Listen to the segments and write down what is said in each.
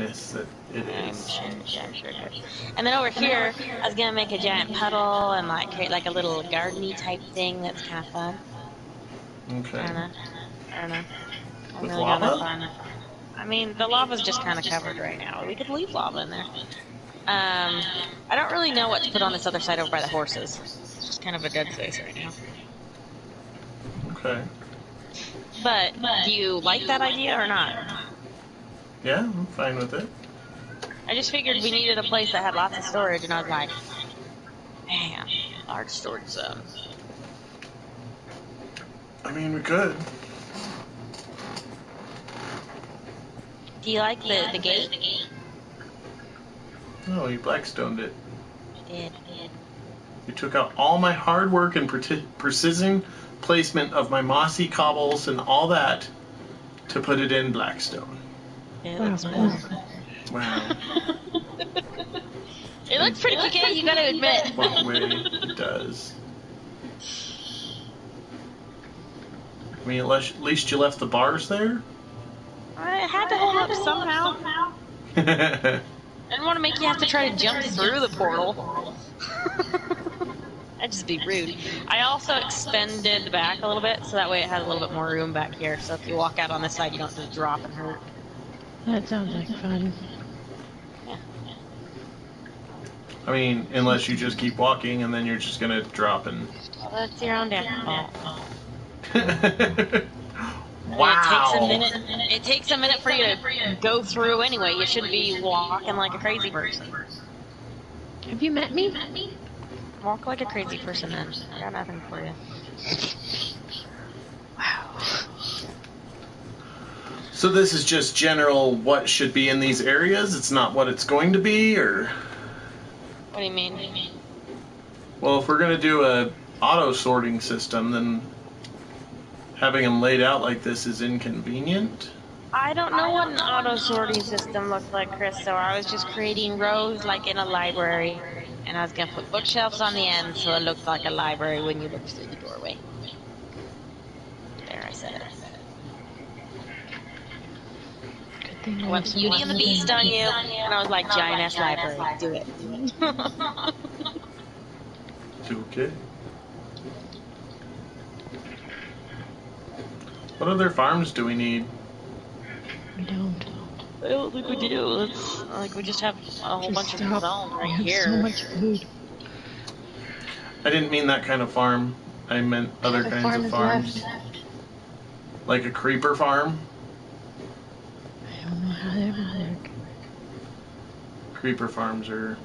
madness that it I'm sure, sure is. And then over here, I was gonna make a giant puddle and like create like a little gardeny type thing that's kind of fun. Okay. I don't know. I don't know. I'm With really going that lava? I mean, the lava's just kind of covered right now. We could leave lava in there. Um, I don't really know what to put on this other side over by the horses. It's just kind of a dead space right now. Okay. But do you like that idea or not? Yeah, I'm fine with it. I just figured we needed a place that had lots of storage, and I was like, man, large storage zone. I mean, we could. Do you like the, the gate? No, you blackstoned it. I did. You took out all my hard work and precision placement of my mossy cobbles and all that to put it in Blackstone. It Wow, looks wow. cool. Wow. It looks pretty okay, you gotta admit. what way it does. I mean, at least, you left the bars there. I had to hold up somehow. I didn't want to make you have to try to jump through the portal. That'd just be rude. I also extended the back a little bit, so that way it has a little bit more room back here. So if you walk out on this side, you don't just drop and hurt. That sounds like fun. I mean, unless you just keep walking and then you're just gonna drop and. Well, that's your own damn fault. wow. It takes a minute. It takes a minute for you to go through anyway. You shouldn't be walking like a crazy person. Have you met me? Walk like a crazy person, then. I got nothing for you. So this is just general what should be in these areas. It's not what it's going to be, or What do you mean? well, if we're gonna do a auto sorting system, then having them laid out like this is inconvenient. I don't know what an auto sorting system looks like, Chris. So I was just creating rows like in a library, and I was gonna put bookshelves on the end so it looked like a library when you looked through the doorway. There, I said it. Good thing I I went was Beauty and the Beast on you, and I was like, giant ass library. Do it. Okay. What other farms do we need? We don't. I don't think we do. It's like we just have a whole Just bunch of stop. zones I right have here. so much food. I didn't mean that kind of farm. I meant other The kinds farm of farms. left. Like a creeper farm don't know how they're. Creeper farms are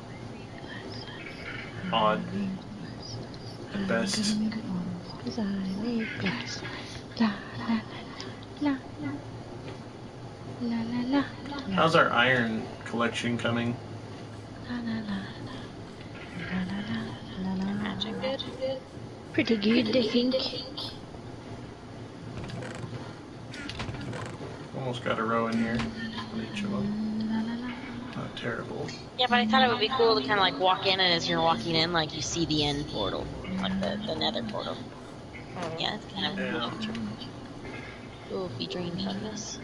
odd at best. I la la la la. How's our iron collection coming? La la la la la la la la. Good. Pretty good, Almost got a row in here on each of them. Not terrible. Yeah, but I thought it would be cool to kind of like walk in, and as you're walking in, like you see the end portal, like the, the nether portal. Mm-hmm. Yeah, it's kind of a Yeah. cool feature. Cool featuring fungus.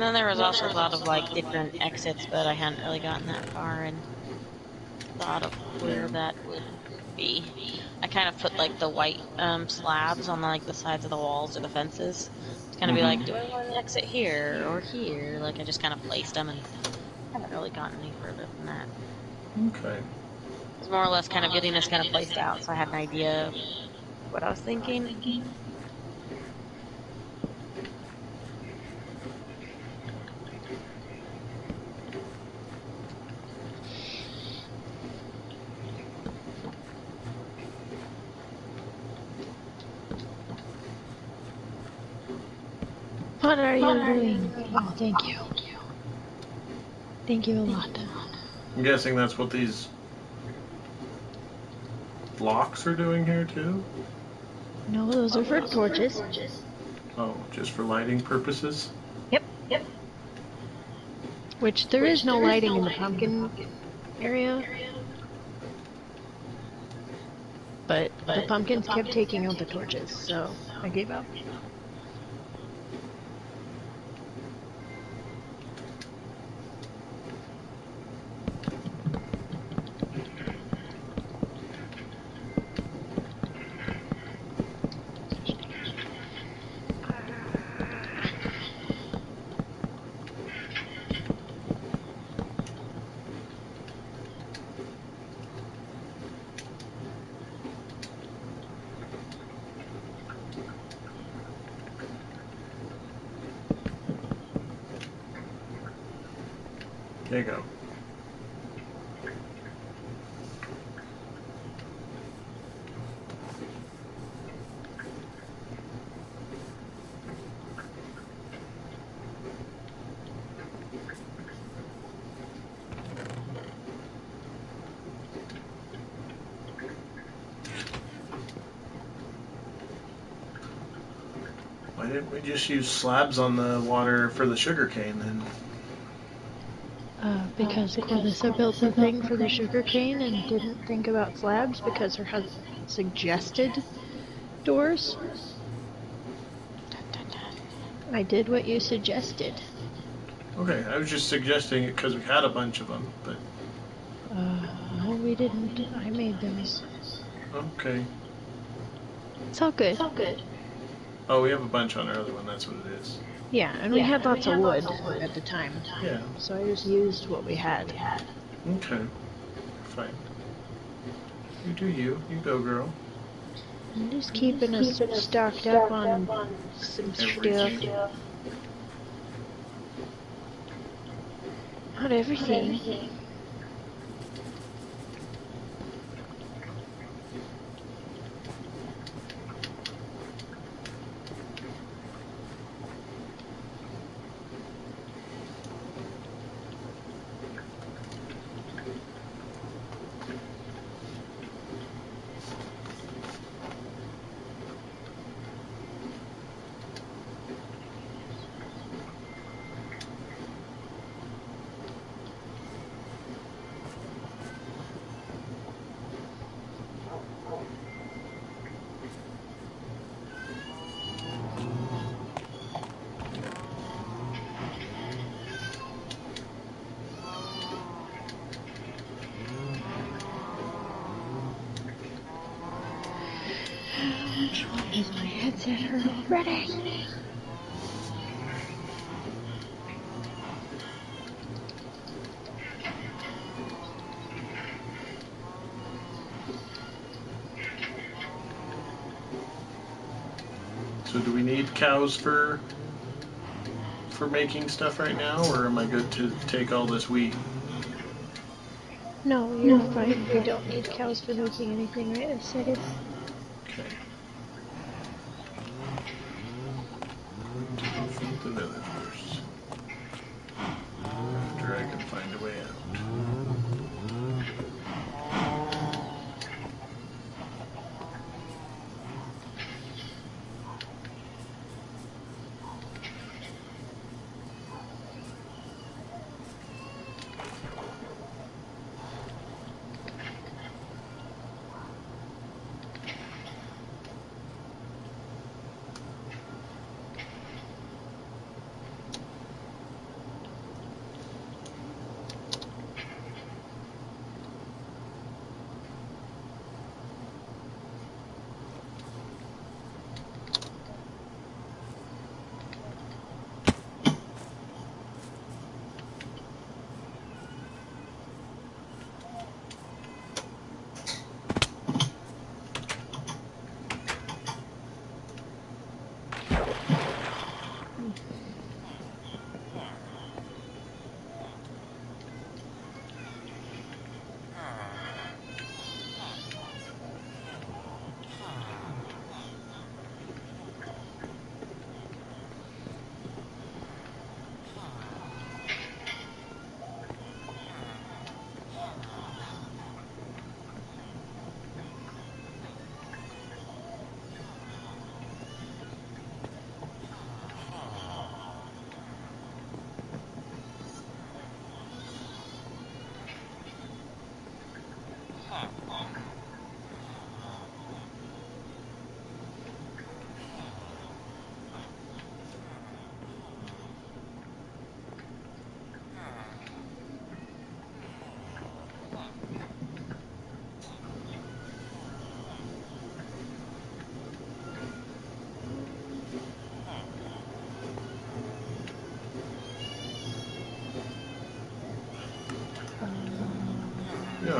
And then there was also a lot of like different exits, but I hadn't really gotten that far and thought of where that would be. I kind of put like the white um, slabs on like the sides of the walls or the fences. It's kind of be Mhm. like, do I want an exit here or here? Like I just kind of placed them and haven't really gotten any further than that. Okay. It's more or less kind of getting this kind of placed out, so I had an idea of what I was thinking. What are you doing? Oh, thank you. Thank you a lot. I'm guessing that's what these locks are doing here too. No, those are for torches. Oh, just for lighting purposes. Yep. Yep. Which there is no lighting in the pumpkin area. But the pumpkins kept taking out the torches, so I gave up. There you go. Why didn't we just use slabs on the water for the sugar cane then? Uh, because Corlissa built the thing for the sugar cane and didn't think about slabs because her husband suggested doors. I did what you suggested. Okay, I was just suggesting it because we had a bunch of them, but Uh, no, we didn't. I made them. okay. It's all good. It's all good. Oh, we have a bunch on our other one. That's what it is. Yeah, and we Yeah, had and we lots of had wood lots of wood. at the time, Yeah. so I just used what we had. Okay. Fine. You do you. You go, girl. I'm just keeping us stocked up on some stuff. Everything. Not everything. Cows for for making stuff right now, or am I good to take all this wheat? No, you're fine. We don't need cows for making anything right this second.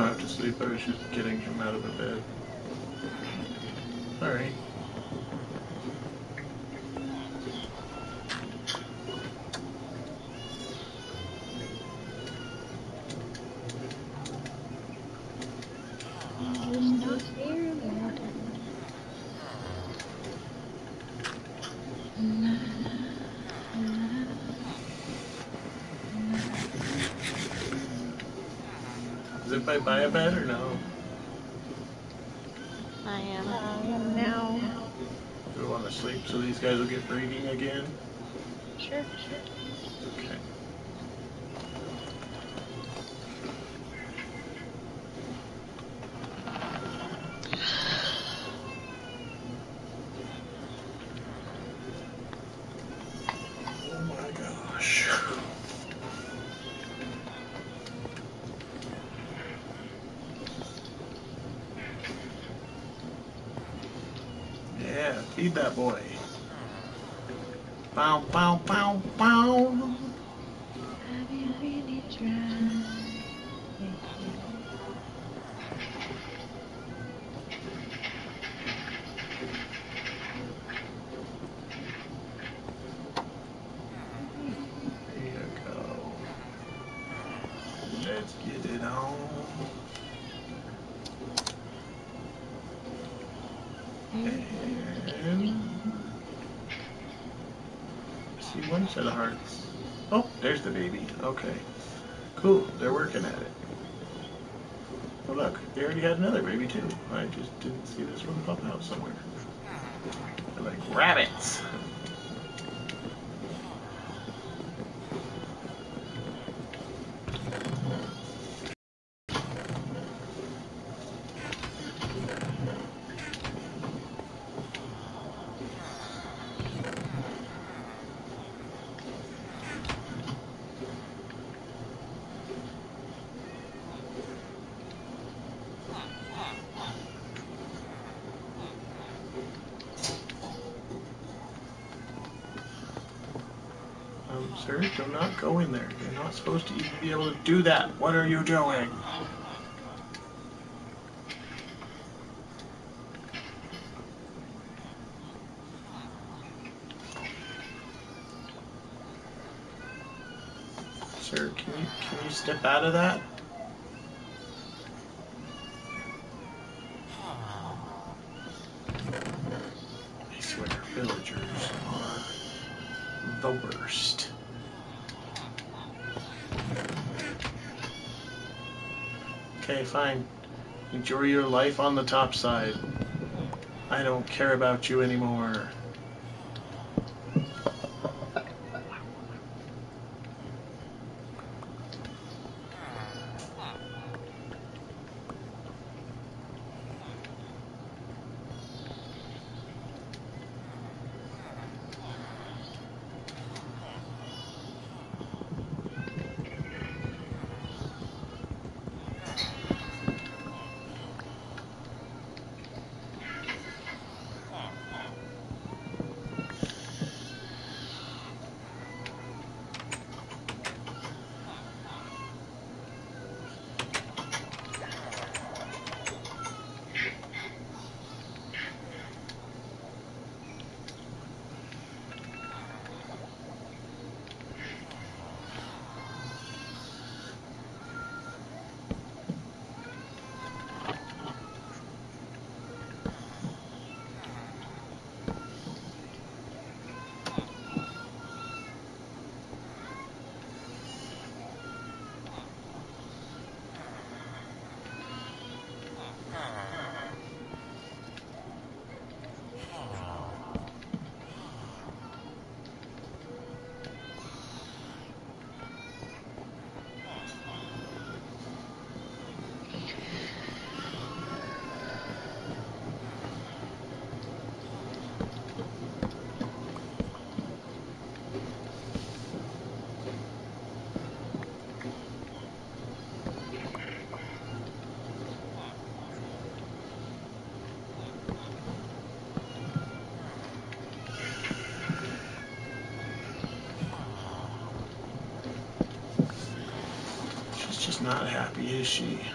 time to sleep. I was just getting him out of the bed. Is it by buy a bed or no? I am. Um, now. Do we want to sleep so these guys will get breeding again? Feed that boy. Bow, bow, bow, bow. Do not go in there. You're not supposed to even be able to do that. What are you doing? Fine. Enjoy your life on the top side. I don't care about you anymore. Not happy, is she?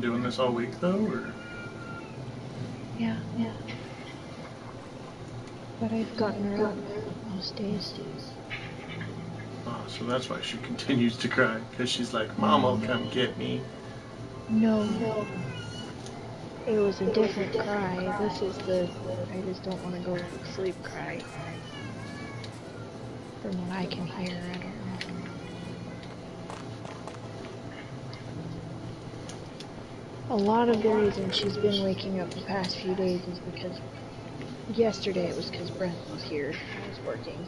Been doing this all week though, or Yeah, yeah. But I've gotten her up most days. oh, so that's why she continues to cry because she's like, "Mom will come get me." No, no. It was a different cry. This is the I just don't want to go to sleep cry. From what I can hear, I don't A lot of the reason she's been waking up the past few days is because yesterday it was because Brent was here. I was working.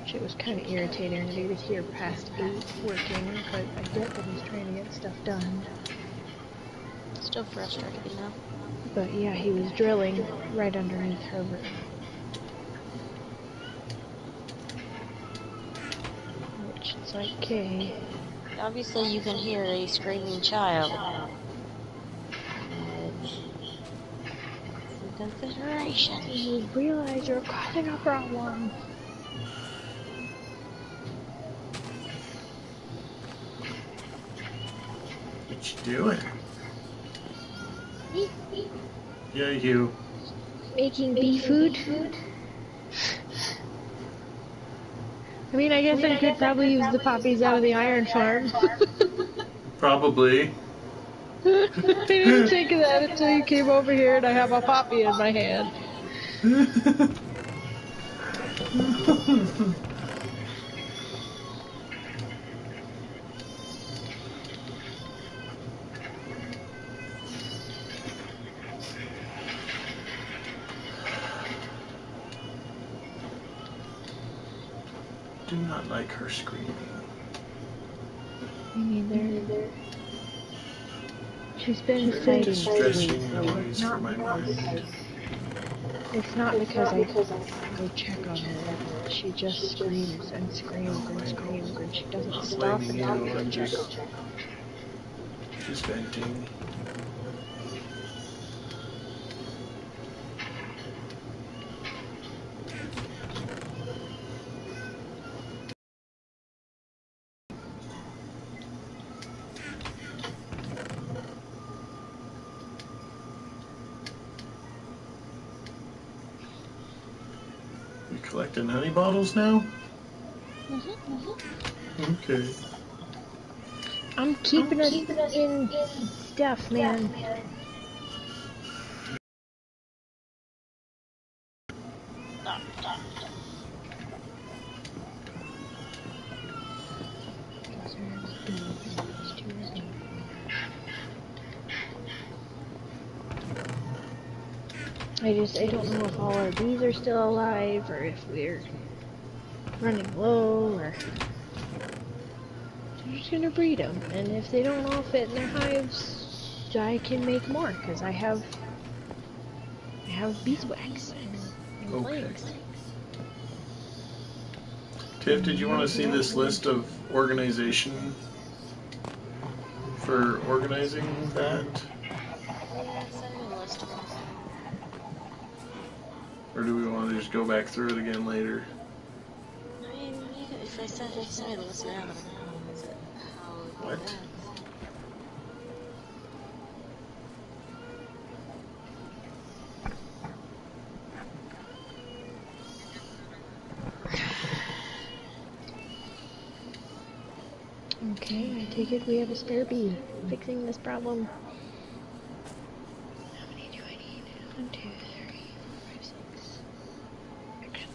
Which it was kind of irritating that he was here past 8 working, but I get that he's trying to get stuff done. Still frustrating though. But yeah, he was drilling right underneath her Which is like, okay. Obviously, you can hear a screaming child. Consideration. You realize you're causing a problem. What you doing? Yeah, you. Making bee food? I mean, I guess I could probably use the poppies out of the iron farm. Probably. I didn't think of that until you came over here and I have a poppy in my hand. her screaming. Me neither. She's been Very fighting distressing lately. noise for my mind. It's not because I go check on her. She just screams and screams and screams and she doesn't stop blaming until you, we go I'm check just, on just venting. Honey bottles now? Mm-hmm, mm-hmm. Okay. I'm keeping us in stuff, man. I just, I don't know if all our bees are still alive or if we're running low or. I'm just gonna breed them, and if they don't all fit in their hives, I can make more because I have, I have beeswax and, and Okay. Tiff, did you want to see this list of organization for organizing that? Send me a list of them. Or do we want to just go back through it again later? What? Okay, I take it we have a spare bee fixing this problem. How many do I need? One, two, three, four, five, six. Excellent.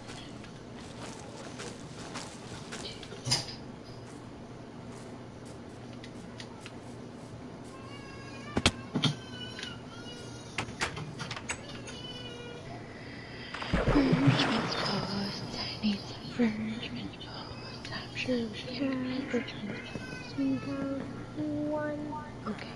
birch fence post. I need some birch fence post. I'm sure we have birch fence post. We have one. Okay.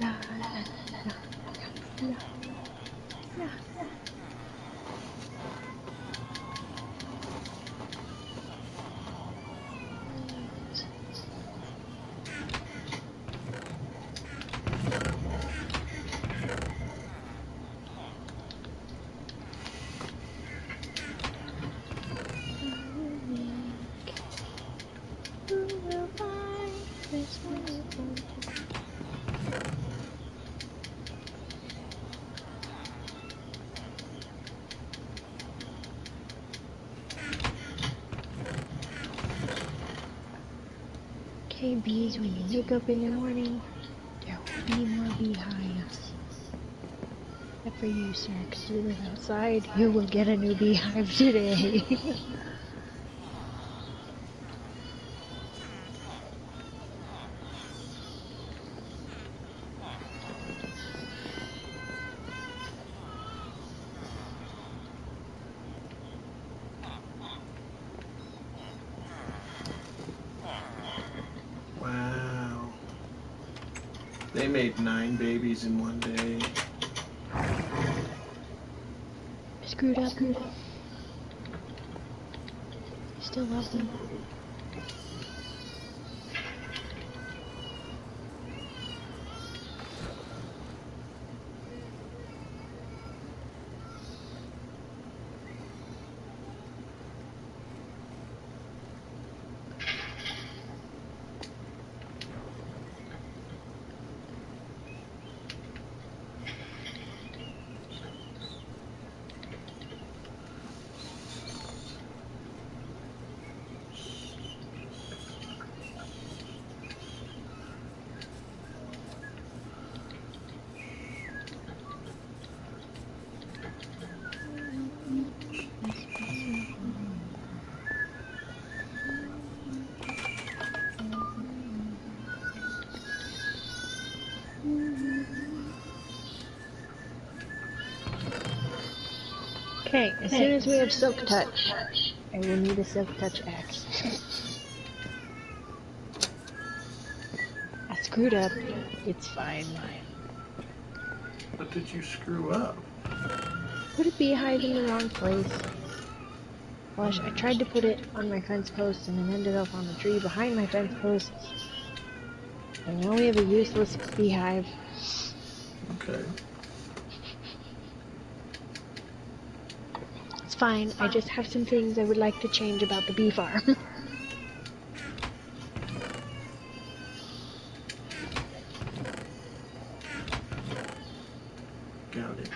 La, la, la, la, la, la. Who will find this wonderful Bees, when you wake up in the morning, there will be more beehives. Except for you, sir, 'cause you live outside, you will get a new beehive today. Wow. They made babies in one day. Screwed up. Still love them. Okay, as soon as we have Silk Touch, I will need a Silk Touch axe. I screwed up. It's fine. What did you screw up? Put a beehive in the wrong place. Well, I, sh- I tried to put it on my fence post and it ended up on the tree behind my fence post. And now we have a useless beehive. Okay. It's fine. I just have some things I would like to change about the bee farm. Got it.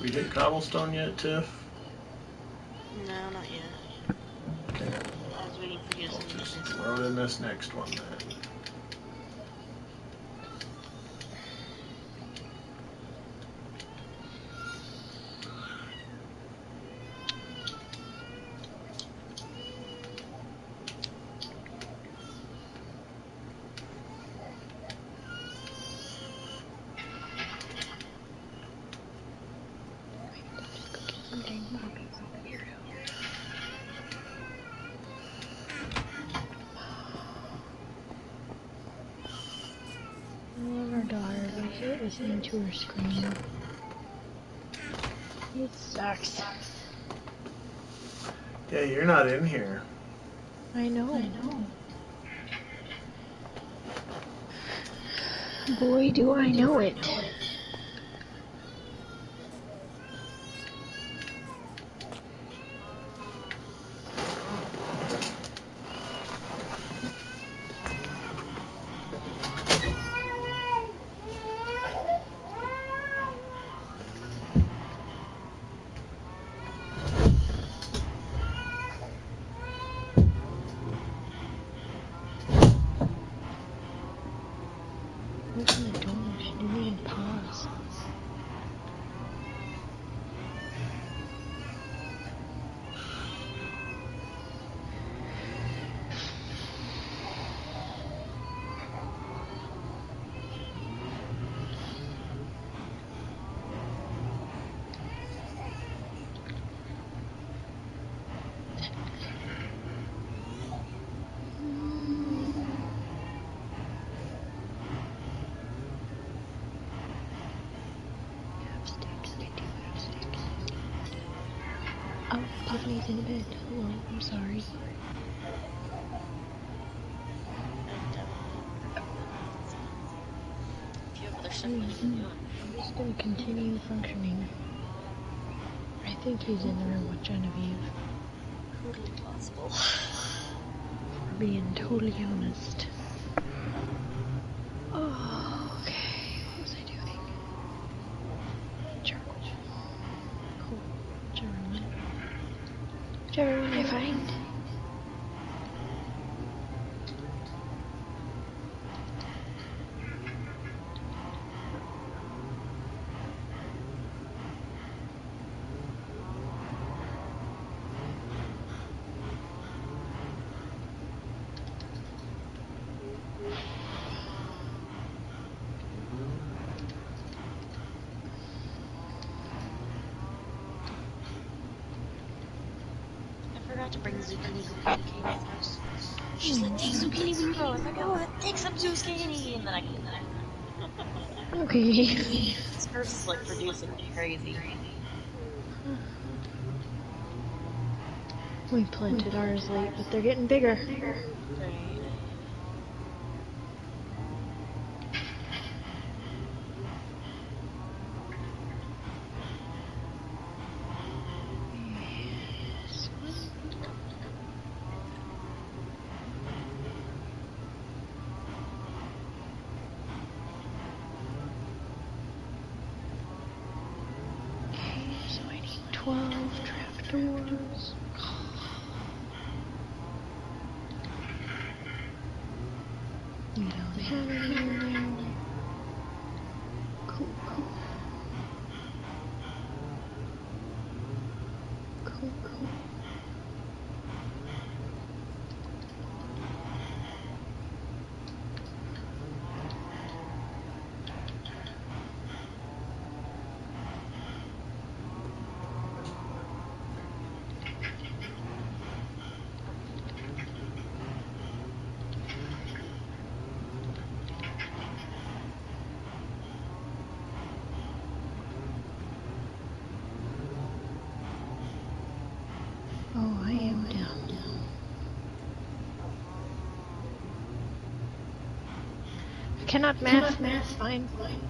We hit cobblestone yet, Tiff? Next one but I hate listening to her scream. It sucks. Yeah, you're not in here. I know. I know. Boy, do I know it. Open the door. She didn't even pause. Have sticks. I do have sticks. Oh, Tiffany's in bed. Hello, I'm sorry. If you have other stuff you need to do. I'm just gonna continue functioning. I think he's in the room with Genevieve. Totally possible. For being totally honest. Oh, okay. What was I doing? Charge. Cool. Whichever one. Whichever one I find. I forgot to bring zucchini when we came in first. She's like, take Oh, zucchini when you go. I'm like, oh, take some zucchini. And then I can. Okay. This purse is like producing crazy. We planted ours late, but they're getting bigger. Halloween. cannot math, math, fine, fine.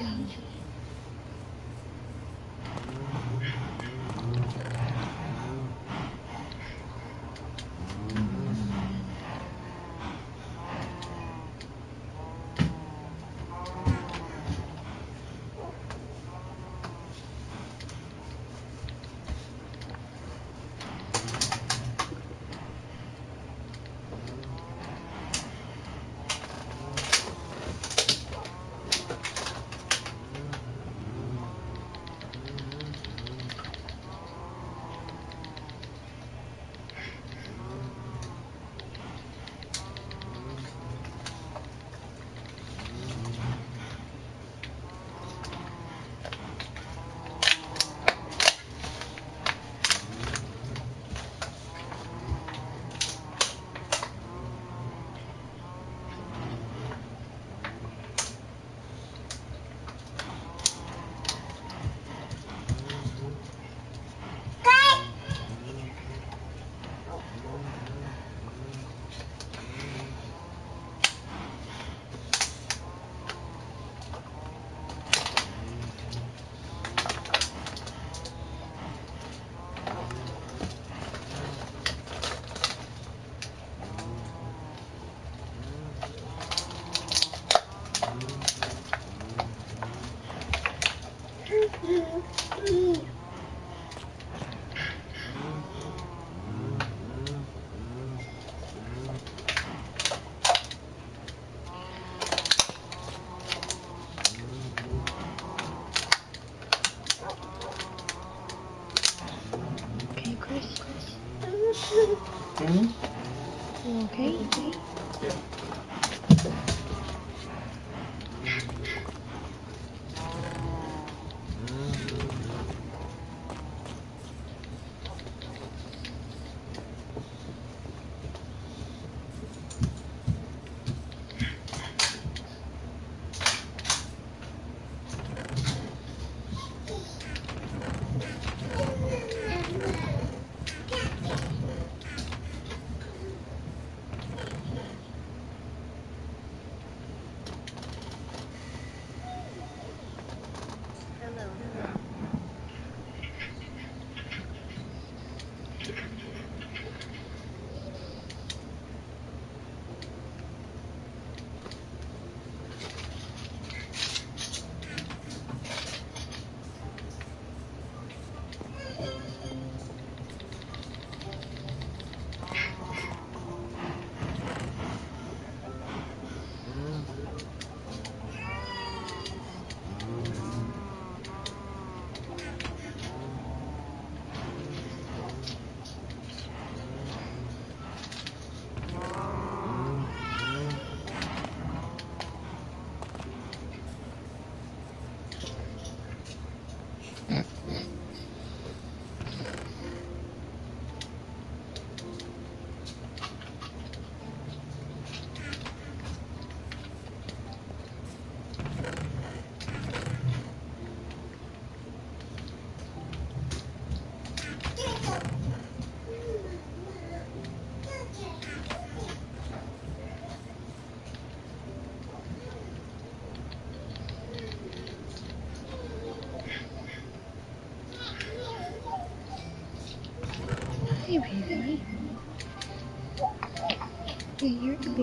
Bees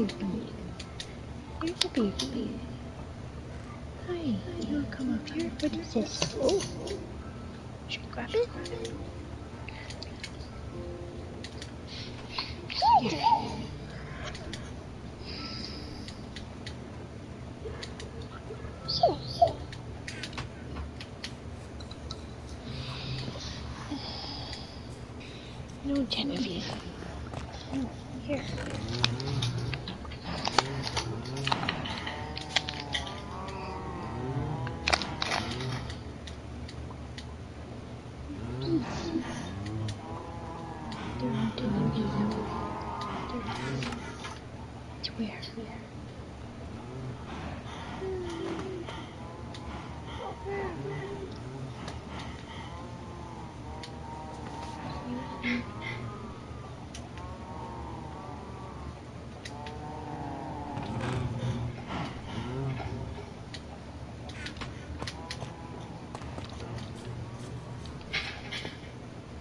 baby. You're the baby. Hi, you wanna come up here? What is this? Oh. Should we grab it? Here. No, Genevieve. No, here. There, Genevieve. There. It's where?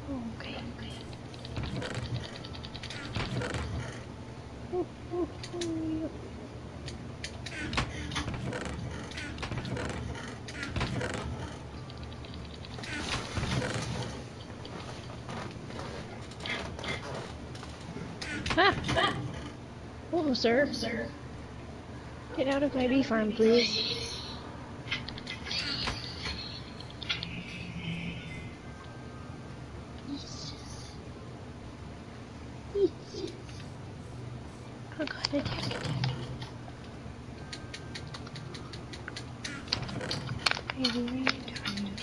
Oh, okay. Oh, oh, oh, Ah! Sir. Sir. Get out of my bee farm, please. Oh god, attack, attack. Maybe rain time.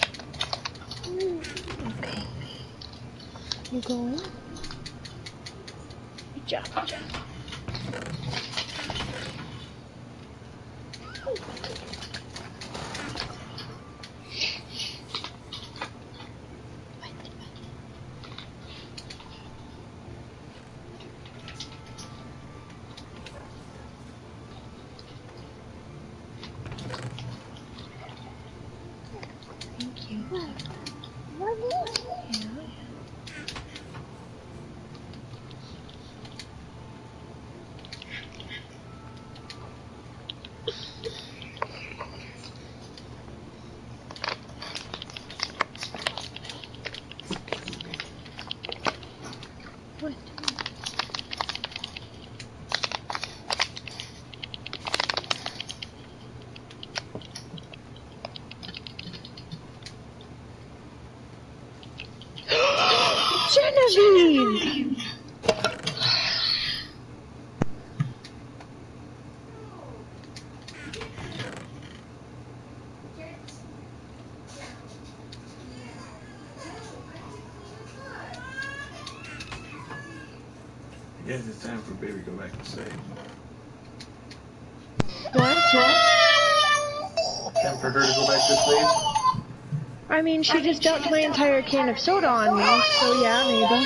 Mm, Okay. You going? Good job, good job. Thank you. Yeah. What? Genevieve! I guess it's time for baby to go back to sleep. What? What? Time for her to go back to sleep. I mean, she just dumped my entire can of soda on me, so yeah, maybe.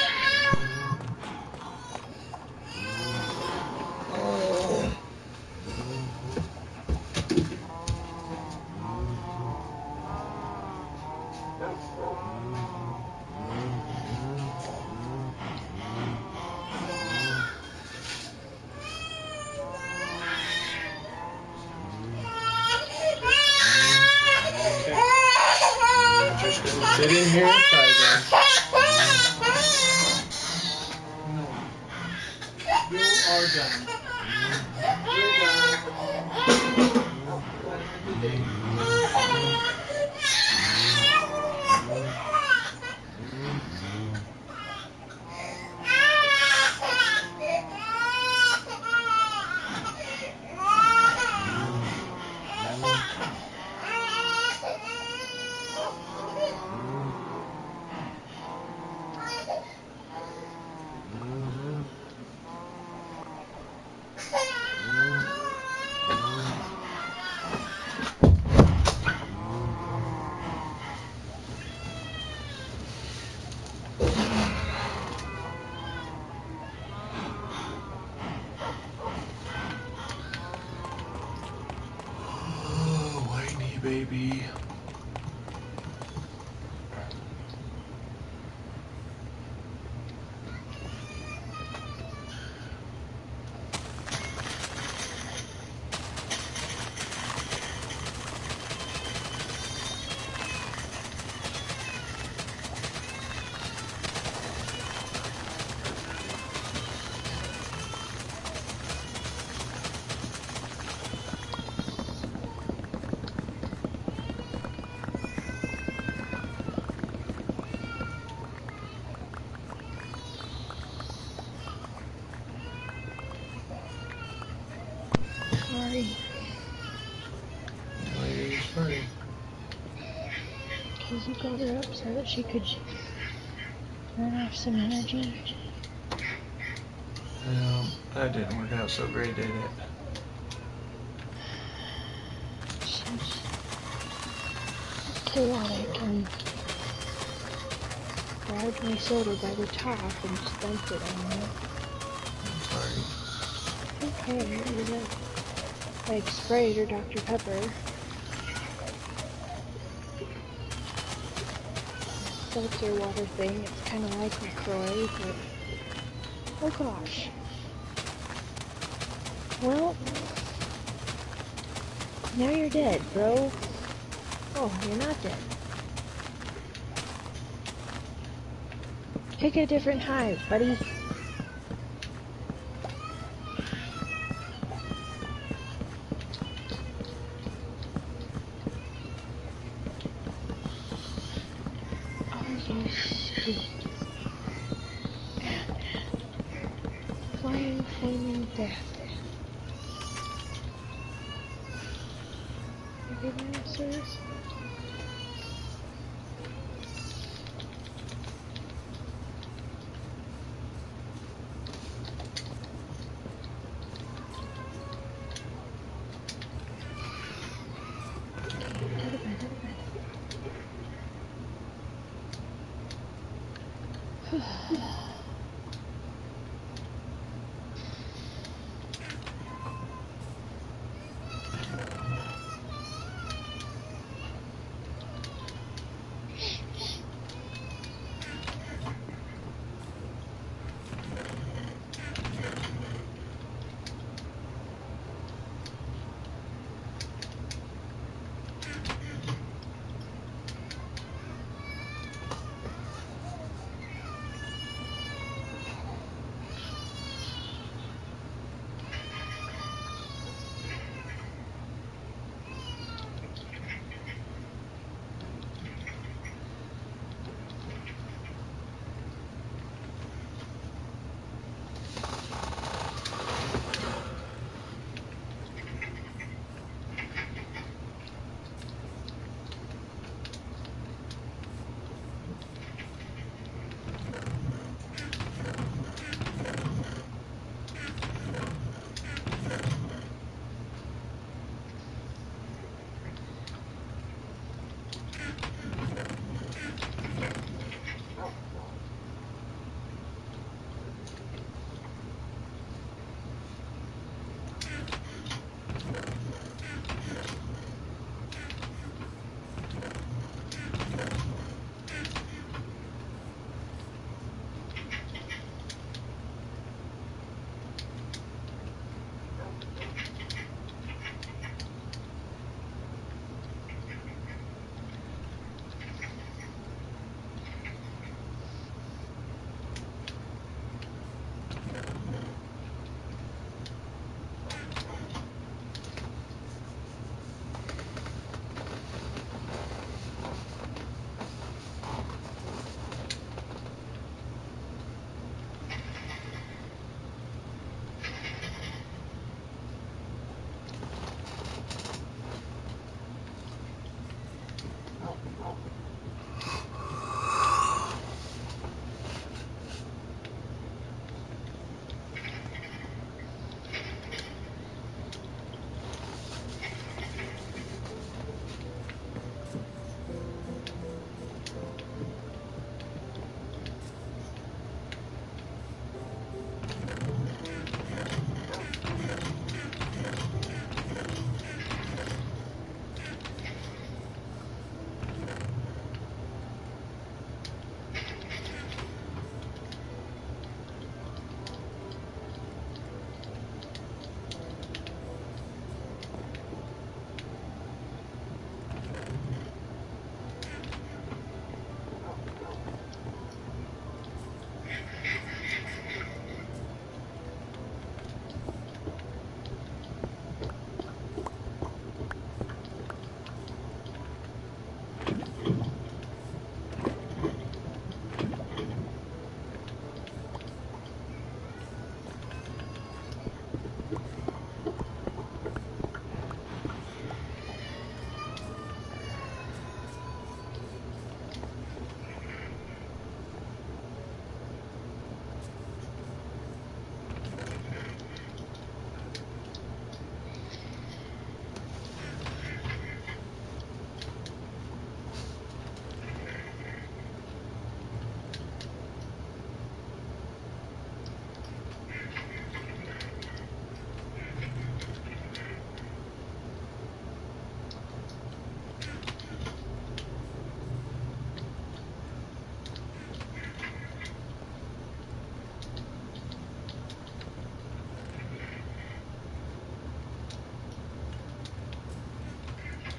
Her up so that she could run off some energy. Well, that didn't work out so great, did it? She's chaotic and grabbed my soda by the top and dumped it on me. I'm sorry. Okay, you know, like Sprite or Dr. Pepper. Seltzer water thing, it's kind of like LaCroix, but oh gosh. Well, now you're dead, bro. Oh, you're not dead. Pick a different hive, buddy.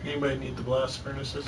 Anybody need the blast furnaces?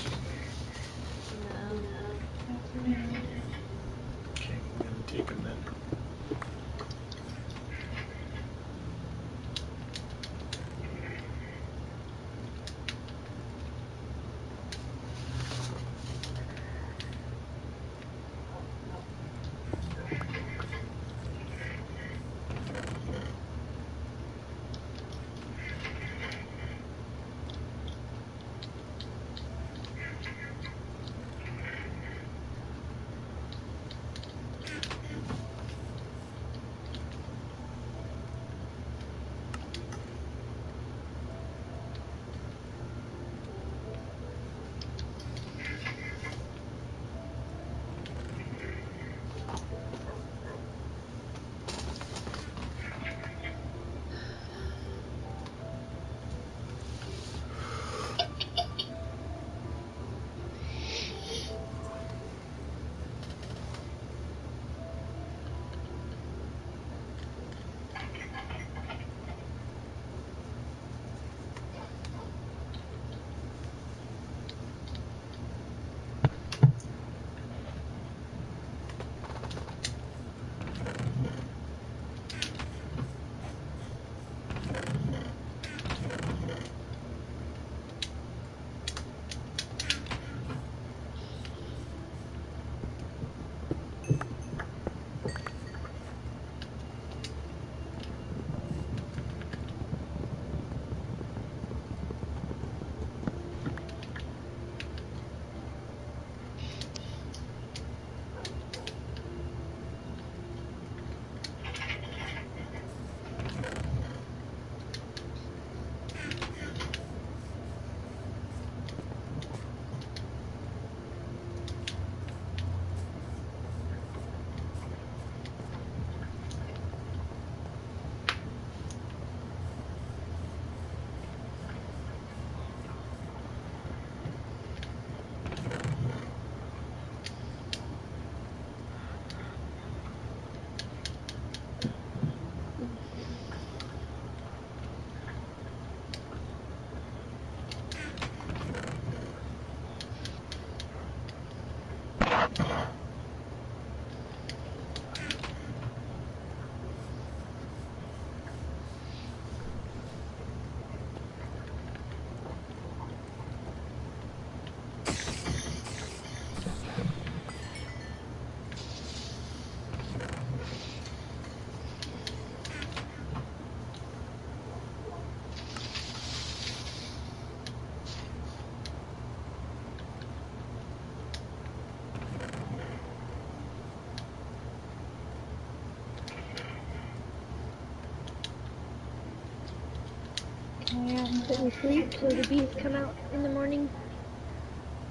Can I that we sleep so the bees come out in the morning?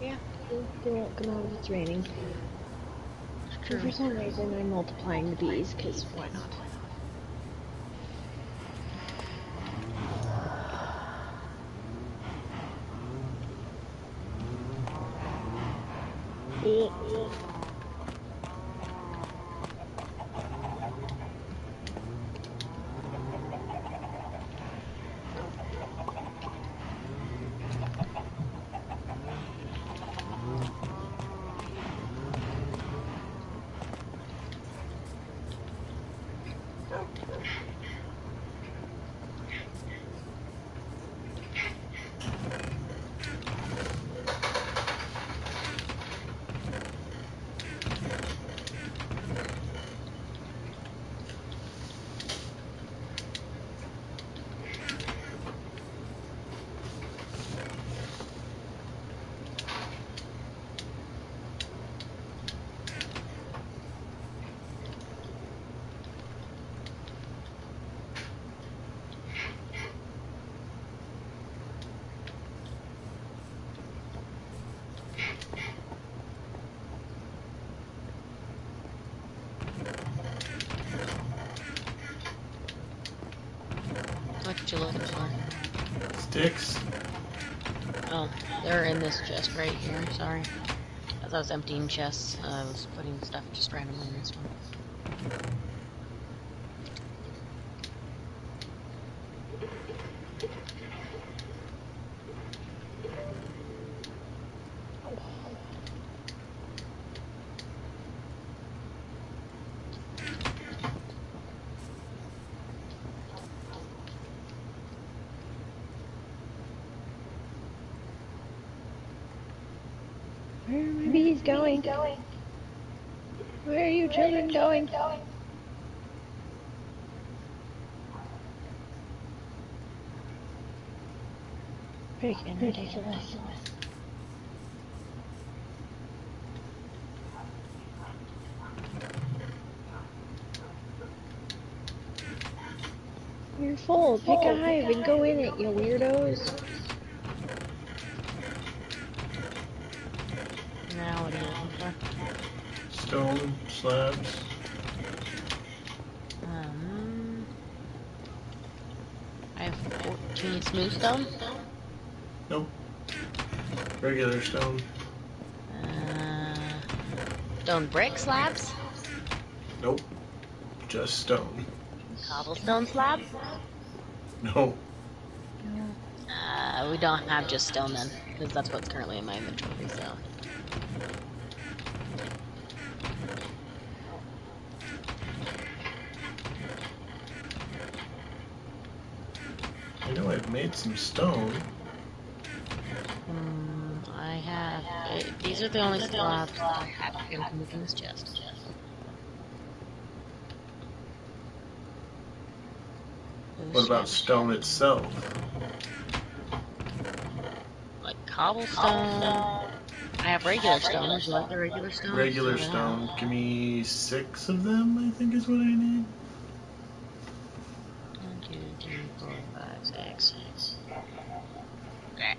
Yeah. They won't come out if it's raining. And for some reason, I'm multiplying the bees, because why not? What you looking for? Sticks? Oh, they're in this chest right here. Sorry. As I was emptying chests, uh, I was putting stuff just randomly in this one. Where are my bees going? Where are you children going? Freaking ridiculous. You're full. Pick a hive and go in it, you weirdos. Slabs. Um, I have 14 smooth stone. Nope. Regular stone. Uh, stone brick slabs. Nope. Just stone. Cobblestone slabs. No. Uh, we don't have just stone then, because that's what's currently in my inventory. So. I some stone. Um, I have. Uh, these are the only slabs that I have in in this chest. What about stone itself? Like cobblestone. I have regular stone. Would you like the regular stone? Regular stone. Give me six of them, I think is what I need. One, two, three, four, five, six. Okay.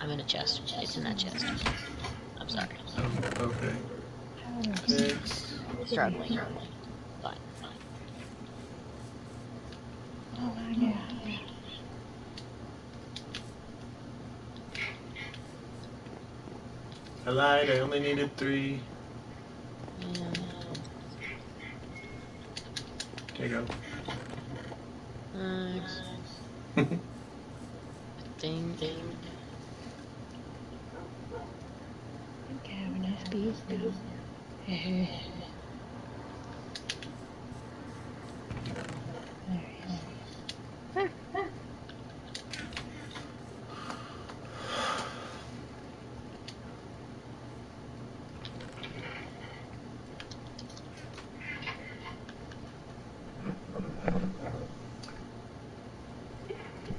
I'm in a chest. It's in that chest. I'm sorry. Oh, okay. Six. Struggling. Fine. Oh my god. I lied, I only needed three. And, There you Nice. go. Ding, ding. I think I have enough bees now. there he is.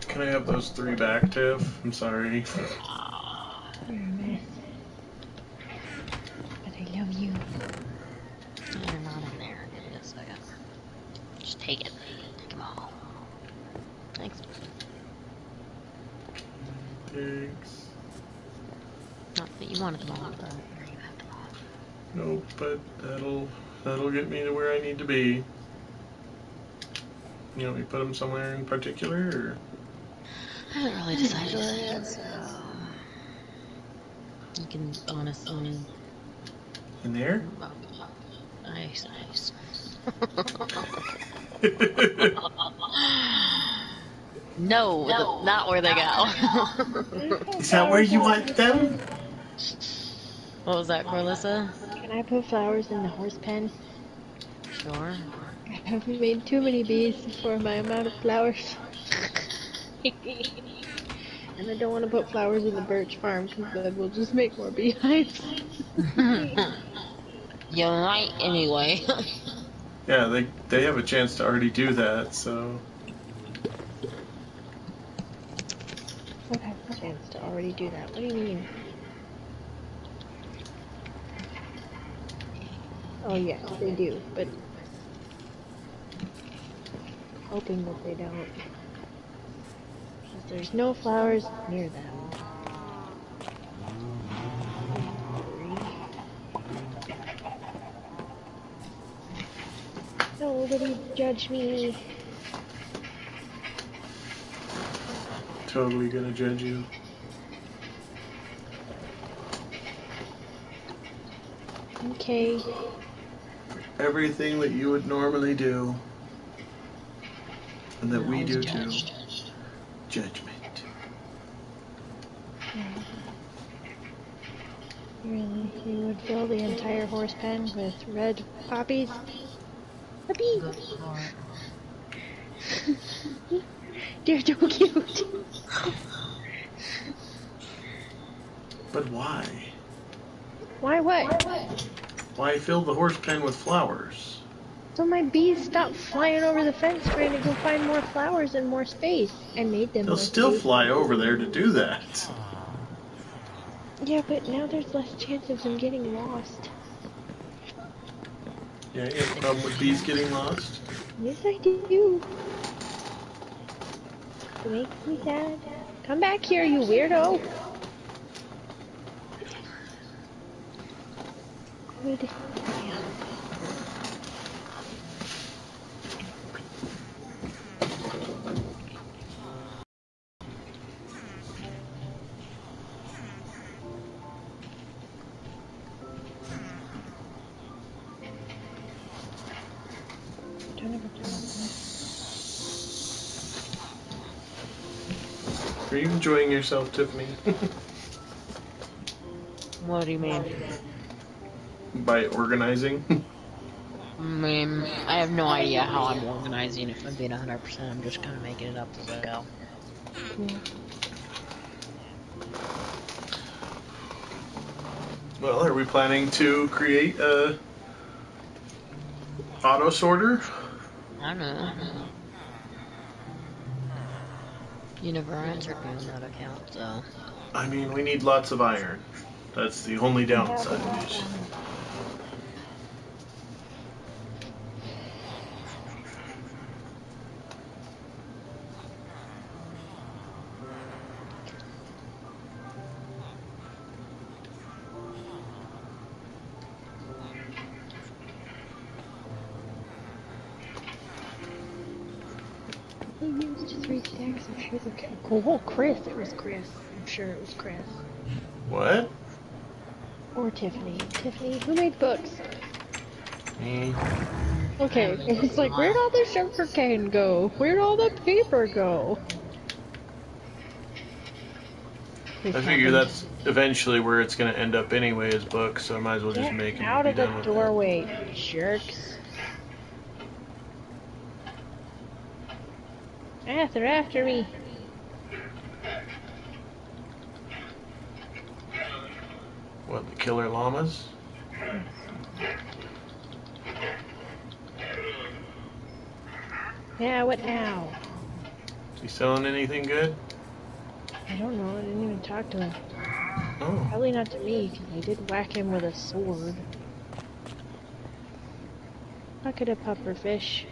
Can I have those three back, Tiff? I'm sorry. You're a mess. But I love you. They're not in there. Me a second. Just take it. Take them all. Thanks. Thanks. Not that you wanted them all, but you have them all. Nope, but that'll that'll get me to where I need to be. You want me to put them somewhere in particular, or I haven't really decided yet, so. You can honestly. in there? Nice, nice. no, th- not where they go. Is that where you want them? what was that, Corlissa? Can I put flowers in the horse pen? Sure. I haven't made too many bees for my amount of flowers. And I don't want to put flowers in the birch farm because then we'll just make more beehives. you might anyway. Yeah, they they have a chance to already do that, so What have a chance to already do that? What do you mean? Oh yeah, they do, but hoping that they don't. There's no flowers near them. Nobody judge me. totally gonna judge you. Okay. Everything that you would normally do, and that we do too. Judgment. Really? You would fill the entire horse pen with red poppies? For. They're so cute. But why? Why what? Why fill the horse pen with flowers? So my bees stopped flying over the fence trying to go find more flowers and more space. I made them. They'll still space. fly over there to do that. Yeah, but now there's less chance of them getting lost. Yeah, you have a problem with bees getting lost? Yes, I do. It makes me sad. Come back here, you weirdo. Good. Don't enjoying yourself, Tiffany? What do you mean? By organizing? I mean, I have no idea how I'm organizing. If I'm being 100%, I'm just kind of making it up as I go. Well, are we planning to create a auto sorter? I don't know. You never answered me on that account, so. I mean, we need lots of iron. That's the only downside. Oh, Chris. It was Chris. I'm sure it was Chris. What? Or Tiffany. Tiffany, who made books? Me. Okay, it's like, where'd all the sugar cane go? Where'd all the paper go? I figure that's eventually where it's going to end up anyway as books, so I might as well just Get make it. out of the doorway, jerks. Ah, they're after me. What, the killer llamas? Yeah, what now? Is he selling anything good? I don't know. I didn't even talk to him. Oh. Probably not to me, 'cause I did whack him with a sword. Bucket of puffer fish.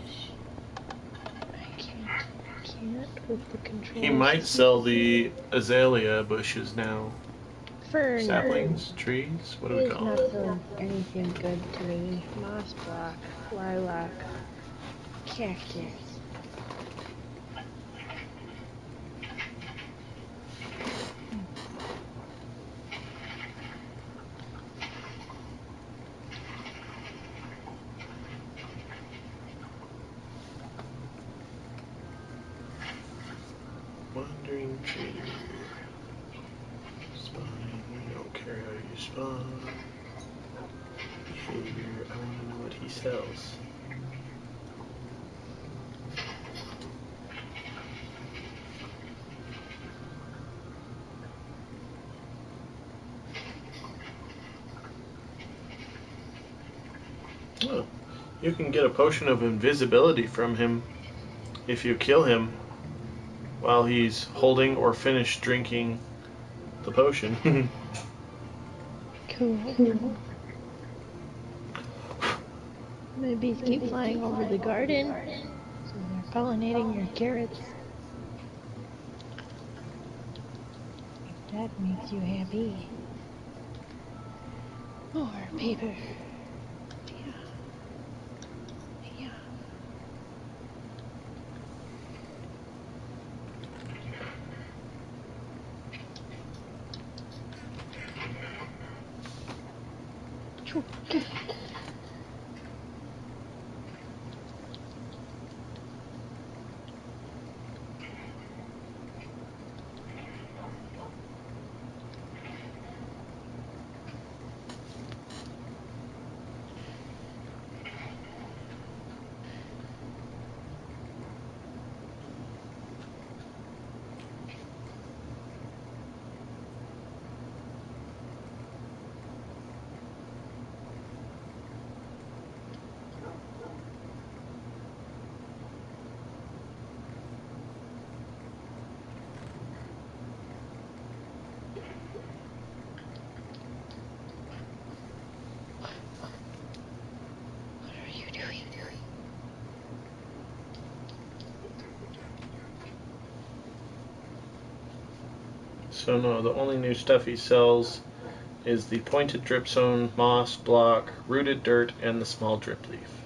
I can't. I can't with the controls. He might sell the azalea bushes now. Fern. Saplings, trees, what do we call it? selling anything good to me. Moss block, lilac, cactus. Wandering trader. Spawning, we don't care how you spawn. Behavior, I want to know what he sells. Oh, you can get a potion of invisibility from him if you kill him while he's holding or finished drinking the potion. Cool. My bees keep flying over the garden, so they're pollinating your carrots. If that makes you happy. More paper. So no, the only new stuff he sells is the pointed dripstone, moss block, rooted dirt, and the small drip leaf.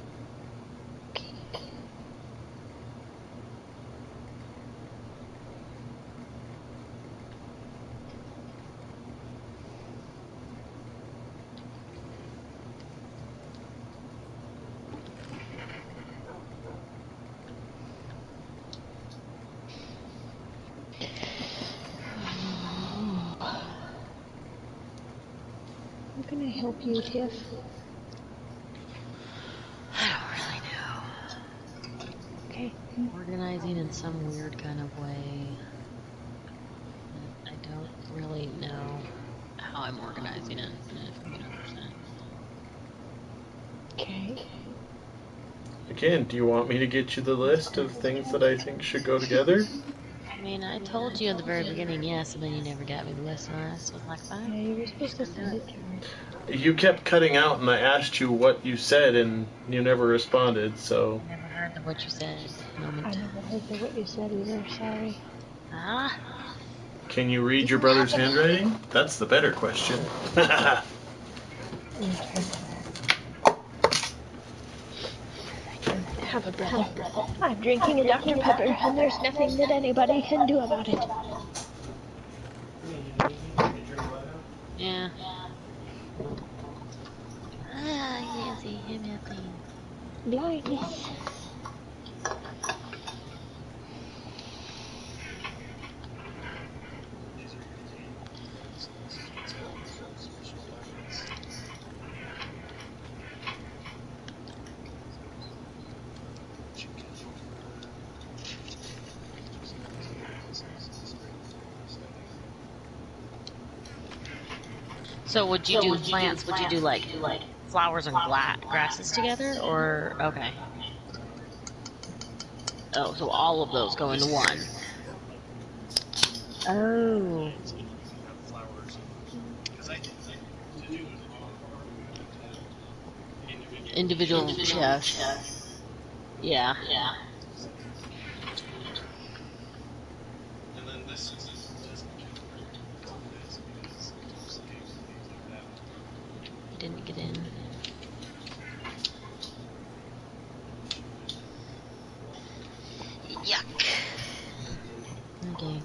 How can I help you, Tiff? I don't really know. Okay. Organizing in some weird kind of way. I don't really know how I'm organizing it. if I'm gonna. Okay. Again, do you want me to get you the list of things that I think should go together? I mean, I told you at the very beginning yes, and then you never got me the list, and I was like, fine. Yeah, fine. you were supposed to send it to me. You kept cutting out, and I asked you what you said, and you never responded. So Never heard of what you said. I never heard of what you said either. Sorry. Ah, Can you read your brother's handwriting? That's the better question. I have a brother. I'm drinking a Dr. Pepper, and there's nothing that anybody can do about it. yeah. Ah, yes, him nothing. Blindness. So would you do plants? Would you do like flowers and gla- grasses together, or okay? Oh, so all of those go into one. Oh. Individual chest. Yeah. Yeah. Didn't get in. Yuck. Okay.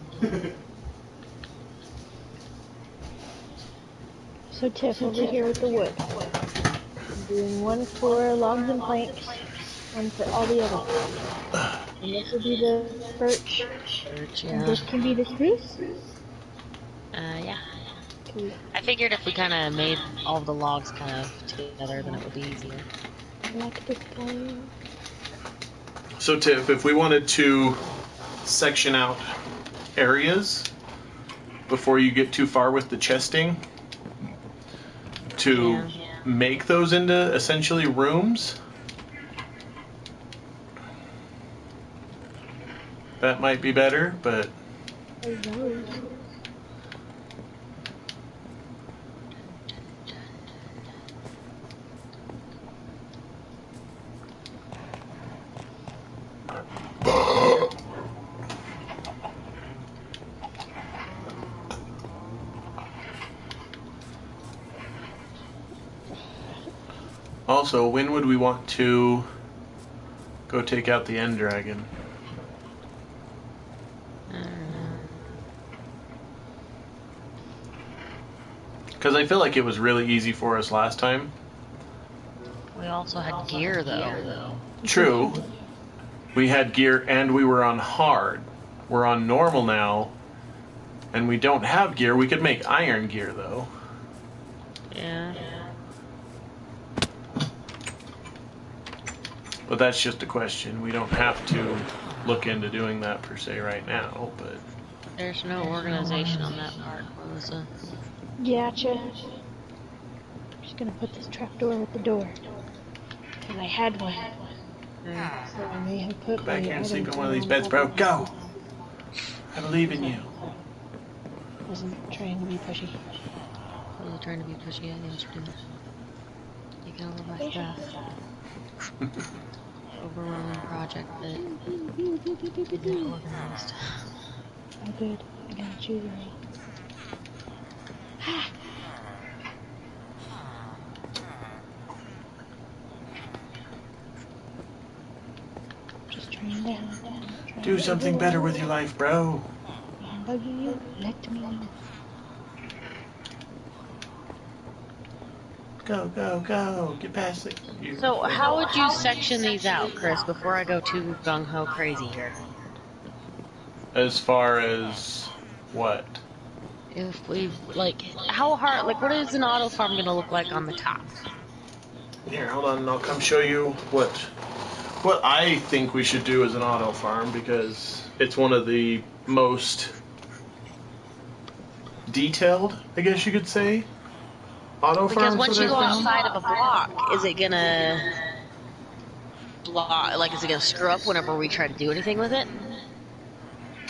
So Tiff, over here with the wood. I'm doing one for logs and planks, one for all the other. And this will be the birch, Birch, and yeah. this can be the spruce. Uh, yeah. Cool. I figured if we kind of made all the logs kind of together, then it would be easier. I like this plan. So, Tiff, if we wanted to section out areas before you get too far with the chesting, to Yeah. make those into essentially rooms, that might be better, but also, when would we want to go take out the end dragon? I don't know. Because I feel like it was really easy for us last time. We also had gear though. True. We had gear and we were on hard. We're on normal now. And we don't have gear. We could make iron gear though. Yeah. But that's just a question. We don't have to look into doing that per se right now. But There's no organization on that part, Melissa. Gotcha. I'm just gonna put this trapdoor at the door. Because I had one. So I may have put go back here and sleep in one of these beds, bro. Go! I believe in you. Wasn't trying to be pushy. I was trying to be pushy. I didn't do it. Taking over my stuff. Overwhelming project that isn't organized. Oh good. I got you right. Just trying to help. Do something better with your life, bro. I'm bugging you. Let me. Go, go, go. Get past it. You- So, how would you section these out, Chris, before I go too gung ho crazy here? As far as what? If we, like, how hard, like, what is an auto farm gonna look like on the top? Here, hold on, and I'll come show you what what I think we should do as an auto farm because it's one of the most detailed, I guess you could say, auto Because farms once you go I've outside of a block, is it gonna block, like, is it gonna screw up whenever we try to do anything with it?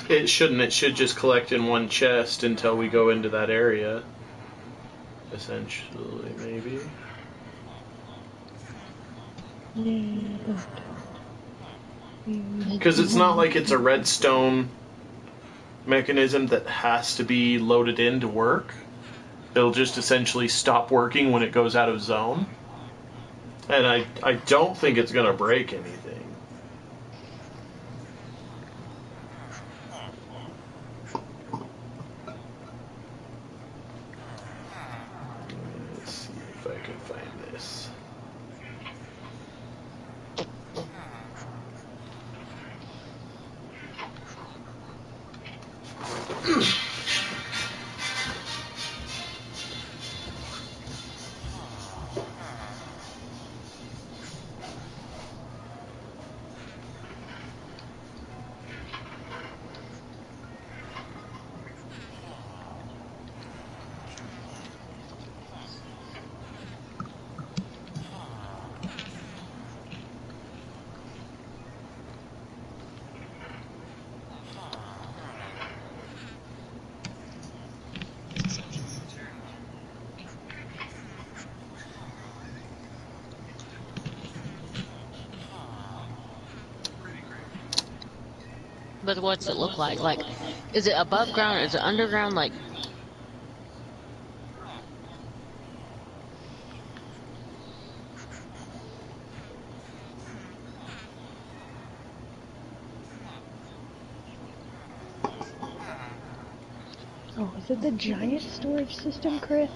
It shouldn't. It should just collect in one chest until we go into that area. Essentially, maybe. Because it's not like it's a redstone mechanism that has to be loaded in to work. It'll just essentially stop working when it goes out of zone. And I, I don't think it's going to break anything. What's it look like? Like, is it above ground? Is it underground? Like, Oh, is it the giant storage system, Chris?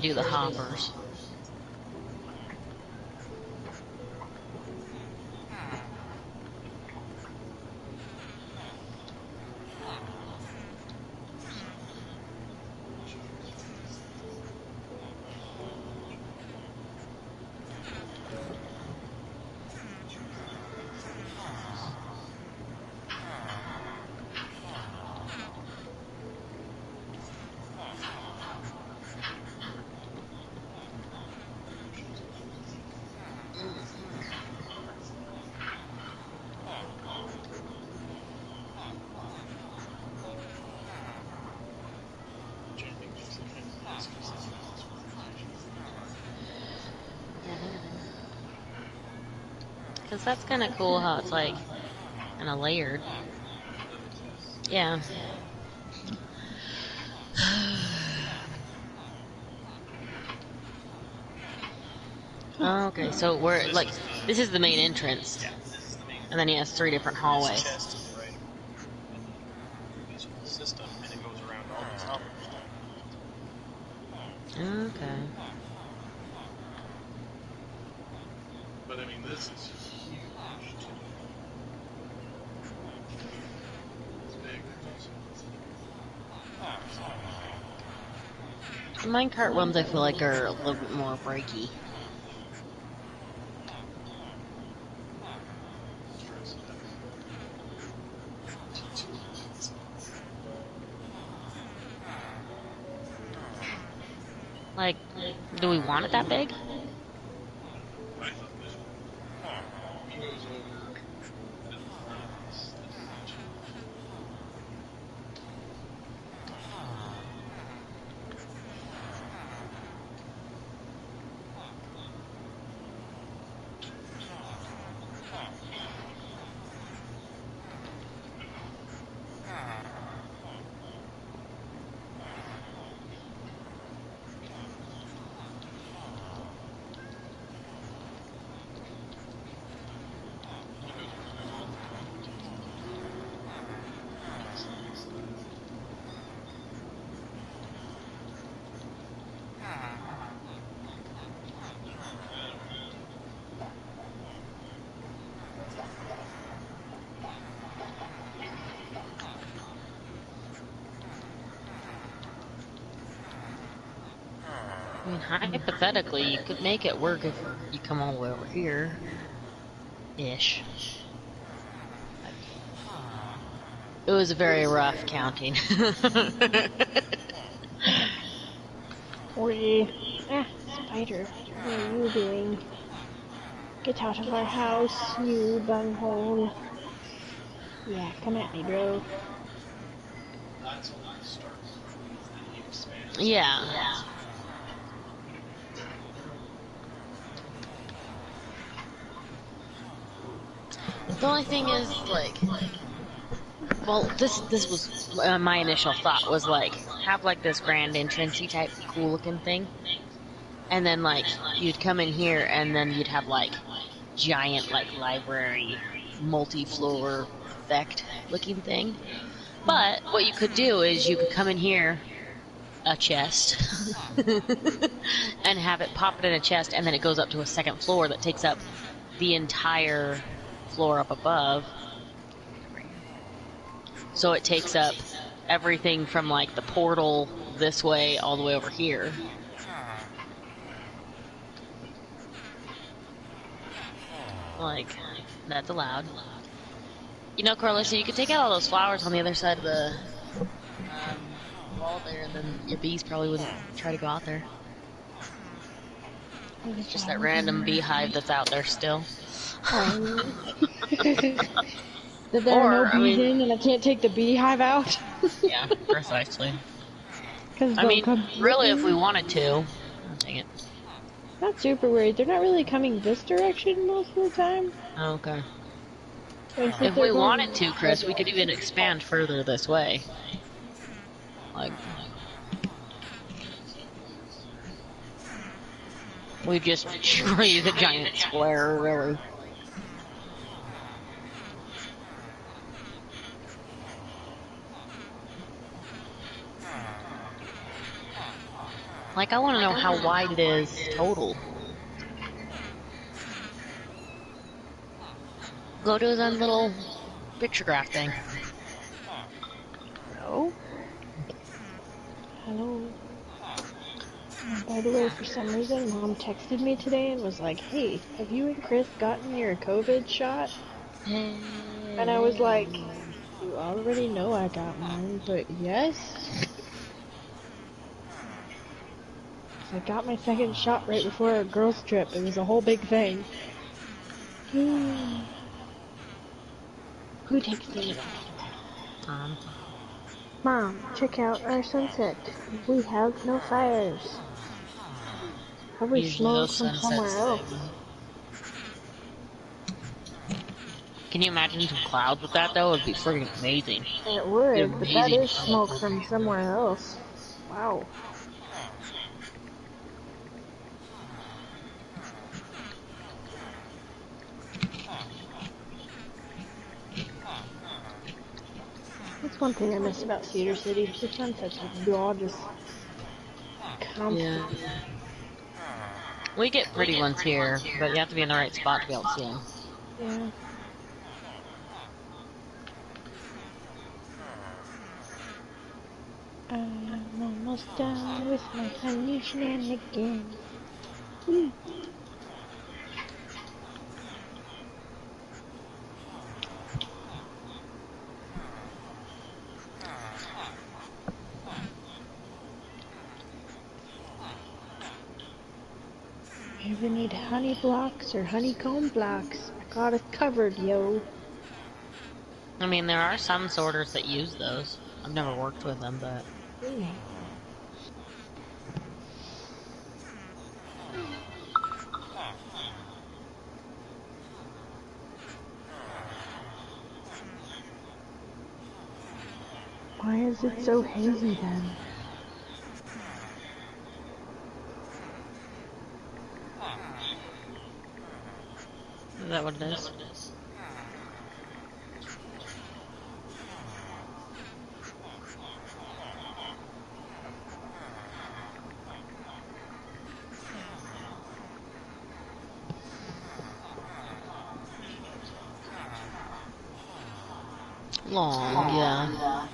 Do the hoppers. Because that's kind of cool how it's like kind of layered. Yeah. Okay, so we're like, this is the main entrance, and then he has three different hallways. chest to the right. And then this whole system, and it goes around all these hoppers. Okay. But I mean, this is huge. It's big. The minecart ones I feel like are a little bit more breaky. Like, do we want it that big? Hypothetically, you could make it work if you come all the way over here. Ish. It was a very rough counting. We. Ah, spider. What are you doing? Get out of our house, you bunghole. Yeah, come at me, bro. That's when it starts. Then yeah. The only thing is, like, well, this this was uh, my initial thought was like have like this grand entrancey type cool looking thing, and then like you'd come in here and then you'd have like giant like library multi floor effect looking thing. But what you could do is you could come in here a chest and have it pop it in a chest and then it goes up to a second floor that takes up the entire floor up above. So it takes up everything from like the portal this way all the way over here. Like, that's allowed. You know, Carlos, you could take out all those flowers on the other side of the um, wall there, and then your bees probably wouldn't try to go out there. It's Just that random beehive that's out there still. Um, that there are Or, no I bees mean- in and I can't take the beehive out. Yeah, precisely. Cause I mean, come really, if we wanted to. I'll it. Not super worried. They're not really coming this direction most of the time. Oh, okay. If we wanted to, Chris, we could even expand further this way. Like, we just tree the giant square, really. Like, I want to know how wide it is total. Go to own little picture graph thing. Hello? Hello? By the way, for some reason, Mom texted me today and was like, hey, have you and Chris gotten your COVID shot? And I was like, you already know I got mine, but yes. I got my second shot right before a girls' trip. It was a whole big thing. Who takes the Mom. Um. Mom, check out our sunset. We have no fires. Usually those smoke from somewhere else. Can you imagine some clouds with that though? It'd be freaking amazing. It would, but that is smoke from somewhere else. Wow. That's one thing I miss about Cedar City. The sunsets are gorgeous. Constant. We get pretty ones here, but you have to be in the right spot to be able to see them. Yeah. I'm almost done with my honey shenanigans. Mm. You even need honey blocks or honeycomb blocks. I got it covered, yo. I mean, there are some sorters that use those. I've never worked with them, but. Why is it so hazy then? Is that what it is? Long, yeah.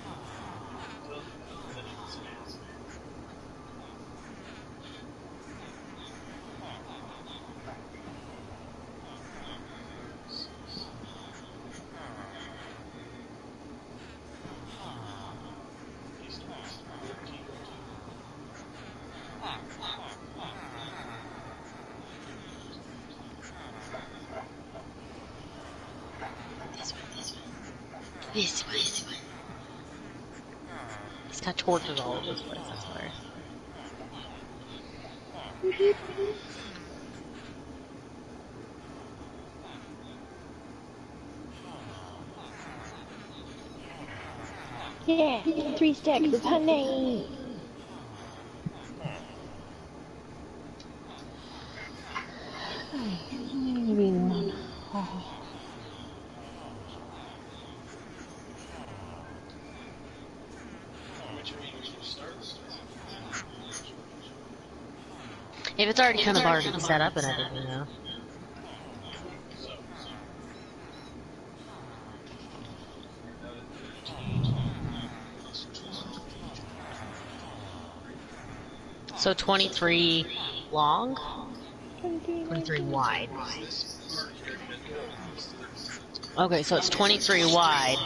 This way, this way. He's got torches all over this place, that's why. Yeah, three stacks of honey. Maybe one. Oh. Which means you start. If it's already kind of already set up and everything, you know. So 23 long, 23 wide. Okay, so it's 23 wide.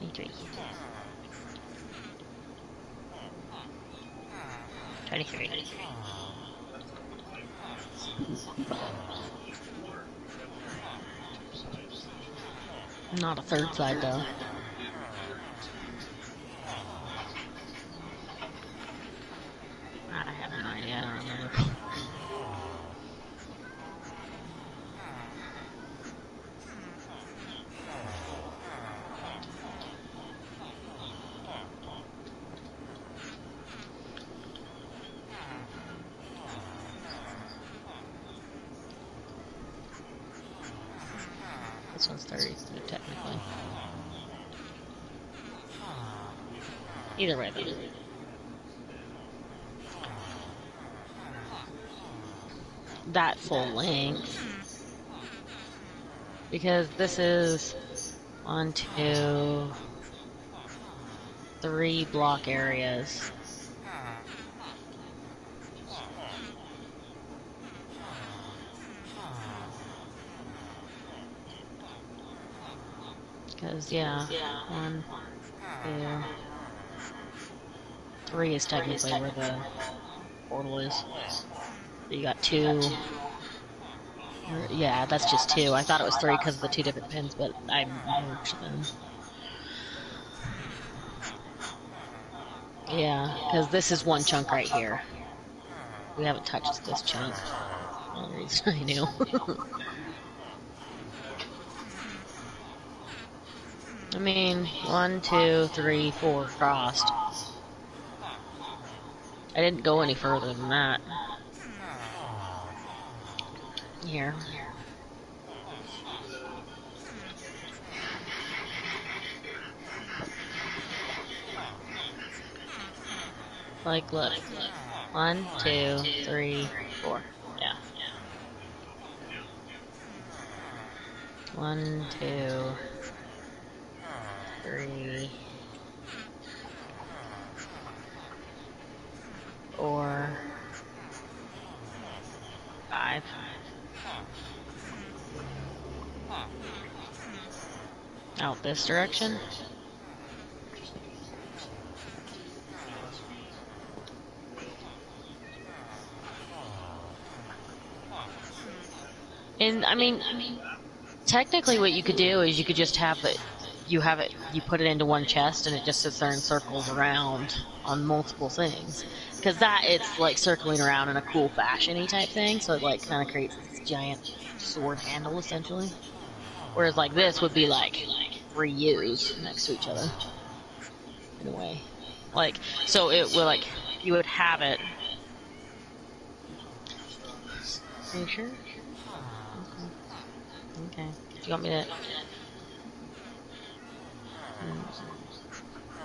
Twenty-three. Twenty-three. Not a third side though. I have no idea. I don't remember. This one's 32 technically. Either way, though. That full length. Because this is one, two, three block areas. Because, yeah, one, two, three is technically where the portal is. You got two. Yeah, that's just two. I thought it was three because of the two different pins, but I merged them. Yeah, because this is one chunk right here. We haven't touched this chunk. I knew. I mean, one, two, three, four crossed. I didn't go any further than that. Here. Like, look. One, two, three, four. Yeah. One, two, three, off this direction. And I mean, technically, what you could do is you could just have it. You have it. You put it into one chest, and it just sits there and circles around on multiple things. Because that it's like circling around in a cool fashiony type thing, so it like kind of creates this giant sword handle essentially. Whereas like this would be like reused next to each other in a way. Like so it would like you would have it. Are you sure? Okay. okay. Do you want me to? Hmm.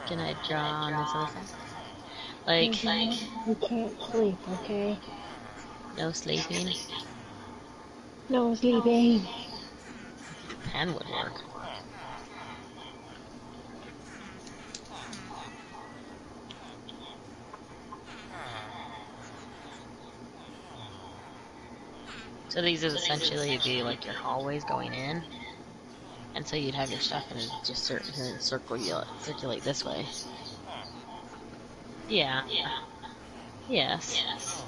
Can I draw on this other side? Like Mhm. You can't sleep, okay? no sleeping. No sleeping. Pen would work. So these would essentially be like your hallways going in, and so you'd have your stuff and just certain circle circulate this way. Yeah. Yeah. Yes.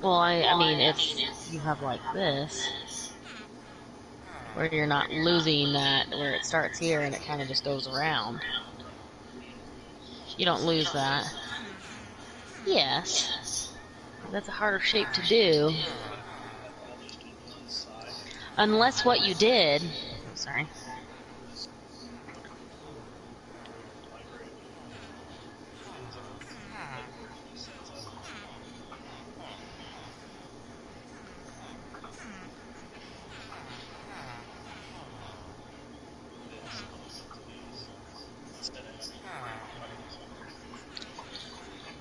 Well, I, I mean, if you have like this, where you're not losing that, where it starts here and it kind of just goes around. You don't lose that. Yes. That's a harder shape to do. Unless what you did, sorry.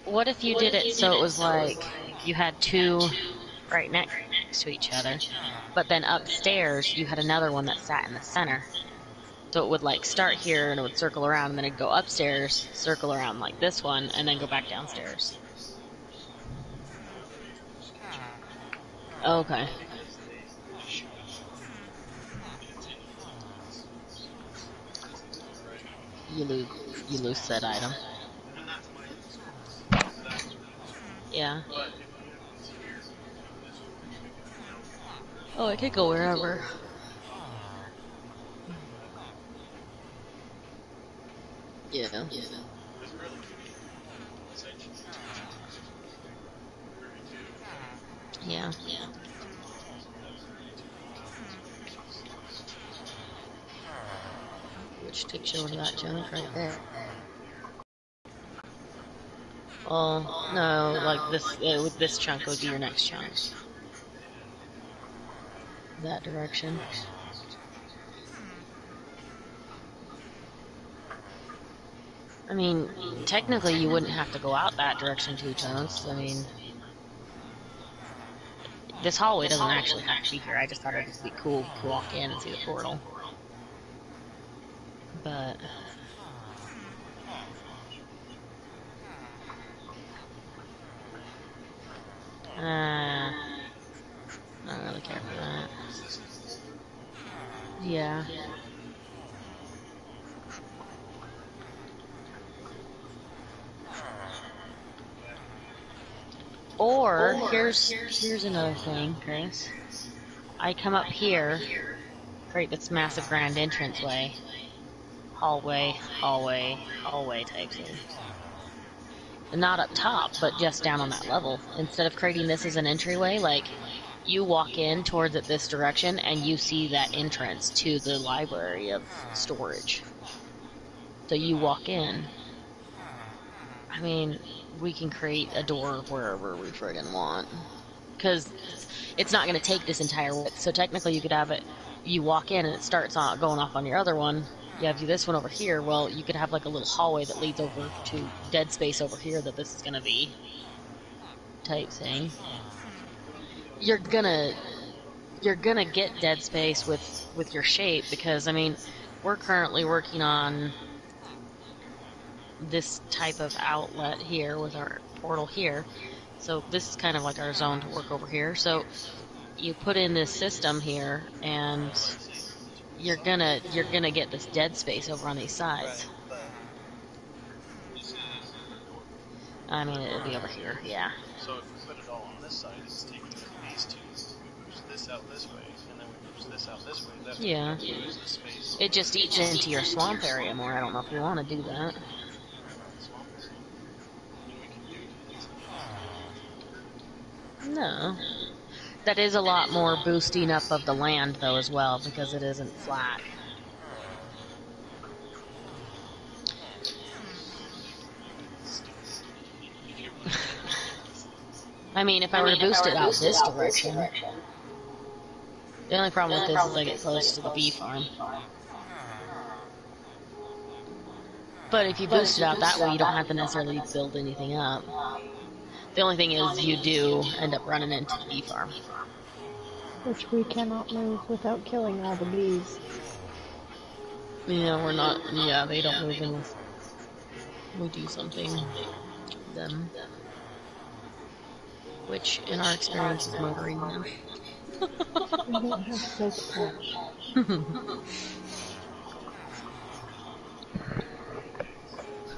What if you did it so it was like you had two right next to each other, but then upstairs you had another one that sat in the center? So it would like start here and it would circle around and then it'd go upstairs, circle around like this one, and then go back downstairs. Okay. You lose you lose said item. Yeah. Oh, I could go wherever. Yeah. Yeah. Yeah. Yeah. Which takes you over that chunk right there. Oh, no, like this, uh, with this chunk would be your next chunk. That direction. I mean, technically you wouldn't have to go out that direction two times. I mean, this hallway doesn't actually have to be here. I just thought it'd be cool to walk in and see the portal. But Uh, I don't really care for that. Yeah. Or here's here's another thing, Chris. I come up here, create this massive grand entranceway, hallway, hallway, hallway type thing not up top, but just down on that level. Instead of creating this as an entryway, like you walk in towards it this direction and you see that entrance to the library of storage. So you walk in. I mean, we can create a door wherever we friggin' want. Because it's not going to take this entire width. So technically you could have it, you walk in and it starts on, going off on your other one, you have this one over here, well, you could have like a little hallway that leads over to dead space over here that this is gonna be. Type thing. You're gonna you're gonna get dead space with with your shape because I mean we're currently working on this type of outlet here with our portal here. So this is kind of like our zone to work over here. So you put in this system here, and you're gonna you're gonna get this dead space over on these sides. I mean, it'll be over here. Yeah. so if put it all on this side, it's taking these two. We push this out this way, and then we push this out this way. That Yeah. we the space. It just eats into your swamp area more. I don't know if we want to do that. around the swamp area. I mean, we can do it. No. That is a lot more boosting up of the land, though, as well, because it isn't flat. I mean, if I were to boost it out this direction, the only problem with this is I get close to the bee farm. But if you boost it out that way, you don't have to necessarily build anything up. The only thing is you do end up running into the bee farm. Which we cannot move without killing all the bees. Yeah, we're not. Yeah, they don't move unless we do something to them. Which, in our experience, is murdering them. We don't have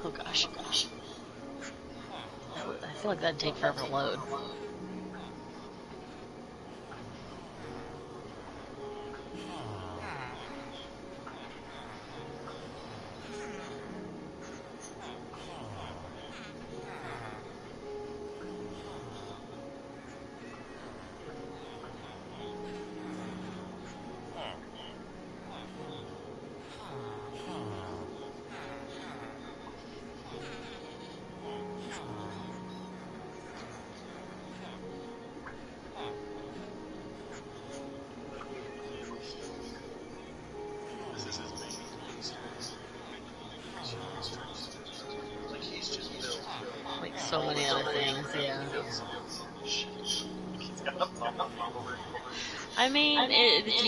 oh gosh, gosh. I feel like that'd take forever to load.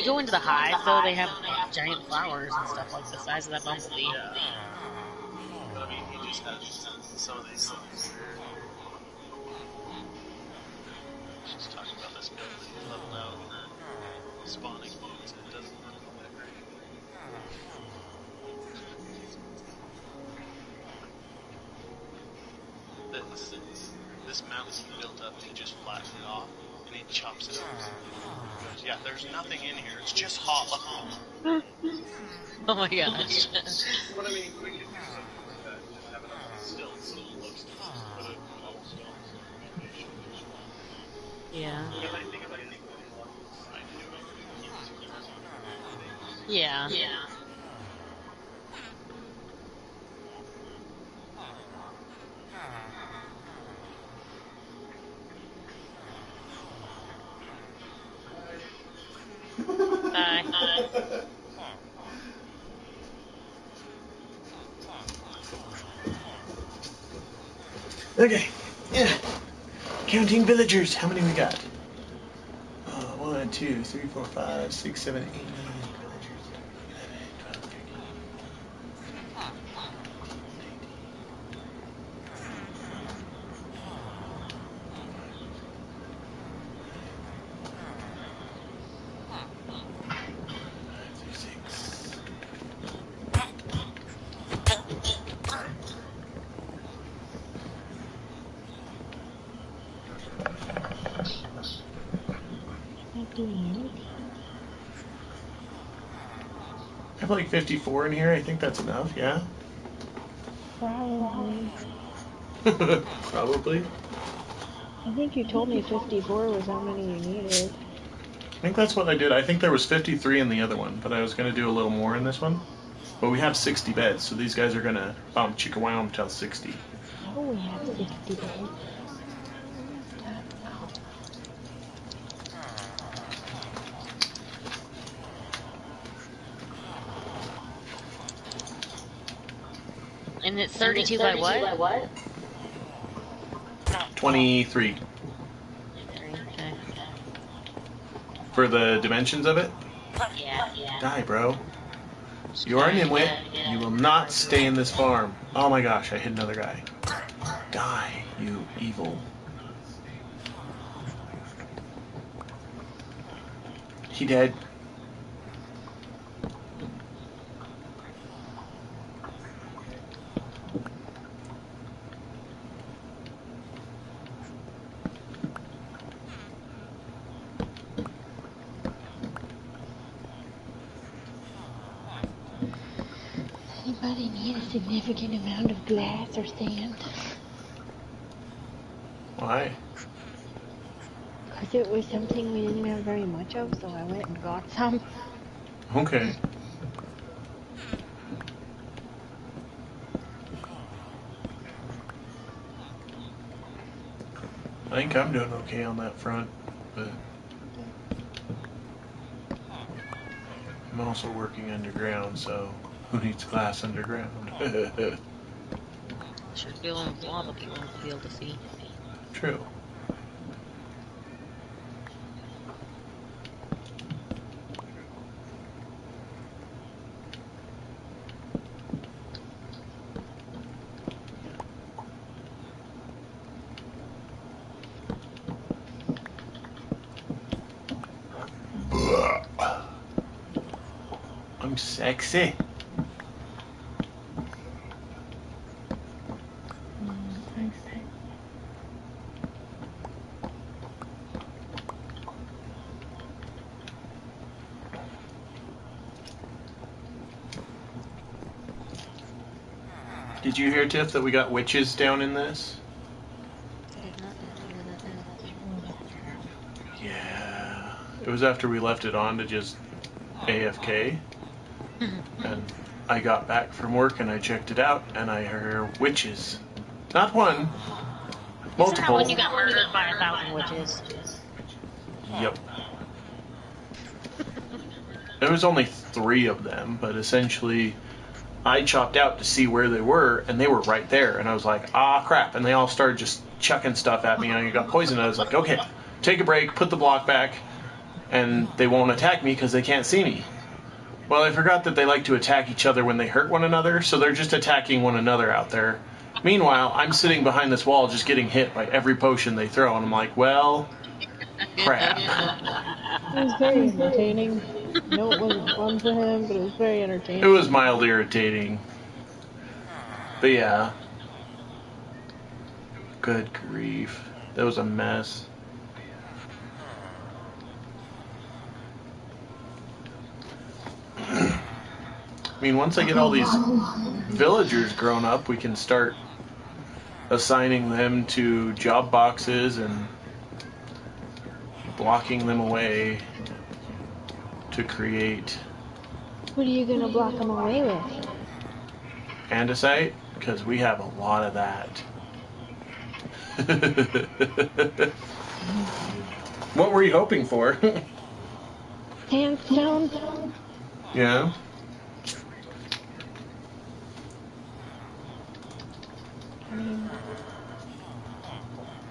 You go into the hive, though, they have giant flowers and stuff like the size of that bumblebee. Yeah. But I mean, he just has some of these Yeah. Yeah. Bye. Okay. Yeah. Counting villagers. How many we got? Uh, one, two, three, four, five, six, seven, eight, nine 54 in here? I think that's enough, yeah? Probably. Probably? I think you told me 54 was how many you needed. I think that's what I did. I think there was 53 in the other one, but I was going to do a little more in this one. But we have 60 beds, so these guys are going to bump chicka wow till 60. Oh, we have 60 beds. 32, by what? By what? 23. For the dimensions of it? Yeah. Die, bro. You are a nimwit. You will not stay in this farm. Oh my gosh, I hit another guy. Die, you evil. He dead. Significant amount of glass or sand? Why? Because it was something we didn't have very much of, so I went and got some. Okay. I think I'm doing okay on that front, but I'm also working underground, so who needs glass underground? Should dealing with lava, people won't be able to see. True. I'm sexy. Did you hear, Tiff, that we got witches down in this? Yeah. It was after we left it on to just AFK. and I got back from work and I checked it out and I heard witches. Not one, Isn't that multiple. when you got murdered by a thousand witches? Yep. There was only three of them, but essentially, I chopped out to see where they were, and they were right there. And I was like, ah, crap. And they all started just chucking stuff at me, and I got poisoned. I was like, okay, take a break, put the block back, and they won't attack me because they can't see me. Well, I forgot that they like to attack each other when they hurt one another, so they're just attacking one another out there. Meanwhile, I'm sitting behind this wall just getting hit by every potion they throw, and I'm like, well, crap. It was very entertaining. No, it wasn't fun for him, but it was very entertaining. It was mildly irritating. But yeah. Good grief. That was a mess. I mean, once I get all these villagers grown up, we can start assigning them to job boxes and blocking them away to create What are you gonna block them away with? andesite because we have a lot of that. what were you hoping for? Sandstone? yeah. I mean,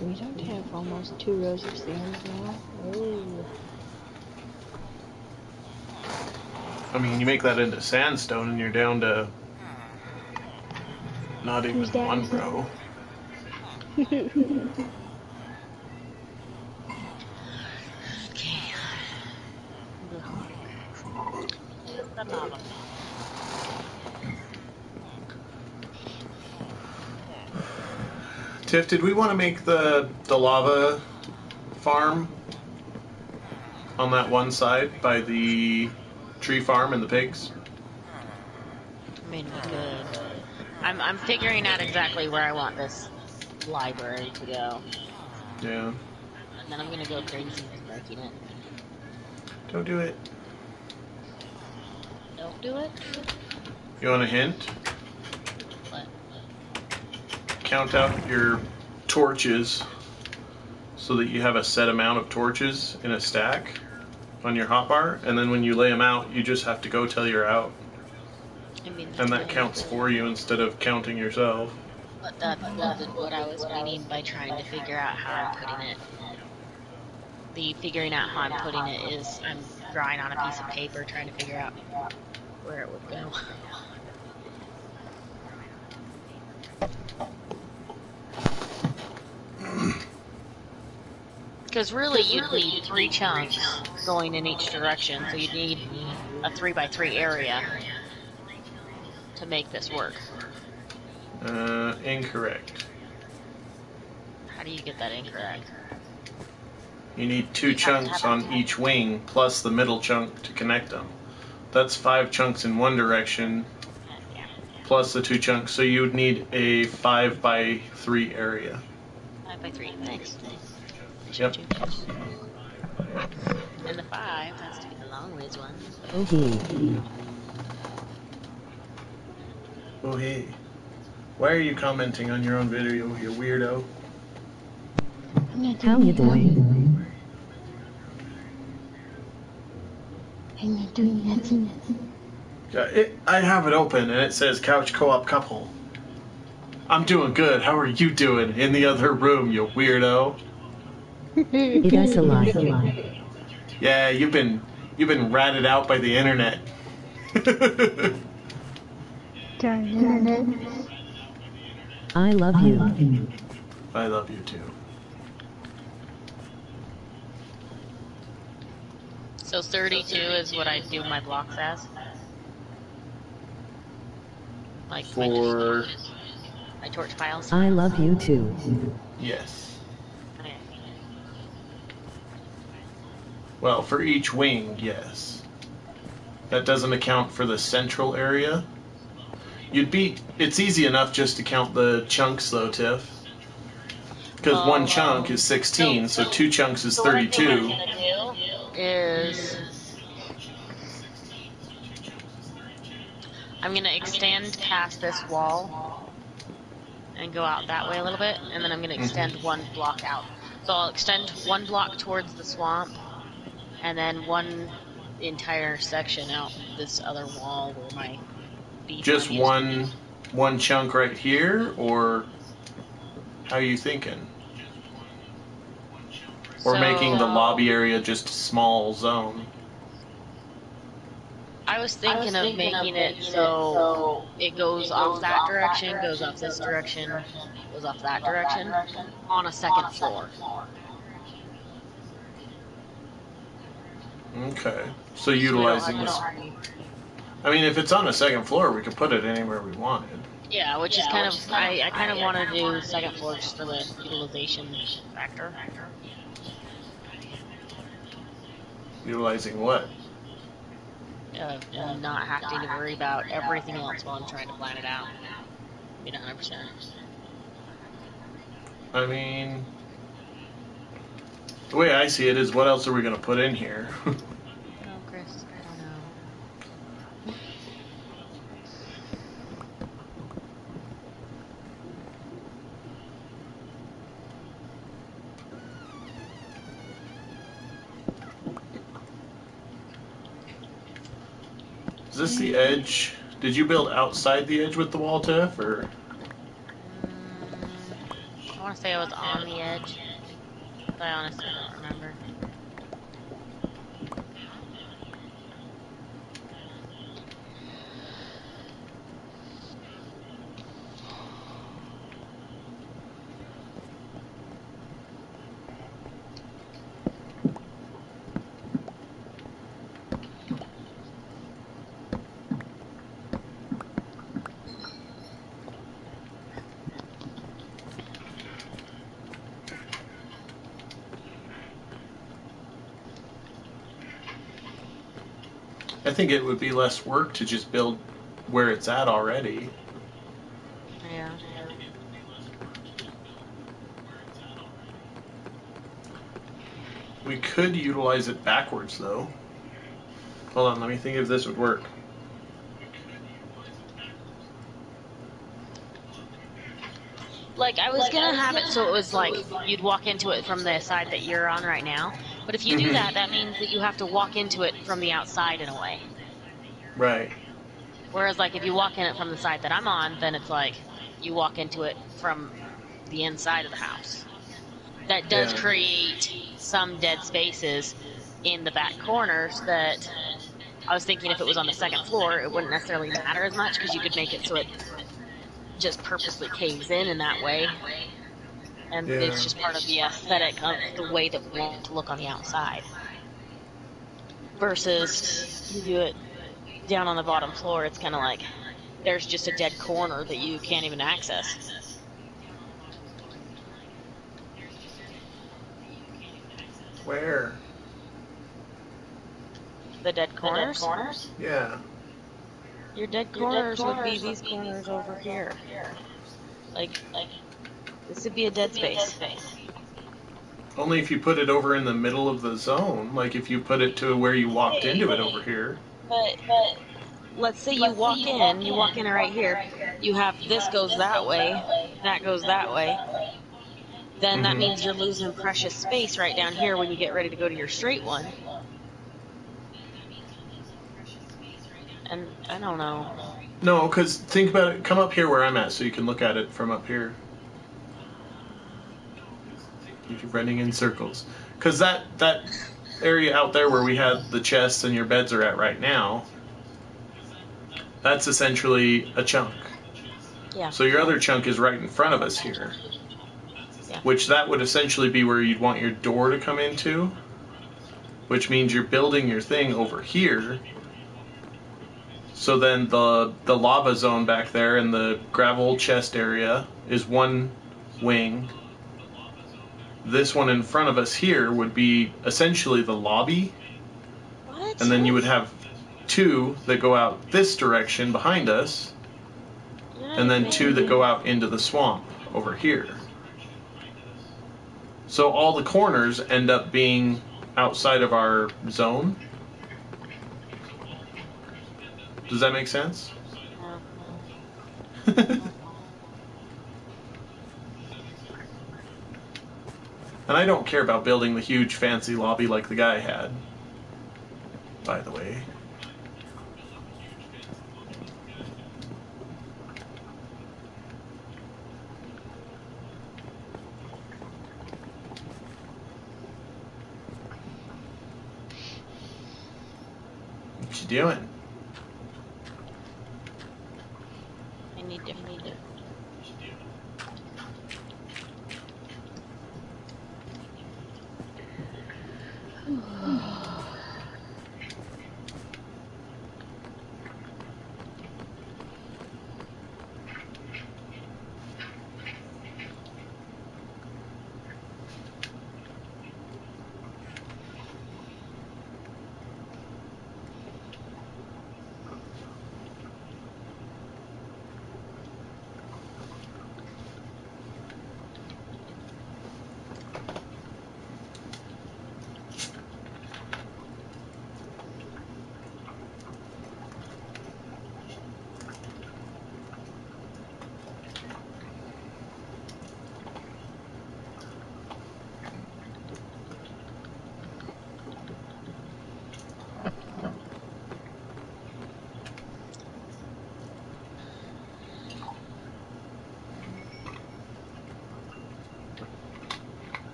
we don't have almost two rows of sand now. Oh. I mean, you make that into sandstone and you're down to not even Who's that? one row. Okay. Tiff, did we want to make the the lava farm on that one side by the tree farm and the pigs? I mean, we could. I'm, I'm figuring out exactly where I want this library to go. Yeah. And then I'm gonna go crazy breaking it. Don't do it. Don't do it. You want a hint? What? Count out your torches so that you have a set amount of torches in a stack on your hotbar, and then when you lay them out, you just have to go till you're out, I mean, and that counts for you instead of counting yourself. But that wasn't what I was meaning by trying to figure out how I'm putting it. The figuring out how I'm putting it is I'm drawing on a piece of paper trying to figure out where it would go. Because really, you'd need three chunks going in each direction, so you'd need a three by three area to make this work. Uh, incorrect. How do you get that incorrect? You need two to chunks on each wing plus the middle chunk to connect them. That's five chunks in one direction plus the two chunks, so you would need a five by three area. Five by three. Thanks. Yep. And the five has to be the long ways one. Okay. Oh hey. Why are you commenting on your own video, you weirdo? I'm not How doing you doing? I'm not doing nothing. Yeah, it, I have it open and it says couch co-op couple. I'm doing good. How are you doing in the other room, you weirdo? It is a lie. Yeah, you've been you've been ratted out by the internet. Darn internet. I love you. I love you too. So 32 is what I do my blocks as. Like my- For my torch piles. I love you too. yes. Okay. Well, for each wing, yes. That doesn't account for the central area. You'd be. It's easy enough just to count the chunks, though, Tiff. Because Oh, one chunk is 16, so two chunks is So what I think I'm 32. gonna do is I'm gonna extend past this wall and go out that way a little bit, and then I'm gonna mm-hmm. extend one block out. So I'll extend one block towards the swamp, and then one entire section out this other wall where my beef Just money is. one, one chunk right here, or how are you thinking? Or So- making the lobby um, area just a small zone. I was thinking of making it so it goes off that direction, goes off this direction, goes off that direction, on a second floor. Okay. So So we don't utilizing this. I mean, if it's on a second floor, we could put it anywhere we wanted. Yeah, which is kind of I, I kind of want to do second floor just for the utilization factor. Utilizing what? Of not having to worry about everything else while I'm trying to plan it out. Be 100. percent I mean, the way I see it is, what else are we going to put in here? No, Chris, I don't know. is this the edge? Did you build outside the edge with the wall, Tiff, or? Mm, I want to say it was on the edge, I honestly don't remember. I think it would be less work to just build where it's at already. Yeah. We could utilize it backwards, though. Hold on, let me think if this would work. Like I was gonna have it so it was like you'd walk into it from the side that you're on right now. But if you do Mhm. that, that means that you have to walk into it from the outside in a way. Right. Whereas like if you walk in it from the side that I'm on, then it's like you walk into it from the inside of the house. That does Yeah. create some dead spaces in the back corners that I was thinking if it was on the second floor, it wouldn't necessarily matter as much because you could make it so it just purposely caves in in that way. And Yeah. it's just part of the aesthetic of the way that we want it to look on the outside. Versus you do it down on the bottom floor, it's kind of like there's just a dead corner that you can't even access. Where? The dead corners. The dead corners? Yeah. your dead Your dead corners would be these corners over here. Like, like this would be a dead space. Only if you put it over in the middle of the zone. Like if you put it to where you walked into it over here. But, but let's say you walk in, you walk in right here. You have this goes that way, that goes that way. Then that Mhm. means you're losing precious space right down here when you get ready to go to your straight one. And I don't know. No, because think about it. Come up here where I'm at so you can look at it from up here. You keep running in circles. Because that, that area out there where we had the chests and your beds are at right now, that's essentially a chunk. Yeah. So your other chunk is right in front of us here. Yeah. Which that would essentially be where you'd want your door to come into. Which means you're building your thing over here. So then the the lava zone back there and the gravel chest area is one wing. This one in front of us here would be essentially the lobby, What? and then you would have two that go out this direction behind us, and then two that go out into the swamp over here. So all the corners end up being outside of our zone. Does that make sense? Uh-huh. and I don't care about building the huge fancy lobby like the guy had. By the way. What you doing? I need to. Are you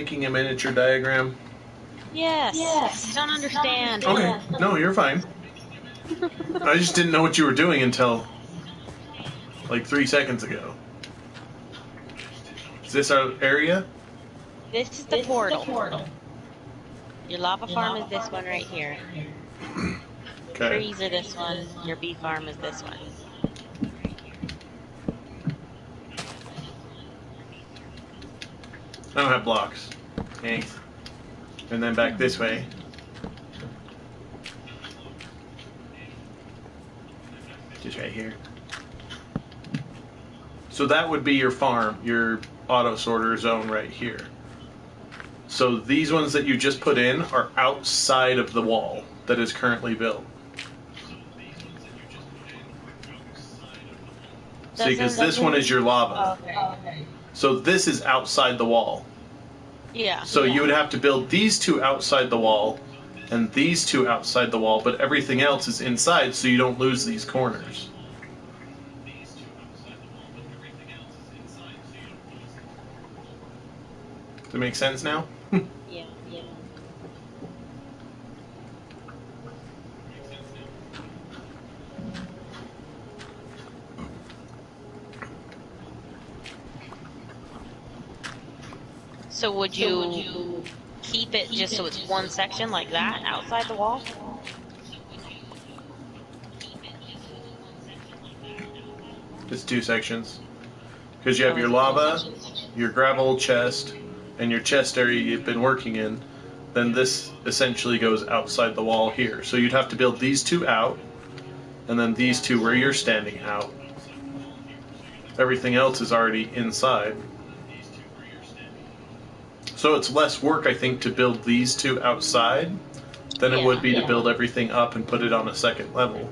making a miniature diagram? Yes. Yes. I don't understand. Okay. No, you're fine. I just didn't know what you were doing until like three seconds ago. Is this our area? This is the portal. portal Your lava farm is this one right here. Okay. Trees are this one. Your bee farm is this one. I don't have blocks. Okay. And then back this way. Just right here. So that would be your farm, your auto sorter zone right here. So these ones that you just put in are outside of the wall that is currently built. See, because this one is your lava. Okay. So this is outside the wall. Yeah. So you would have to build these two outside the wall and these two outside the wall, but everything else is inside so you don't lose these corners. Does it make sense now? Yeah. Yeah. So would you keep it just so it's one section like that outside the wall? It's two sections. Because you have your oh, lava, your gravel chest, and your chest area you've been working in. Then this essentially goes outside the wall here. So you'd have to build these two out, and then these two where you're standing out. Everything else is already inside. So it's less work, I think, to build these two outside than it would be to build everything up and put it on a second level.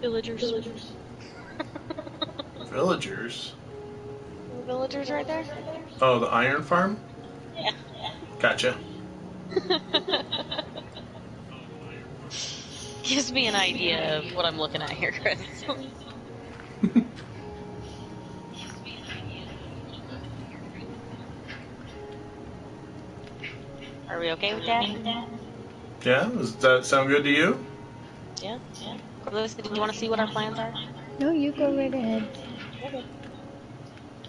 Villagers. Villagers. Villagers right there? Oh, the iron farm? Yeah. Gotcha. Gives me an idea of what I'm looking at here, Chris. Are we okay with that? Yeah, does that sound good to you? Yeah? Yeah. Carlissa, did you want to see what our plans are? No, you go right ahead.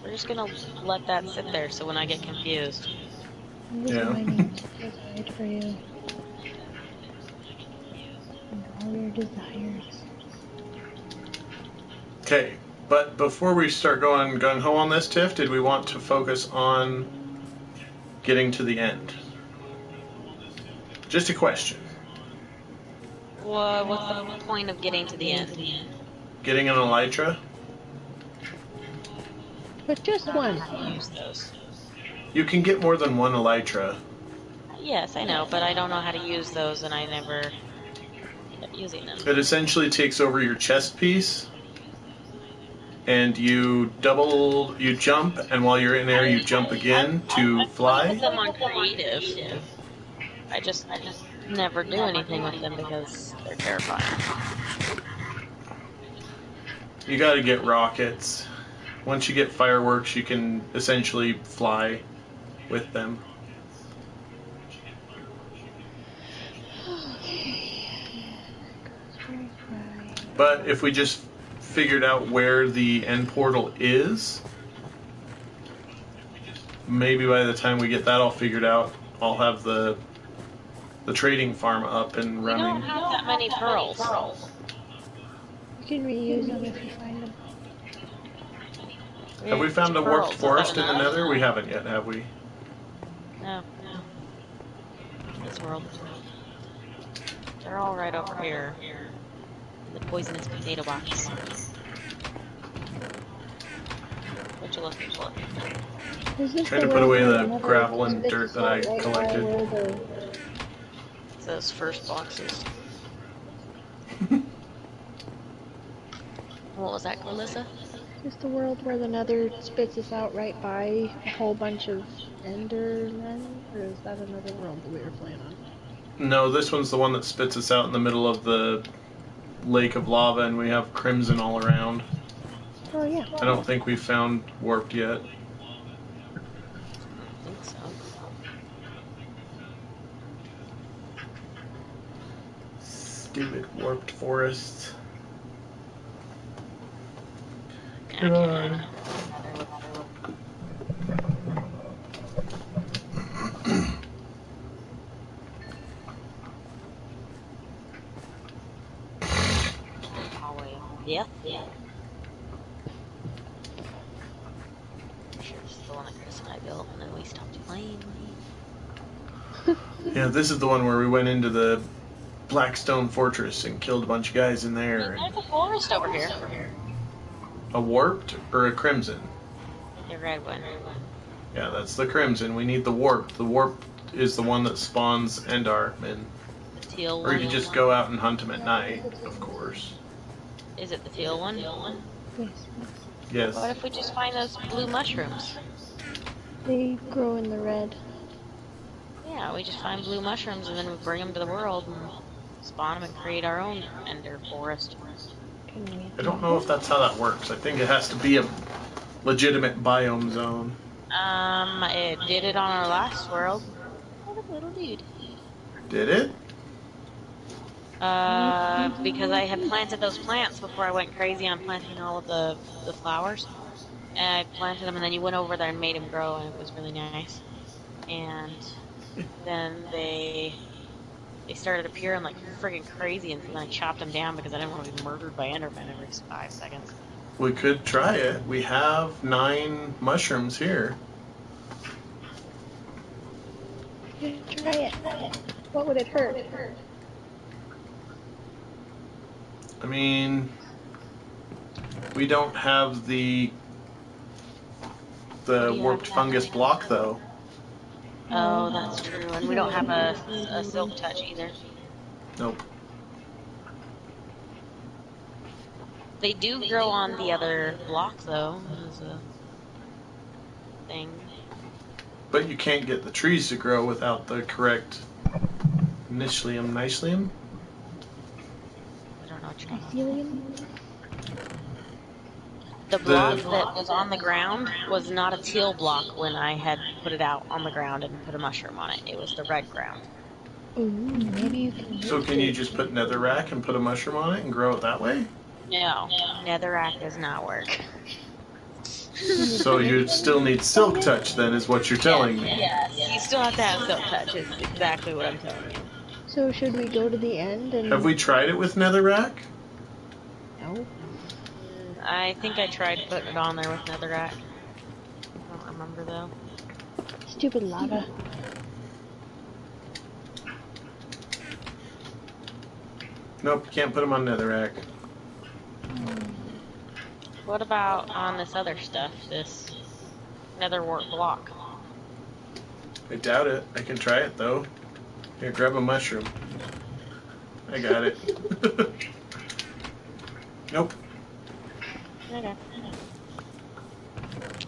We're just gonna let that sit there so when I get confused. I'm just Yeah. waiting to provide for you. And all your desires. Okay, but before we start going gung ho on this, Tiff, did we want to focus on getting to the end? Just a question. What, what's the point of getting to the end? Getting an elytra? But just one. Use those. You can get more than one elytra. Yes, I know, but I don't know how to use those and I never end up using them. It essentially takes over your chest piece, and you double, you jump, and while you're in there, you jump again to Put fly. them on creative. I just, I just never do anything with them because they're terrifying. You gotta get rockets. Once you get fireworks, you can essentially fly with them. But if we just figured out where the end portal is, maybe by the time we get that all figured out, I'll have the the trading farm up and We don't running. have that many pearls. You can reuse them if you find them. Have we found a warped forest in the? Nether? We haven't yet, have we? No, no. This world. They're all right over here. In the poisonous potato box. What you looking for? Trying to put away the gravel and dirt that I out right by collected. It's those first boxes. What was that, Melissa? Is the world where the nether spits us out right by a whole bunch of endermen? Or is that another world that we were playing on? No, this one's the one that spits us out in the middle of the lake of lava, and we have crimson all around. Oh yeah. I don't think we've found warped yet. I think so. Stupid warped forest. Yeah, Come I on. can't- Hallway. Yeah, yeah. Sure, this is the one that Chris and I built, and then we stopped playing. Yeah, this is the one where we went into the Blackstone Fortress and killed a bunch of guys in there. There's a forest over here. A warped or a crimson? The red one. Yeah, that's the crimson. We need the warped. The warped is the one that spawns Endermen. The teal one. Or you can just go out and hunt them at night, of course. Is it the teal one? Yes. Yes. What if we just find those blue mushrooms? They grow in the red. Yeah, we just find blue mushrooms and then we bring them to the world and spawn them and create our own ender forest. I don't know if that's how that works. I think it has to be a legitimate biome zone. Um, it did it on our last world. What a little dude. Did it? Uh, because I had planted those plants before I went crazy on planting all of the, the flowers. And I planted them, and then you went over there and made them grow, and it was really nice. And then they they started appearing like friggin' crazy, and so then I chopped them down because I didn't want to be murdered by Enderman every five seconds. We could try it. We have nine mushrooms here. Try it. What would it hurt? I mean, we don't have the the warped fungus block though. Oh, that's true, and we don't have a, a silk touch either. Nope. They do grow on the other block though. As a thing. But you can't get the trees to grow without the correct Nishlium, Nishlium? I don't know what you're talking Mycelium? The block that was on the ground was not a teal block when I had put it out on the ground and put a mushroom on it. It was the red ground. Ooh, maybe you can. So can you just put netherrack and put a mushroom on it and grow it that way? No, netherrack does not work. So you still need silk touch then is what you're telling me. Yes, you still have to have silk touch. Is exactly what I'm telling you. So should we go to the end and? Have we tried it with netherrack? No. I think I tried putting it on there with netherrack. I don't remember though. Stupid lava. Nope, you can't put them on netherrack. What about on this other stuff? This nether wart block. I doubt it. I can try it though. Here, grab a mushroom. I got it. nope. Okay.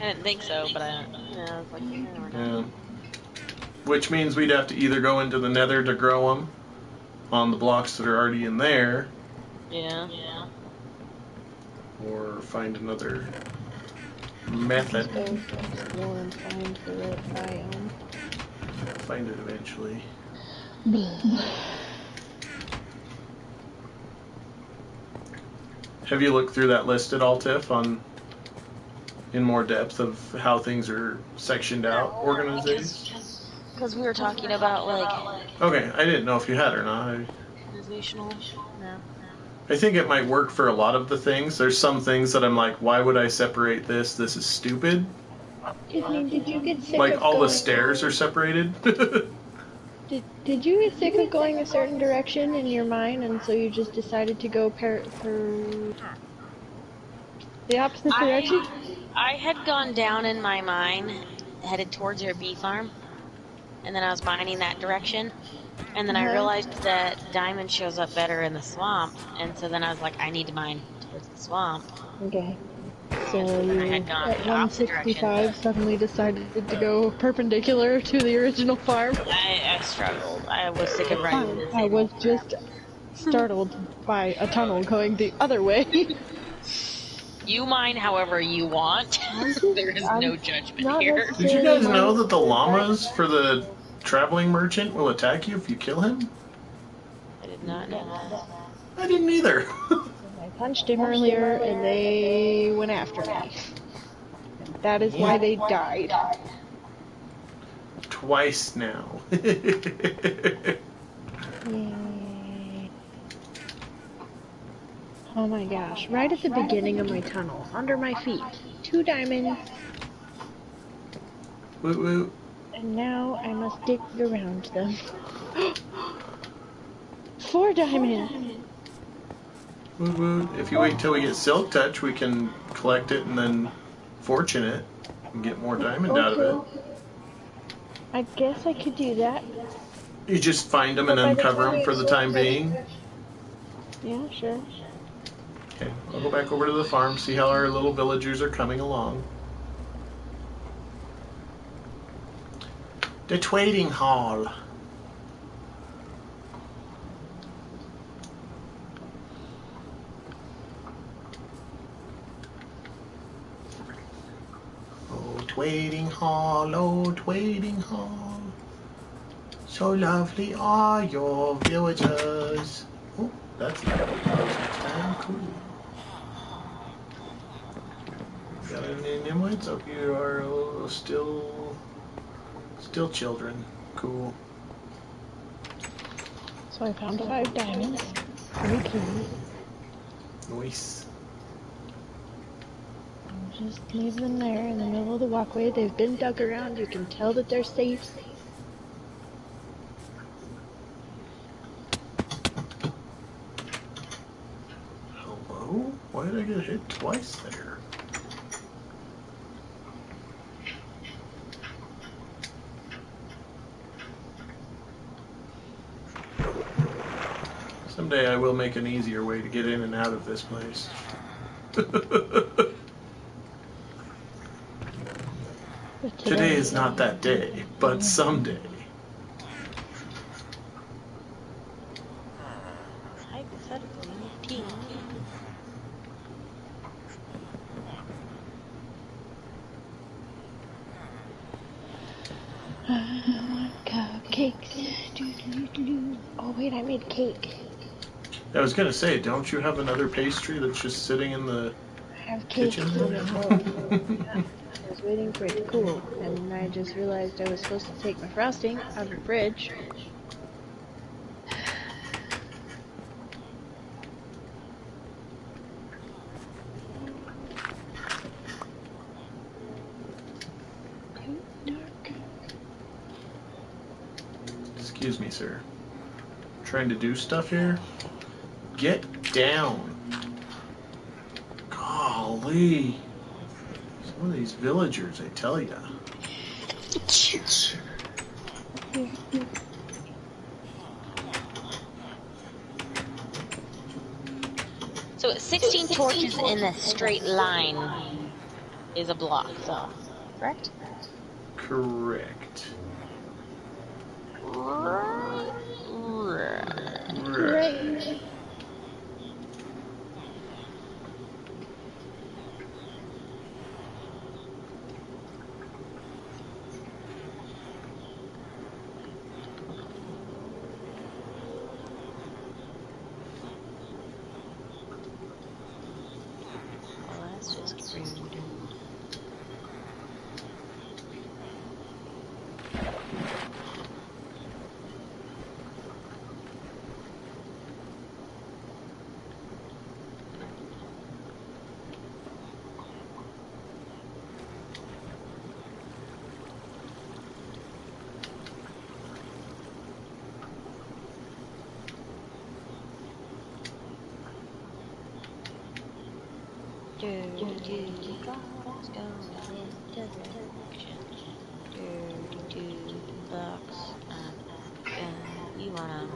I didn't think so, but I, yeah, I was like, you never know. Yeah. Which means we'd have to either go into the nether to grow them on the blocks that are already in there, Yeah. Yeah. or find another method. Go explore and find the right biome. Find it eventually. Have you looked through that list at all, Tiff, on in more depth of how things are sectioned out, organized? Because we were talking about like Okay, I didn't know if you had or not. I, organizational. No. I think it might work for a lot of the things. There's some things that I'm like, why would I separate this? This is stupid. Disney, did you get sick Like of all the stairs are separated. Did, did you get sick of going a certain direction in your mind, and so you just decided to go per, per the opposite direction? I had gone down in my mine, headed towards your bee farm, and then I was mining that direction. And then I Uh-huh. realized that diamond shows up better in the swamp, and so then I was like, I need to mine towards the swamp. Okay. So I you, at 165, suddenly decided to go perpendicular to the original farm. I, I struggled. I was sick of riding this. I was just startled by a tunnel going the other way. You mine however you want. there is no judgment here. Did you guys know that the llamas for the traveling merchant will attack you if you kill him? I did not know that. I didn't either. Punched him earlier, and they went after me. That is why they died. Twice now. Yay. Oh my gosh, right at the beginning of my tunnel, under my feet, two diamonds, Woot woot. and now I must dig around them. Four diamonds! If you wait till we get silk touch, we can collect it and then fortune it and get more diamond out of it. I guess I could do that. You just find them and But by uncover them for the time being. Yeah, sure. Okay, I'll go back over to the farm, see how our little villagers are coming along. The trading hall. Waiting hall, oh, old waiting hall. So lovely are your villagers. Oh, that's not what I was. Cool. Got any Nimwits? Oh, you are still, still children. Cool. So I found five diamonds. Very cool. Nice. Just leave them there in the middle of the walkway. They've been dug around. You can tell that they're safe. Hello? Why did I get hit twice there? Someday I will make an easier way to get in and out of this place. But Today is not that day, but someday. Hypothetically. I want cupcakes. Oh wait, I made cake. I was gonna say, don't you have another pastry that's just sitting in the I have cake kitchen? was waiting for it to cool, and I just realized I was supposed to take my frosting out of the fridge. Excuse me, sir. Trying to do stuff here? Get down. Golly. Some of these villagers, I tell ya. So 16 torches in a straight line is a block, so correct? Correct. Right. Right. Well, that's just rude. Dirty going into direction. Dirty box. Uh, uh, you wanna?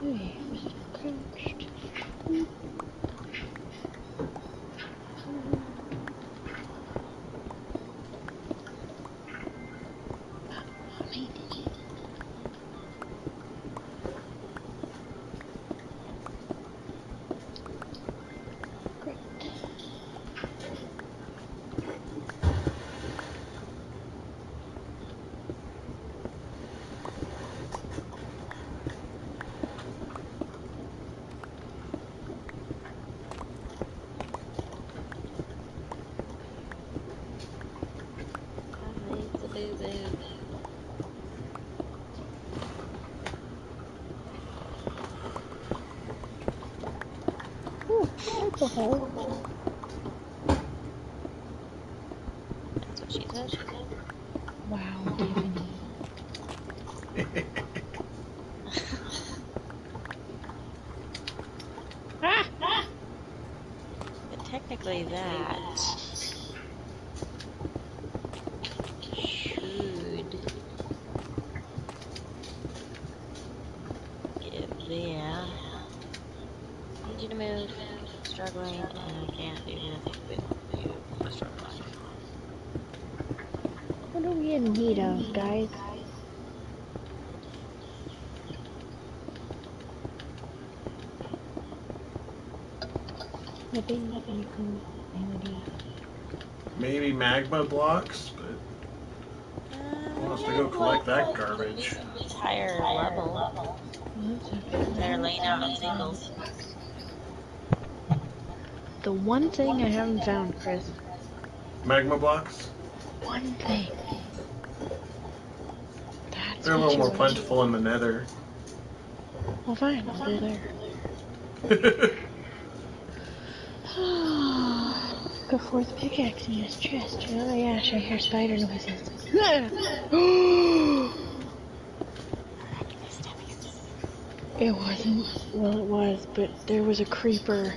Hey, I'm still crouched. Mommy. Great. Hole. That's what she said. Wow, Tiffany. But technically that should give there. Need you to move. Struggling and I can't do anything with you. Struggling. What are we in need of, guys? Maybe magma blocks, but uh, who wants to go collect that garbage? It's higher level. They're laying out on singles. The one thing I haven't found, Chris. Magma blocks? They're a little more plentiful in the nether. Well, fine, I'll go there. Go forth pickaxe in this chest. Oh my gosh, I hear spider noises. it wasn't. Well, it was, but there was a creeper.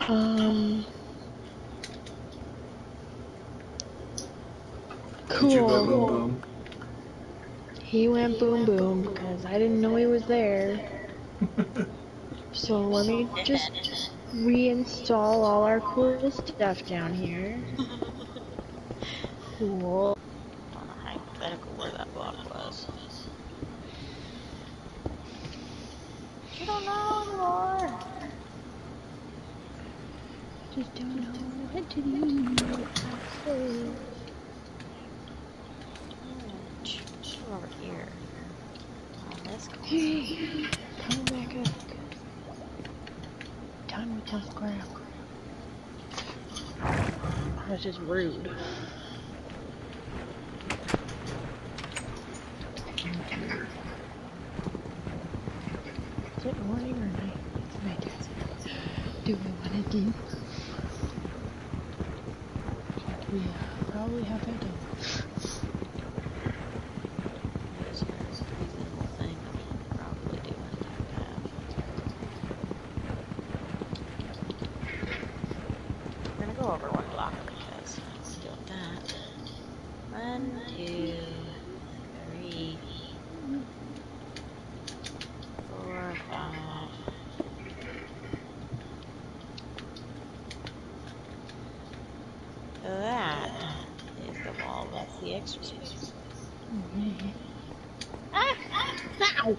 Um. Did you go Cool. Boom? Boom because I didn't know he was there. So let me just reinstall all our cool stuff down here. Cool. On a hypothetical where that block was. You don't know anymore. Just don't know what to do. So, She's over here. On this corner. Hey, coming back up. Done with this crap. That's just rude. Is it morning or night? It's night. Do we want to do? Yeah, probably have to do. There's a reasonable thing that we could probably do in that We're gonna go over one block because let's do that. One, two, three, four, five. That is the wall. That's the extra space. Ow!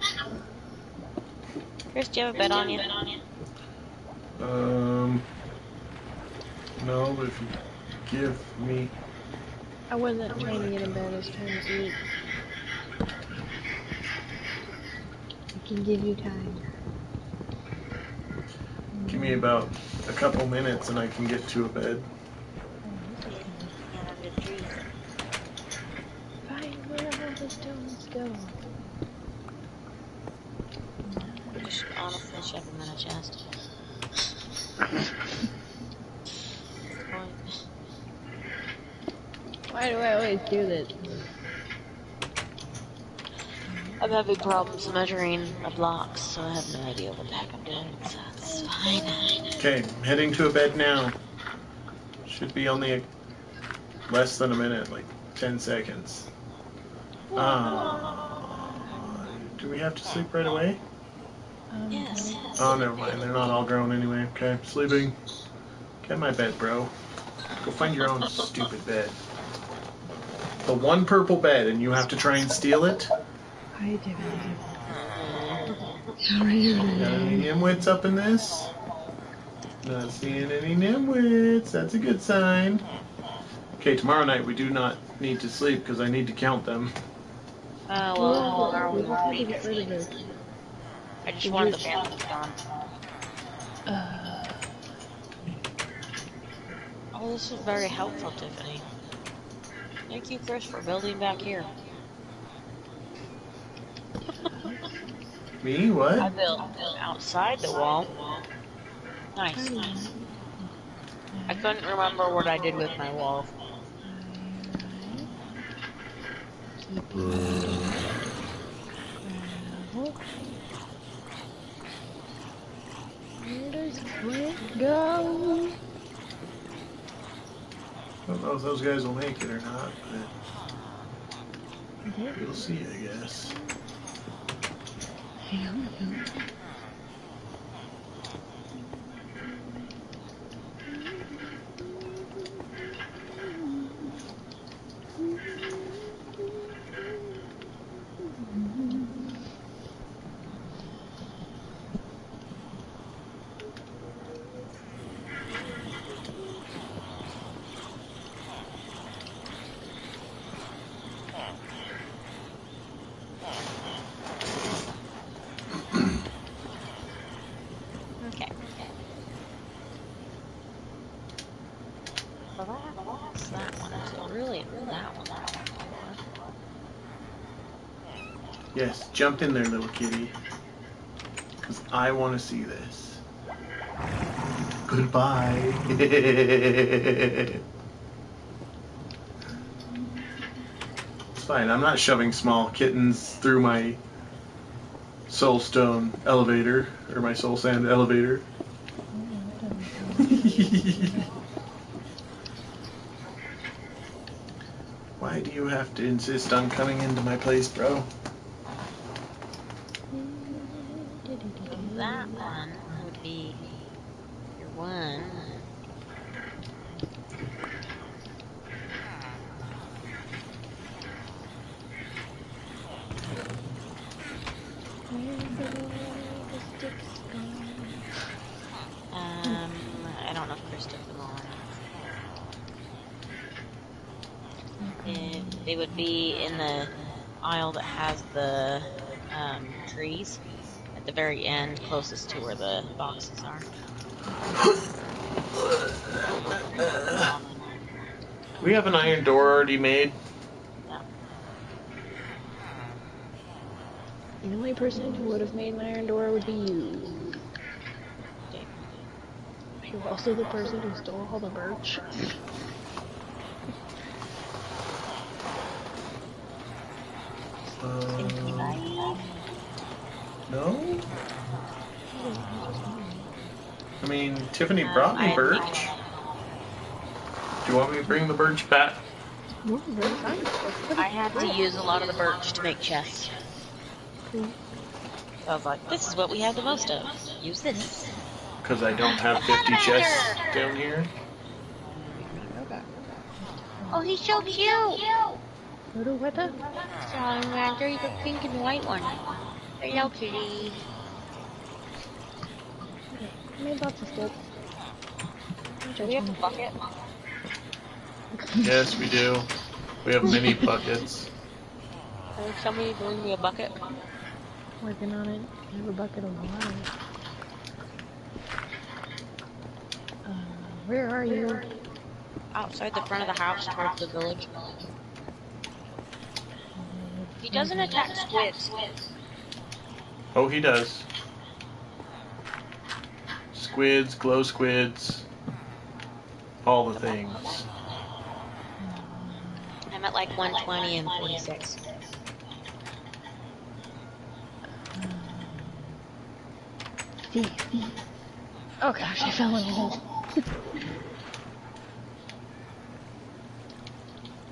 Chris, do you have a bed on you? Um, no, but if you give me, I wasn't trying to get in bed, I was trying to sleep. I can give you time. give me about a couple minutes and I can get to a bed. Fine, where all the stones go? You should honestly shove them in a chest. Why do I always do this? Having problems measuring the blocks, so I have no idea what the heck I'm doing, so it's fine. Okay, heading to a bed now. Should be only a, less than a minute, like 10 seconds. Ah, do we have to sleep right away? Um, Yes. Oh, never mind. They're not all grown anyway. Okay, sleeping. Get my bed, bro. Go find your own stupid bed. The one purple bed, and you have to try and steal it? Hi, David. How are you Got any nimwits up in this? Not seeing any nimwits. That's a good sign. Okay, tomorrow night we do not need to sleep because I need to count them. Uh, well, are we we just need to get rid. I just wanted the phantoms gone. Uh, Oh, this is very helpful, Tiffany. Thank you, Chris, for building back here. Me? What? I built outside the wall. Nice. I couldn't remember what I did with my wall. Keep gravel. Where go? I don't know if those guys will make it or not, but we'll see, I guess. Hang on. Okay. So that's that one. So really, that one. Yes, jump in there, little kitty. Because I want to see this. Goodbye. it's fine. I'm not shoving small kittens through my soulstone elevator or my soul sand elevator. Why do you have to insist on coming into my place, bro? That one would be your one. Um, I don't know if them all or. Eh, They would be in the aisle that has the um, trees at the very end, closest to where the boxes are. We have an iron door already made. The only person who would have made an iron door would be you. Okay. You're also the person who stole all the birch. Uh, no? I mean, Tiffany uh, brought me I- birch. Do you want me to bring the birch back? No, very fine. I had to use a lot of the birch to make chests. So I was like, this is what we have the most of. Use this. Because I don't have 50 chests down here. Oh, he's so cute. Go to what the? Salamander, he's a pink and white one. Hello, kitty. I made lots of sticks. Do we have a bucket? Yes, we do. We have many buckets. Can somebody bring me a bucket? Working on it. I have a bucket on the line. Uh, where are you? Outside the front of the house towards the village. He doesn't attack squids. Oh, he does. Squids, glow squids, all the things. I'm at like 120 and 46. Thief. Oh gosh, I fell in a hole.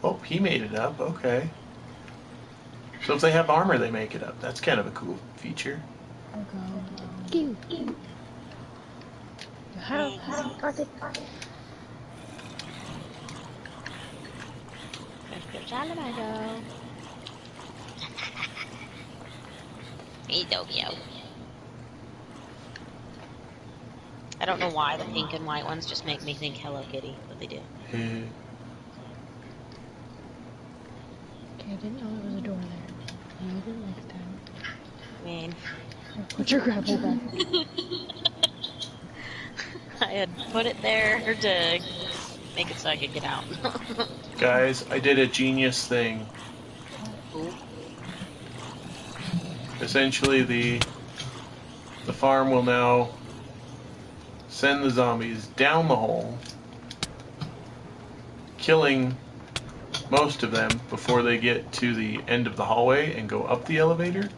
Oh, he made it up. Okay. So if they have armor, they make it up. That's kind of a cool feature. Ew. You have bucket. Salamander. He's so cute. I don't know why the pink and white ones just make me think Hello Kitty, but they do. Eh, Okay, I didn't know there was a door there. Maybe next time. I mean, Put your gravel back. I had put it there to make it so I could get out. Guys, I did a genius thing. Ooh. Essentially, the the farm will now send the zombies down the hole, killing most of them before they get to the end of the hallway and go up the elevator.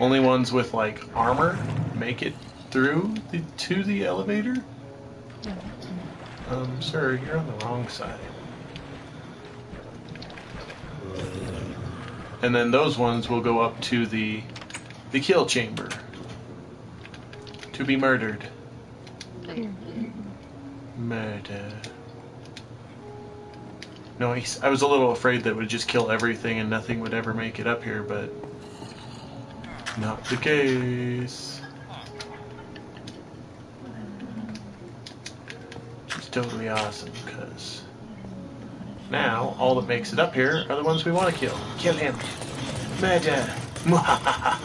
Only ones with like armor make it through the, to the elevator. Um, sir, you're on the wrong side. And then those ones will go up to the the kill chamber to be murdered. Murder. No, I was a little afraid that it would just kill everything and nothing would ever make it up here, but not the case. Which is totally awesome because now all that makes it up here are the ones we want to kill. Kill him. Murder.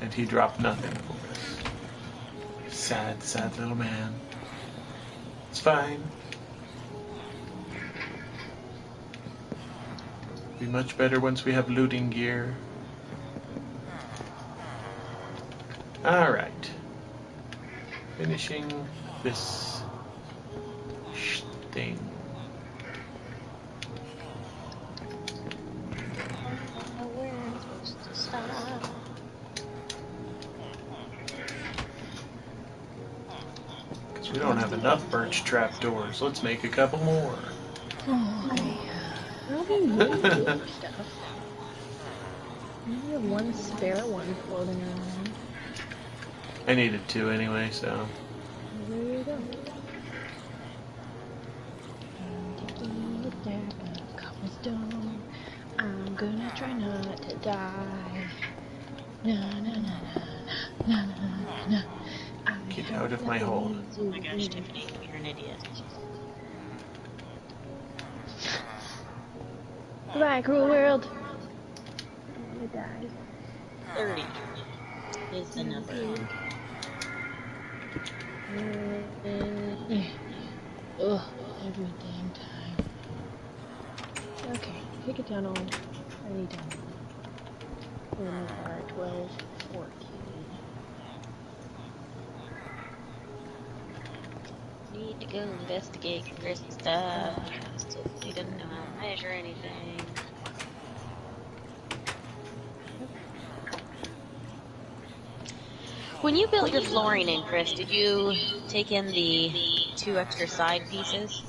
and he dropped nothing for us. Sad, sad little man. It's fine. Be much better once we have looting gear. Alright. Finishing this thing. Where am I supposed to stop? Because we don't have enough birch trap doors. Let's make a couple more. Oh, okay. I'll be stuff. We have one spare one floating around. I needed two anyway, so. There you go. Taking it down, cobblestone. I'm gonna try not to die. Na na na na na na na na. Get out of my hole. Oh my gosh. Tiffany, you're an idiot. Goodbye, cruel world. I'm gonna die. 30 is the number. Uh, Ugh, every damn time. Okay, take it down on. I need to. Remove our 12, 14. Need to go investigate Chris stuff. Still, he doesn't know how to measure anything. When you built your flooring in, Chris, did you take in the two extra side pieces?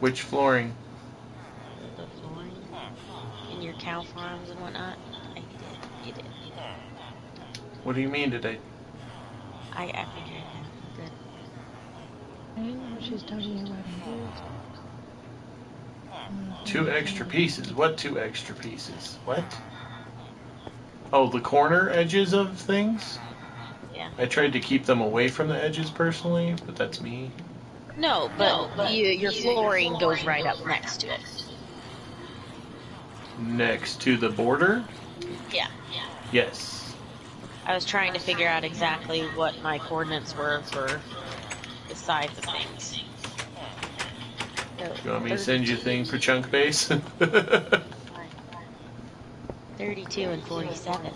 Which flooring? The flooring in your cow farms and whatnot? I did. You did. What do you mean? Did I? I, I figured. Good. I don't know what she's talking about. Two extra pieces. What two extra pieces? What? Oh, the corner edges of things? Yeah. I tried to keep them away from the edges personally, but that's me. No, but, you, your flooring goes right up next to it. Next to the border? Yeah, yeah. Yes. I was trying to figure out exactly what my coordinates were for the sides of things. You want me to send you a thing for chunk base? 32 and 47.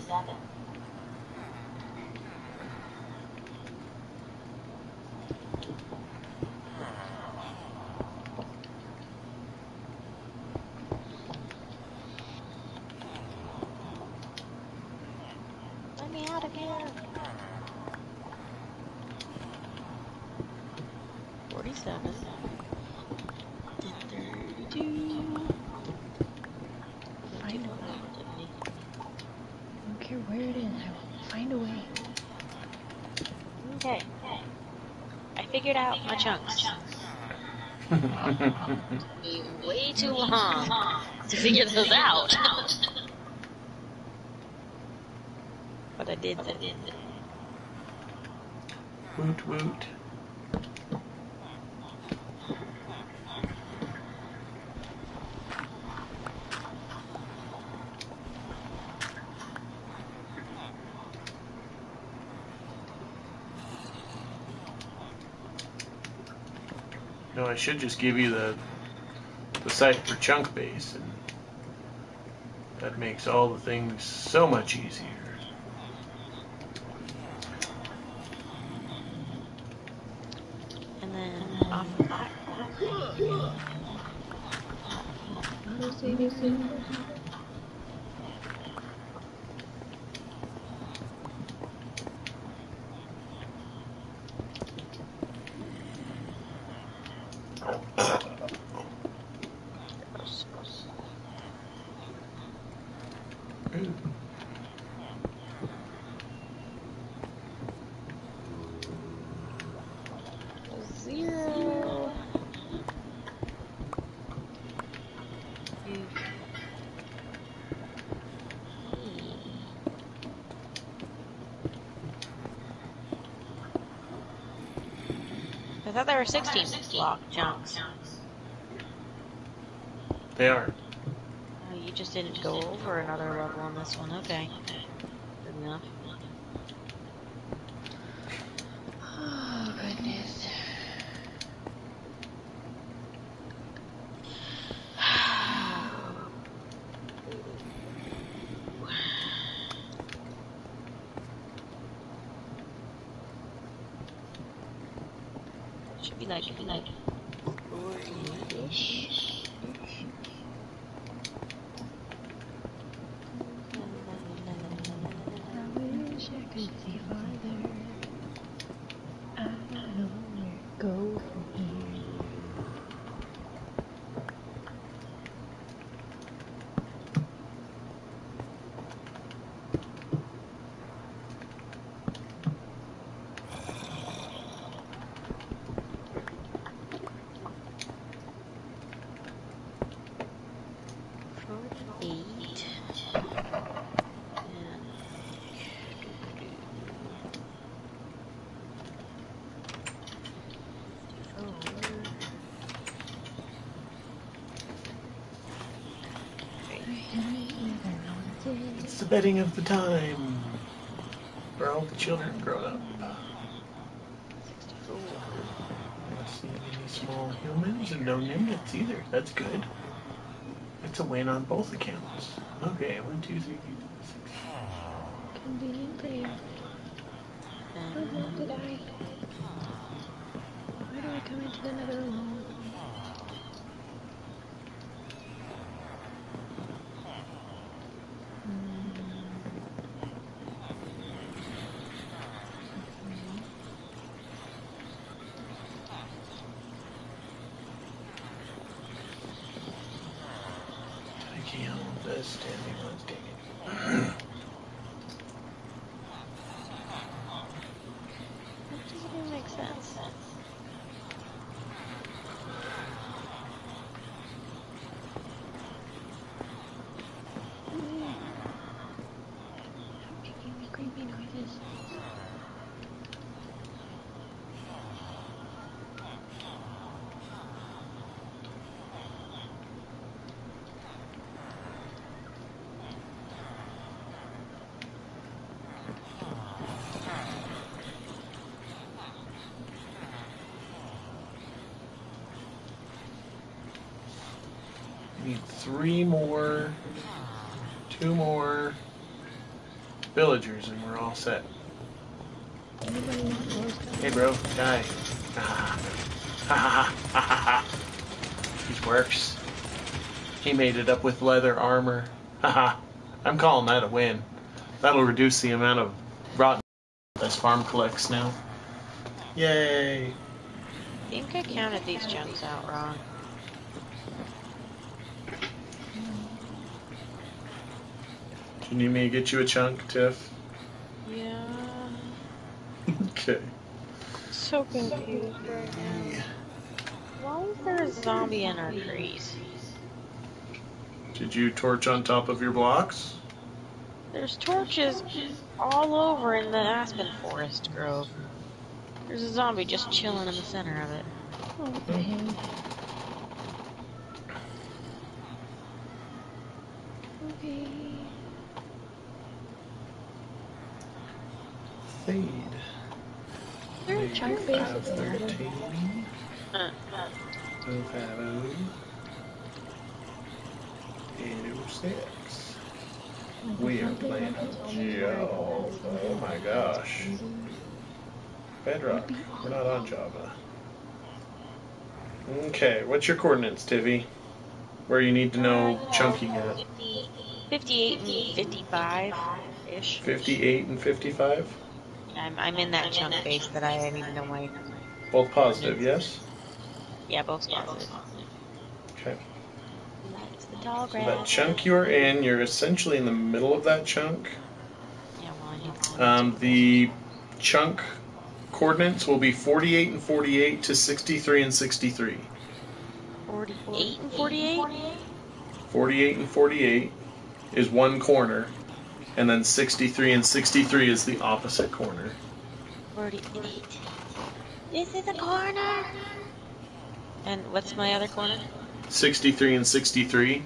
Let me out of here. 47. 32. Find a way. I don't care where it is. I will find a way. Okay. I figured out my chunks. Be way too long to figure those out. but I did. I did. woot woot. No, I should just give you the the site for chunk base and That makes all the things so much easier. And then off of that. Ooh. Zero. I there were 16 block chunks. They are. Oh, you just didn't go over another level on this one. Okay. Good enough. Oh, goodness. Should be like, should be like. I wish I could see farther. I don't know where to go from here. Eight. Betting of the time. Where all the children grown up. Not seeing any small humans and no nimnits either. That's good. It's a win on both accounts. Okay, one, two, three, four, six. Convenient day. Oh, no, did I? Why do I come into the nether alone? I can't. That's standing on standing. That doesn't even make sense. Stop making me creepy noises. Need three more, two more villagers, and we're all set. Anybody want more stuff? Hey, bro, die. Ha ha ha ha ha. These works. He made it up with leather armor. Haha. I'm calling that a win. That'll reduce the amount of rotten this farm collects now. Yay! I think I counted these chunks out wrong. Do you need me to get you a chunk, Tiff? Yeah. okay. So confused right now. Why is there a zombie in our trees? Did you torch on top of your blocks? There's torches all over in the aspen forest grove. There's a zombie just chilling in the center of it. Oh, 13. Uh, uh. Five oh. And. We are playing Java. Oh my gosh. Bedrock. We're not on Java. Okay, what's your coordinates, Tivy? Where you need to know uh, Chunky at? 58 and 55 ish. 58 and 55? I'm, in that chunk base that I didn't even know my both positive, yes? Yeah, both positive. Okay. That's the tall So that chunk you're in, you're essentially in the middle of that chunk. Yeah, well, I need to- Um, the chunk coordinates will be 48 and 48 to 63 and 63. 48 and 48? 48 and 48 is one corner, and then 63 and 63 is the opposite corner. 48. This is a corner. And what's my other corner? 63 and 63.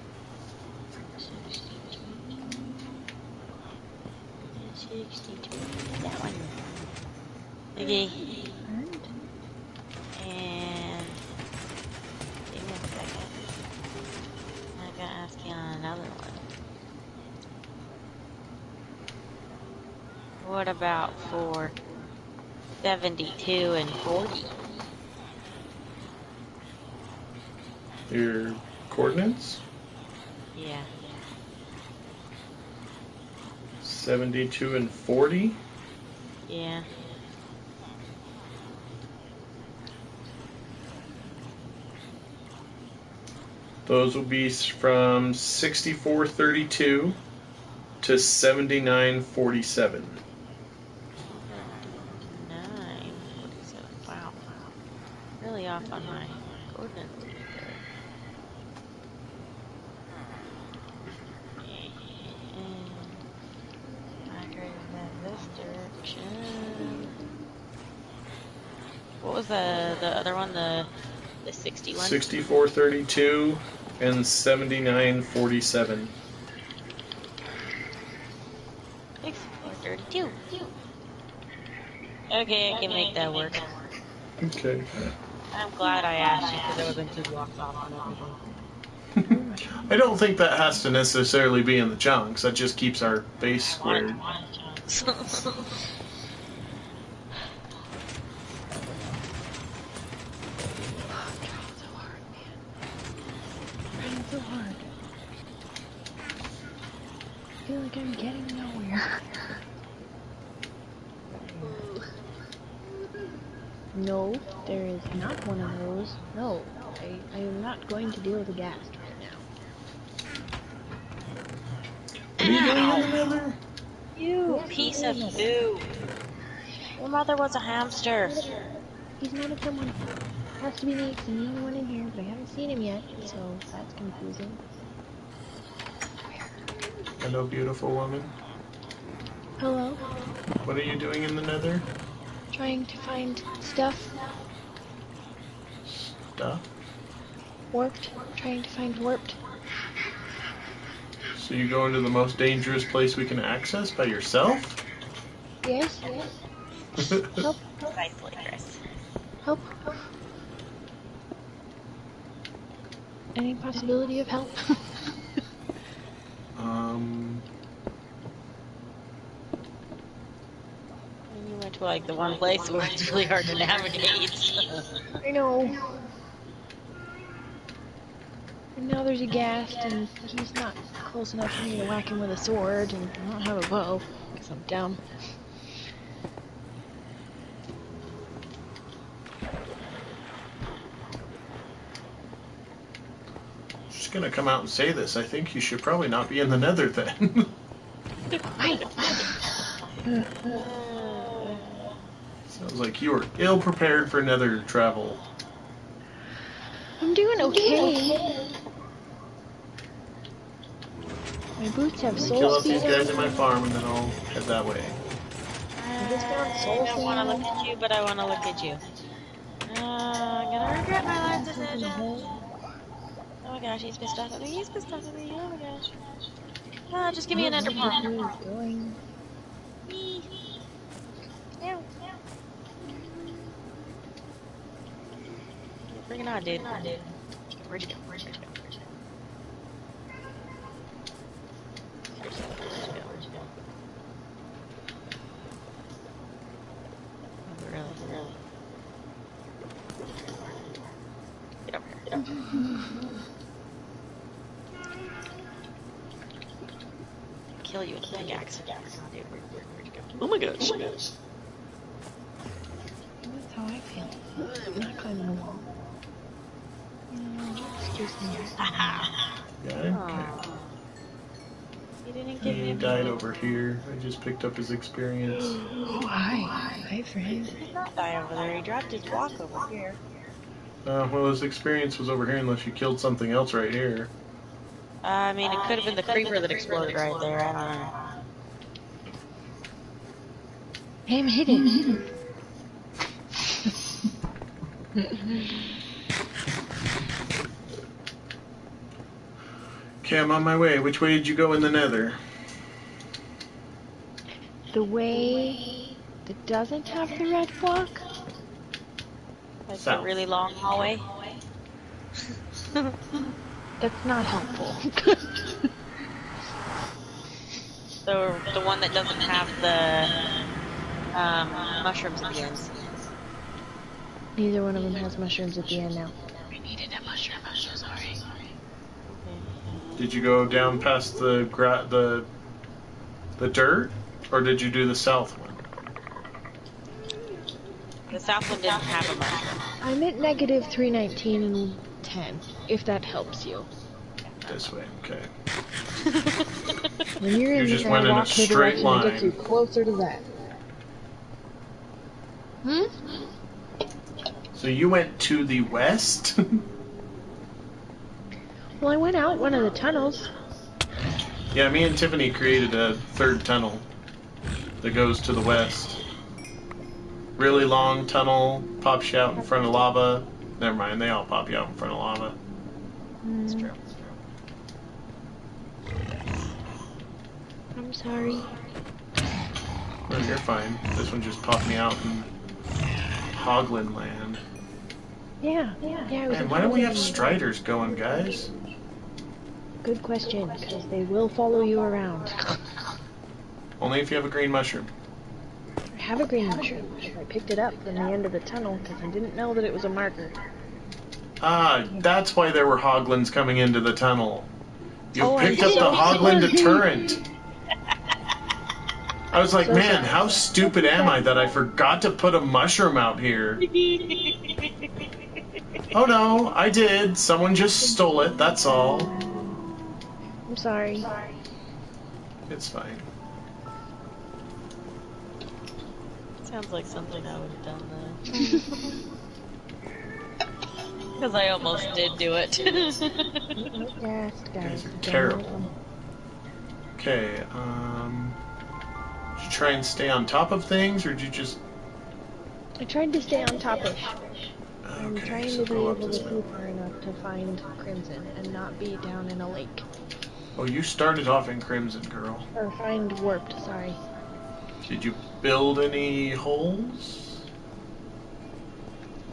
62. That one. Okay. And. Give me a second. I gotta ask you on another one. What about for 72 and 40? Your coordinates Yeah. 72 and 40. Yeah. Those will be from 6432 to 7947. Nine. Forty-seven. Wow. Really on oh my coordinates there. And I agree this direction. What was the the other one? The the sixty-one. 6432 and 7947. Sixty-four thirty-two. Okay, I can make that work. Okay. I'm glad I asked you because I would have been too blocked off on everything. I don't think that has to necessarily be in the chunks. That just keeps our base squared. Trying so hard, man. Trying so hard. I feel like I'm getting nowhere. No, there is not one of those. No, I, I am not going to deal with a ghast right now. What are you doing in the nether? You piece of poo. Your mother was a hamster. He's not a someone. Has to be me 'cause I'm the only one in here, but I haven't seen him yet, so that's confusing. Hello, beautiful woman. Hello? What are you doing in the nether? Trying to find stuff Duh. warped. Trying to find warped. So you go into the most dangerous place we can access by yourself? Yes? Help. Precisely, Chris. Help. Any possibility of help? um, You went to like the one place where it's really hard to navigate. I know. And now there's a ghast, and he's not close enough for me to whack him with a sword, and I don't have a bow, because I'm dumb. just gonna come out and say this. I think you should probably not be in the nether then. Sounds like you were ill prepared for nether travel. I'm doing okay. My boots have Let soul kill out speed these guys on in my farm and then I'll head that way. I just found I don't want to look at you, but I want to look at you. Uh, I'm gonna regret my life Something in the decision. Oh my gosh, he's pissed off at me. He's pissed off at me. Oh my gosh. Ah, just give me an ender Where pearl. is going? Me. Meow. Bring it on, dude. Where'd you go? Where'd you go? Kill you with a pickaxe. Dude, you. where, you? Oh my gosh. Oh my gosh. That's how I feel. I'm not climbing the wall. Excuse me. Haha. okay. Aw. You didn't give me He a died over here. I just picked up his experience. Oh, hi. Hi, friend. He did not die over there. He dropped his block over here. Uh, well, his experience was over here unless you killed something else right here. Uh, I mean, it could have been the creeper that exploded right there. I don't know. Hey, I'm hidden. Okay, I'm on my way. Which way did you go in the nether? The way that doesn't have the red block? Like a really long hallway. That's not helpful. The the one that doesn't have the um, mushrooms at the end. Neither one of them has mushrooms at the end now. Did you go down past the gra- the the dirt, or did you do the south one? The south one didn't have a mushroom. I'm at negative 319 and 10, if that helps you. This way. Okay. When you're You in just the went in a straight direction that gets you closer to that. Hmm? So you went to the west. Well, I went out one of the tunnels. yeah, me and Tiffany created a third tunnel that goes to the west. Really long tunnel pops you out in front of lava. Never mind, they all pop you out in front of lava. That's true. I'm sorry. No, you're fine. This one just popped me out in Hoglin land. Yeah, yeah, yeah. I was Man, why don't we have striders going, guys? Good question, because they will follow you around. Only if you have a green mushroom. I have a green mushroom. I picked it up from the end of the tunnel because I didn't know that it was a marker. Ah, that's why there were hoglins coming into the tunnel. You Oh, picked up the hoglin deterrent. I was like, So man, how stupid am I that I forgot to put a mushroom out here? Oh no, I did. Someone just stole it, that's all. I'm sorry. It's fine. Sounds like something I would have done though. Because I almost did do it. Yes, guys. guys are terrible. them- Okay, um. Did you try and stay on top of things, or did you just. I tried to stay on top-ish. I'm Okay, trying so to be able to this see far enough to find Crimson and not be down in a lake. Oh, you started off in Crimson, girl. Or find Warped, sorry. Did you build any holes?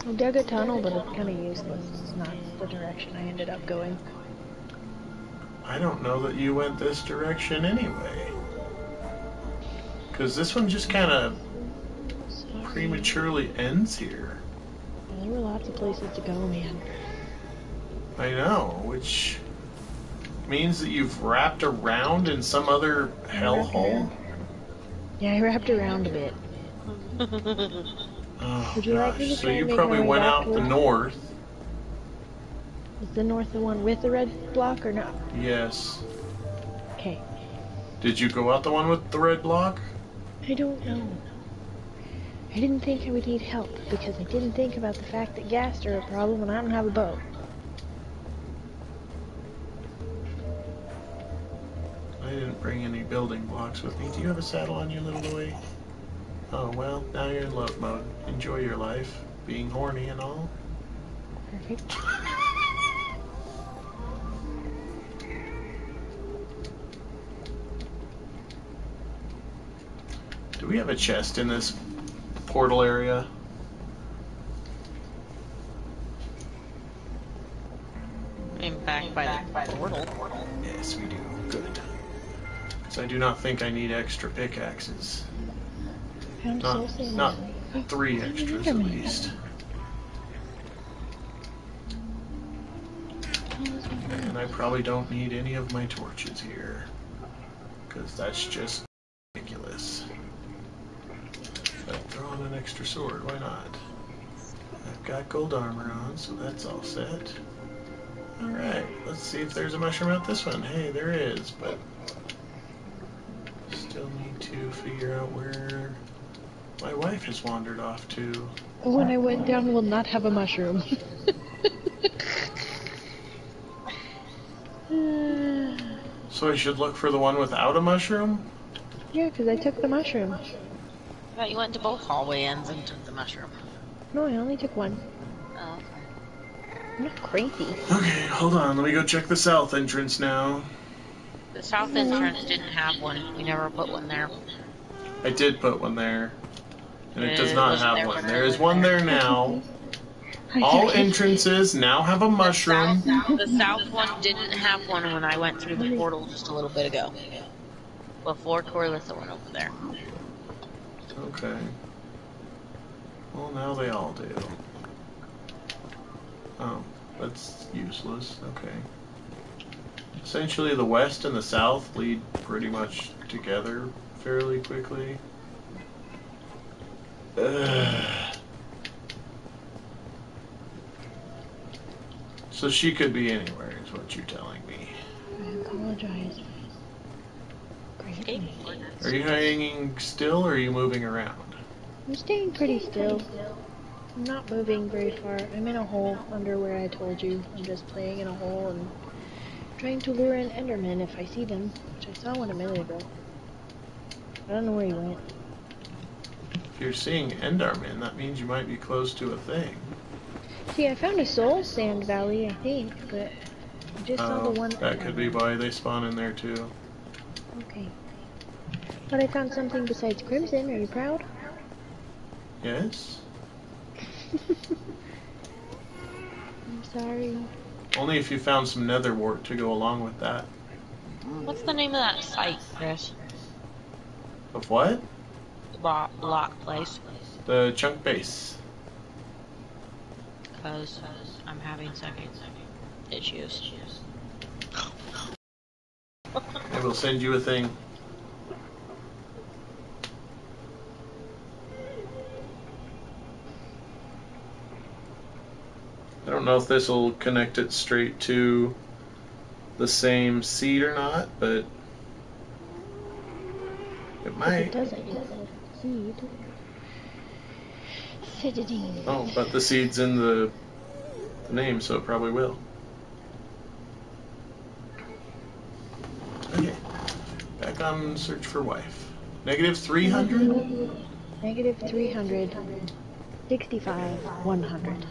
I dug a tunnel, but it's kind of useless. It's not the direction I ended up going. I don't know that you went this direction anyway. Because this one just kind of prematurely ends here. There were lots of places to go, man. I know, which means that you've wrapped around in some other hellhole. Yeah, I wrapped around a bit. Oh, Would you like to gosh. So you probably went out the north. Is the north the one with the red block or not? Yes. Okay. Did you go out the one with the red block? I don't know. I didn't think I would need help because I didn't think about the fact that ghasts are a problem and I don't have a boat. I didn't bring any building blocks with me. Do you have a saddle on you, little boy? Oh, well, now you're in love mode. Enjoy your life, being horny and all. Perfect. Do we have a chest in this portal area? I mean, back by the portal. Yes, we do. Good. I do not think I need extra pickaxes. Not, sand. not three extras at least. And I probably don't need any of my torches here. Because that's just ridiculous. But throw on an extra sword, why not? I've got gold armor on, so that's all set. Alright, let's see if there's a mushroom out this one. Hey, there is, but still need to figure out where my wife has wandered off to. When I went down, we'll not have a mushroom. So I should look for the one without a mushroom? yeah, because I took the mushroom. I thought you went to both hallway ends and took the mushroom. No, I only took one. Oh, okay. I'm not crazy. Okay, hold on. Let me go check the south entrance now. The south entrance didn't have one. We never put one there. I did put one there. And it does It not wasn't have there one. There is one there. now. All entrances now have a mushroom. South, the south one didn't have one when I went through the portal just a little bit ago. Before Corlissa went over there. Okay. Well, now they all do. Oh, that's useless. Okay. Essentially, the west and the south lead pretty much together fairly quickly. Ugh. So she could be anywhere, is what you're telling me. I apologize. Escape Greatly. Are you hanging still, or are you moving around? I'm staying pretty still. I'm not moving very far. I'm in a hole under where I told you. I'm just playing in a hole and trying to lure in Endermen if I see them, which I saw one a minute ago. I don't know where he went. If you're seeing Enderman, that means you might be close to a thing. See, I found a soul sand valley, I think, but I just saw Oh, the one. that could be why they spawn in there too. Okay. But I found something besides crimson. Are you proud? Yes? I'm sorry. Only if you found some nether wart to go along with that. What's the name of that site, Chris? Of what? The block, block place. The Chunkbase. Because I'm having second issues. I will send you a thing. I don't know if this will connect it straight to the same seed or not, but it If might. it doesn't, it's a seed. Citadine. Oh, but the seed's in the, the name, so it probably will. Okay. Back on search for wife. Negative 300? Negative 300. 65. 100.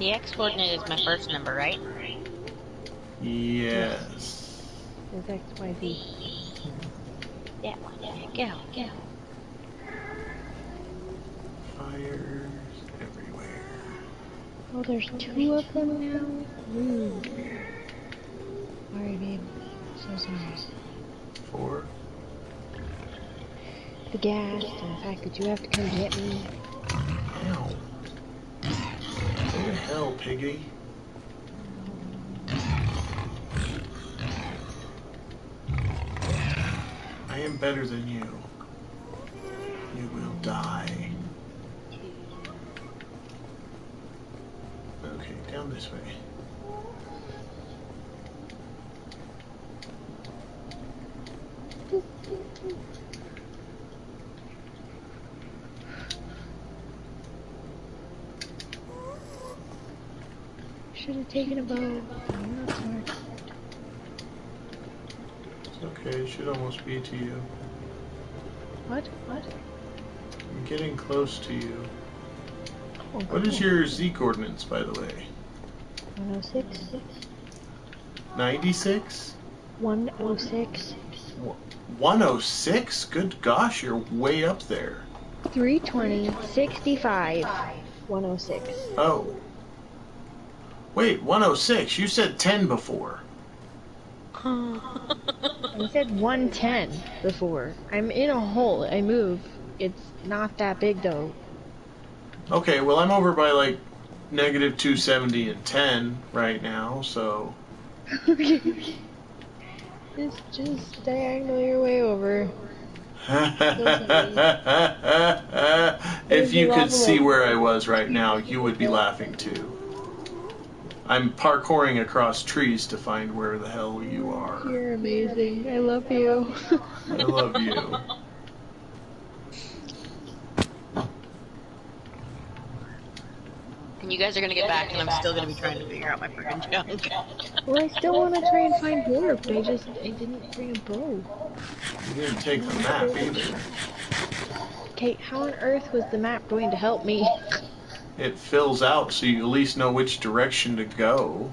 The X coordinate is my first number, right? Yes. Is X, Y, Z. That one. Yeah, go, go. Fires everywhere. Oh, there's two of them now? Ooh. Sorry, babe. So sorry. Four. The ghasts and the fact that you have to come get me. Ow. To hell, piggy. I am better than you. You will die. Okay, down this way. Should have taken a bow. I'm not smart. It's okay, it should almost be to you. What? What? I'm getting close to you. Oh, What is your Z coordinates, by the way? 106? 96? 106? 106? Good gosh, you're way up there. 320, 65, 106. Oh. oh. Wait, 106. You said 10 before. I said 110 before. I'm in a hole. I move. It's not that big though. Okay, well, I'm over by like negative 270 and 10 right now, so. okay. It's just diagonal your way over. if you could see where I was right now, you would be laughing too. I'm parkouring across trees to find where the hell you are. You're amazing. I love you. I love you. And you guys are gonna get back, and I'm still gonna be trying to figure out my freaking junk. well, I still want to try and find warp. I just I didn't bring a bow. You didn't take the map either. Okay, how on earth was the map going to help me? It fills out so you at least know which direction to go.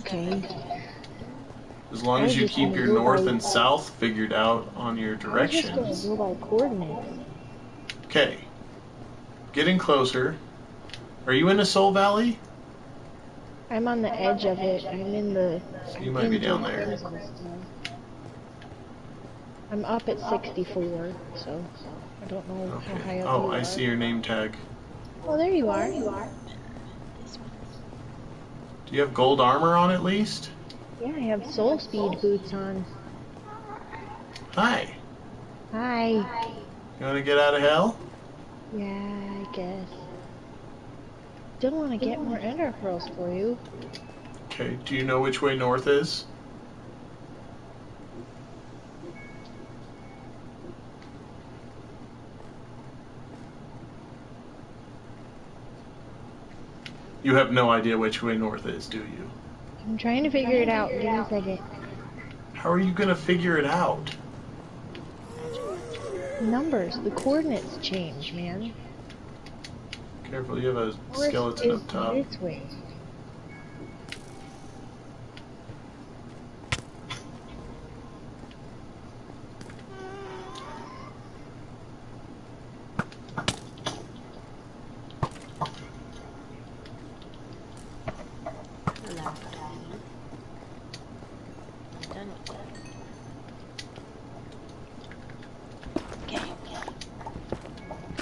Okay. As long as you keep your north and south figured out on your I'm directions. gonna go by coordinates. Okay. Getting closer. Are you in the Soul Valley? I'm on the edge of it. I'm in the. So you might be down there. I'm up at 64, so I don't know how high Okay. up Oh, I are. see your name tag. Oh, there you are. You are. Do you have gold armor on at least? Yeah, I have soul speed boots on. Hi. Hi. You want to get out of hell? Yeah, I guess. Still want to get more ender pearls for you. Okay. Do you know which way north is? You have no idea which way north is, do you? I'm trying to figure it out. Give me a second. How are you going to figure it out? Numbers, the coordinates change, man. Careful, you have a skeleton up top. This way.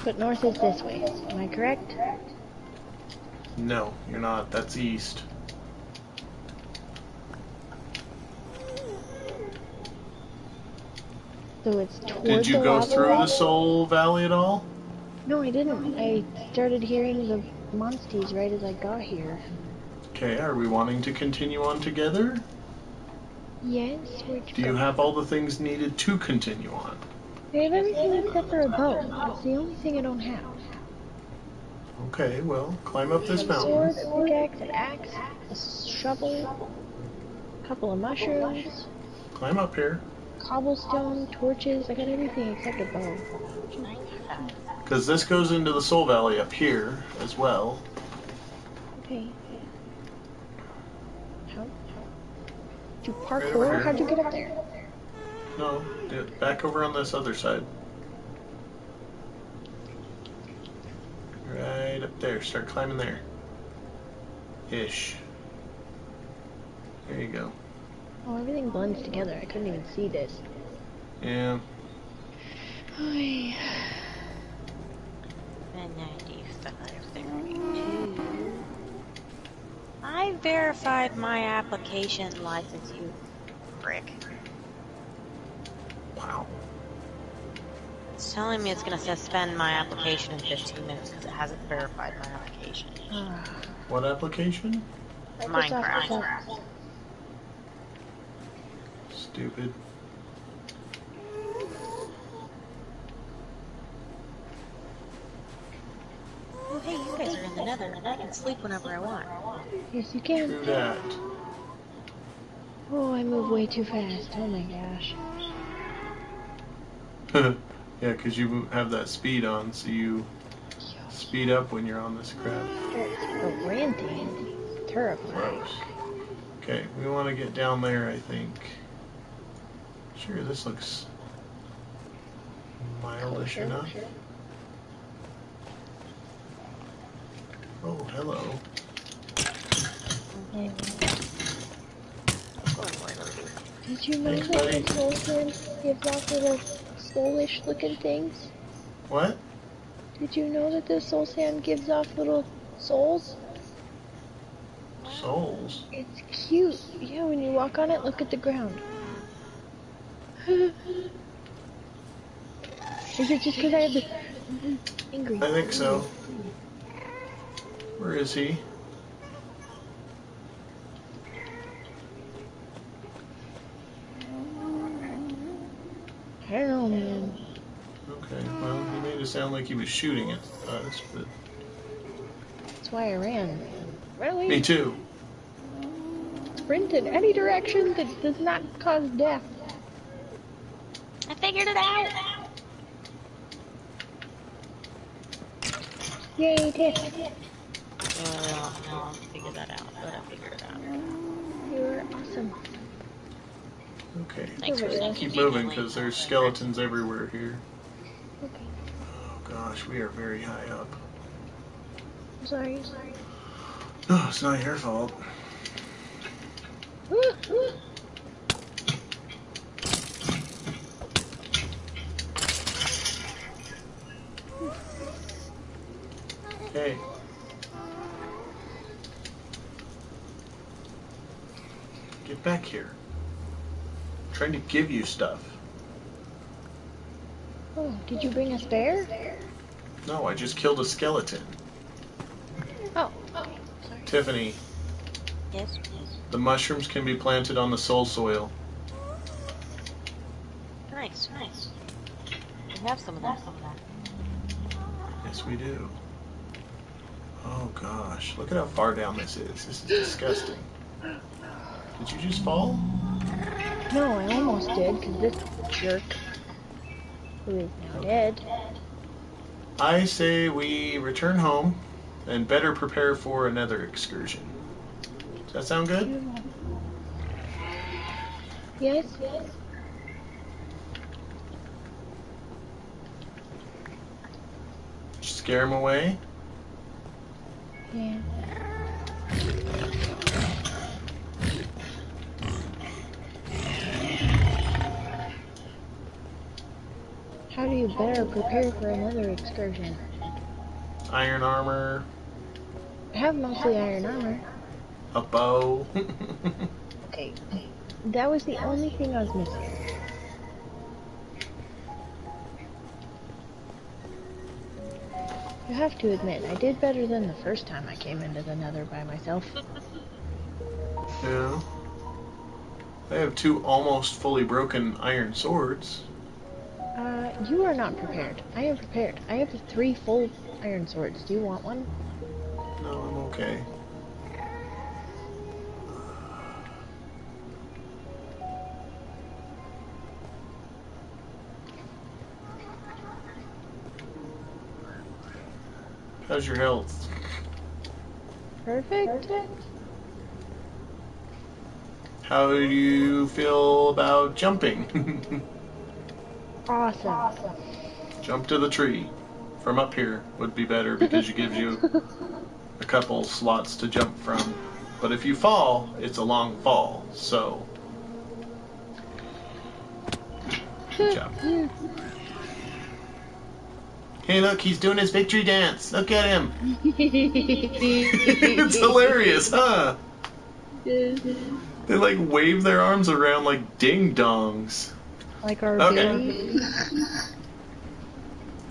But north is this way. Am I correct? No, you're not. That's east. So it's toward Did you go through well? the Soul Valley at all? No, I didn't. I started hearing the monsties right as I got here. Okay, are we wanting to continue on together? Yes, Do you have all the things needed to continue on? I have everything except for a bow. It's the only thing I don't have. Okay, well, climb up this mountain. sword, a pickaxe, an axe, a shovel, a couple of mushrooms, Climb up here. cobblestone, torches. I got everything except a bow. Because this goes into the Soul Valley up here as well. Okay. How? how? To Right over parkour? How'd you get up there? No, back over on this other side. Right up there. Start climbing there. Ish. There you go. Oh, everything blends together. I couldn't even see this. Yeah. Oy. I verified my application license, you prick. Wow. It's telling me it's going to suspend my application in 15 minutes because it hasn't verified my application. What application? Microsoft Minecraft. Stupid. Oh, hey, you guys are in the nether, and I can sleep whenever I want. Yes, you can. True that. Oh, I move way too fast. Oh my gosh. yeah, because you have that speed on, so you speed up when you're on this crap. But oh, ranting. Terrifying. Gross. Okay, we want to get down there, I think. Sure, this looks mildish enough. Oh, hello. Did you know Thanks, that buddy. the soul sand gives off little soulish looking things? What? Did you know that the soul sand gives off little souls? Souls. It's cute. Yeah, when you walk on it, look at the ground. Is it just because I have the angry? I think so. Where is he? I don't know, man. Okay, well, he made it sound like he was shooting at us, but. That's why I ran. Really? Me too. Sprint in any direction that does not cause death. I figured it out. Yay, Tiff. Oh, well, I don't figure that out, but I figured it out. You're awesome. Okay. Thanks for Keep moving, because there's skeletons everywhere here. Okay. Oh gosh, we are very high up. I'm sorry. No, it's not your fault. Hey. Get back here. Trying to give you stuff. Oh, did you bring us bear? No, I just killed a skeleton. Oh, okay. Sorry. Tiffany, Yes. the mushrooms can be planted on the soul soil. Nice, nice. We have some of that. Yes, we do. Oh gosh, look at how far down this is. This is disgusting. Did you just fall? No, I almost did, because this jerk, who is now dead, I say we return home and better prepare for another excursion. Does that sound good? Yes? yes. Scare him away? Yeah. How do you better prepare for another excursion? Iron armor, I have mostly iron armor. a bow. Okay. That was the only thing I was missing. You have to admit, I did better than the first time I came into the nether by myself. yeah. I have two almost fully broken iron swords. Uh, you are not prepared. I am prepared. I have three full iron swords. Do you want one? No, I'm okay. How's your health? Perfect. How do you feel about jumping? Awesome. Jump to the tree from up here would be better because it gives you a couple slots to jump from. But if you fall, it's a long fall, so. Good job. Hey, look, he's doing his victory dance. Look at him. it's hilarious, huh? They like wave their arms around like ding dongs. Like our Okay. baby.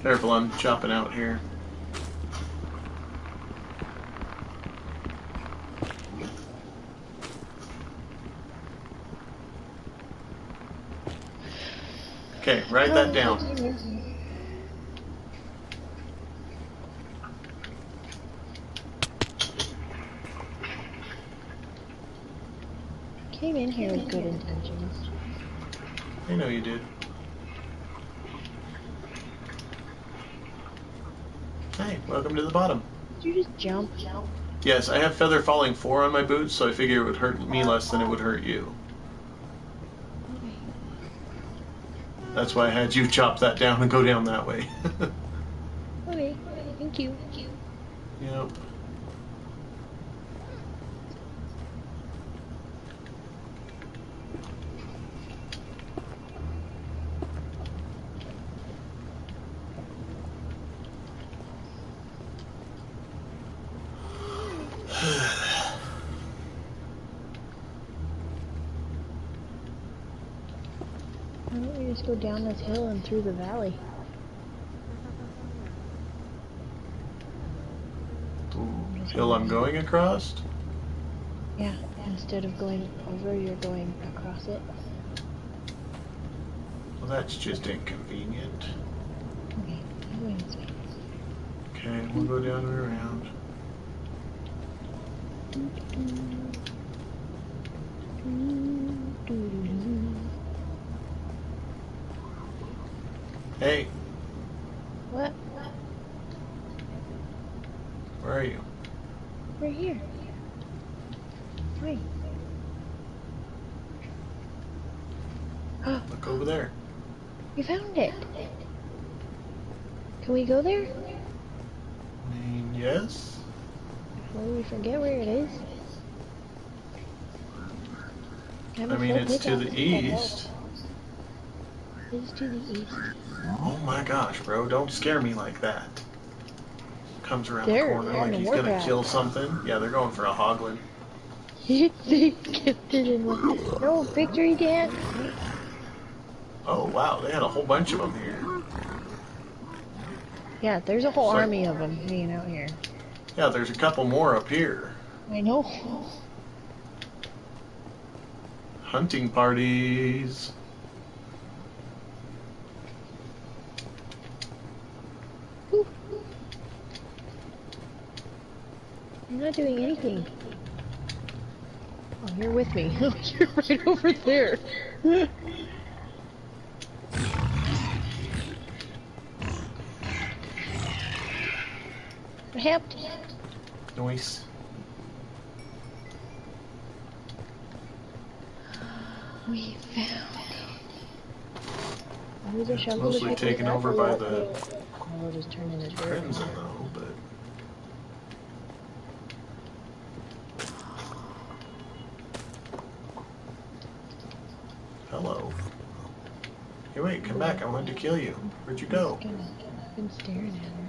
Careful, I'm chopping out here. Okay, write that down. Came in here with good intentions. I know you did. Hey, welcome to the bottom. Did you just jump? jump? Yes, I have feather falling four on my boots, so I figure it would hurt me less than it would hurt you. Okay. That's why I had you chop that down and go down that way. Okay, thank you. yep. just go down this hill and through the valley. Ooh, hill I'm going across? Yeah, instead of going over, you're going across it. Well, that's just inconvenient. Okay, I'm going. Okay, we'll go down and around. Hey, What? where are you? Right here. Right. Oh, Look over there. we found it. Can we go there? I mean, yes? Before we forget where it is? I mean, it's to the don't need that help. east. It is to the east. Oh my gosh, bro, don't scare me like that. Comes around They're- the corner like he's gonna kill something. Yeah, they're going for a hoglin. they kept it in one. No victory dance. Oh wow, they had a whole bunch of them here. Yeah, there's a whole army of them hanging out here. Yeah, there's a couple more up here. I know. Hunting parties. I'm not doing anything. Oh, you're with me. you're right over there. what happened? Noise. We found Use a shovel to mostly taken over by the it- or will it just turn into dirt. Crimson though, but hello. Hey, wait, come back! I wanted to kill you. Where'd you go? Been staring at her.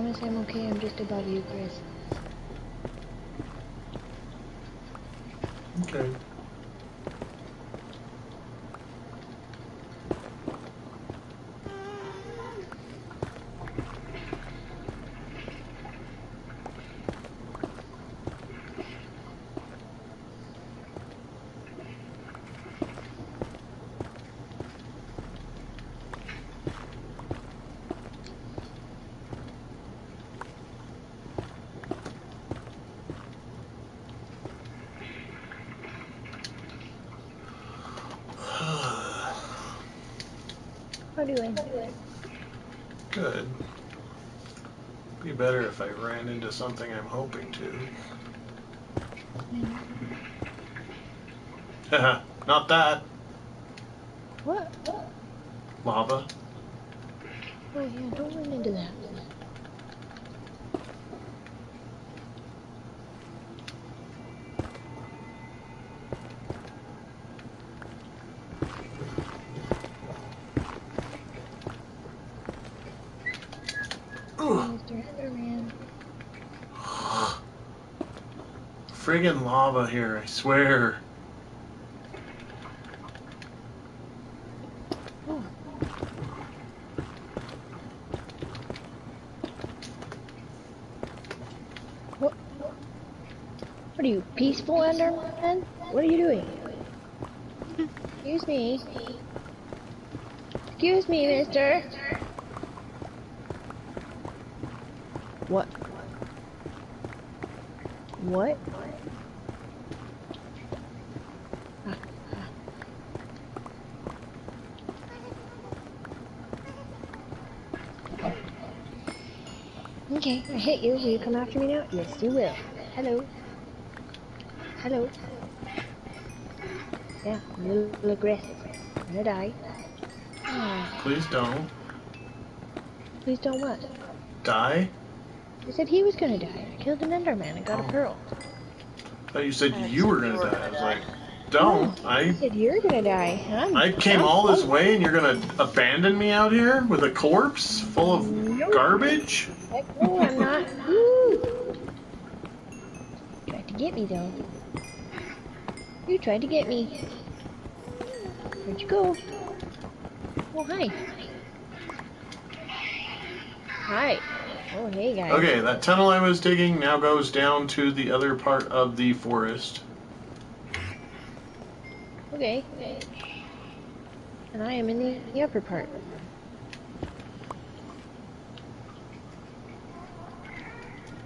Promise I'm okay, I'm just above you, Chris. okay. How doing? Good. Be better if I ran into something I'm hoping to. Haha, not that. What? Lava. Friggin' lava here, I swear. What? What are you, peaceful Enderman? What are you doing? Excuse me. Excuse me, mister. What? What? Ah, ah. Okay, I hit you. Will you come after me now? Yes, you will. Hello. Hello. Yeah, I'm a little aggressive. I'm gonna die. Please don't. please don't what? Die? I said he was gonna die. I killed an Enderman and got Oh. a pearl. I thought you said I you were gonna die. I gonna was die. like, don't. Oh, I I said you're gonna die. I'm, I came I'm- all this way and you're gonna abandon me out here with a corpse full of Nope. garbage? Heck no, I'm not. Woo! Tried to get me though. You tried to get me. Where'd you go? Oh hi. Hi. Oh hey guys. Okay, that tunnel I was digging now goes down to the other part of the forest. Okay. And I am in the, the upper part.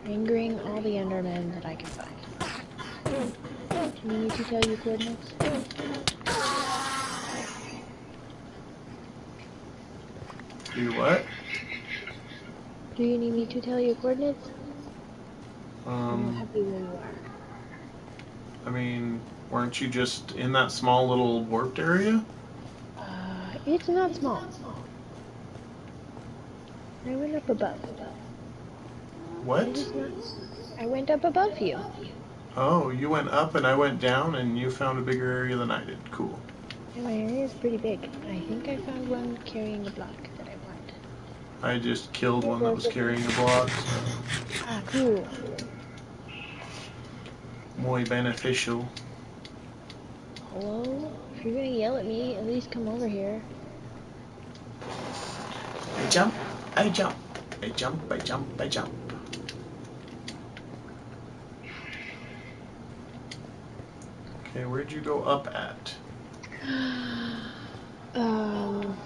Angering all the Endermen that I can find. Do you need to tell you coordinates? Do what? Do you need me to tell you coordinates? I'm Um, happy where you are. I mean, weren't you just in that small little warped area? Uh, it's not small. I went up above. What? Is not. I went up above you. Oh, you went up and I went down and you found a bigger area than I did. Cool. And my area is pretty big. I think I found one carrying a block that I want. I just killed one that was carrying a block. Ah, cool. Muy beneficial. Hello? If you're gonna yell at me, at least come over here. I jump, I jump, I jump, I jump, I jump. Okay, where'd you go up at? Um,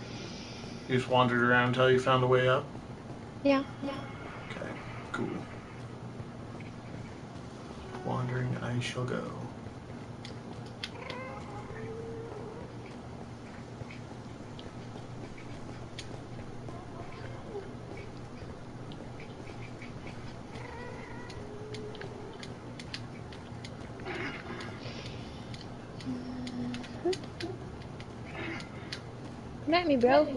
You just wandered around until you found a way up? yeah. Yeah. Okay, cool. Wandering I shall go. Me, bro.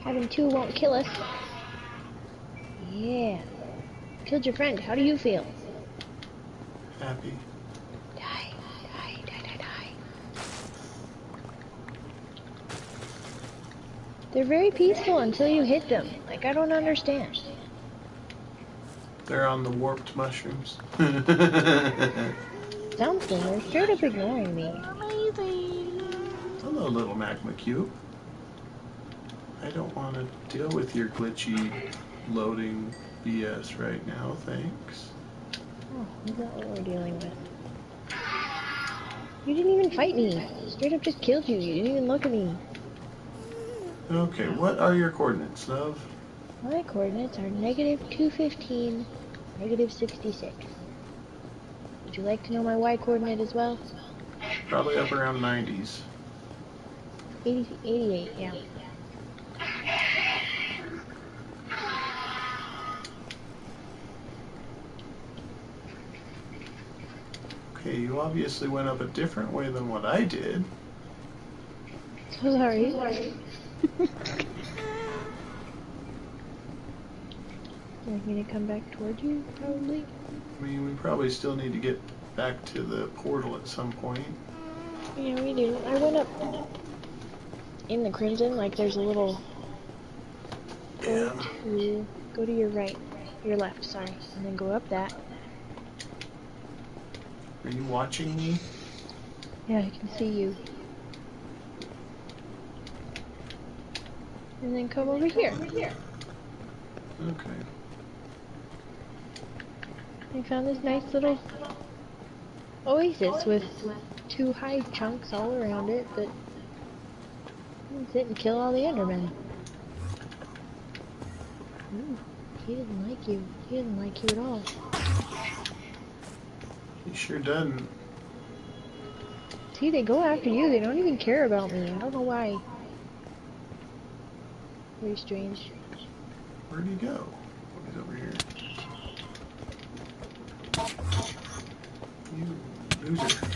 Having two won't kill us. Yeah. Killed your friend. How do you feel? Happy. Die, die, die, die, die. They're very peaceful until you hit them. Like, I don't understand. They're on the warped mushrooms. Something. They're straight up ignoring me. Hello, little magma cube. I don't want to deal with your glitchy loading BS right now, thanks. Oh, is that what we're dealing with? You didn't even fight me. Straight up just killed you. You didn't even look at me. Okay, what are your coordinates, love? My coordinates are negative 215, negative 66. Would you like to know my y coordinate as well? Probably up around 90s. 88, yeah. Okay, you obviously went up a different way than what I did. Sorry. Sorry. They're gonna come back toward you, probably? I mean, we probably still need to get back to the portal at some point. Yeah, we do. I went up in the crimson, like there's a little. Yeah. Go to, go to your right, your left, sorry, and then go up that. Are you watching me? Yeah, I can see you. And then come over here. Okay. I found this nice little oasis with two high chunks all around it that sit and kill all the Endermen. Ooh, he didn't like you. He didn't like you at all. He sure doesn't. See, they go after you. They don't even care about me. I don't know why. Very strange. Where'd he go? He's over here. You loser.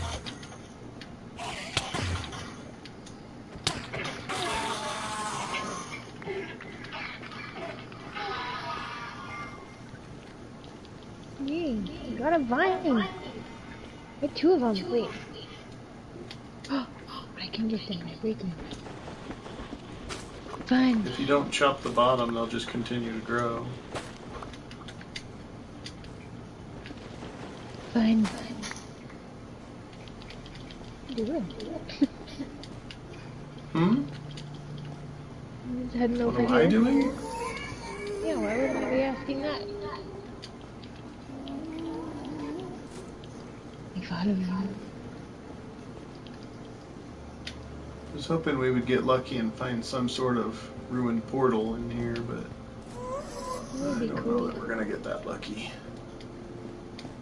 Yay, you got a vine. Get two of them. Wait. I can get them by breaking. Fine. If you don't chop the bottom, they'll just continue to grow. Fine. You will. Hmm? Just heading What am I doing? Yeah, why would I be asking that? I thought of you. I was hoping we would get lucky and find some sort of ruined portal in here, but I don't know that we're gonna get that lucky.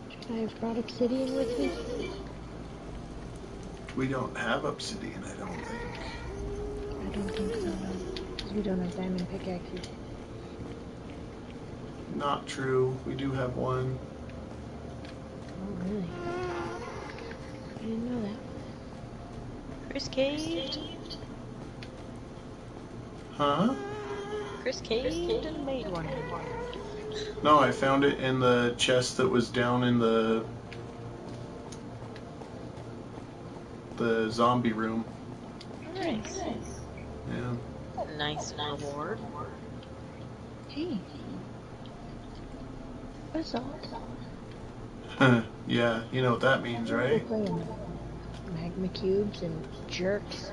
Should I have brought obsidian with me? We don't have obsidian, I don't think. I don't think so, no. we don't have diamond pickaxes. Not true. We do have one. Oh, really? I didn't know that. Chris caved. Huh? Chris caved and made one. No, I found it in the chest that was down in the the zombie room. Nice. Yeah. Nice reward. Hey. Basalt. yeah, you know what that means, right? Magma cubes and jerks.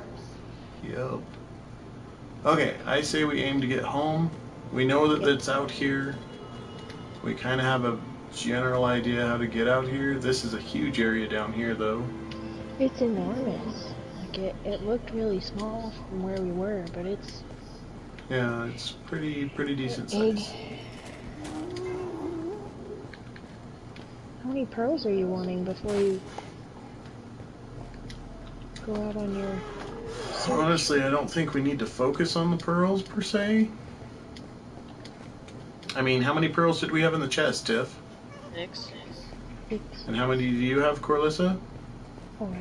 Yep. Okay, I say we aim to get home. We know that it's out here. We kind of have a general idea how to get out here. This is a huge area down here, though. It's enormous. Like it, it looked really small from where we were, but it's Yeah, it's pretty pretty decent size. How many pearls are you wanting before you go out on your search? Honestly, I don't think we need to focus on the pearls per se. I mean, how many pearls did we have in the chest, Tiff? Six. Six, And how many do you have, Corlissa? four.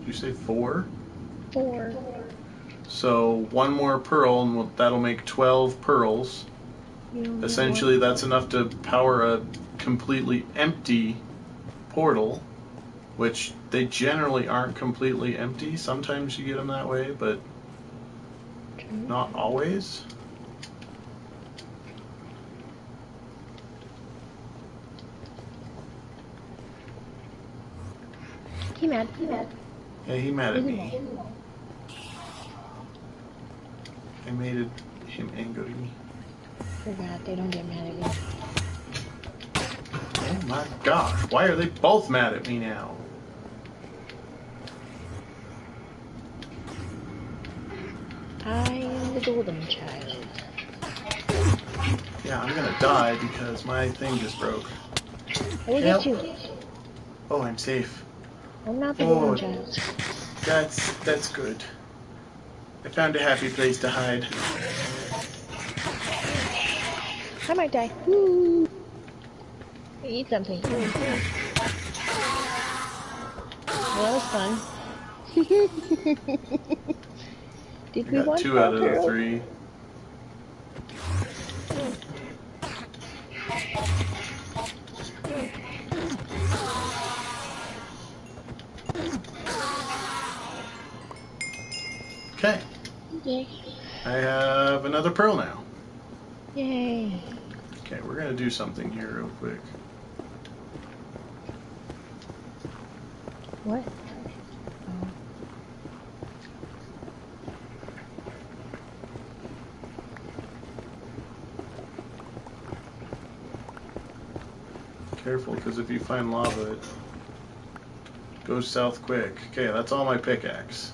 Did you say four? Four. So one more pearl, and we'll, that'll make 12 pearls. You don't need Essentially, that's enough to power a completely empty portal, which they generally aren't completely empty. Sometimes you get them that way, but? True. not always. He mad. He mad. Yeah, he mad at me. I made it, him angry. Forgot they don't get mad at me. Oh my gosh, why are they both mad at me now? I am the golden child. Yeah, I'm gonna die because my thing just broke. Will get you. Oh, I'm safe. I'm not the Oh. golden child. That's that's good. I found a happy place to hide. I might die. Woo! Eat something. Well, that was fun. Did we Got want two out of the three. Hmm. Okay, Yay. I have another pearl now. Yay. Okay, we're gonna do something here real quick. What? Careful, because if you find lava, it goes south quick. Okay, that's all my pickaxe.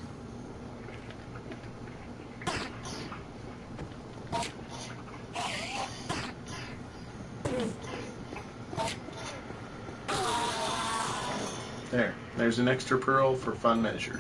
There, there's an extra pearl for fun measure.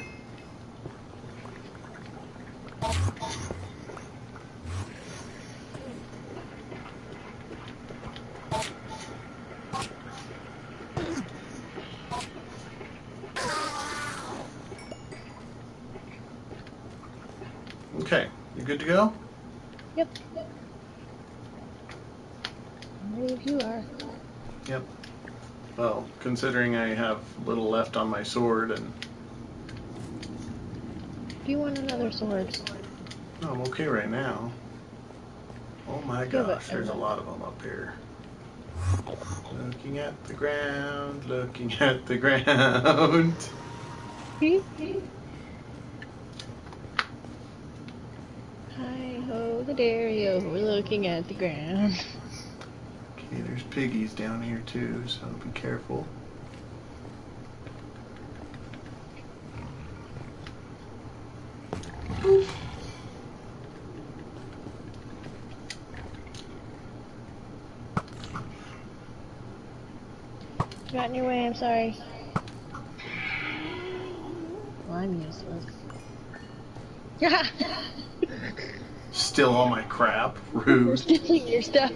Okay, you good to go? Yep. yep. Ready if you are. Well, considering I have little left on my sword and Do you want another sword? no, I'm okay right now. Oh my Yeah, gosh, there's a lot of them up here. Looking at the ground, looking at the ground. Hi ho, the dairy we're looking at the ground. Okay, there's piggies down here too, so be careful. Got in your way, I'm sorry. Well, I'm useless. Still all my crap. We're Rude. stealing your stuff.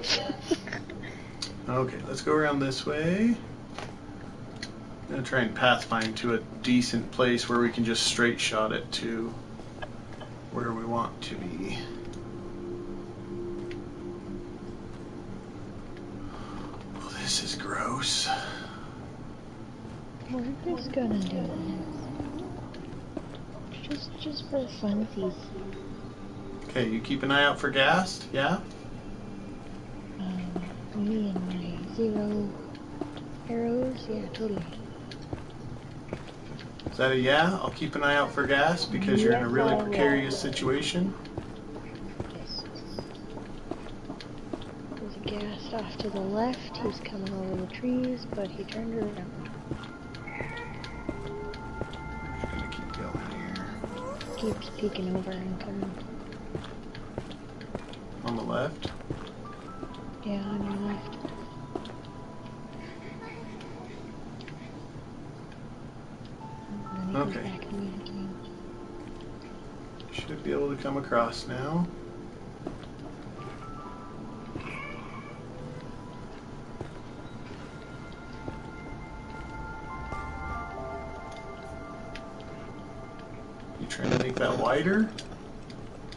Okay, let's go around this way. I'm gonna try and pathfind to a decent place where we can just straight shot it to where we want to be. Oh, this is gross. We're just gonna do this. Just, just for the funsies. Okay, you keep an eye out for ghasts, yeah? Um, me and my zero arrows, yeah, totally. Is that a yeah? I'll keep an eye out for ghasts because you're in a really I will. precarious situation. Yes. There's a ghast off to the left. He's coming over the trees, but he turned around. Keep going here. Keeps peeking over and coming. On the left. Yeah, on your left. And then he comes Okay. back and me again. Should be able to come across now. You trying to make that wider?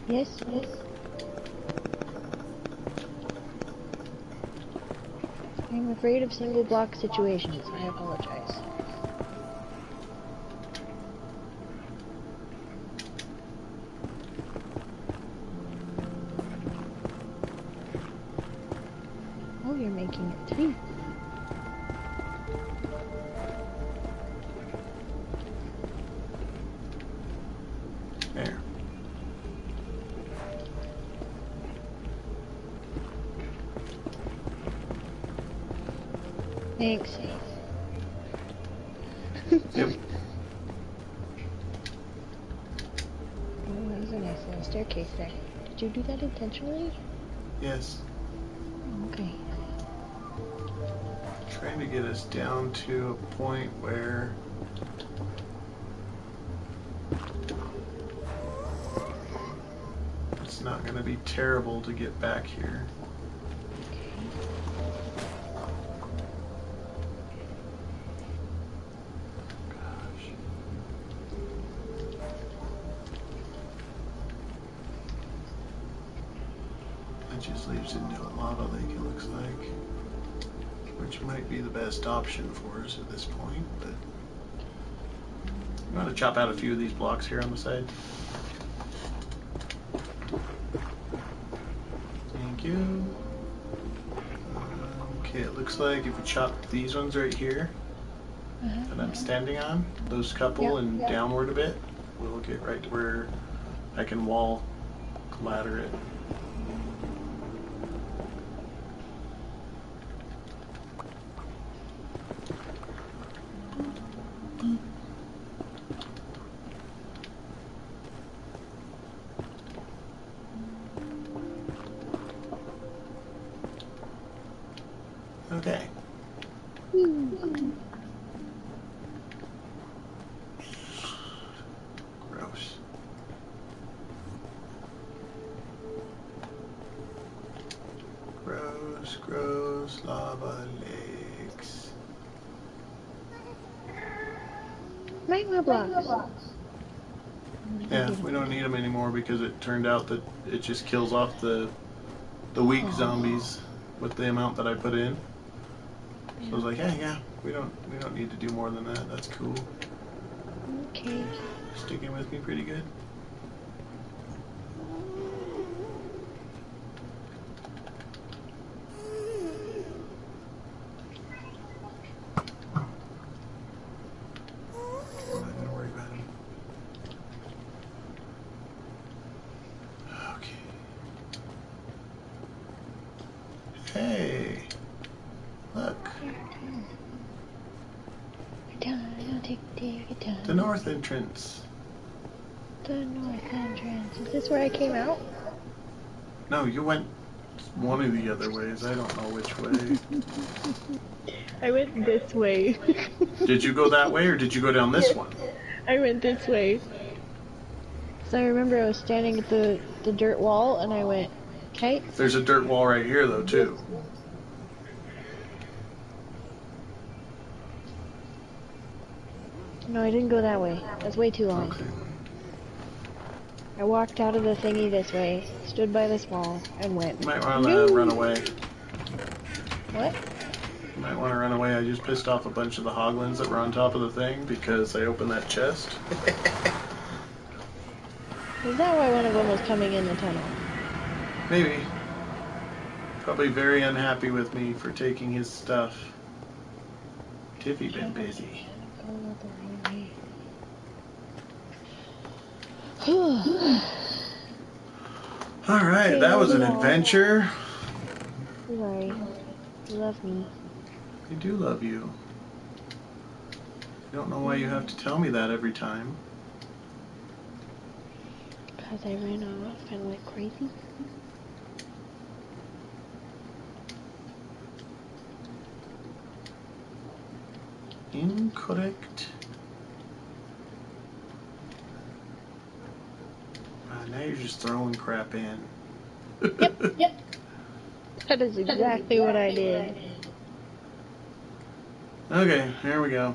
Yes, yes. I'm afraid of single block situations. I apologize. Intentionally? Yes. Okay. Trying to get us down to a point where it's not going to be terrible to get back here. Might be the best option for us at this point, but. I'm going to chop out a few of these blocks here on the side. Thank you. Okay, it looks like if we chop these ones right here Uh-huh. that I'm standing on, those couple Yep, and yep. downward a bit, we'll get right to where I can wall ladder it. Okay. Gross. Gross, gross lava lakes. Magma blocks. Yeah, we don't need them anymore because it turned out that it just kills off the the weak oh. zombies with the amount that I put in. So I was like, yeah, yeah, we don't we don't need to do more than that. That's cool. Okay. Sticking with me pretty good. I'm not gonna worry about him. Okay. Hey, look, Time, tick, tick, time. the north entrance. The north entrance. Is this where I came out? No, you went one of the other ways. I don't know which way. I went this way. did you go that way or did you go down this one? I went this way. So I remember I was standing at the, the dirt wall and I went, okay, There's a dirt wall right here though too. No, I didn't go that way. That's way too long. Okay. I walked out of the thingy this way, stood by this wall, and went. You might want to run away. What? You might want to run away. I just pissed off a bunch of the hoglins that were on top of the thing because I opened that chest. Is that why one of them was coming in the tunnel? Maybe. Probably very unhappy with me for taking his stuff. Tiffy been busy. All right, that was an adventure. Sorry. You love me. I do love you. I don't know why you have to tell me that every time. Because I ran off and went crazy. Incorrect. Ah, now you're just throwing crap in. Yep, yep. That is exactly what I did. Okay, here we go.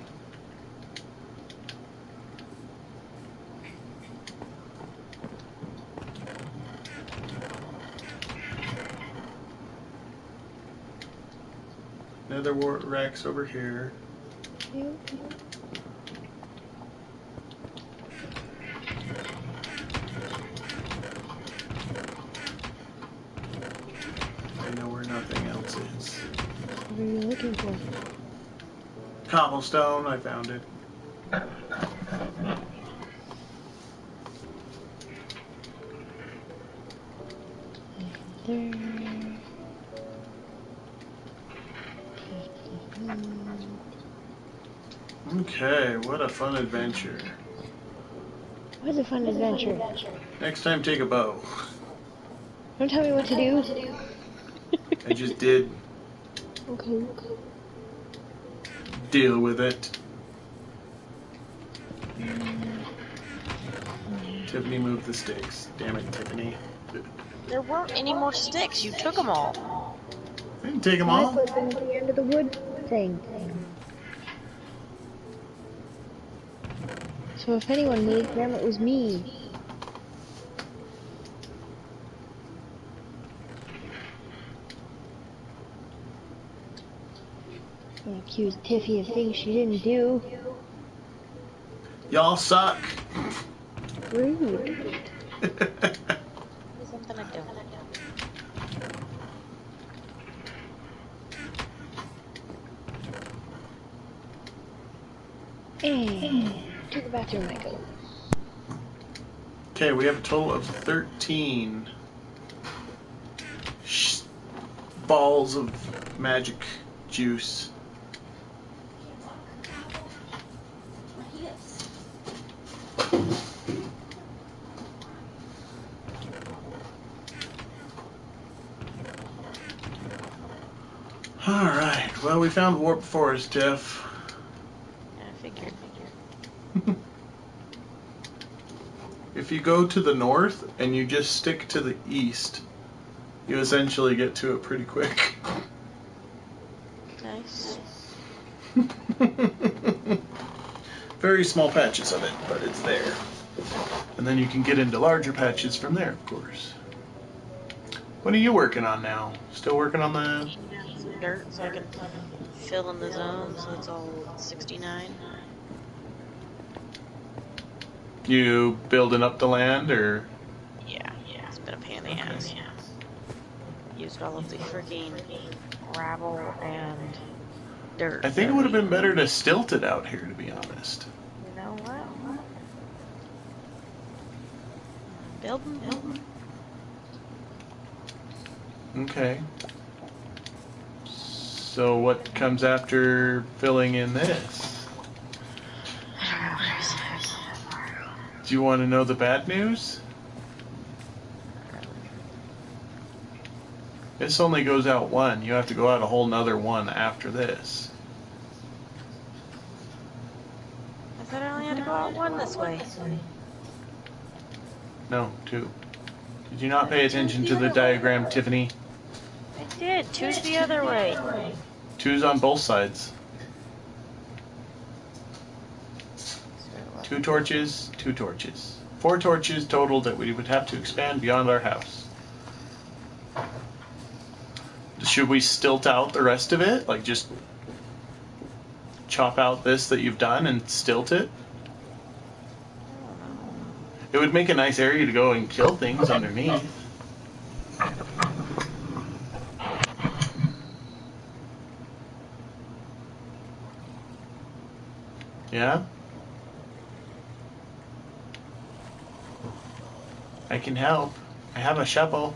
Another war Rex over here. I Cobblestone, I found it. There. Okay, what a fun adventure. What a fun adventure. Next time, take a bow. Don't tell me what to do. I just did okay, Okay. Deal with it. Tiffany moved the sticks. Damn it, Tiffany. There weren't any more sticks. You took them all. I didn't take them all. I put them at the end of the wood thing. So if anyone moved them, it was me. Gonna accuse Tiffy of things she didn't do. Y'all suck. Rude. Okay, we have a total of 13 sh- balls of magic juice. Alright, well, we found Warp Forest, Jeff. I figured. figured. If you go to the north and you just stick to the east, you essentially get to it pretty quick. Nice. Very small patches of it, but it's there. And then you can get into larger patches from there, of course. What are you working on now? Still working on the. Eating out some dirt so I can fill in the zone so it's all 69. You building up the land, or. Yeah, yeah, it's been a pain in the ass. Used all of the freaking gravel and dirt. I think it would have been better to stilt it out here, to be honest. You know what? Building, building. Okay. So, what comes after filling in this? Do you want to know the bad news? This only goes out one. You have to go out a whole nother one after this. I thought I only had to go out one this way. No, two. Did you not pay attention to the diagram, Tiffany? I did. Two's the other way. Two's on both sides. Two torches, two torches. Four torches total that we would have to expand beyond our house. Should we stilt out the rest of it? Like just chop out this that you've done and stilt it? It would make a nice area to go and kill things underneath. Yeah? I can help. I have a shovel.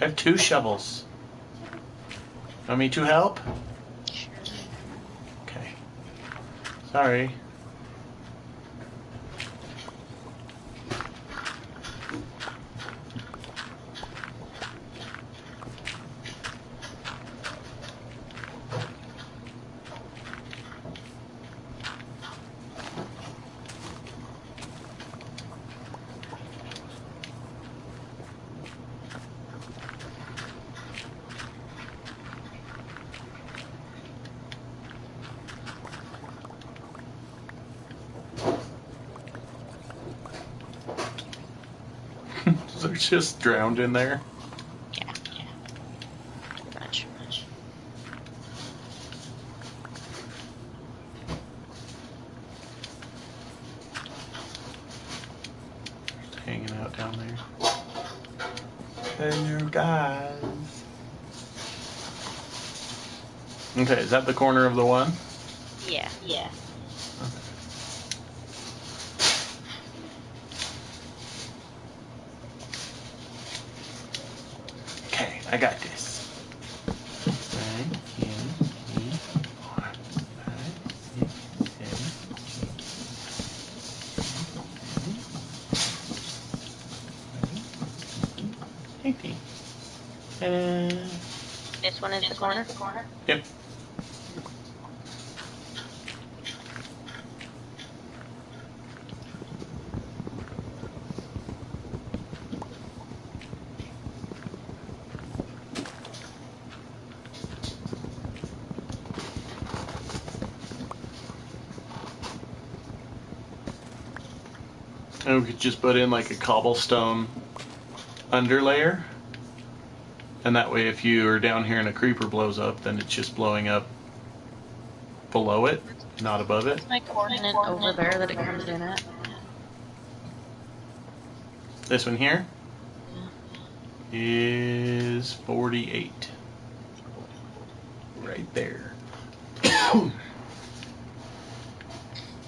I have two shovels. Want me to help? Sure. Okay. Sorry. They're just drowned in there. Yeah, yeah. Pretty much. Just hanging out down there. Hello, guys. Okay, is that the corner of the one? Yeah, yeah. Okay, I got this. Nine, ten, eight, four, five, six, seven, eighteen. Uh, The corner? yep. And we could just put in like a cobblestone underlayer. And that way, if you are down here and a creeper blows up, then it's just blowing up below it, not above it. My coordinate over there that it comes in at. This one here is 48. Right there.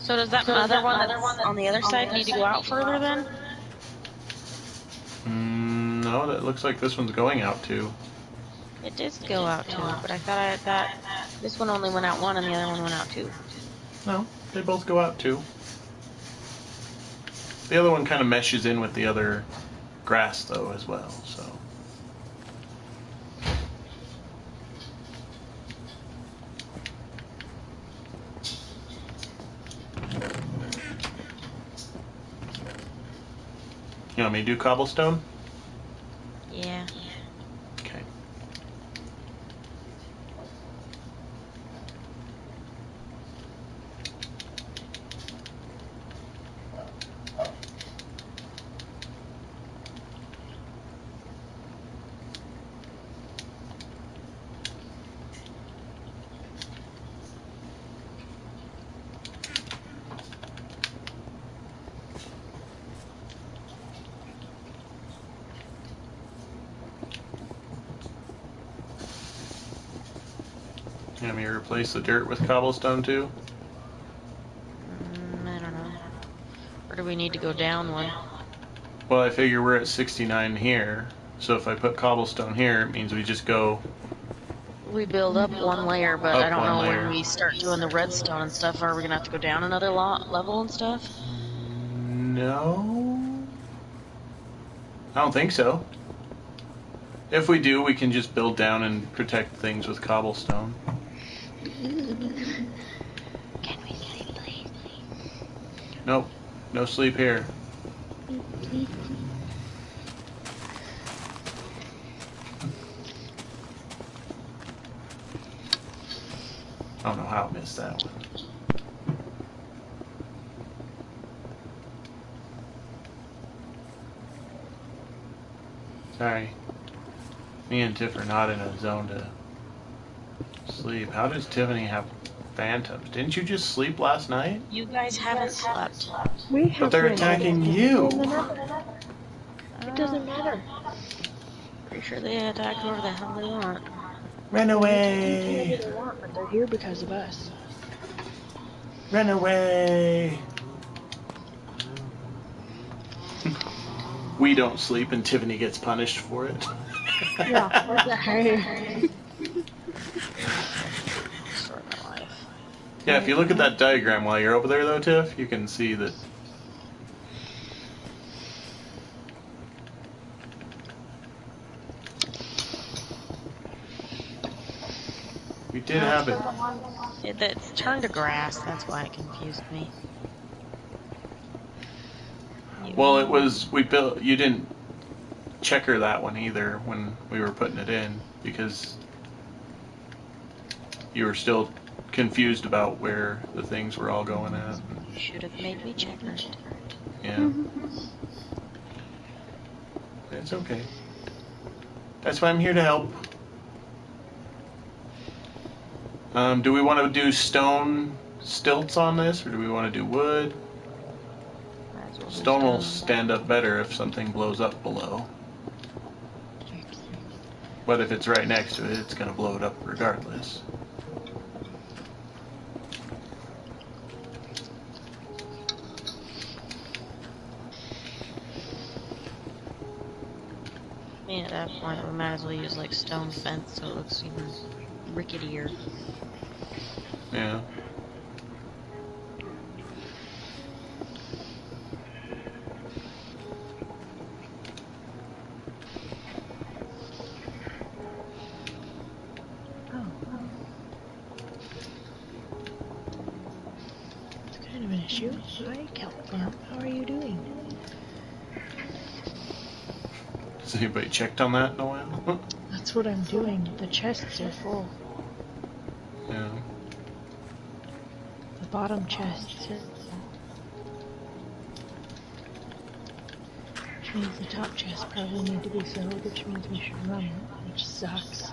So does that other one other that's on the other side need to go out further then? That looks like this one's going out too. It did go out too, but I thought I thought this one only went out one and the other one went out two. No, they both go out too. The other one kind of meshes in with the other grass though as well, so. You want me to do cobblestone? Yeah. Okay. You want me to replace the dirt with cobblestone too? Mm, I don't know. Or do we need to go down one? Well, I figure we're at 69 here, so if I put cobblestone here, it means we just go. We build up one layer, but I don't know layer. when we start doing the redstone and stuff. Are we gonna have to go down another lot level and stuff? No. I don't think so. If we do, we can just build down and protect things with cobblestone. Can we sleep, please? Nope, no sleep here. I don't know how I missed that one. Sorry. Me and Tiff are not in a zone to sleep. How does Tiffany have phantoms? Didn't you just sleep last night? You guys haven't slept. We have but they're attacking idea. you. It doesn't matter. Pretty sure they attack whoever the hell they want. Run away! they want, but they're here because of us. Run away! we don't sleep and Tiffany gets punished for it. Yeah, what the heck? Story of my life. Yeah, if you look at that diagram while you're over there though, Tiff, you can see that we did have it. It, it's turned to grass. That's why it confused me. Well, it was we built. You didn't checker that one either when we were putting it in because you were still confused about where the things were all going at. Should have made me check it. Yeah. It's okay. That's why I'm here to help. Um, do we want to do stone stilts on this, or do we want to do wood? Stone will stand up better if something blows up below. But if it's right next to it, it's going to blow it up regardless. Point, we might as well use like stone fence so it looks even ricketier. Yeah. Checked on that in a while? That's what I'm doing. The chests are full. yeah. The bottom chests. Which means the top chests probably need to be filled, which means we should run, which sucks.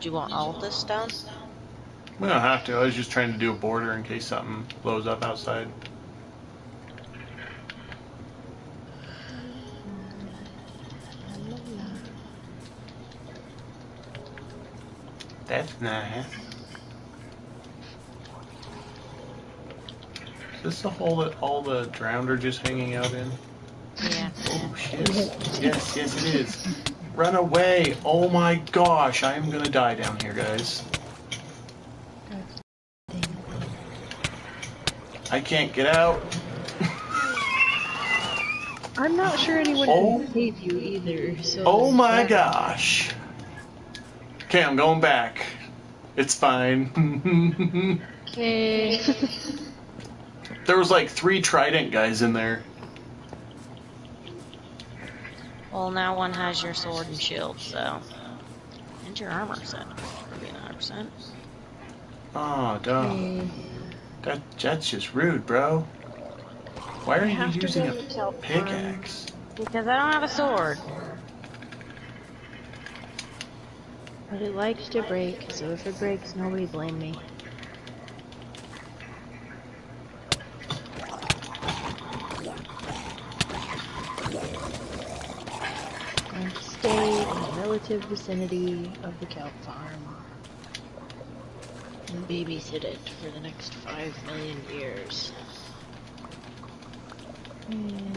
Did you want all of this stone? We don't have to. I was just trying to do a border in case something blows up outside. That's nice. Is this the hole that all the drowned are just hanging out in? Yeah. Oh shit. Yes, yes it is. Run away! Oh my gosh, I am gonna die down here, guys. I can't get out. I'm not sure anyone Oh. can save you either. So Oh my gosh. Okay, I'm going back. It's fine. Okay. there was like three trident guys in there. Well, now one has your sword and shield, so. And your armor set. For being 100%. Oh, duh. Okay. That, that's just rude, bro. Why are you using a to Kelp Farm. pickaxe? Because I don't have a sword. But it likes to break, so if it breaks, nobody blame me. And to stay in the relative vicinity of the kelp farm. And babysit it for the next five million years. And...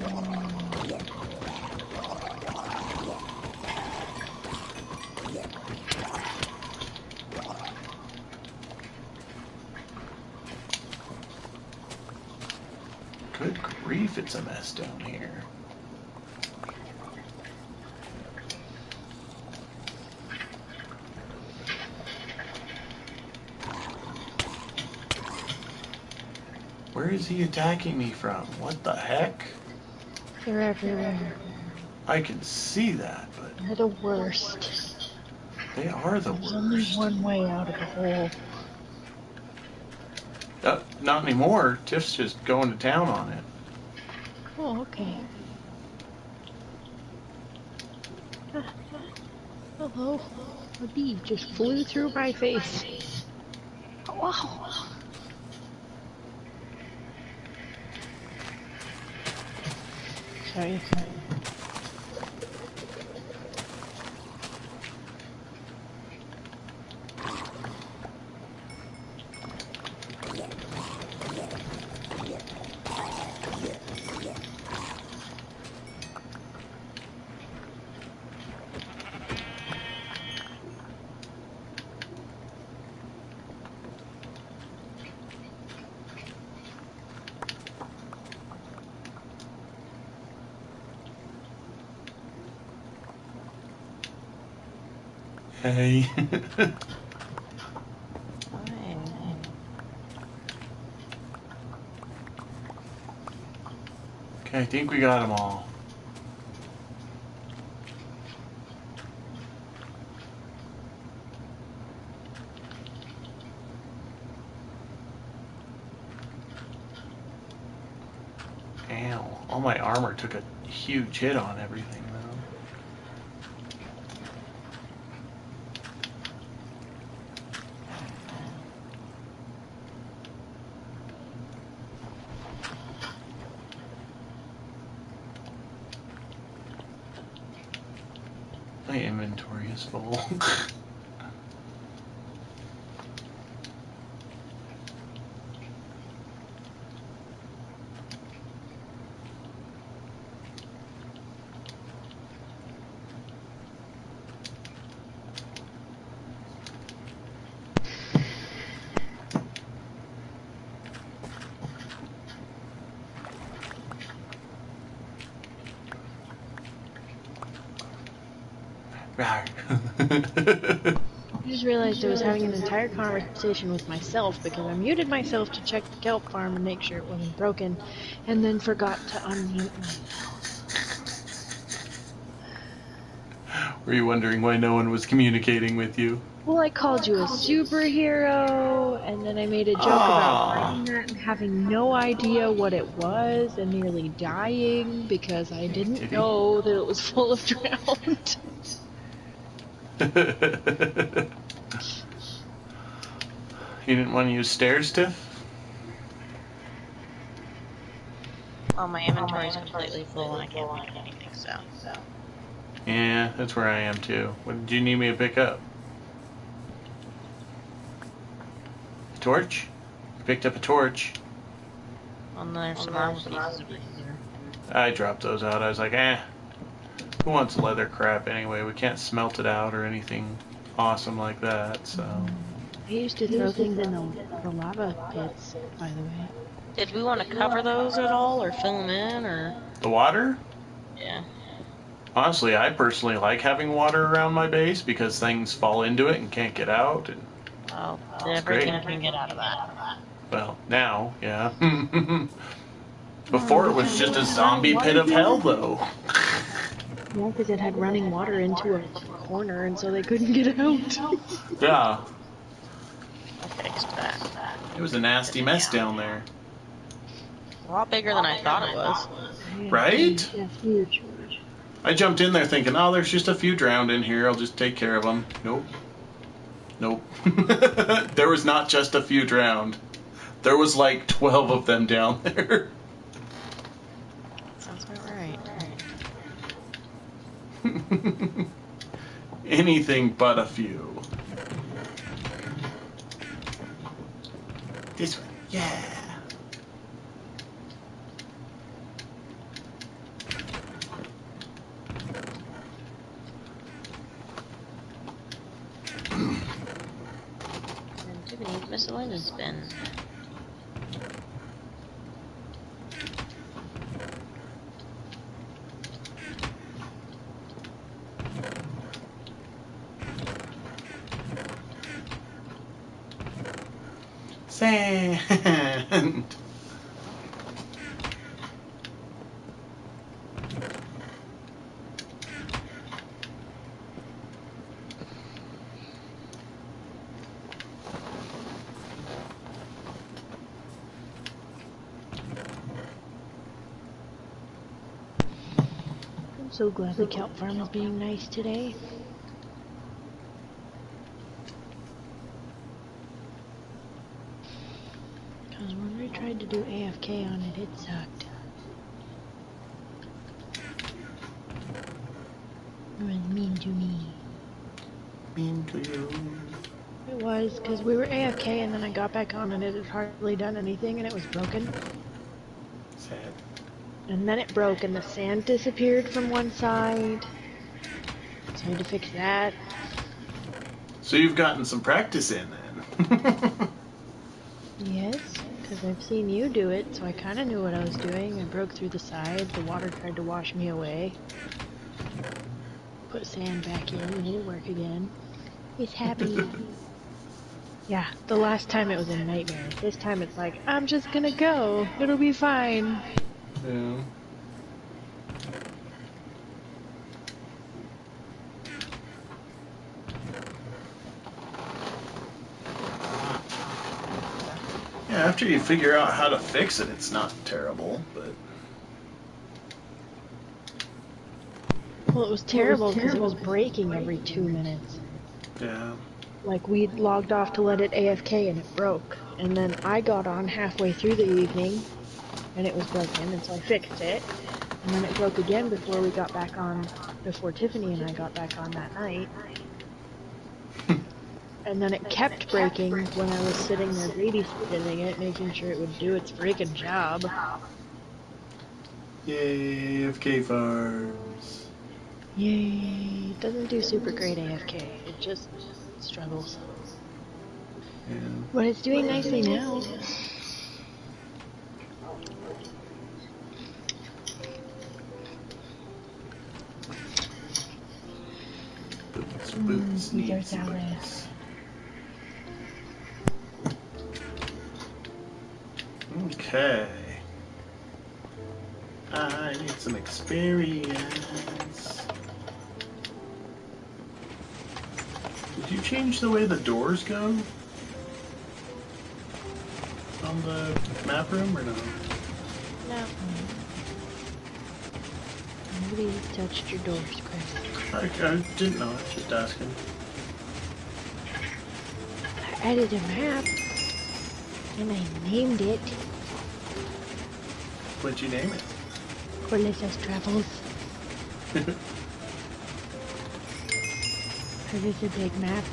Good grief, it's a mess down here. Where is he attacking me from? What the heck? They're everywhere. I can see that, but They're the worst. they are the There's only one way out of the hole. Uh, not anymore. Tiff's just going to town on it. Oh, okay. Hello. A bee just flew through my face. Oh, wow. Sorry. Fine. okay, I think we got them all. Ow. All my armor took a huge hit on everything, though. My inventory is full. Rawr. I just realized I was having an entire conversation with myself because I muted myself to check the kelp farm and make sure it wasn't broken, and then forgot to unmute myself. Were you wondering why no one was communicating with you? Well, I called you a superhero, and then I made a joke Aw. about ah. finding that and having no idea what it was and nearly dying because I didn't Did know that it was full of drowned. You didn't want to use stairs, Tiff? Oh, my inventory is completely full and I can't make anything, so. Yeah, that's where I am too. What did you need me to pick up? A Torch? You picked up a torch. Well, there's some pieces. I dropped those out. I was like, eh. Who wants leather crap anyway? We can't smelt it out or anything awesome like that, so. I used to throw things in the, the lava pits, by the way. Did we want to cover those at all or fill them in or? The water? Yeah. Honestly, I personally like having water around my base because things fall into it and can't get out. And, Well, great. everything can get out of that. well, now, yeah. Before it was just a zombie pit of hell, though. Yeah, because it had running water into a corner, and so they couldn't get out. Yeah, I fixed that. it was a nasty mess down there. A lot bigger than I thought it was. Right? Yeah, huge. I jumped in there thinking, oh, there's just a few drowned in here. I'll just take care of them. Nope. Nope. there was not just a few drowned. There was like 12 of them down there. Sounds about right. Anything but a few. This one. Yeah. Miscellaneous bin. Sand. I'm so glad the kelp farm is being nice today. Because when I tried to do AFK on it, it sucked. It was mean to me. Mean to you. It was, because we were AFK and then I got back on and it had hardly done anything and it was broken. And then it broke and the sand disappeared from one side. So I had to fix that. So you've gotten some practice in then. Yes, because I've seen you do it, so I kind of knew what I was doing. I broke through the side, the water tried to wash me away. Put sand back in, and it'll work again. It's happy. yeah, the last time it was a nightmare. This time it's like, I'm just gonna go. It'll be fine. Yeah. Yeah, after you figure out how to fix it, it's not terrible, but Well, it was terrible because it was breaking every two minutes. yeah. Like, we logged off to let it AFK and it broke. And then I got on halfway through the evening and it was broken, and so I fixed it. And then it broke again before we got back on, before Tiffany and I got back on that night. and then it kept breaking when I was sitting there babysitting it, making sure it would do its freaking job. Yay, AFK farms. Yay! It doesn't do super great AFK, it just struggles. Yeah. But it's doing nicely now. Boots, boots, Mm, Caesar needs salad. boots. Okay. I need some experience. Did you change the way the doors go? On the map room or no? No. Nobody's touched your doors, Chris. I, I didn't know. I was just asking. I added a map. And I named it What'd you name it? Corlissa's Travels. Because it's a big map.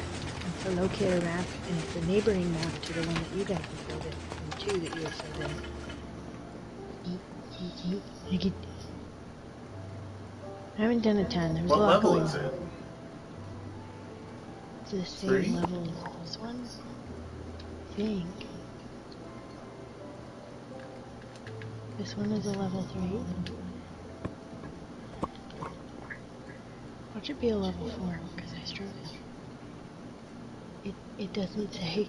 It's a locator map, and it's a neighboring map to the one that you guys in. And two that you have. Eat, I haven't done a ton. There's What a lot level going is on. it? It's the same Three? level as this one. I think. This one is a level 3. Watch it be a level 4, because I struggle. It, it doesn't say.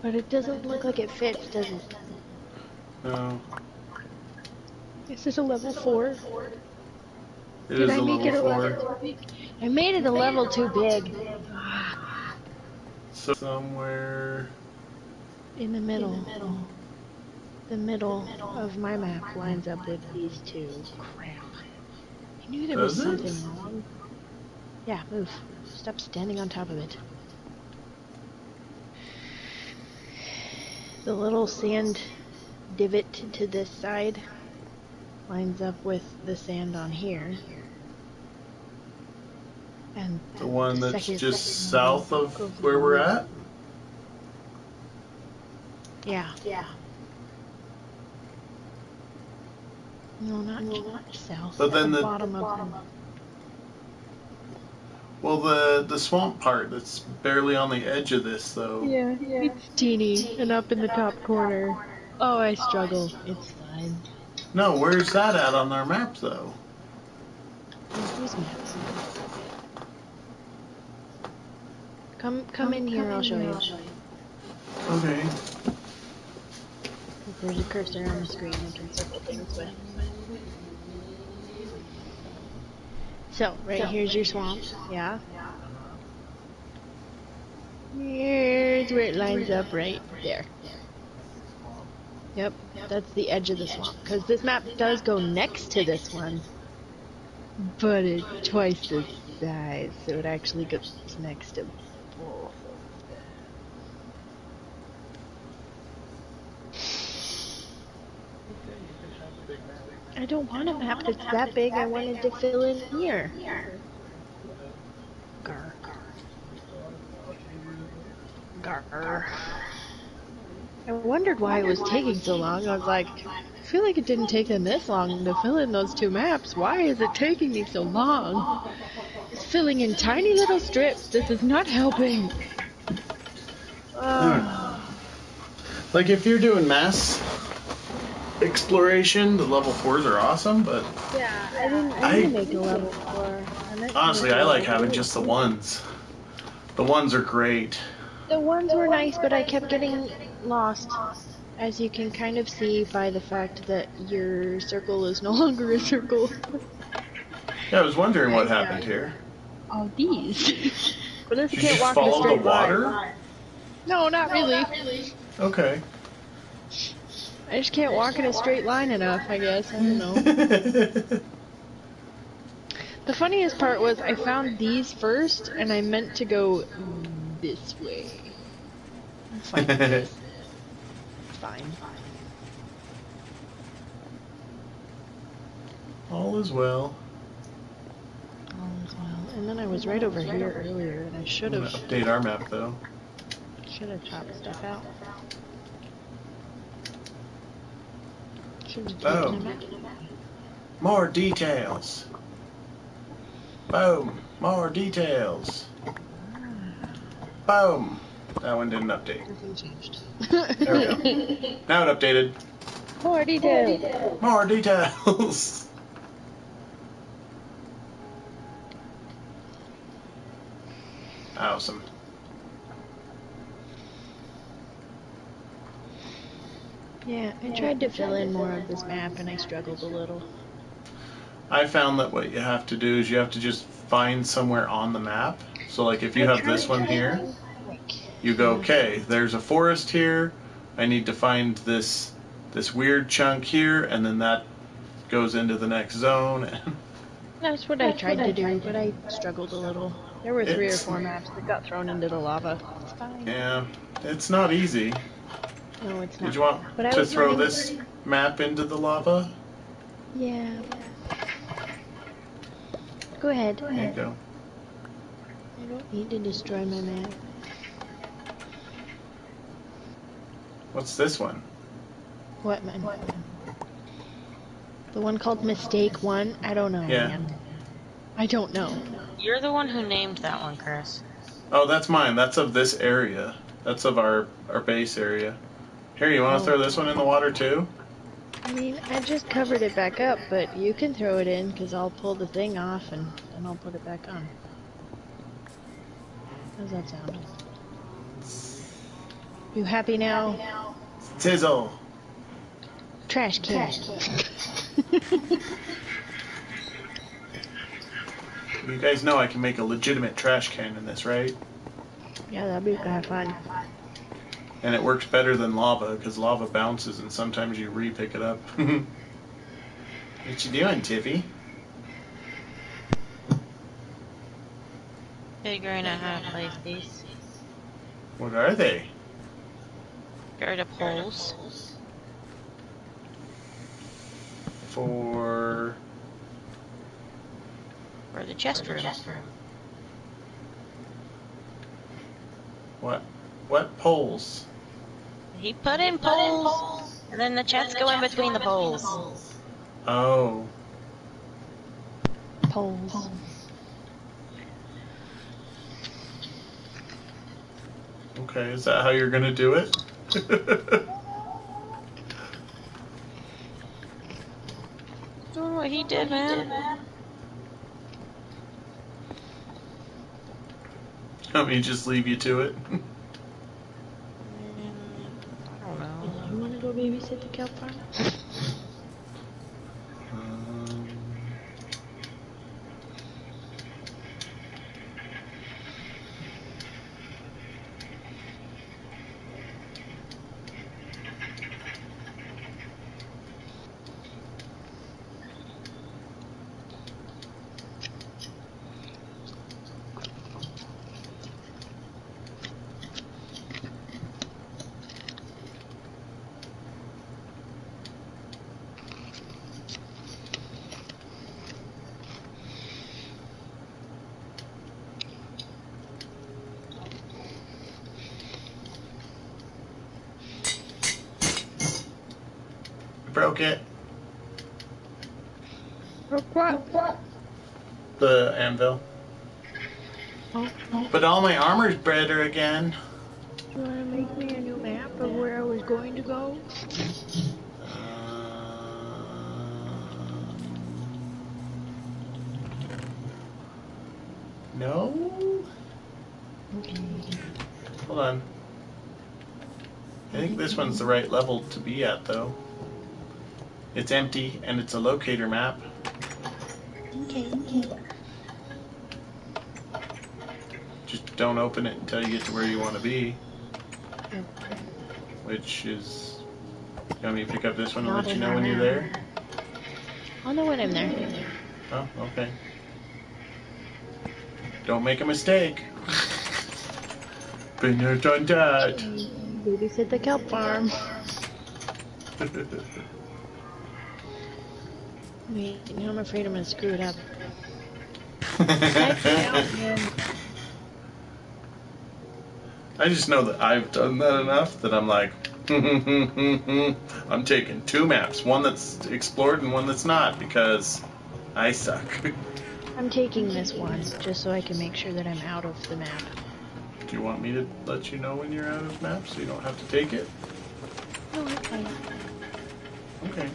But it doesn't look like it fits, does it? No. This is this a level 4? It Did is I a make it a level four. I made it a level too big. So somewhere. In the middle. The middle of my map lines up with these two. Crap. I knew there was something wrong. Yeah, move. Stop standing on top of it. The little sand divot to this side lines up with the sand on here. And The one that's second- just south of where we're at? Yeah. Yeah. No, not, not south. But then the the- bottom of them. Well, the the swamp part that's barely on the edge of this, though. Yeah, yeah. it's teeny and up in the top corner. Oh, I struggle. It's fine. No, where's that at on our map, though? Who's maps? Come, come in here. I'll show you. Okay. There's a cursor on the screen I can circle things with. So, right here's your swamp. Yeah. Here's where it lines up right there. Yep, that's the edge of the swamp. Because this map does go next to this one, but it's twice the size, so it actually goes next to both. I don't want a map that's that big. I wanted to fill in here. Gar. Gar. I wondered why it was taking so long. I was like, I feel like it didn't take them this long to fill in those two maps. Why is it taking me so long? It's filling in tiny little strips. This is not helping. Ugh. Like if you're doing mass exploration, the level fours are awesome, but Yeah, I didn't. I, I- didn't make a level four. I honestly, make a I like having just the ones. The ones are great. The ones were nice, but I kept getting lost. As you can kind of see by the fact that your circle is no longer a circle. Yeah, I was wondering what happened here. Oh, these. but this Did you can't just walk in a follow the straight line. water? No, not really. Okay. I just can't walk in a straight line enough, I guess. I don't know. the funniest part was I found these first, and I meant to go this way. Fine. Fine. All is well. All is well. And then I was right over here earlier, and I should have update our map though. should have chopped stuff out. Should have taken them. More details. Boom. More details. Ah. Boom. That one didn't update. Nothing changed. There we go. Now it updated. More detail. More details. Awesome. Yeah, I tried to fill in more of this map, and I struggled a little. I found that what you have to do is you have to just find somewhere on the map. So like if you I have this one here, quick. You go, okay, there's a forest here. I need to find this this weird chunk here, and then that goes into the next zone. That's what I tried to do, but I struggled a little. There were three or four maps that got thrown into the lava. It's fine. Yeah, it's not easy. No, it's not. Did you want But to throw running- this map into the lava? Yeah. Go ahead. There you go. I don't need to destroy my map. What's this one? What man? The one called Mistake One? I don't know, Yeah. man. I don't know. You're the one who named that one, Chris. Oh, that's mine. That's of this area. That's of our our base area. Here, you want to Oh. throw this one in the water too? I mean, I just covered it back up, but you can throw it in because I'll pull the thing off and then I'll put it back on. How's that sound? You happy now? Tizzle. Trash can. You guys know I can make a legitimate trash can in this, right? yeah, that'd be kind of fun. And it works better than lava because lava bounces and sometimes you re-pick it up. what you doing, Tiffy? Figuring out how to place these. What are they? Get rid of holes. For For the chest room. what? What poles? He put in poles, and then the chests go in between the poles. Oh, Poles. okay. Is that how you're gonna do it? Doing what he did, man. Let me just leave you to it. Mm, I don't know. You want to go babysit the kelp farm? Um, broke it. What? The anvil. Oh, oh. But all my armor's better again. You want to make me a new map of where I was going to go? Uh, no? Okay. Hold on. I think this one's the right level to be at, though. It's empty, and it's a locator map. Okay. Okay. Just don't open it until you get to where you want to be. Which is... You want me to pick up this one and let you know when you're there? I'll know when I'm there. Oh, okay. Don't make a mistake. Been there, done that. Babysit the kelp farm. Wait, now I'm afraid I'm gonna screw it up. I just know that I've done that enough that I'm like, I'm taking two maps, one that's explored and one that's not, because I suck. I'm taking this one just so I can make sure that I'm out of the map. Do you want me to let you know when you're out of maps so you don't have to take it? No, okay. Okay.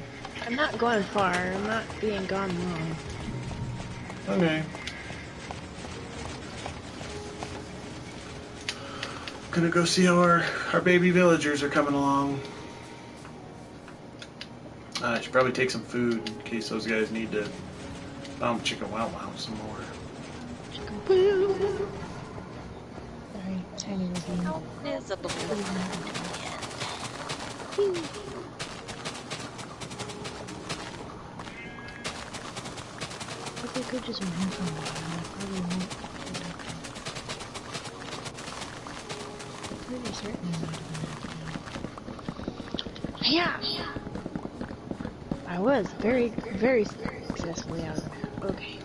I'm not going far. I'm not being gone long. Okay. Gonna go see how our, our baby villagers are coming along. Uh, I should probably take some food in case those guys need to um chicken wow wow some more. Sorry, tiny ravine. How visible. If we could just move on. I probably won't. I'm pretty certain I'm not gonna have to. Yeah! I was very, very successfully out of the. Okay.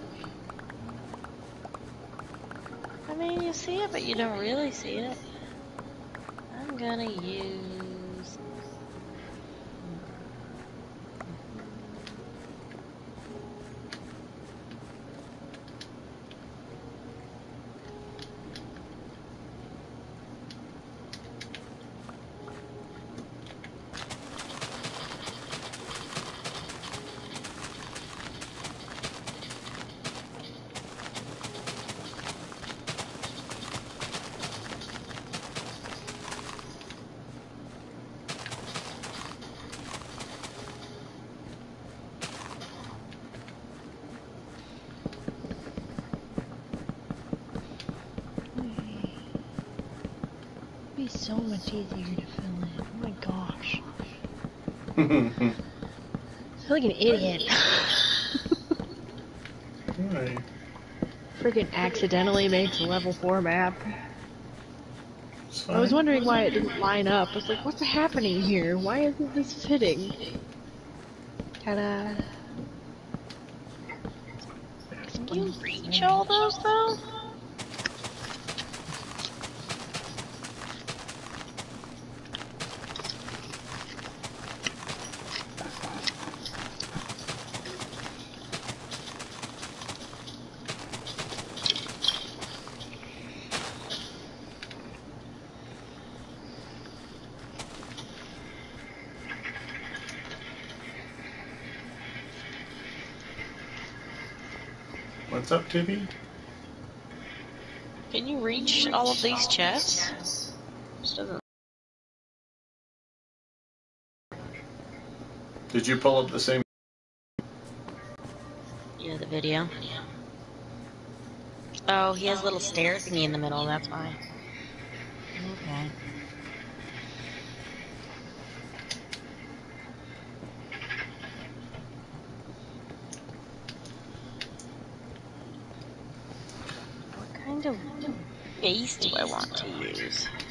I mean, you see it, but you don't really see it. I'm gonna use. It'd much easier to fill in. Oh my gosh. I feel like an idiot. Alright. Freaking accidentally makes a level 4 map. I was wondering why it didn't line up. I was like, what's happening here? Why isn't this fitting? Ta-da. Can you reach all those though? What's up, Tibby? Can you reach all of these chests? Did you pull up the same? Yeah, the video. Oh, he has a little stair thingy in the middle. That's why. Okay. What kind of base do I want to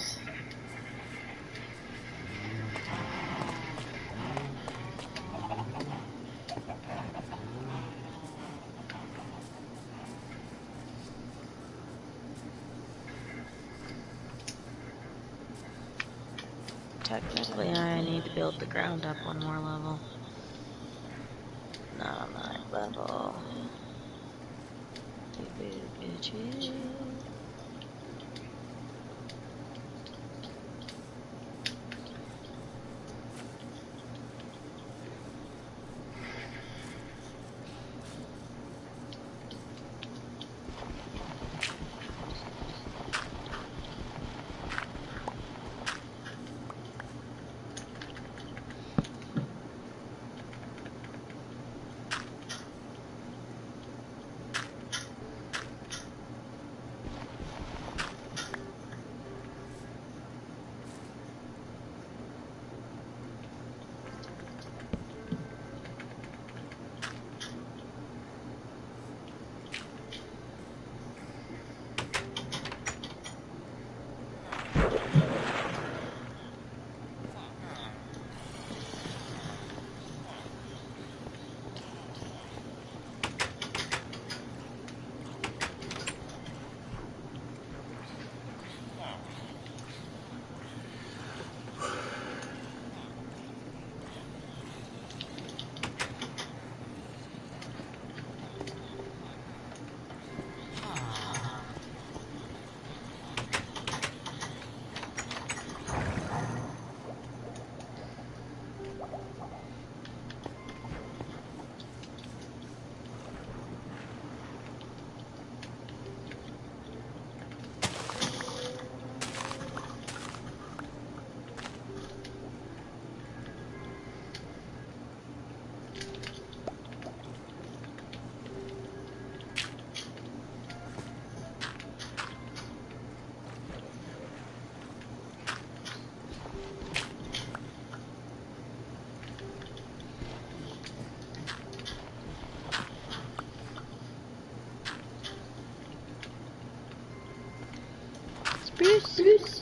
spruce? Spruce?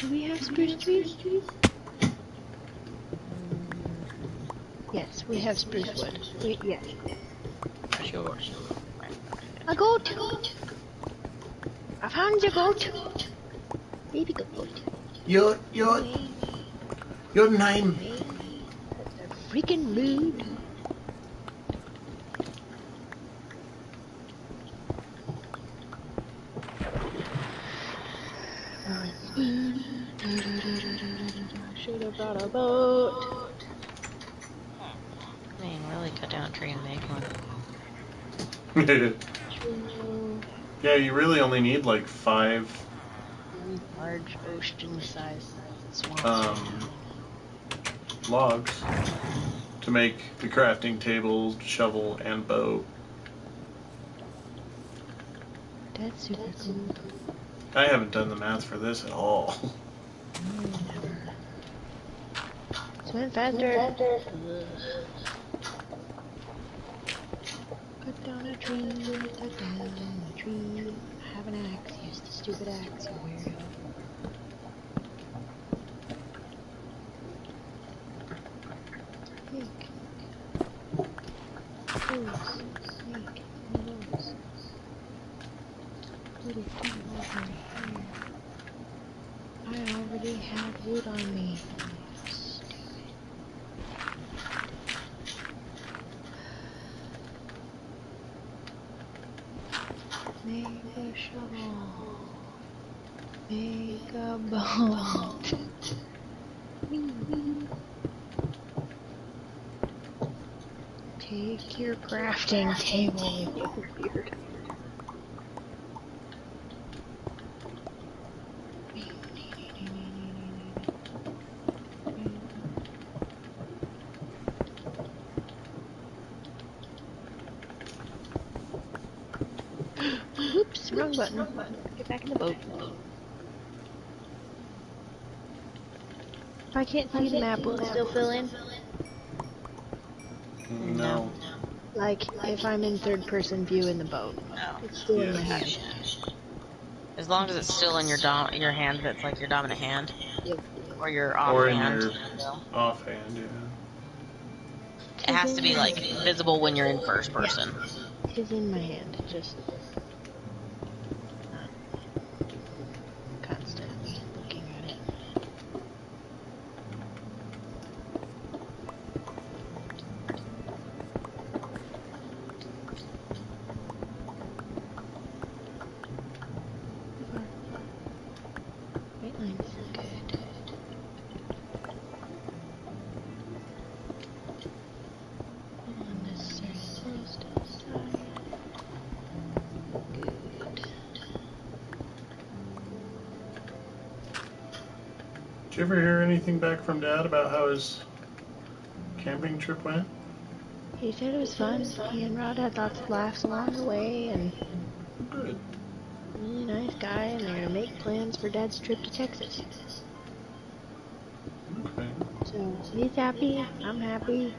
Do we have spruce trees? Yes, we have spruce wood. We, yes. Sure. A goat! I found your goat! Baby goat. Your, your, your name. Freaking rude. Should have brought a boat. I mean, really cut down a tree and make one. yeah, you really only need like five Large ocean-sized um, logs to make the crafting table, shovel, and bow. That's super cool. I haven't done the math for this at all. Swim faster. Cut down a tree, cut down a tree. Have an axe, use the stupid axe, weirdo. Snake. Wolves. Snake. Wolves. What is going over here? I already have wood on me. Stupid. Make a shovel. Make a boat. Wee wee. Take your crafting table. Oops, wrong button. Get back in the boat. I can't see the map, will still fill in? No. Like, if I'm in third person view in the boat. No. It's still in my Yes. head. As long as it's still in your dom- your hand, that's like your dominant hand, Yep. or your off Or in hand. your- you know. Offhand, yeah. It has to be like visible when you're in first person. It is in my hand, just constantly looking at it. White line's good. Unnecessary close to the side. Good. Did you ever hear anything back from Dad about how his camping trip went? He said it was fun. He and Rod had lots of laughs along the way, and Good. really nice guy, and they're gonna make plans for Dad's trip to Texas. Okay. So he's happy. I'm happy.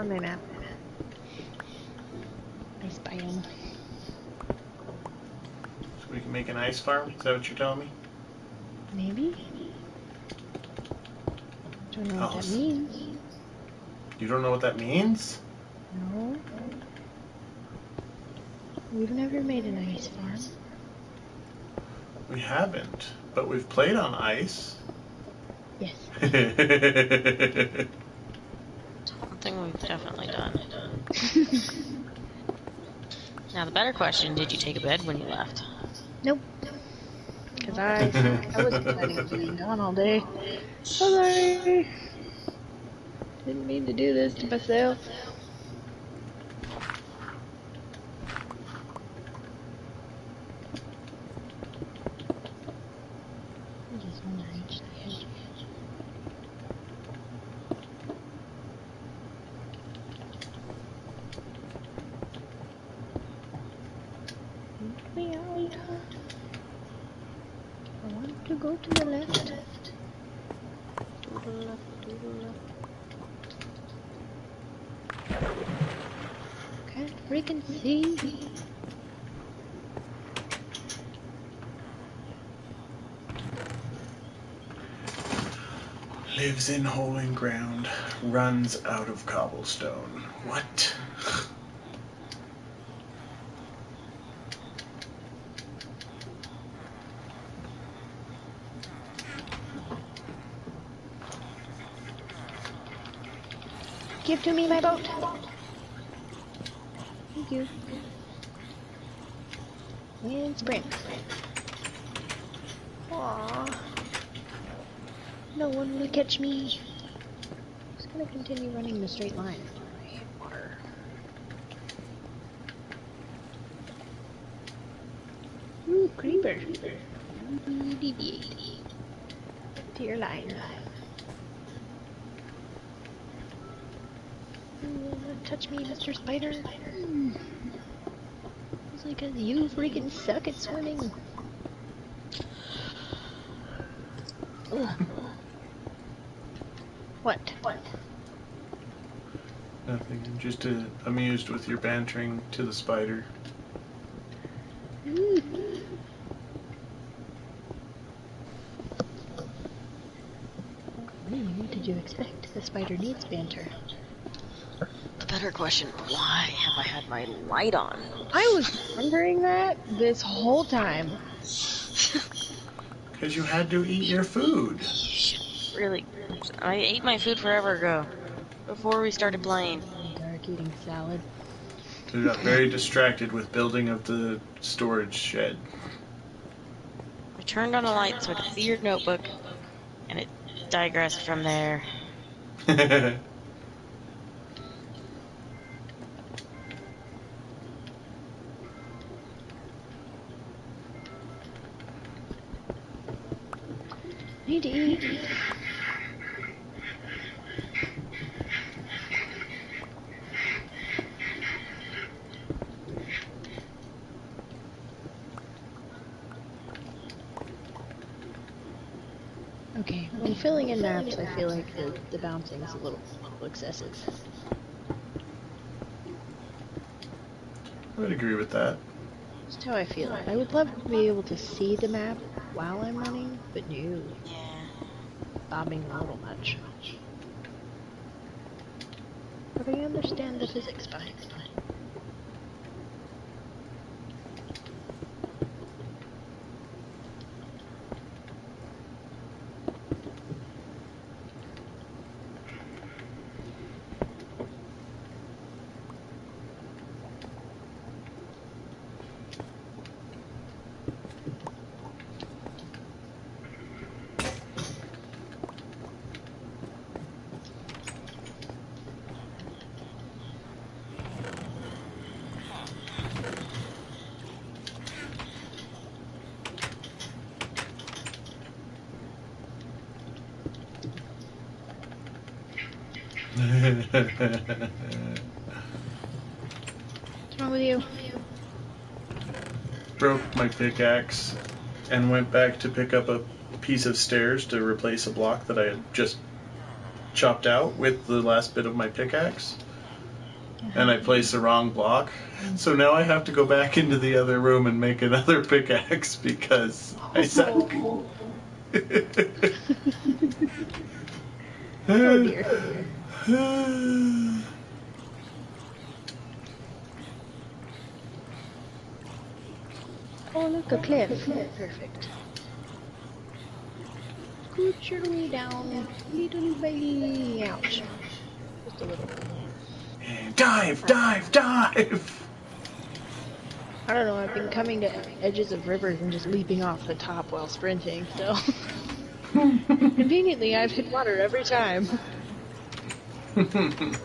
On my map. Ice biome. So we can make an ice farm? Is that what you're telling me? Maybe. Don't know what that means. You don't know what that means? No. We've never made an ice farm. We haven't, but we've played on ice. Yes. Something we've definitely done. Now the better question: Did you take a bed when you left? Nope. Cause I I wasn't planning on being gone all day. Sorry. Didn't mean to do this to myself. I just want to reach the edge. We out. I want to go to the left. To the left, to the left. Can't freaking see. Lives in hole in ground, runs out of cobblestone. What? Give to me my boat. Thank you. And sprint. Aww. No one will catch me. Just gonna continue running in a straight line until I hit water. Ooh, creeper. Deviate. To your line. Ooh, touch me, Mr. Spider. Mm. It's like 'cause you freaking suck at swimming. Ugh. What? What? Nothing. I'm just uh, amused with your bantering to the spider. What did you expect? The spider needs banter. The better question, why have I had my light on? I was wondering that this whole time. Because you had to eat your food. You really. I ate my food forever ago. Before we started playing. Dark eating salad. We got very distracted with building of the storage shed. I turned on a light so I could see your notebook, and it digressed from there. Need to eat. Okay, when filling in maps, I feel like the, the bouncing is a little, little excessive. I would agree with that. Just how I feel. I would love to be able to see the map while I'm running, but no, Yeah. bobbing a little much. But I understand the physics behind it. What's wrong with you? Broke my pickaxe and went back to pick up a piece of stairs to replace a block that I had just chopped out with the last bit of my pickaxe. And I placed the wrong block. So now I have to go back into the other room and make another pickaxe because I suck. Oh dear. Oh Perfect. Scooch your way down, little baby. Ouch. Just a little. dive, dive, dive! I don't know, I've been coming to edges of rivers and just leaping off the top while sprinting, so. Conveniently, I've hit water every time.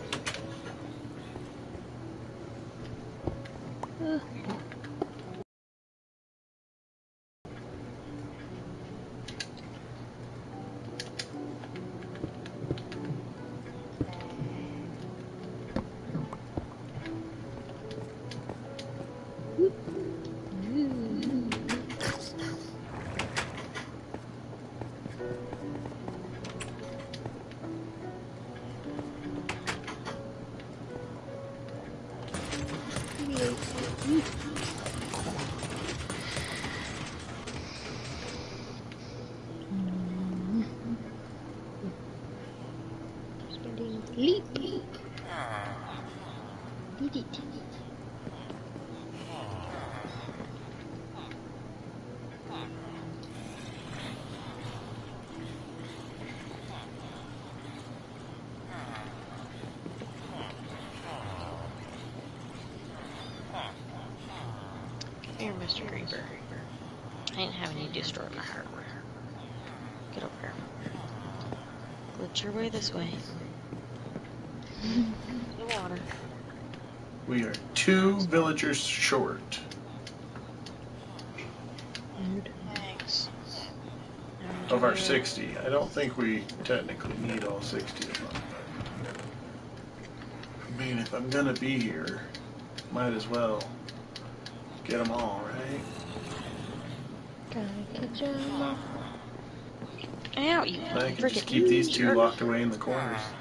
this way. the water. We are two villagers short. Thanks. of our 60. I don't think we technically need all 60 of them. I mean, if I'm gonna be here, might as well get them all, right? Gotta catch 'em all. Ow, you I can just freaking keep these two jerk. locked away in the corners. Ah.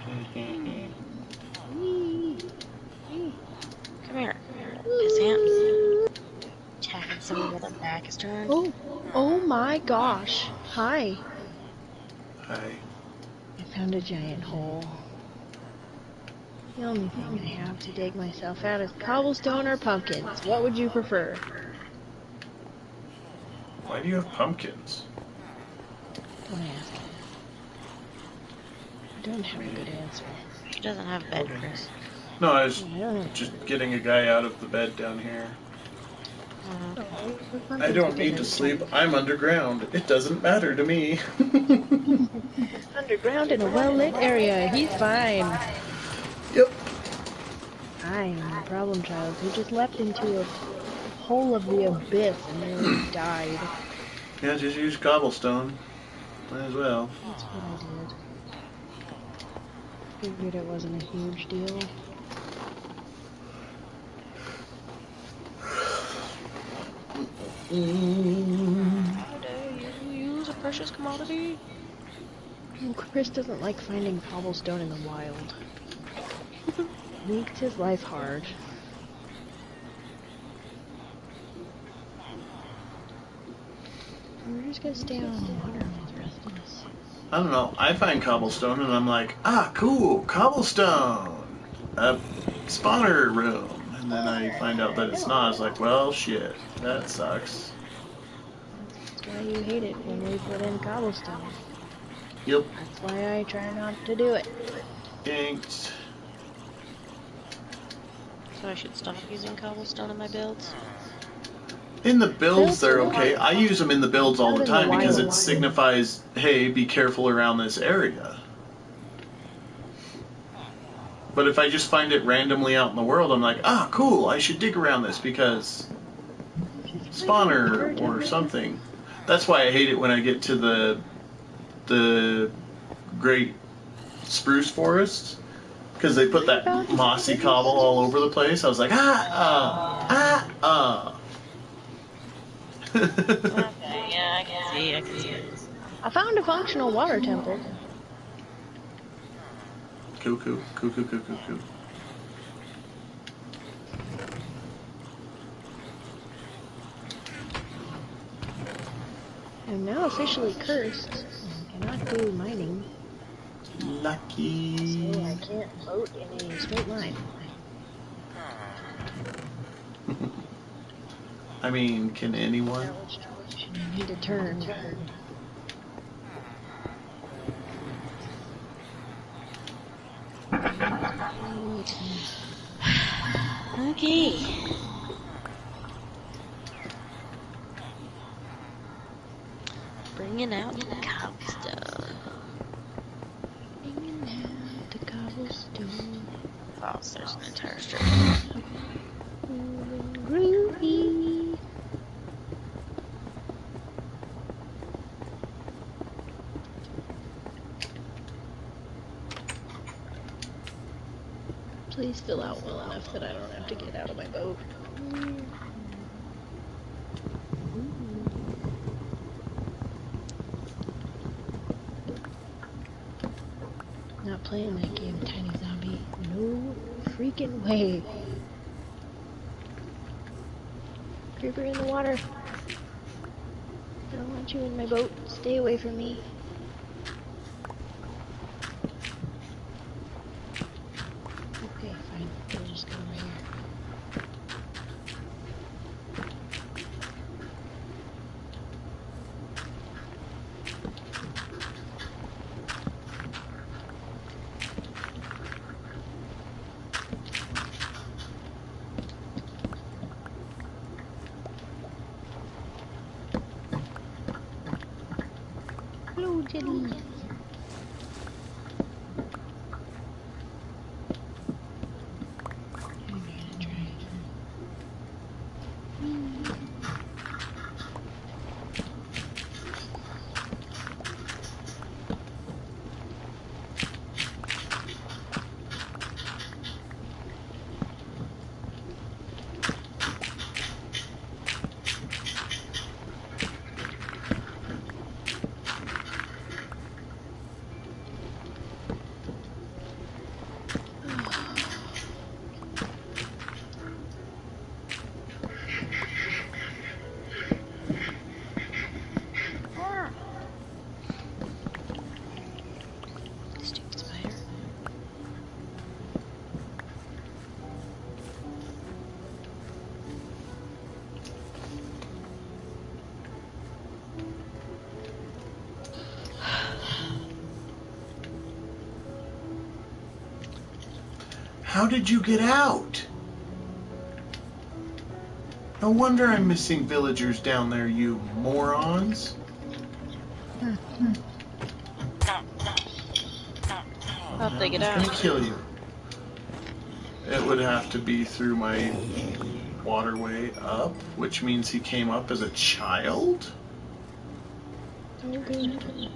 Come here. His hand. Attacking somebody with a back is turned. Oh, oh my gosh. Hi. Hi. I found a giant hole. The only thing I have to dig myself out is cobblestone or pumpkins. What would you prefer? Why do you have pumpkins? Don't ask. I don't have a good answer. He doesn't have a bed, Chris. No, I was I just getting a guy out of the bed down here. Mhm. I don't need to sleep. I'm underground. It doesn't matter to me. Underground in a well-lit area. He's fine. yep. I am the problem child who just leapt into a hole of the abyss and nearly died. Yeah, just use cobblestone. Might as well. That's what I did. Figured it wasn't a huge deal. How dare you use a precious commodity? Chris doesn't like finding cobblestone in the wild. Makes his life hard. We're just gonna stay on the water I don't know. I find cobblestone and I'm like, ah, cool, cobblestone. A spawner room. And then I find out that it's not. I was like, well, shit. That sucks. That's why you hate it when we put in cobblestone. Yep. That's why I try not to do it. Inked. So I should stop using cobblestone in my builds? In the builds, they're okay. I use them in the builds all the time because it signifies, hey, be careful around this area. But if I just find it randomly out in the world, I'm like, ah, cool, I should dig around this because spawner or something. That's why I hate it when I get to the the great spruce forests because they put that mossy cobble all over the place. I was like, ah, ah, ah, ah. Okay, yeah, I can see, I can see. I found a functional water temple. Cuckoo, cuckoo, cuckoo, cuckoo. I'm now officially cursed and cannot do mining, Lucky. so I can't float in a straight line. Hmm. I mean, can anyone? I need to turn. Okay. Bringing out the cobblestone. Bringing out the cobblestone. Oh, there's an entire strip. Groovy. Please fill out well enough that I don't have to get out of my boat. Not playing that game, Tiny Zombie. No freaking way. Creeper in the water. I don't want you in my boat. Stay away from me. How did you get out? No wonder I'm missing villagers down there, you morons. How'd they get It's gonna kill you. It would have to be through my waterway up, which means he came up as a child? Maybe.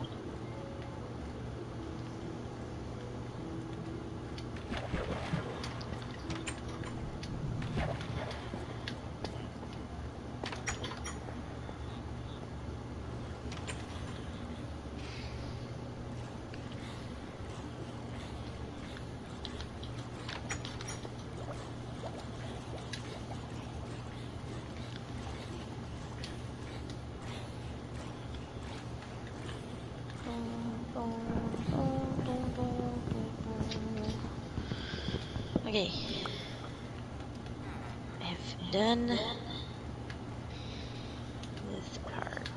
Okay. I've done this part.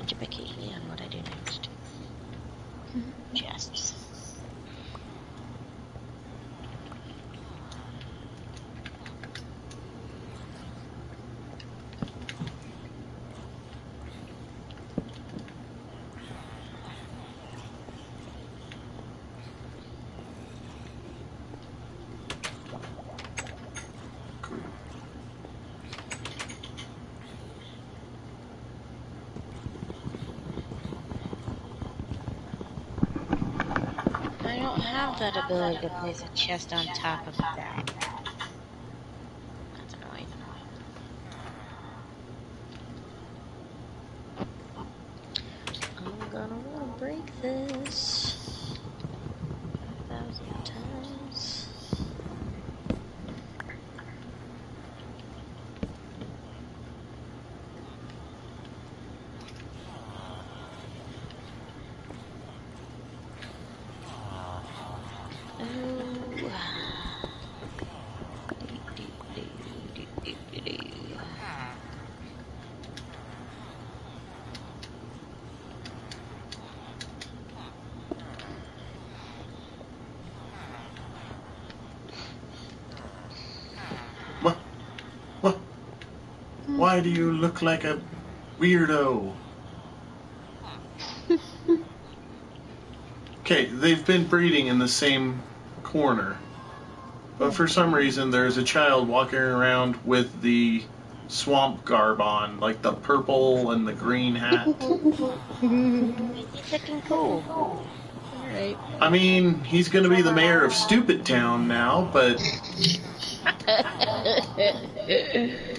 Education on what I do next. Chests. Cool. I that ability to place a chest on top of that. That's annoying. I'm gonna wanna break this a thousand times. Ooh. What? What? Why do you look like a weirdo? Okay, they've been breeding in the same corner. But for some reason, there's a child walking around with the swamp garb on, like the purple and the green hat. It's looking cool. Alright. I mean, he's going to be the mayor of Stupid Town now, but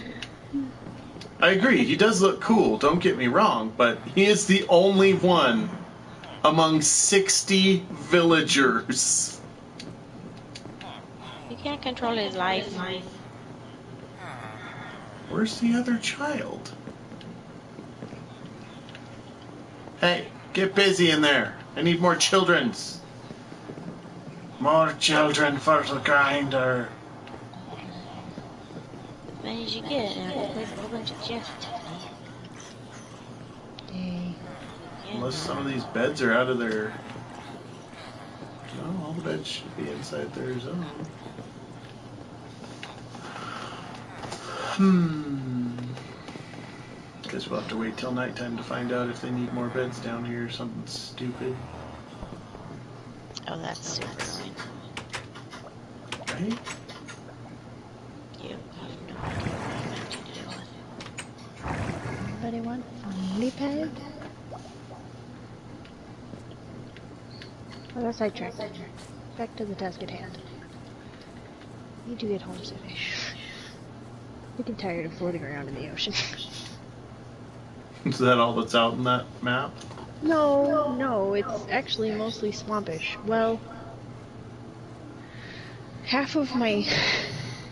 I agree, he does look cool, don't get me wrong, but he is the only one among 60 villagers. You can't control his life. Where's the other child? Hey, get busy in there. I need more children's. More children for the grinder. As many as you get, and I can place a whole bunch of chests. Yay. Yeah. Unless some of these beds are out of their. No, all the beds should be inside their zone. Hmm. Guess we'll have to wait till nighttime to find out if they need more beds down here or something stupid, Oh, that's stupid. right? You have no idea what I'm meant to deal with. Anybody want a lily pad? I got sidetracked. Back to the task at hand. Need to get home soon. Getting tired of floating around in the ocean. Is that all that's out in that map? No, no, it's actually mostly swampish. Well, half of my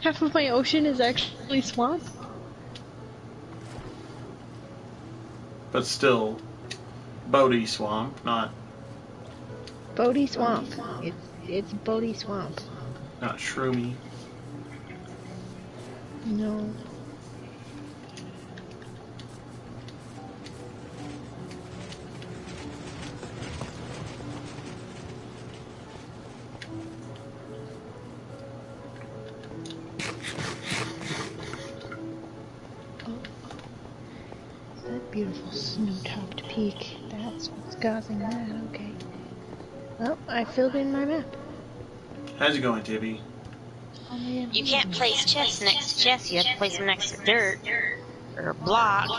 half of my ocean is actually swamp. But still, Bodie Swamp, not Bodie Swamp. It's it's Bodie Swamp. not Shroomy. No. Oh. That beautiful snow-topped peak. That's what's causing that. Okay. Well, I filled in my map. How's it going, Tibby? Only You can't place chests next to chests. You have to place them next to dirt or a block.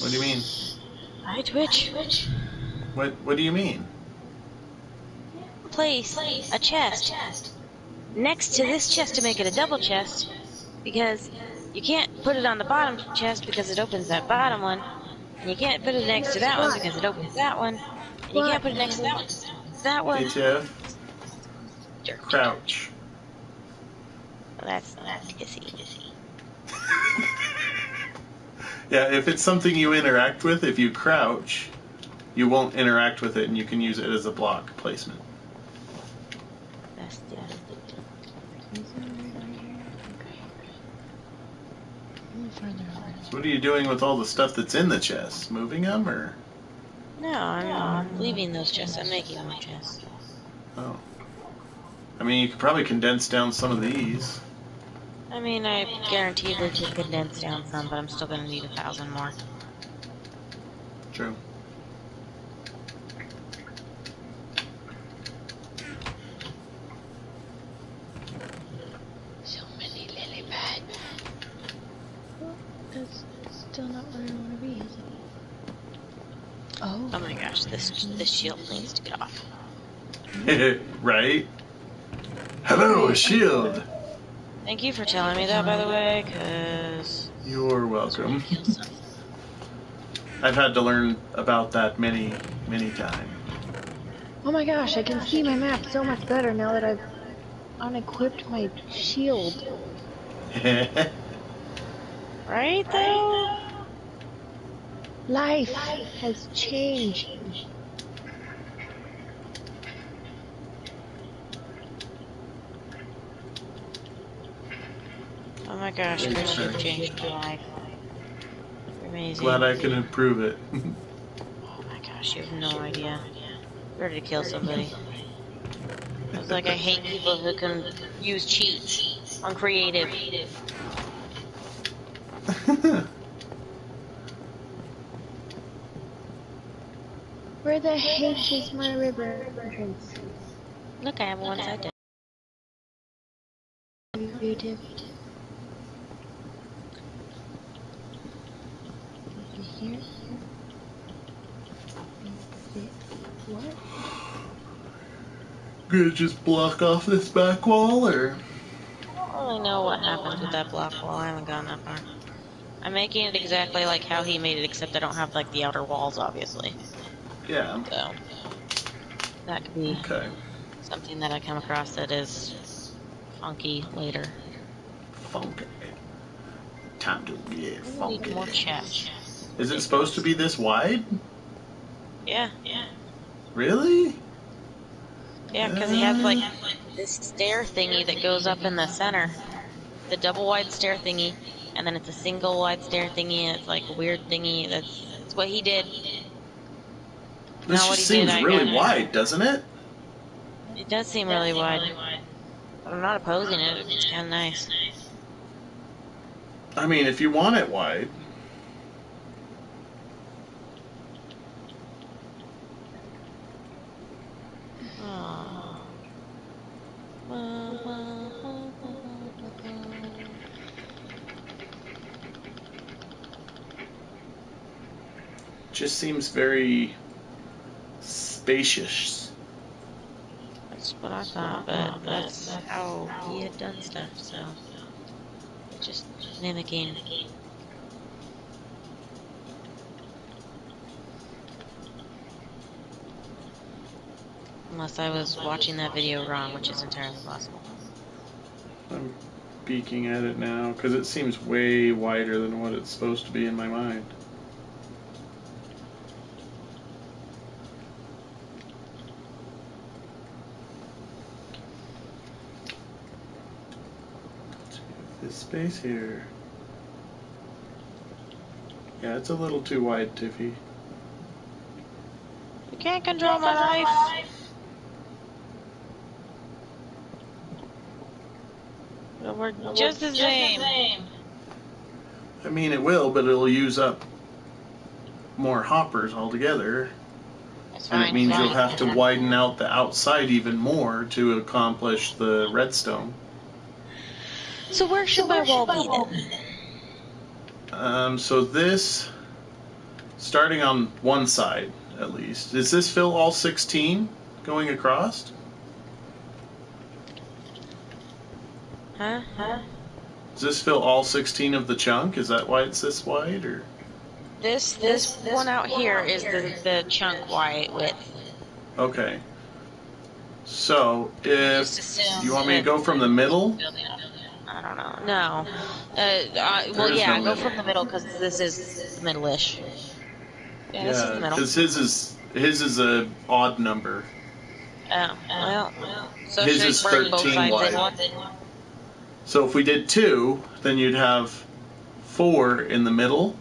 What do you mean? Right, Twitch? What What do you mean? Place a chest next to this chest to make it a double chest because you can't put it on the bottom chest because it opens that bottom one. And you can't put it next to that one because it opens that one. And you can't put it next to that one. That one. ATF, Dirt. crouch. Well, that's that's kissy. Yeah, if it's something you interact with, if you crouch, you won't interact with it and you can use it as a block placement. That's yeah. Is it right on here? Okay. A little further over. So what are you doing with all the stuff that's in the chest? Moving them or? No, I'm not leaving those chests. I'm making more chests. Oh. I mean, you could probably condense down some of these. I mean, I guaranteed they could condense down some, but I'm still gonna need a thousand more. True. So many lily pads. Well, that's still not where I want to be, is it? Oh. Oh my gosh, this this shield needs to get off. right? Hello, a shield. Thank you for telling me that, by the way, because You're welcome. I've had to learn about that many, many times. Oh my gosh, I can see my map so much better now that I've unequipped my shield. right though. Life has changed. Oh my gosh, Chris, you've changed my life. You're amazing. Glad I can improve it. Oh my gosh, you have no idea. Ready to kill somebody. It's like I hate people who can use cheats on creative. Where the H is my river entrance? Look, I have one side down. YouTube. Here. What? Gonna just block off this back wall, or? I don't really know what happened with that block wall. I haven't gone that far. I'm making it exactly like how he made it, except I don't have like the outer walls, obviously. Yeah. So that could be Okay. something that I come across that is funky later. Funky. Time to get funky. Need more chests. Is it supposed to be this wide? Yeah, yeah, Really? yeah. Because he has like this stair thingy that goes up in the center, the double wide stair thingy, and then it's a single wide stair thingy, and it's like a weird thingy. That's that's what he did. This what just did, seems I really wide, doesn't it? It does seem really wide. I'm not opposing it. It's kind of nice. I mean, if you want it wide. Just seems very spacious. That's what I thought, but that's how he had done stuff, so just mimicking. Unless I was watching that video wrong, which is entirely possible. I'm peeking at it now because it seems way wider than what it's supposed to be in my mind. This space here. Yeah, it's a little too wide, Tiffy. You can't control my life! But we're just the same. I mean, it will, but it'll use up more hoppers altogether. It's And fine. it means fine. you'll have to widen out the outside even more to accomplish the redstone. So where should my wall be then? Um, so this, starting on one side at least, does this fill all 16 going across? Huh? Huh? Does this fill all 16 of the chunk? Is that why it's this wide, or? This this one out here is the the chunk wide width. Okay. So if you want me to go from the middle, I don't know. No. Uh, uh, well, yeah, no go middle. from the middle because this is middle-ish. Yeah, this is the middle. because his is his is a odd number. Oh, well. So His is I bring both 13 sides wide. So if we did two, then you'd have four in the middle,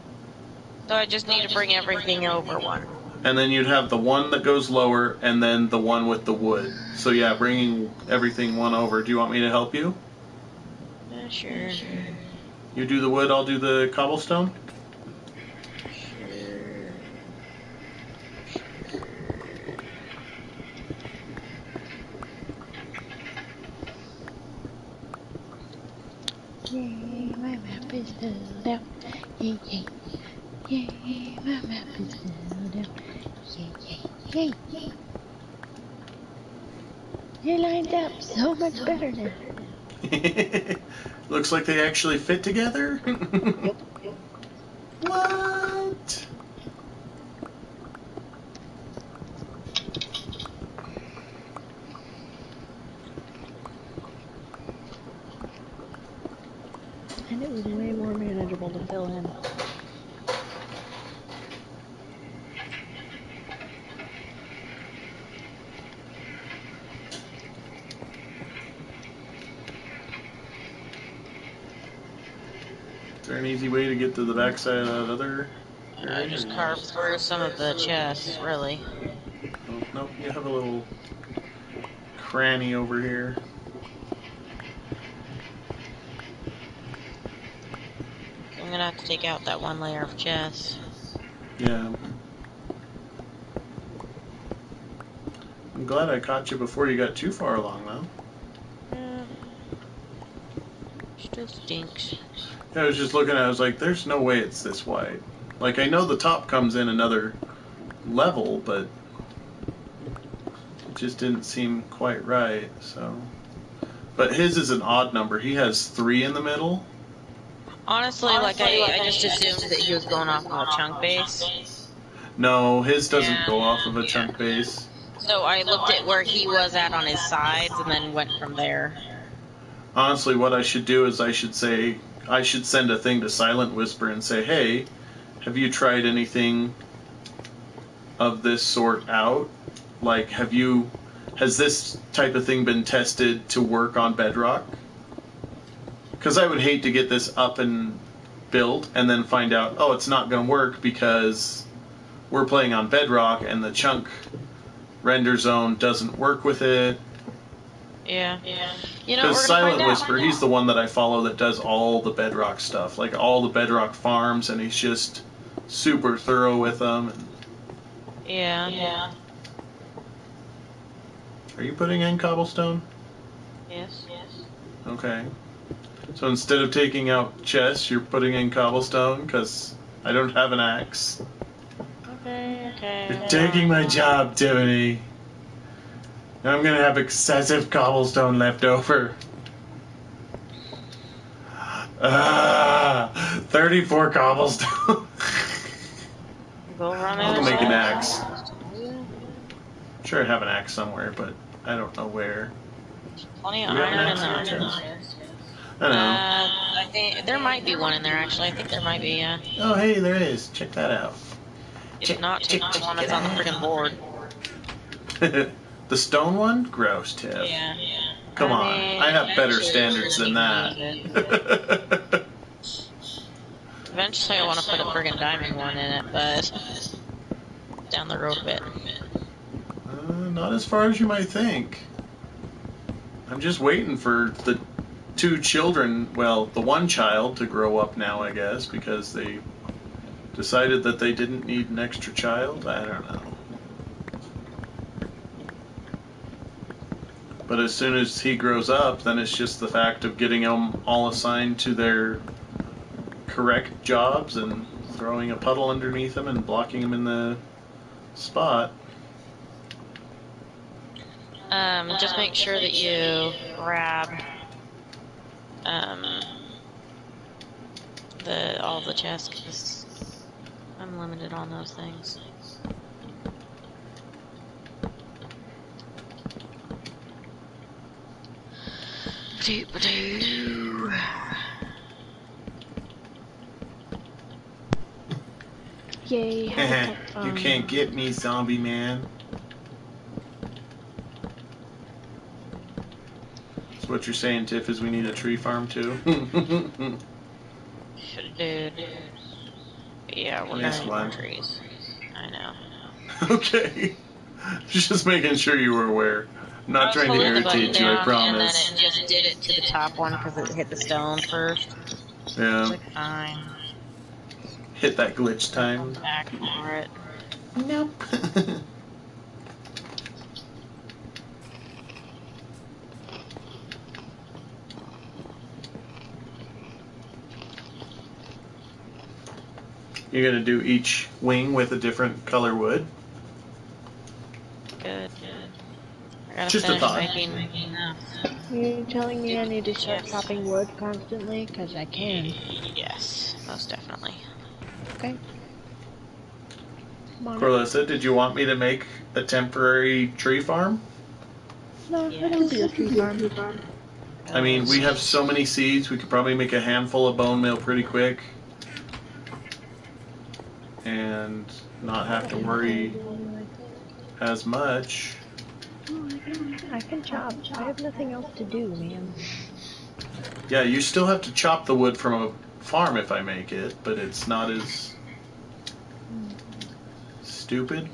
So I just need to bring everything over one. and then you'd have the one that goes lower, and then the one with the wood. So yeah, bringing everything one over. Do you want me to help you? Yeah, sure. You do the wood, I'll do the cobblestone. Yay, my map is filled out. Yay, yay. Yay, my map is filled out. Yay, yay, yay. They lined up so much better now. Looks like they actually fit together. what? And it was way more manageable to fill in. Is there an easy way to get to the backside of that other? I just carved through some of the chests, really. Oh, nope, you have a little cranny over here. Gonna have to take out that one layer of chests. Yeah. I'm glad I caught you before you got too far along, though. Mm. Yeah. Still stinks. I was just looking at it, I was like, there's no way it's this wide. Like, I know the top comes in another level, but it just didn't seem quite right, so. But his is an odd number. He has three in the middle. Honestly, like I, I just assumed that he was going off of a chunk base. No, his doesn't Yeah. go off of a chunk base. So I looked at where he was at on his sides and then went from there. Honestly, what I should do is I should say, I should send a thing to Silent Whisper and say, hey, have you tried anything of this sort out? Like, have you, has this type of thing been tested to work on Bedrock? Because I would hate to get this up and built and then find out, oh, it's not going to work because we're playing on Bedrock and the chunk render zone doesn't work with it. Yeah. Yeah. You know, Because Silent find out. Whisper, he's the one that I follow that does all the Bedrock stuff, like all the Bedrock farms, and he's just super thorough with them. Yeah. Yeah. Are you putting in cobblestone? Yes. Yes. Okay. So instead of taking out chess, you're putting in cobblestone because I don't have an axe. Okay. Okay. You're taking my job, Tiffany. I'm gonna have excessive cobblestone left over. Ah, 34 cobblestone. Go run I'll make an axe. Sure, I have an axe somewhere, but I don't know where. Plenty of Do we have an iron in in there. I know. Uh, I think there might be one in there actually. I think there might be. Uh, Oh, hey, there is. Check that out. if not, take the one that's on the freaking board. the stone one? Gross, Tiff. Yeah. Come I on. mean, I have better standards than we're gonna need that. Eventually, I want to put a friggin' diamond one in it, but down the road a bit. Uh, not as far as you might think. I'm just waiting for the two children, well, the one child to grow up now, I guess, because they decided that they didn't need an extra child. I don't know. But as soon as he grows up, then it's just the fact of getting them all assigned to their correct jobs and throwing a puddle underneath them and blocking them in the spot. Um, just make sure that you grab um, the all the chests 'cause I'm limited on those things. Doo-ba-doo. Yay. have a top, you can't get me, zombie man. So what you're saying, Tiff, is we need a tree farm too? Dude. Yeah, we're Nice gonna need one. more trees. I know. okay. Just making sure you were aware. Not trying to I was holding the irritate you, button I down, And then promise. it just did it to the top one because it hit the stone first. Yeah. Like, fine. Hit that glitch time. Back for it. Nope. You're gonna do each wing with a different color wood. Good. I gotta Just a thought. making enough. You telling me I need to start Yes. chopping wood constantly? Because I can. Yes, most definitely. Okay. Come. Corlissa, did you want me to make a temporary tree farm? No, Yeah. it could be a tree farm. I mean, we have so many seeds, we could probably make a handful of bone meal pretty quick. And not have to worry as much. I can chop. I have nothing else to do, man. Yeah, you still have to chop the wood from a farm if I make it, but it's not as stupid.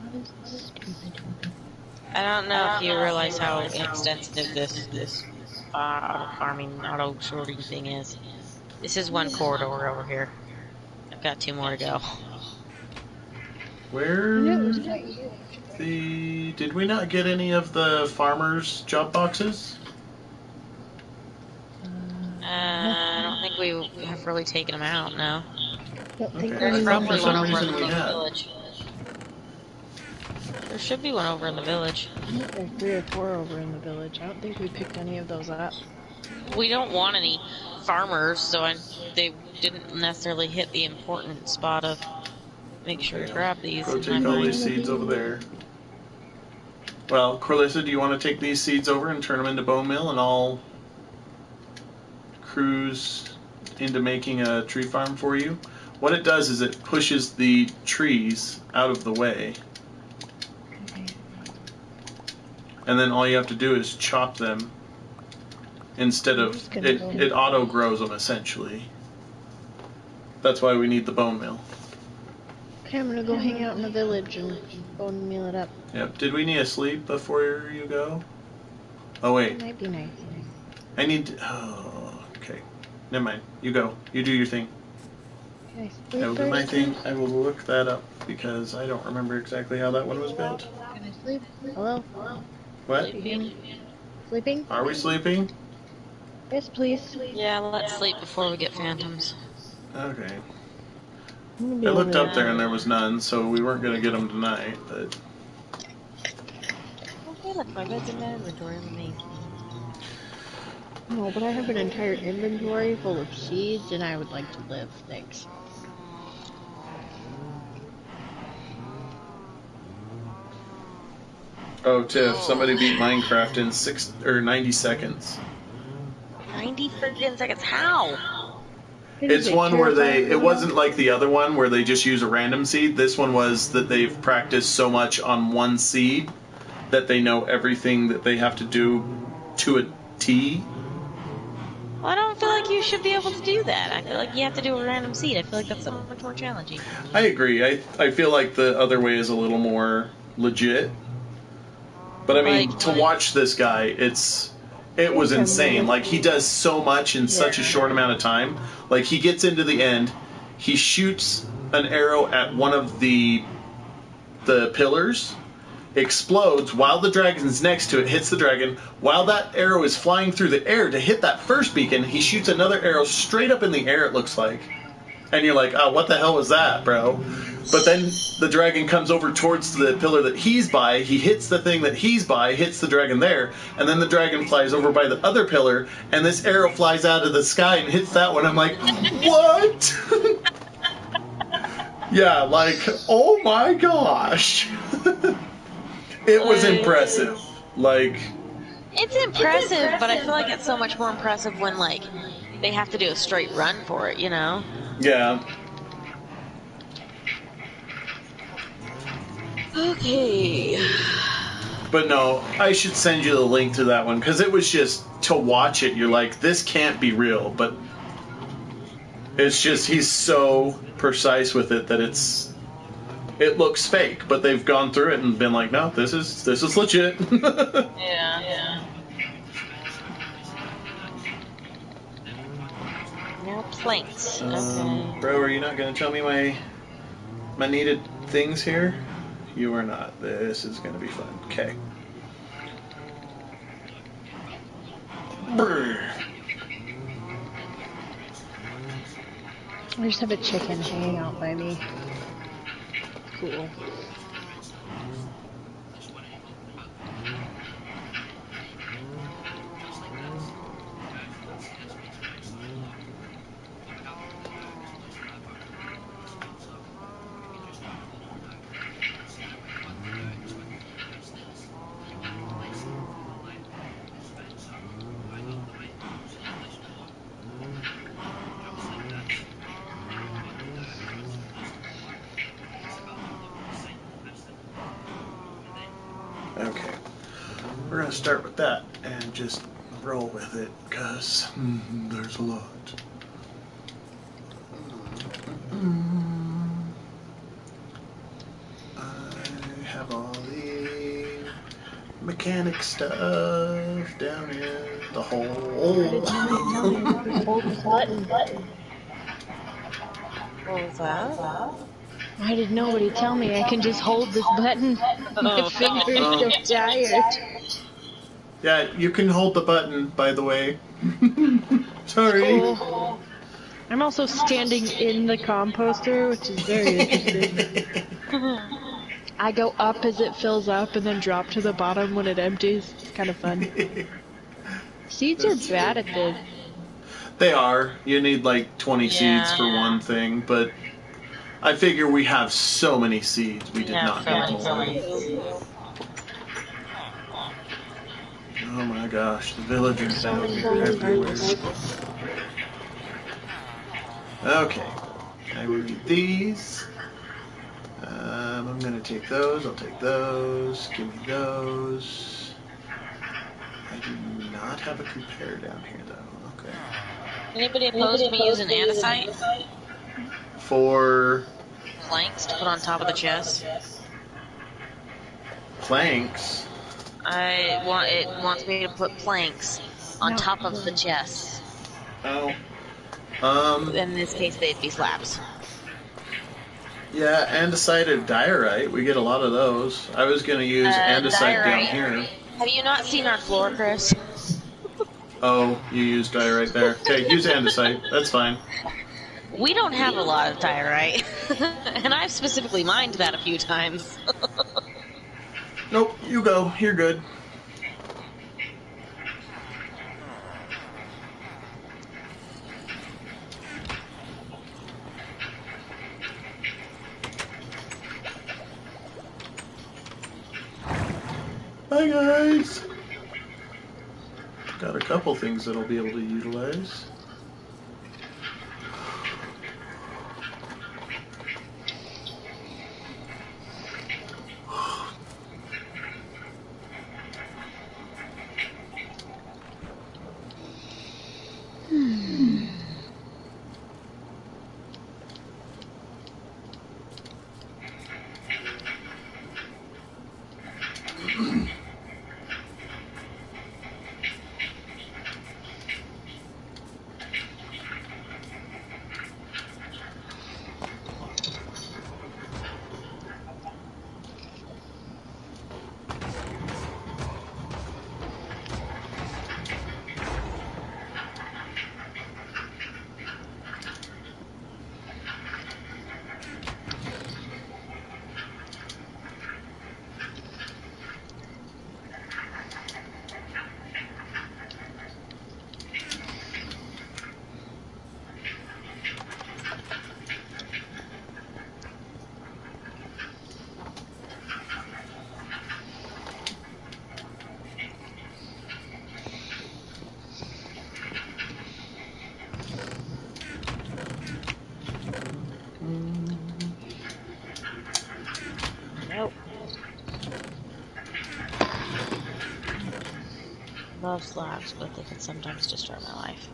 What is stupid? I don't know if you realize how extensive this this uh, auto farming, auto sorting thing is. This is one corridor over here. I've got two more to go. Where I knew it was quite huge. the did we not get any of the farmers job boxes? Uh, I don't think we have really taken them out. No, Okay. there's there's probably one over in the have. village. There should be one over in the village. I think there's three or four over in the village. I don't think we picked any of those up. We don't want any farmers, so I, they didn't necessarily hit the important spot of make sure to grab these. Go take all mind. these seeds over there. Well, Corlissa, do you want to take these seeds over and turn them into bone meal, and I'll cruise into making a tree farm for you? What it does is it pushes the trees out of the way, and then all you have to do is chop them instead of it. It auto grows them essentially. That's why we need the bone meal. Okay, I'm gonna go hang out in the village and bone meal it up. Yep. Did we need a sleep before you go? Oh wait. It might be nice. I need. To, oh, okay. Never mind. You go. You do your thing. Can I will do my thing. I will look that up because I don't remember exactly how that one was built. Can I sleep? Hello? What? You hear? Sleeping? Are we sleeping? Yes, please. Yeah, let's sleep before we get phantoms. Okay. I'm gonna be I over looked up there and there was none, so we weren't gonna get them tonight. But Okay, look, my bed's in my inventory with me. No, but I have an entire inventory full of seeds, and I would like to live. Thanks. oh, Tiff, somebody beat Minecraft in six or ninety seconds. 90 friggin' seconds. How? It's one where they. It wasn't like the other one where they just use a random seed. This one was that they've practiced so much on one seed that they know everything that they have to do to a T. Well, I don't feel like you should be able to do that. I feel like you have to do a random seed. I feel like that's so much more challenging. I agree. I I feel like the other way is a little more legit. But I mean, Like- to watch this guy, it's it was insane. Like he does so much in such a short amount of time. Like he gets into the end, he shoots an arrow at one of the the pillars, explodes while the dragon's next to it, hits the dragon. While that arrow is flying through the air to hit that first beacon, he shoots another arrow straight up in the air. It looks like, and you're like, oh, what the hell was that, bro? But then the dragon comes over towards the pillar that he's by. He hits the thing that he's by, hits the dragon there, and then the dragon flies over by the other pillar, and this arrow flies out of the sky and hits that one. I'm like, what? yeah, like, oh my gosh. it was impressive. Like, It's impressive, but I feel like it's so much more impressive when, like, they have to do a straight run for it, you know? yeah. Okay. But no, I should send you the link to that one because it was just to watch it. You're like, this can't be real, but it's just he's so precise with it that it's it looks fake. But they've gone through it and been like, no, this is this is legit. Yeah. Yeah. No planks. um, Okay. bro, are you not gonna tell me my my needed things here? You are not. This is gonna be fun. Okay. I just have a chicken hanging out by me. Cool. Okay. We're going to start with that and just roll with it because there's a lot. Mm. I have all the mechanic stuff down in the hole. Hold this button. What was that? Why did nobody tell me I can just hold this button? My fingers so tired. Yeah, you can hold the button, by the way. Sorry. Oh. I'm also standing in the composter, which is very interesting. I go up as it fills up and then drop to the bottom when it empties. It's kind of fun. Seeds are bad at this. They are. You need like 20 seeds for one thing, but I figure we have so many seeds, we did Yeah, not so need many, more. so many. Oh my gosh, the villagers out here everywhere. Okay, I will get these. Um, I'm gonna take those. I'll take those. Give me those. I do not have a compare down here though. Okay. Anybody opposed to me using andesite For planks to put on top of the chest? planks, I want it wants me to put planks on No. top of the chest. oh, um, In this case, they'd be slabs. yeah, andesite and diorite. We get a lot of those. I was gonna use Uh, andesite down here. Have you not seen our floor, Chris? Oh, you used diorite there. Okay, use andesite. That's fine. We don't have a lot of diorite, and I've specifically mined that a few times. Nope, you go. You're good. Hi guys. Got a couple things that I'll be able to utilize. Nope. Love slabs, but they can sometimes destroy my life.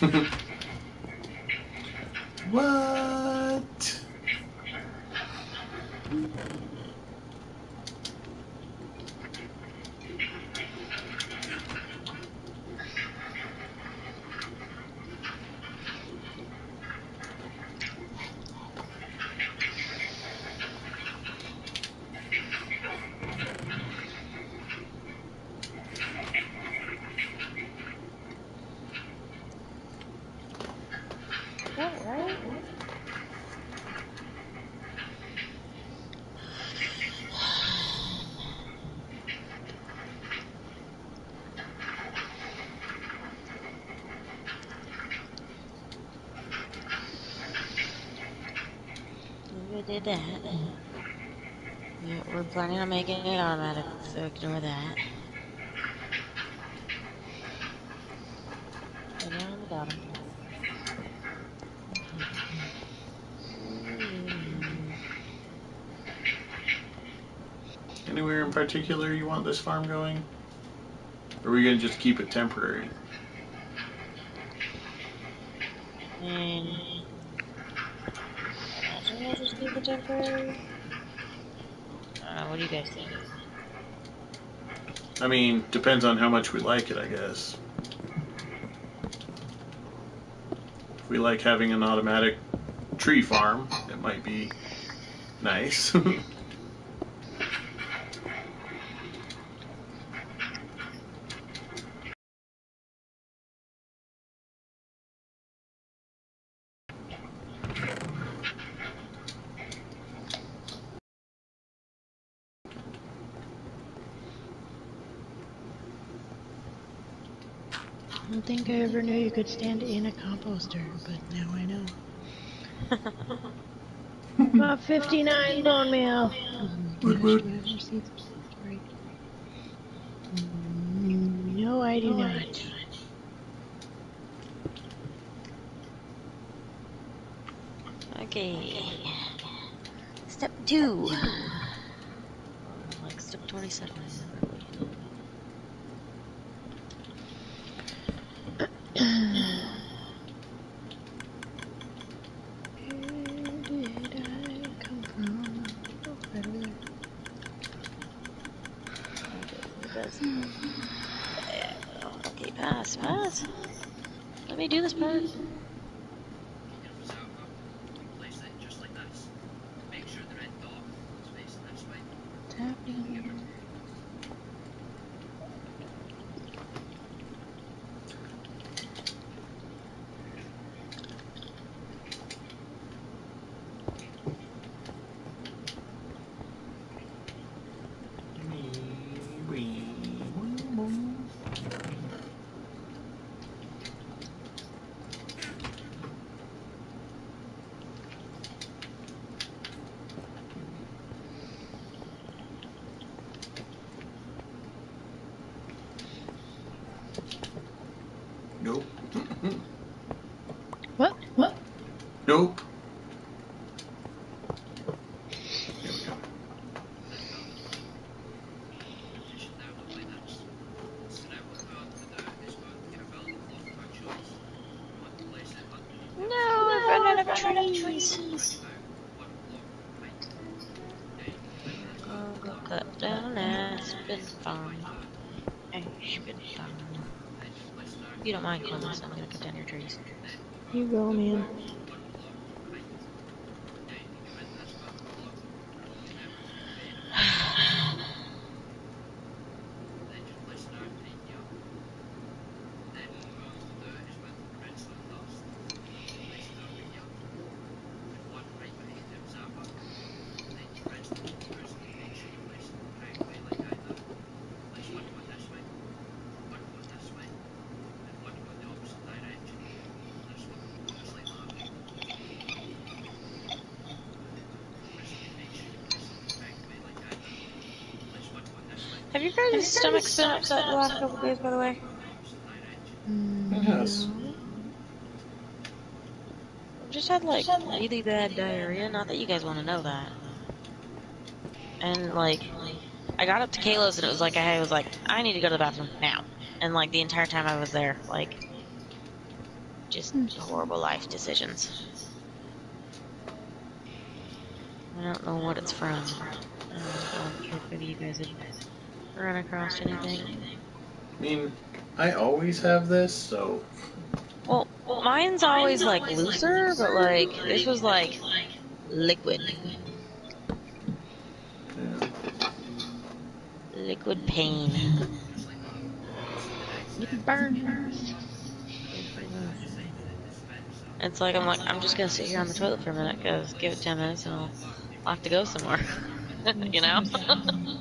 What? Yeah, right? We did that. Yeah, we're planning on making it automatic, so ignore that. Go down the bottom. Hmm. Anywhere in particular you want this farm going? Or are we gonna just keep it temporary? And imagine we'll just keep it temporary. Uh, what do you guys think? I mean, depends on how much we like it, I guess. If we like having an automatic tree farm, it might be nice. think I ever knew you could stand in a composter, but now I know. About 59 bone meal. Woot woot. No, I do not. Okay. Step two. Like step 27. You go, man. Have you guys' stomachs been upset the last couple days, by the way? Mm-hmm. Yes. I've just had like really bad diarrhea. Not that you guys want to know that. And like, I got up to Kayla's and it was like I was like, I need to go to the bathroom now. And like the entire time I was there, like, just hmm. horrible life decisions. I don't know what it's from. I don't know if maybe you guys have run across anything. I mean, I always have this, so Well, mine's always like looser, but like this was like liquid, yeah. liquid pain. You burn. It's like I'm like I'm just gonna sit here on the toilet for a minute, cause give it ten minutes and I'll, I'll have to go somewhere. you know?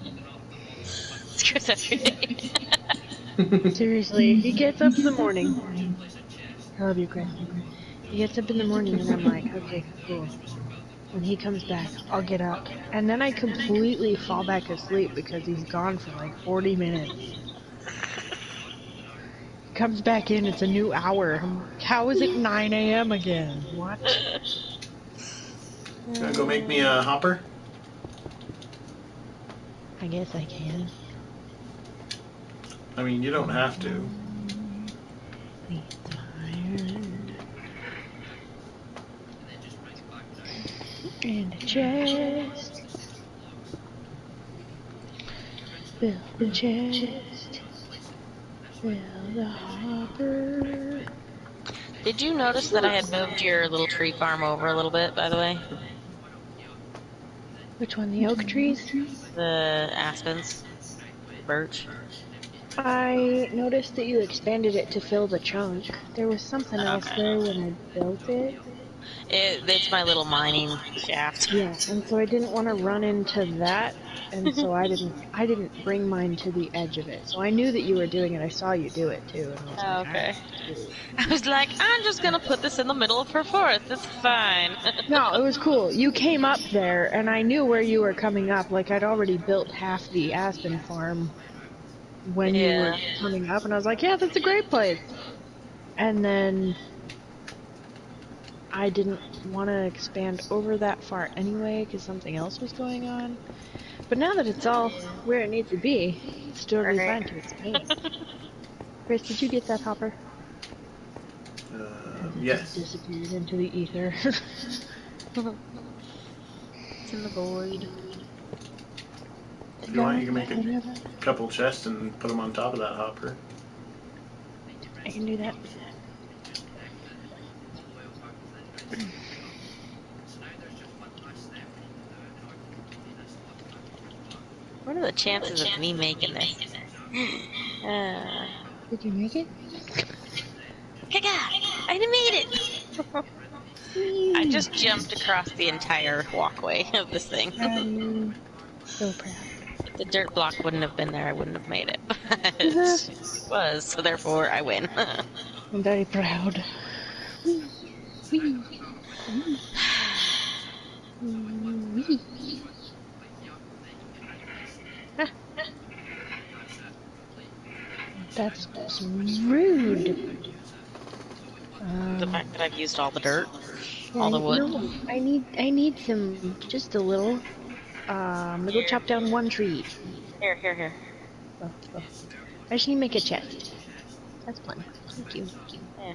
Screws everything. Seriously, he gets up in the morning. I love you, Chris. He gets up in the morning and I'm like, okay, cool. When he comes back, I'll get up. And then I completely fall back asleep because he's gone for like 40 minutes. Comes back in, it's a new hour. How is it 9 a.m. again? What? Gonna go make me a hopper? I guess I can. I mean, you don't have to. Be tired. And a chest. Fill the chest. Fill the hopper. Did you notice that I had moved your little tree farm over a little bit, by the way? Which one? The oak trees? The aspens, birch. I noticed that you expanded it to fill the chunk. There was something else Okay. there when I built it. It, it's my little mining shaft. Yeah, and so I didn't want to run into that, and so I didn't. I didn't bring mine to the edge of it. So I knew that you were doing it. I saw you do it too. And I was like, oh, Okay. I was like, I'm just gonna put this in the middle of her forest. It's fine. No, it was cool. You came up there, and I knew where you were coming up. Like I'd already built half the Aspen farm when you were coming up, and I was like, "Yeah, that's a great place." And then I didn't want to expand over that far anyway, because something else was going on. But now that it's all where it needs to be, it's totally Okay. fine to expand. Chris, did you get that hopper? Uh, It yes. just disappeared into the ether. it's in the void. If you want, you can make a couple chests and put them on top of that hopper. I can do that. What are the chances of me making this? Uh, Did you make it? Kaga! I made it! I just jumped across the entire walkway of this thing. I'm so proud. The dirt block wouldn't have been there, I wouldn't have made it. But it was, so therefore I win. I'm very proud. That's just rude. the Um, fact that I've used all the dirt. All the wood. No, I need I need some just a little. Uh, I'm gonna go chop down one tree. Here, here, here. Oh, oh. I just need to make a chest. That's fine. Thank you. Yeah.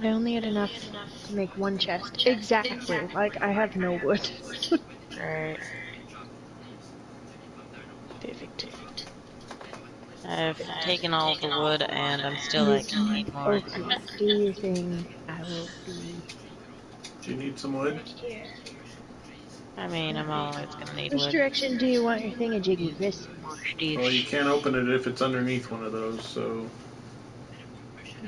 I only had enough to make one chest. Exactly. Like I have no wood. Right. Perfect. I've taken all the wood and I'm still like, I need more. Okay, do your thing. I will be Do you need some wood? here. I mean, I'm always gonna need Which wood. direction do you want your thingamajiggy, Chris? Well, you can't open it if it's underneath one of those, so.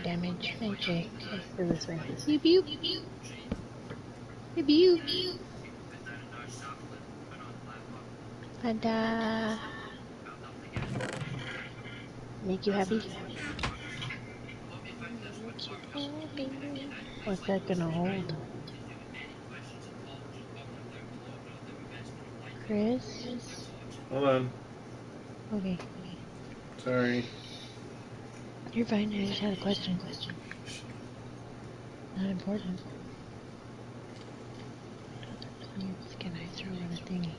Damage. Okay. Let's go this way. Beep beep. Beep beep. Ta-da. Make you happy? What's that gonna hold? Chris? Hold on. Okay. Sorry. You're fine. I just had a question. Question. Not important. Can I throw in a thingy?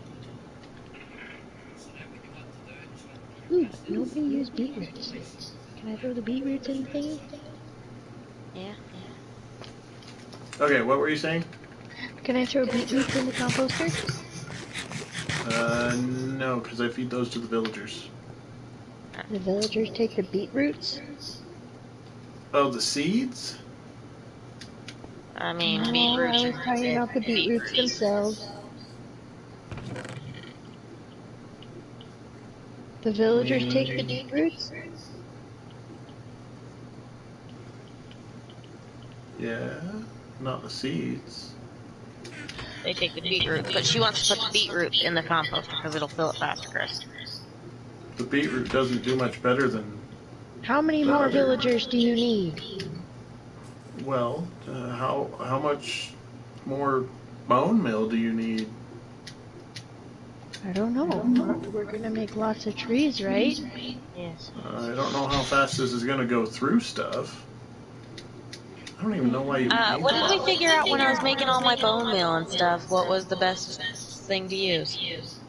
Ooh, nobody used beetroots. Can I throw the beetroots in the thingy? Yeah. Okay, what were you saying? Can I throw beetroots in the composter? Uh, no, because I feed those to the villagers. The villagers take the beetroots? Oh, the seeds? I mean, No, beetroot. I was talking about the beetroots themselves. The villagers take the beetroots? Yeah, not the seeds. They take the beetroot, but she wants to put the beetroot in the compost because it'll fill it faster, Chris. The beetroot doesn't do much better than, How many more villagers do you need? well, uh, how how much more bone meal do you need? I don't know. We're gonna make lots of trees, right? Yes. Uh, I don't know how fast this is gonna go through stuff. I don't even know why you. Uh, need what did we figure out when I was making all my bone meal and stuff? What was the best thing to use?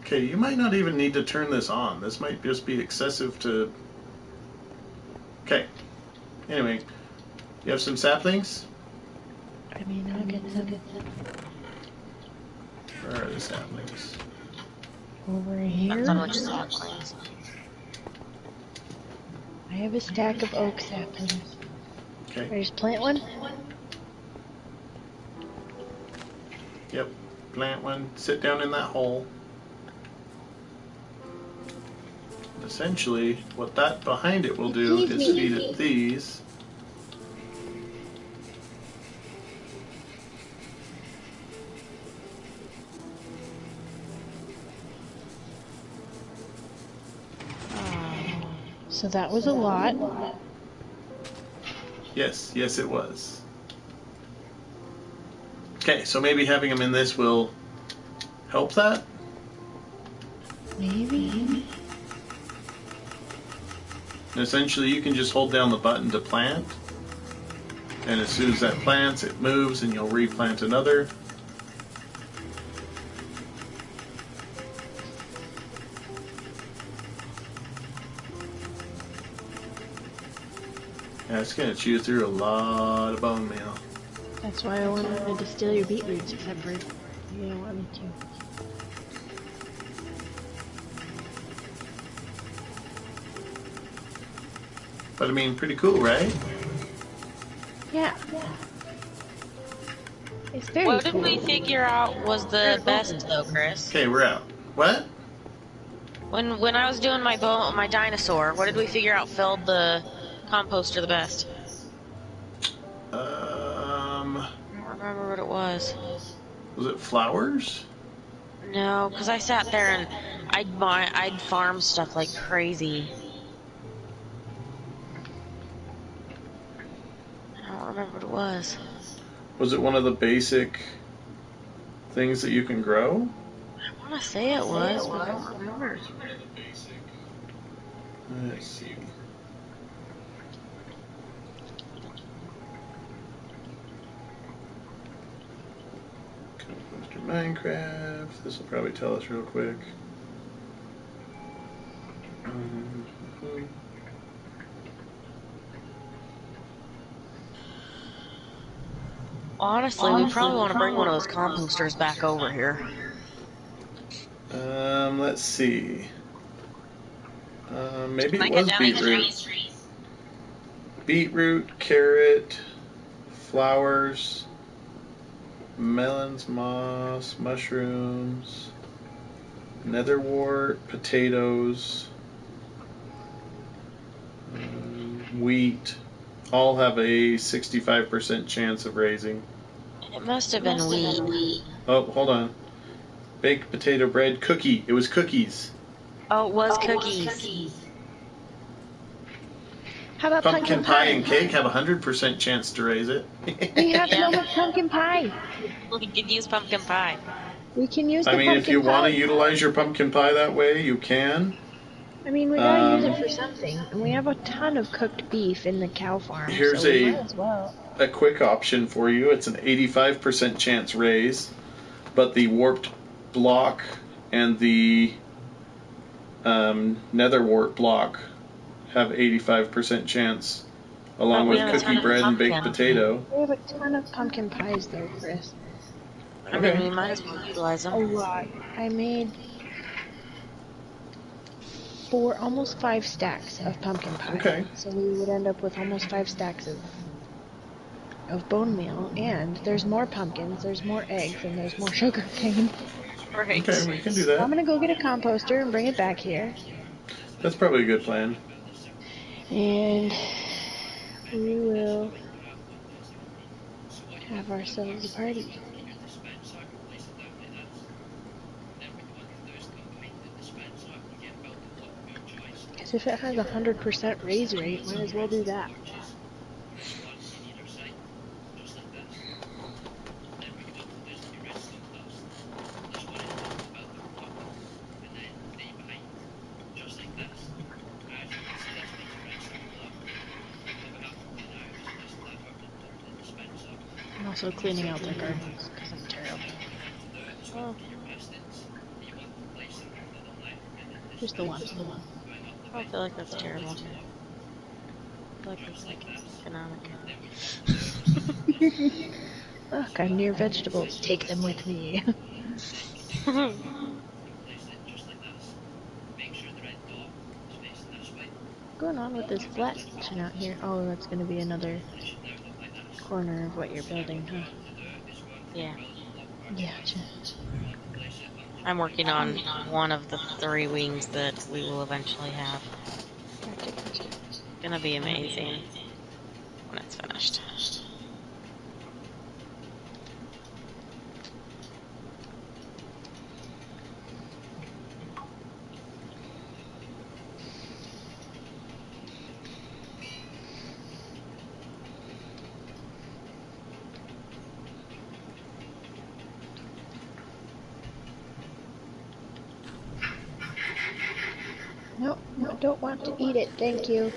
Okay, you might not even need to turn this on. This might just be excessive to. Okay. Anyway, you have some saplings? I mean, I'll get some Where are the saplings? over Depends on here. I have a stack of oak saplings. Okay. I just plant one. Yep. Plant one. Sit down in that hole. Essentially, what that behind it will do is feed it these. So that was a lot. Yes, yes, it was. Okay, so maybe having them in this will help that. Maybe. And essentially, you can just hold down the button to plant. And as soon as that plants, it moves and you'll replant another. Yeah, it's going to chew through a lot of bone meal. That's why I wanted to steal your beetroots, except for you don't want me to. But I mean, pretty cool, right? Yeah. It's very What did cool. we figure out was the best though, Chris? Okay, we're out. What? When when I was doing my bone, my dinosaur, what did we figure out filled the composter the best? Um, I don't remember what it was. was it flowers? No, because I sat there and I'd buy, I'd farm stuff like crazy. I don't remember what it was. Was it one of the basic things that you can grow? I want to say it was, but I don't remember. Let's see. Mr. Minecraft. This will probably tell us real quick. Um, Honestly, we probably want to bring one of those composters back over here. Um, let's see. Um, maybe it was a dummy beetroot. Beetroot, carrot, flowers, melons, moss, mushrooms, nether wart, potatoes, um, wheat. All have a 65% chance of raising. It must have been wheat. Oh, hold on. Baked potato bread, cookie. It was cookies. Oh, it was cookies. How about Pumpkin pie and cake have a 100% chance to raise it. We have Yeah. so much pumpkin pie. We could use pumpkin pie. We can use the I mean, pumpkin if you want to utilize your pumpkin pie that way, you can. I mean, we gotta use Um, it for something. And we have a ton of cooked beef in the cow farm. Here's so we a- might as well. A quick option for you it's an 85% chance raise, but the warped block and the um, nether wart block have 85% chance, along with have a ton cookie bread and baked potato. We have a ton of pumpkin pies though, Chris. I Okay. mean, we might as well utilize A lot. I made four, almost five stacks of pumpkin pie. Okay. So we would end up with almost five stacks of of bone meal, and there's more pumpkins, there's more eggs, and there's more sugar cane. Right. Okay, we can do So I'm gonna go get a composter and bring it back here, That's probably a good plan. And we will have ourselves a party. Because if it has a hundred percent raise rate, might as well do that. I'm also cleaning out the gardens because I'm terrible. Oh, Just the one. The one. I feel like that's terrible. I feel like that's like economic. Look, I'm near vegetables. Take them with me. going on with this flat section out here? Oh, that's going to be another corner of what you're building, huh? Yeah. Gotcha. I'm working on one of the three wings that we will eventually have. Gotcha, gotcha. It's gonna be amazing when it's finished. Nope, I don't want to eat it. Thank you.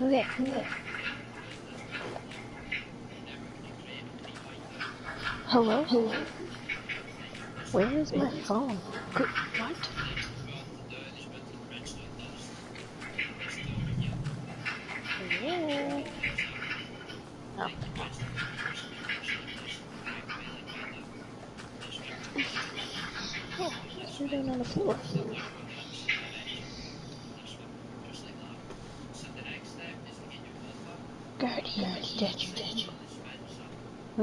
Okay. Hello? Hello? Where is my phone? What? Hello? Oh. Oh, you're down on the floor. Guardian statue.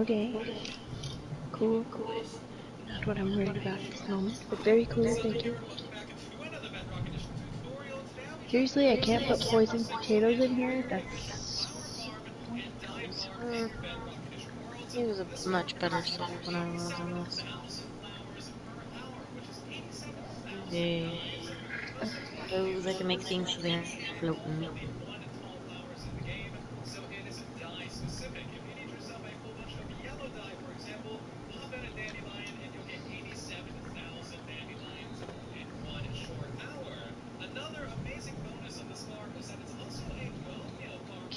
Okay. Cool, cool. Not what I'm worried about at this moment, but very cool, thank you. Seriously, I can't put poisoned potatoes in here? That's... Mm. He was a much better setter than I was on this. Yeah. Those I can make things so they're floating.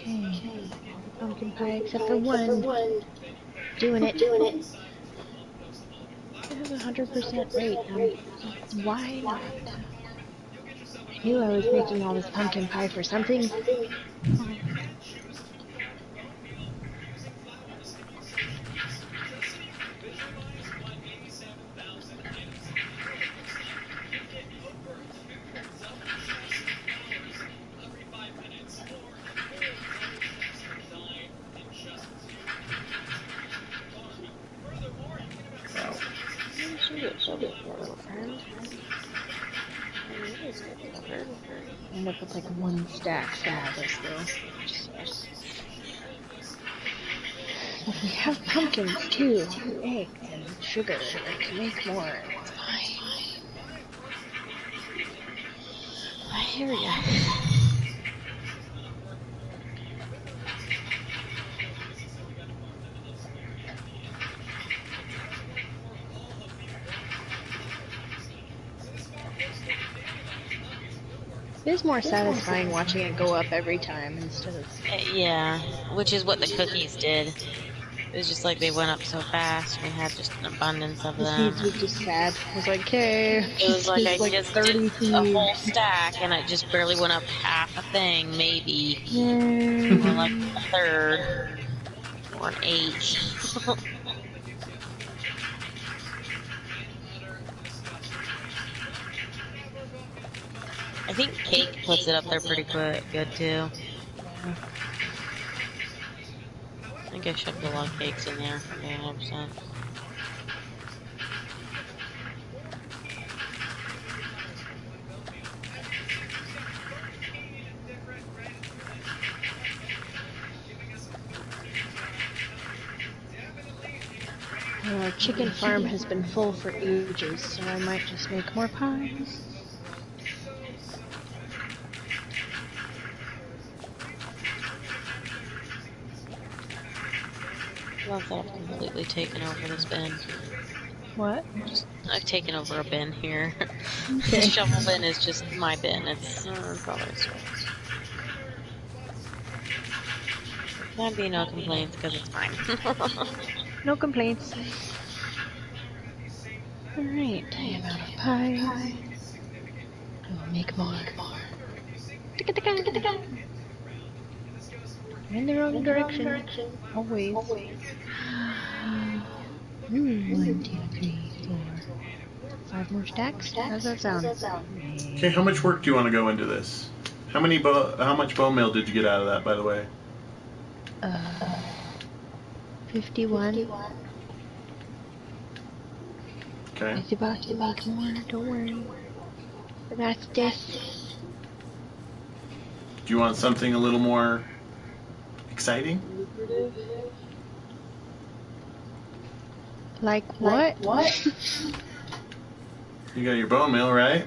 Okay. pumpkin pie except for one. Doing it. Doing it. It has a hundred percent rate. Um, why not? I knew I was making all this pumpkin pie for something. Sugar. Make more. Fine. I hear ya. It is more satisfying watching it go up every time instead of Uh, Yeah, which is what the cookies did. It was just like they went up so fast. We had just an abundance of the them. seeds was just sad. I was like, okay, It was like I like just 30 did a whole stack, and I just barely went up half a thing, maybe, or like a third, or an eighth. I think cake puts it up there pretty quick, good too. I think I shoved a lot of cakes in there. Okay, 100%. Our chicken farm has been full for ages, so I might just make more pies. Love that I've completely taken over this bin. What? I've taken over a bin here. Okay. the shovel bin is just my bin. It's uh, it's Can't be no complaints because it's fine. No complaints. Alright, I am out of pies. I will make more. Ticka ticka ticka ticka. In the wrong direction. Always. Hmm, one, two, three, four. Five more stacks? How's that sound? Okay, how much work do you want to go into this? How many bo- how much bone meal did you get out of that, by the way? Uh, 51. Okay. It's about to make more, don't worry. That's this. Do you want something a little more exciting? Like what? What? You got your bone meal, right?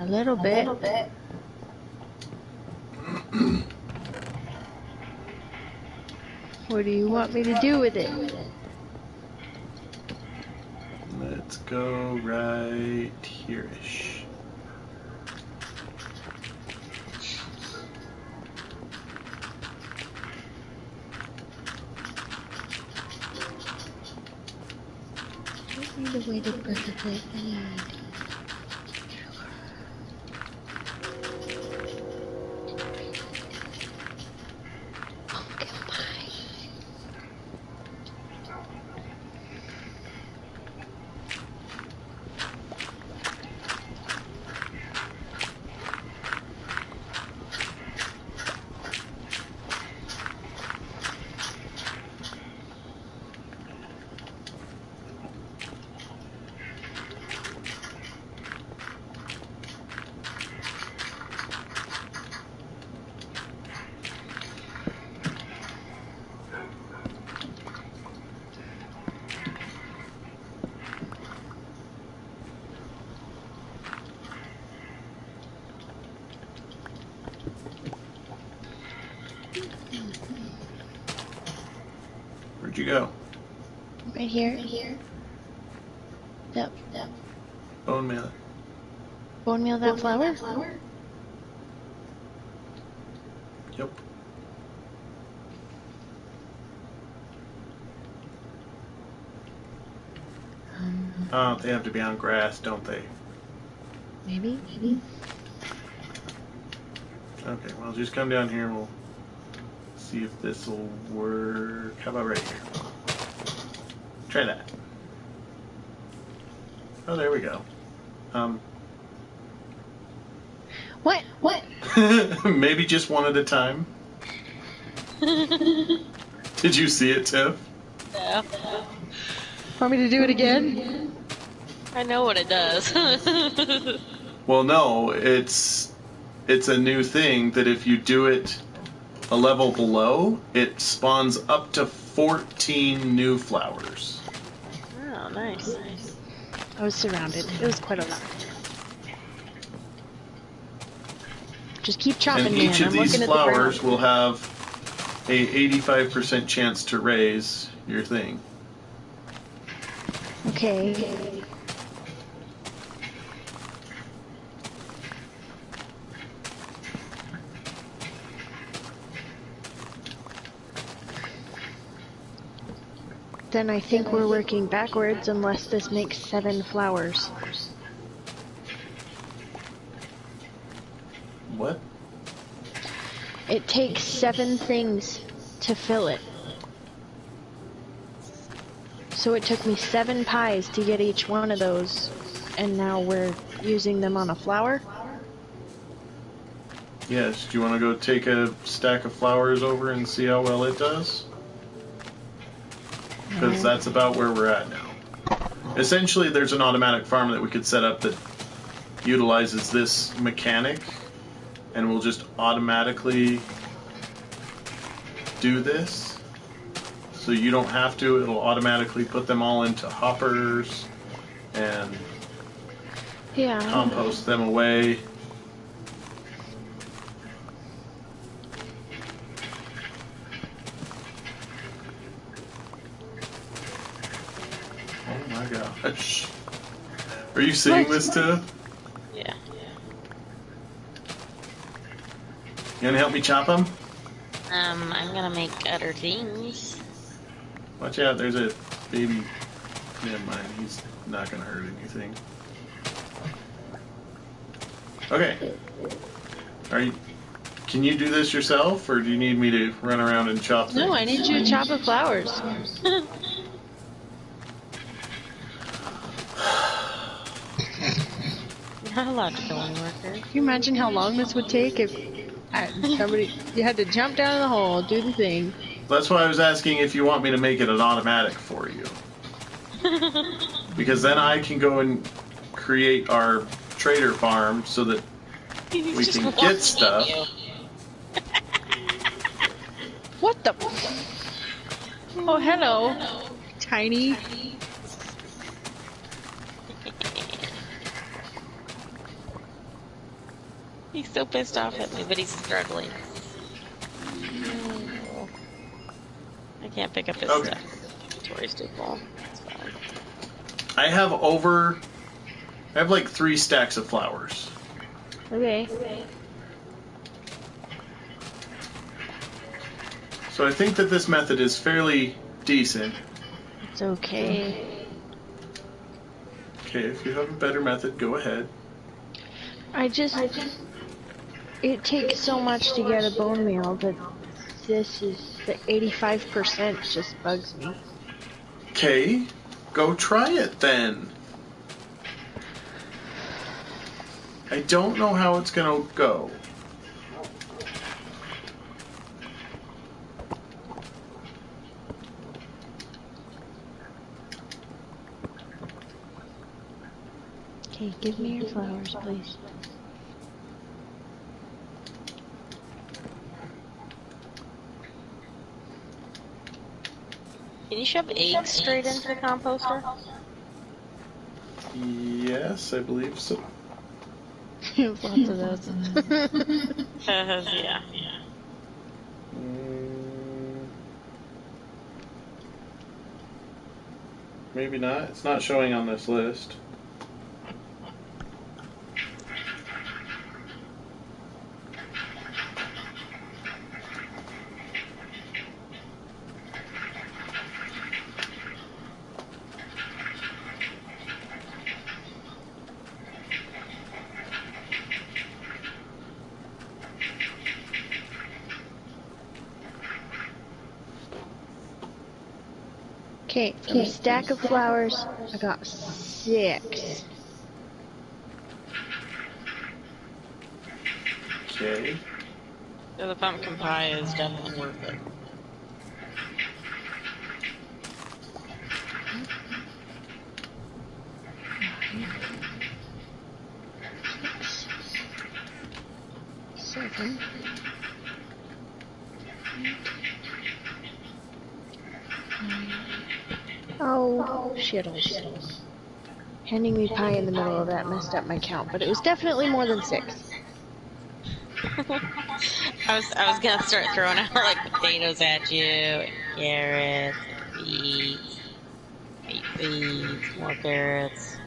A little bit. A little bit. What do you want me to do with it? Let's go right here-ish. Don't need a weighted pressure plate. flower? Yep. Um, uh, they have to be on grass, don't they? Maybe, maybe. Okay, well, just come down here and we'll see if this will work. How about right here? Try that. Oh, there we go. Um, maybe just one at a time. Did you see it, Tiff? Yeah. Want me to do it again? I know what it does. Well, no, it's it's a new thing that if you do it a level below, it spawns up to 14 new flowers. oh, nice. nice. I was surrounded. It was quite a lot. Just keep chopping, and man. each of I'm these flowers the will have a 85% chance to raise your thing. Okay. Then I think we're working backwards unless this makes seven flowers. What? It takes seven things to fill it. So it took me seven pies to get each one of those, and now we're using them on a flower? Yes, do you want to go take a stack of flowers over and see how well it does? Because that's about where we're at now. Essentially, there's an automatic farm that we could set up that utilizes this mechanic, and we'll just automatically do this. So you don't have to, it'll automatically put them all into hoppers and Yeah. compost them away. Oh my gosh. Are you seeing this too? Yeah. You gonna help me chop them? Um, I'm gonna make other things. Watch out, there's a baby. Never mind, he's not gonna hurt anything. Okay. Are you. Can you do this yourself, or do you need me to run around and chop things? No, I need you to chop the flowers. You're not allowed to kill any workers. Can you imagine how long this would take if uh, somebody you had to jump down in the hole, do the thing? That's why I was asking if you want me to make it an automatic for you. Because then I can go and create our trader farm so that He's We can get stuff. What the? Oh, hello, tiny. He's so pissed off at me, but he's struggling. I can't pick up his Okay. stuff. Inventory's too full. It's fine. I have over. I have like three stacks of flowers. Okay. So I think that this method is fairly decent. It's okay. Okay, if you have a better method, go ahead. I just, it takes so much to get a bone meal that this is the 85% just bugs me. Okay, go try it then. I don't know how it's gonna go. Okay, give me your flowers, please. Can you shove eggs straight into the composter? Yes, I believe so. Lots of those. yeah, yeah. Mm, Maybe not. It's not showing on this list. Okay, from a stack of flowers, I got six. Okay. So the pumpkin pie is definitely worth it. Seven. Oh, shittles. Handing me pie in the middle of that messed up my count, but it was definitely more than six. I was I was gonna start throwing out like potatoes at you, carrots, beets, beet seeds, more carrots.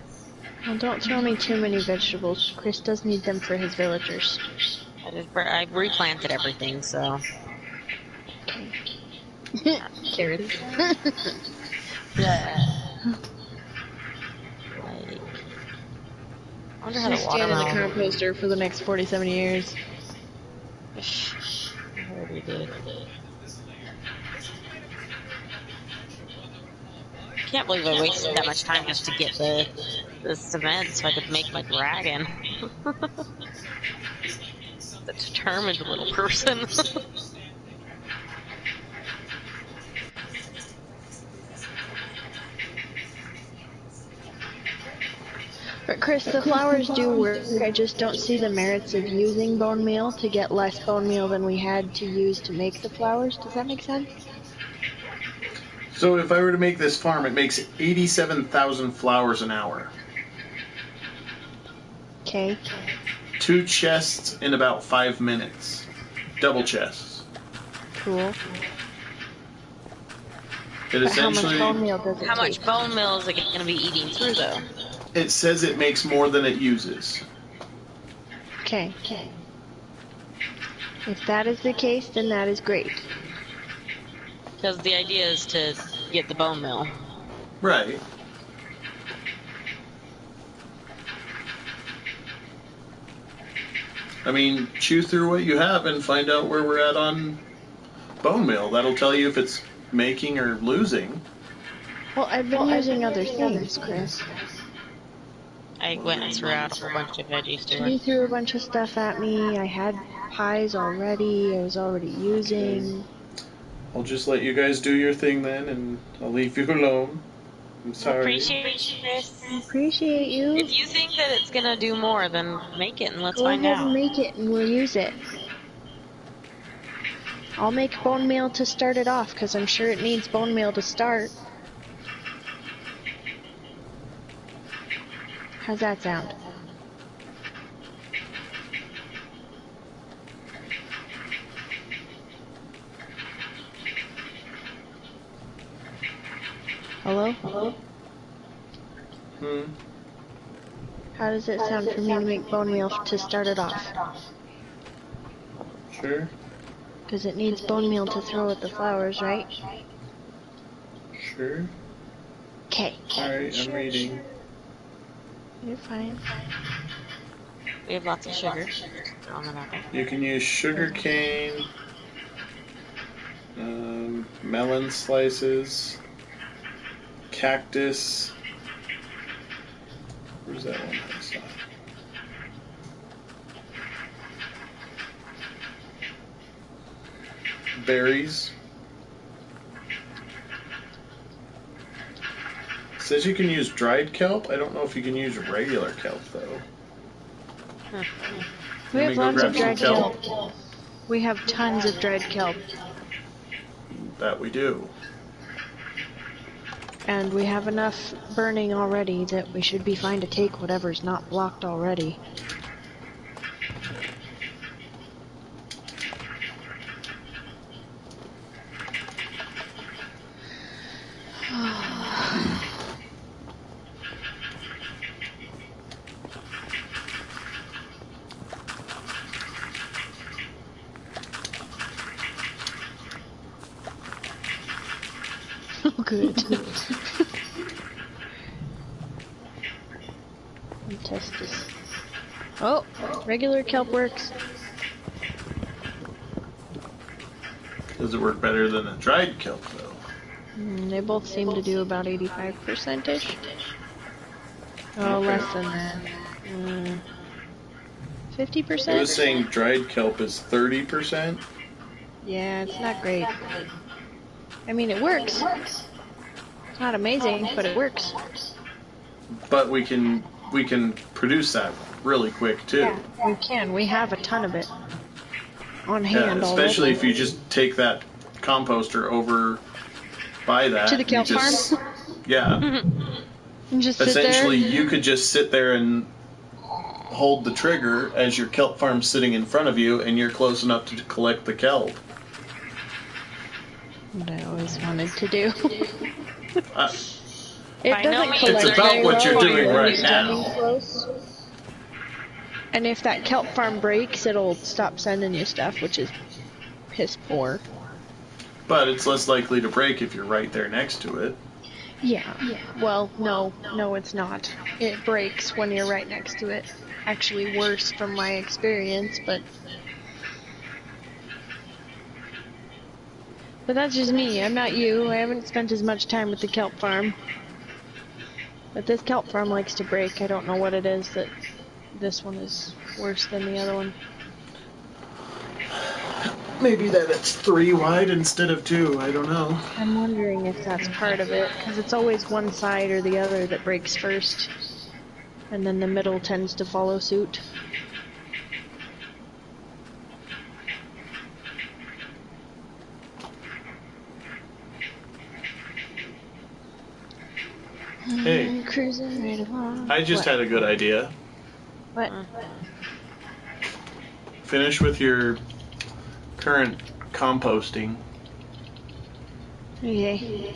Well, don't throw me too many vegetables. Chris does need them for his villagers. I just I replanted everything, so Carrots. like. I wonder how the Stand in the composter for the next 47 years. I already did. Can't believe I wasted that much time just to get the the cement so I could make my dragon. the determined little person. But Chris, the flowers do work. I just don't see the merits of using bone meal to get less bone meal than we had to use to make the flowers. Does that make sense? So if I were to make this farm, it makes 87,000 flowers an hour. Okay. Two chests in about five minutes. Double chests. Cool. It But how much bone meal does it How take? much bone meal is it going to be eating through, though? It says it makes more than it uses. Okay. If that is the case, then that is great. Because the idea is to get the bone meal. Right. I mean, chew through what you have and find out where we're at on bone meal. That'll tell you if it's making or losing. Well, I've been using other things, Chris. I went and threw out a bunch of veggies to You her. threw a bunch of stuff at me. I had pies already. I was already using. I'll just let you guys do your thing then, and I'll leave you alone. I'm sorry. Appreciate you, Chris. Appreciate you. If you think that it's gonna do more, then make it and let's Go find ahead and out. make it, and we'll use it. I'll make bone meal to start it off, because I'm sure it needs bone meal to start. How's that sound? Hello? Hello? Hmm. How does it sound for me to make bone meal to start it off? Sure. Because it needs bone meal to throw at the flowers, right? Sure. Okay. Alright, I'm reading. You're fine. We have lots of sugar. On the map. You can use sugar cane, um, melon slices, cactus. Where's that one I saw? Berries. Says you can use dried kelp. I don't know if you can use regular kelp though. We Let have lots of dried kelp. kelp. We have tons of dried kelp. That we do. And we have enough burning already that we should be fine to take whatever's not blocked already. Oh, good. Let me test this. Oh, regular kelp works. Does it work better than a dried kelp though? Mm, they both seem to do about 85% ish. Oh, less than that. Mm. 50%? I was saying dried kelp is 30%. Yeah, it's not great. I mean, it works. It's not amazing, but it works. But we can we can produce that really quick too. Yeah, we can. We have a ton of it on hand. Yeah, hand especially already. if you just take that composter over by that. To the kelp you just, Yeah. And just sit Essentially, there. you could just sit there and hold the trigger as your kelp farm's sitting in front of you, and you're close enough to collect the kelp. What I always wanted to do. Uh, It doesn't means collect It's about very what well you're when doing you're right standing now. And if that kelp farm breaks, it'll stop sending you stuff, which is piss poor. but it's less likely to break if you're right there next to it. Yeah. Well, no, no, it's not. It breaks when you're right next to it. Actually, worse from my experience, but. But that's just me. I'm not you. I haven't spent as much time with the kelp farm. But this kelp farm likes to break. I don't know what it is that this one is worse than the other one. Maybe that it's three wide instead of two. I don't know. I'm wondering if that's part of it, because it's always one side or the other that breaks first, and then the middle tends to follow suit. Hey, I'm cruising right along. I just what? had a good idea. What? Mm. Finish with your current composting. Okay.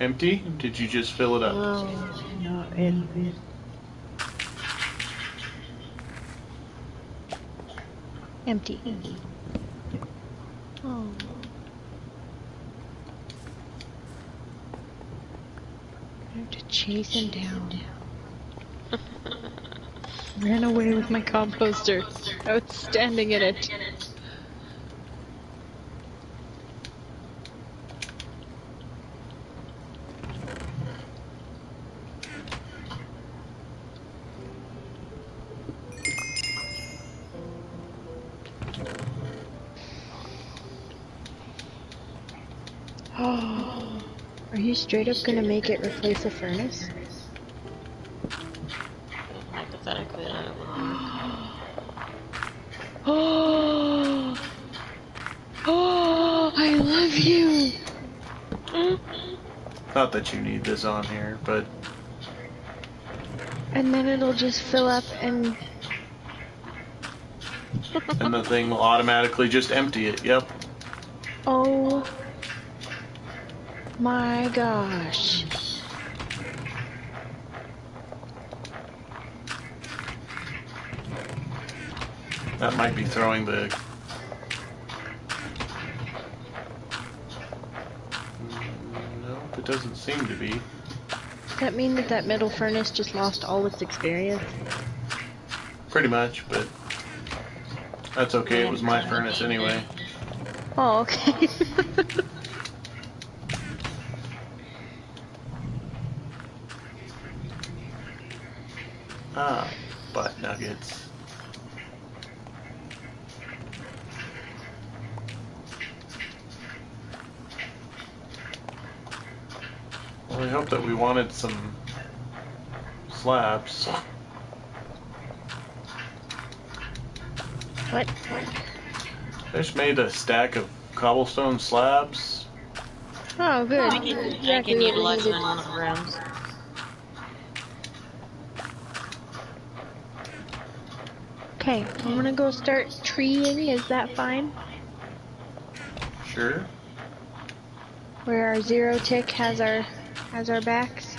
Empty? Did you just fill it up? Oh, no, it. Empty. Oh. I have to chase him down. Ran away with my composter. I was standing in it. Are you straight up gonna make it replace a furnace? Hypothetically, that would Oh, oh, I love you. Not that you need this on here, but And then it'll just fill up and and the thing will automatically just empty it. Yep. oh my gosh. That might be throwing the. No, it doesn't seem to be. Does that mean that that metal furnace just lost all its experience? Pretty much, but that's okay. It was my furnace anyway. Oh, okay. Ah, butt nuggets. Well, I hope that we wanted some slabs. what? I just made a stack of cobblestone slabs. Oh, good. I can, I Exactly can what utilize them needed. of the rooms. Okay, I'm gonna go start treeing. Is that fine? Sure. Where our zero tick has our has our backs.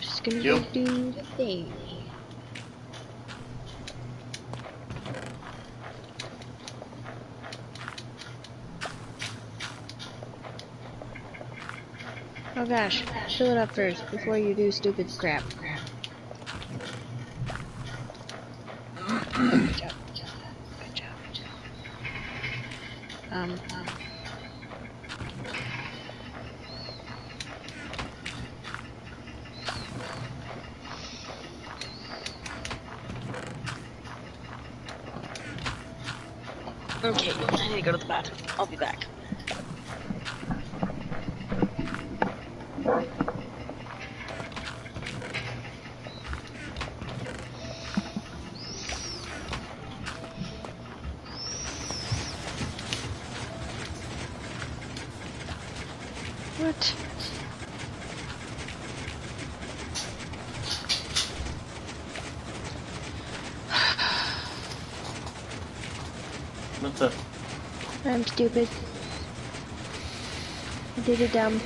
Just gonna go Yep. do the thing. Oh gosh, fill it up first before you do stupid crap. Good job. Good job. Um, Okay, I need to go to the bathroom. I'll be back. What? What's up? I'm stupid. I did a dumb.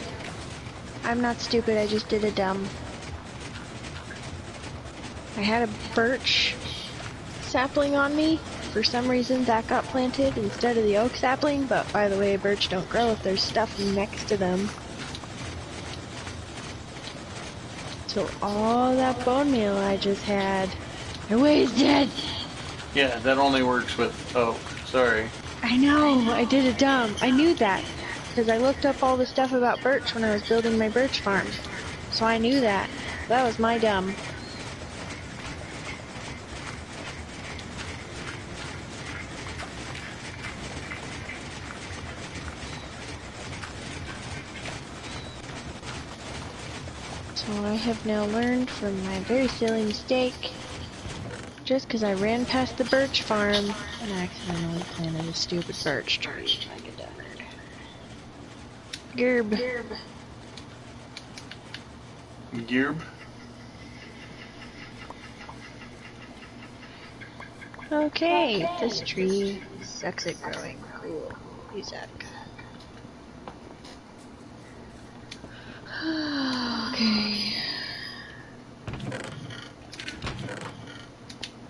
I'm not stupid, I just did a dumb. I had a birch sapling on me. For some reason that got planted instead of the oak sapling, but by the way, birch don't grow if there's stuff next to them. So all that bone meal I just had, I wasted! Yeah, that only works with oak. Sorry. I know, I did a dumb. I knew that. Because I looked up all the stuff about birch when I was building my birch farm. So I knew that. That was my dumb. So I have now learned from my very silly mistake just because I ran past the birch farm and accidentally planted a stupid birch tree. Gerb. Gearb? Okay, this tree sucks at growing. Cool. You suck. okay.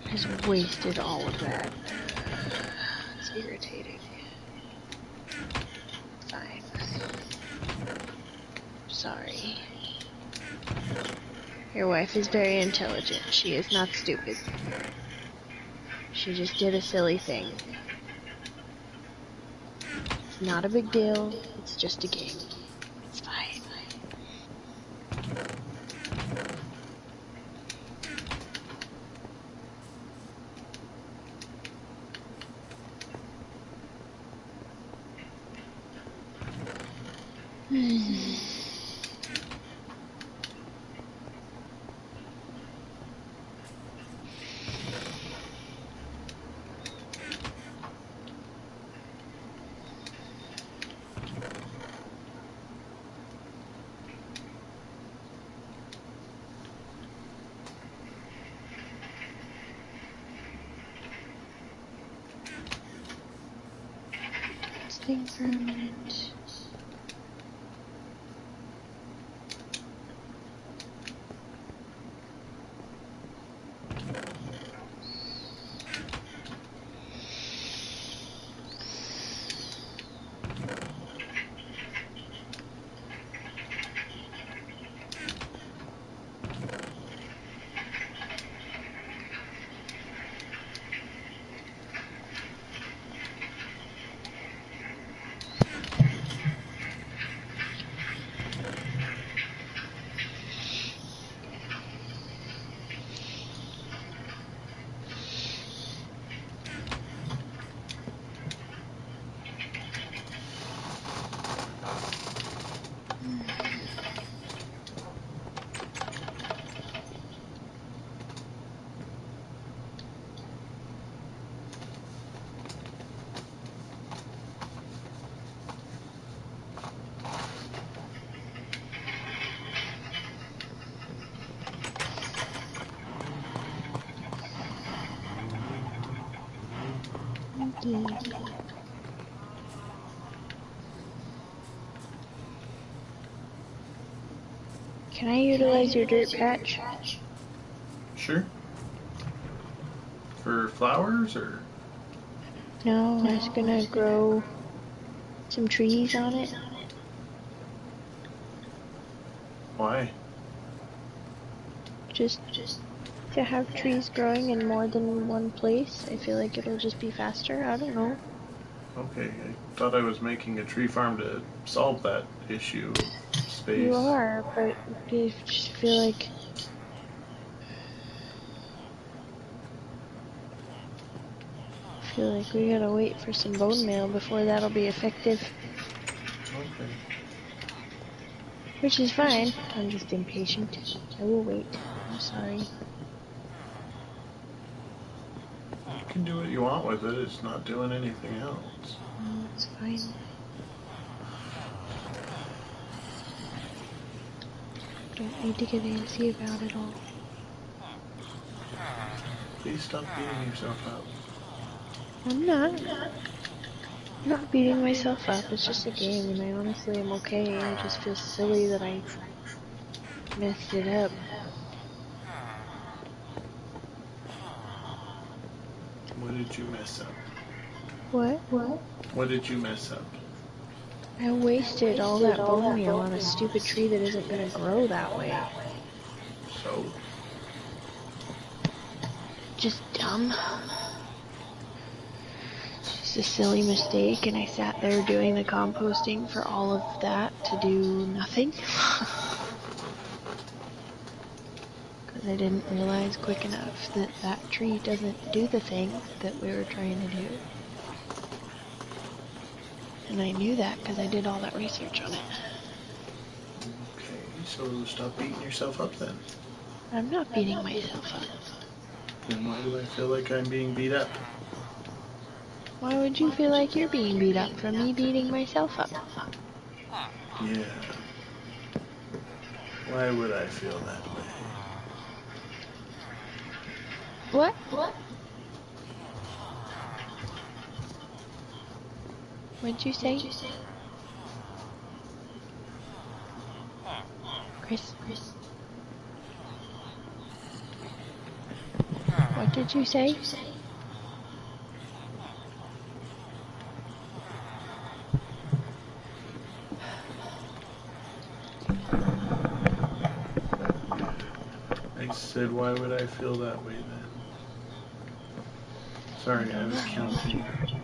I just wasted all of that. It's irritating. Sorry. Your wife is very intelligent. She is not stupid. She just did a silly thing. It's not a big deal. It's just a game. It's fine. Stay Can I utilize your dirt patch? Sure. For flowers or? No, I was gonna grow some trees on it. Why? Just, just to have trees growing in more than one place. I feel like it'll just be faster. I don't know. Okay, I thought I was making a tree farm to solve that issue space. You are, but I just feel like feel like we gotta wait for some bone meal before that'll be effective, Okay. which is fine. I'm just impatient. I will wait. I'm sorry. You can do what you want with it. It's not doing anything else. No, it's fine. Don't need to get antsy about it all. Please stop beating yourself up. I'm not. I'm not beating myself up. It's just a game, and I honestly am okay. I just feel silly that I messed it up. What did you mess up? What? What? What did you mess up? I wasted all that bone meal on a stupid tree that isn't gonna grow that way. So, Just dumb. Just a silly mistake, and I sat there doing the composting for all of that to do nothing. Because I didn't realize quick enough that that tree doesn't do the thing that we were trying to do. And I knew that because I did all that research on it. okay, so stop beating yourself up then. I'm not beating myself up. Then why do I feel like I'm being beat up? Why would you feel like you're being beat up from me beating myself up? Yeah. Why would I feel that way? What? What? What'd you say? Chris? Chris? What did you say? I said, why would I feel that way then? Sorry, I was counting.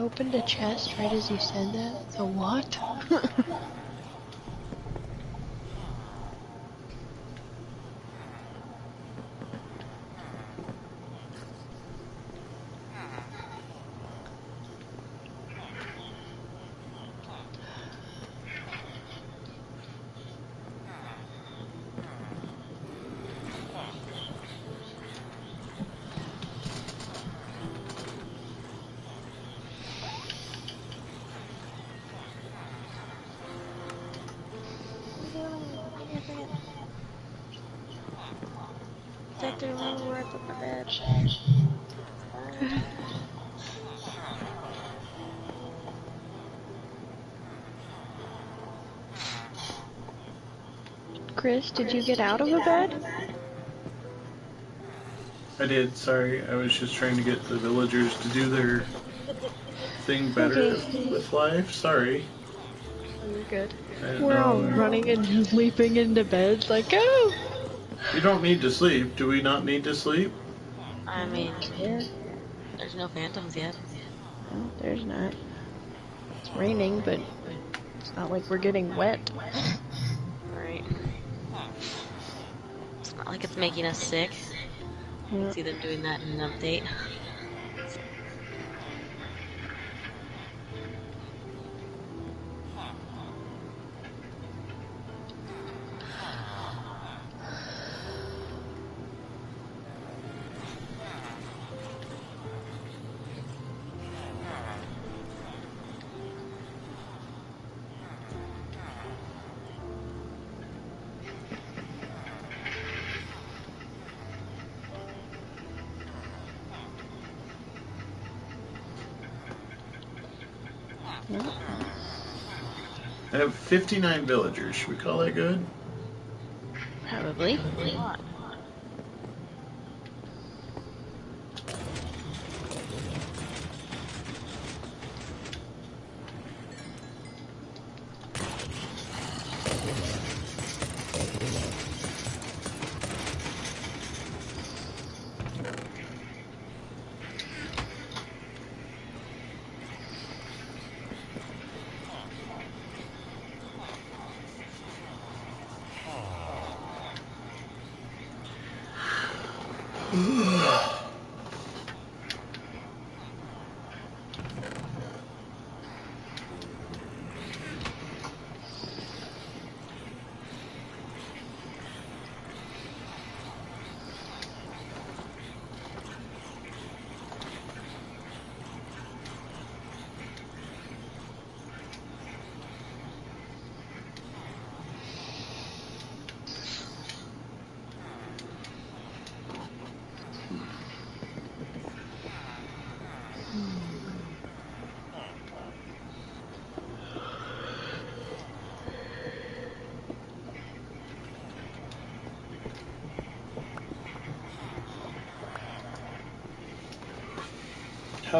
Opened a chest right as you said that. The what? Is that the room where I put my bed? Chris, did you get out of the bed? I did, sorry. I was just trying to get the villagers to do their thing better Okay. with life. Sorry. You're good. I We're all running and leaping into bed like, oh! You don't need to sleep. Do we not need to sleep? I mean, there's no phantoms yet. No, there's not. It's raining, but it's not like we're getting wet. Right. It's not like it's making us sick. Yeah. See them doing that in an update. 59 villagers. Should we call that good? Probably.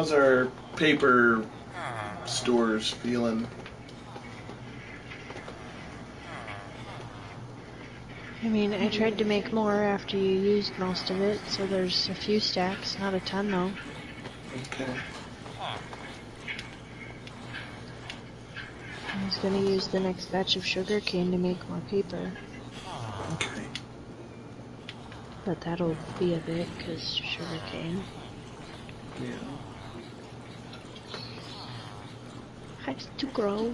How's our paper stores feeling? I mean, I tried to make more after you used most of it, so there's a few stacks, not a ton though. Okay. I was gonna use the next batch of sugar cane to make more paper, Okay. but that'll be a bit, cause sugar cane Yeah. has to grow.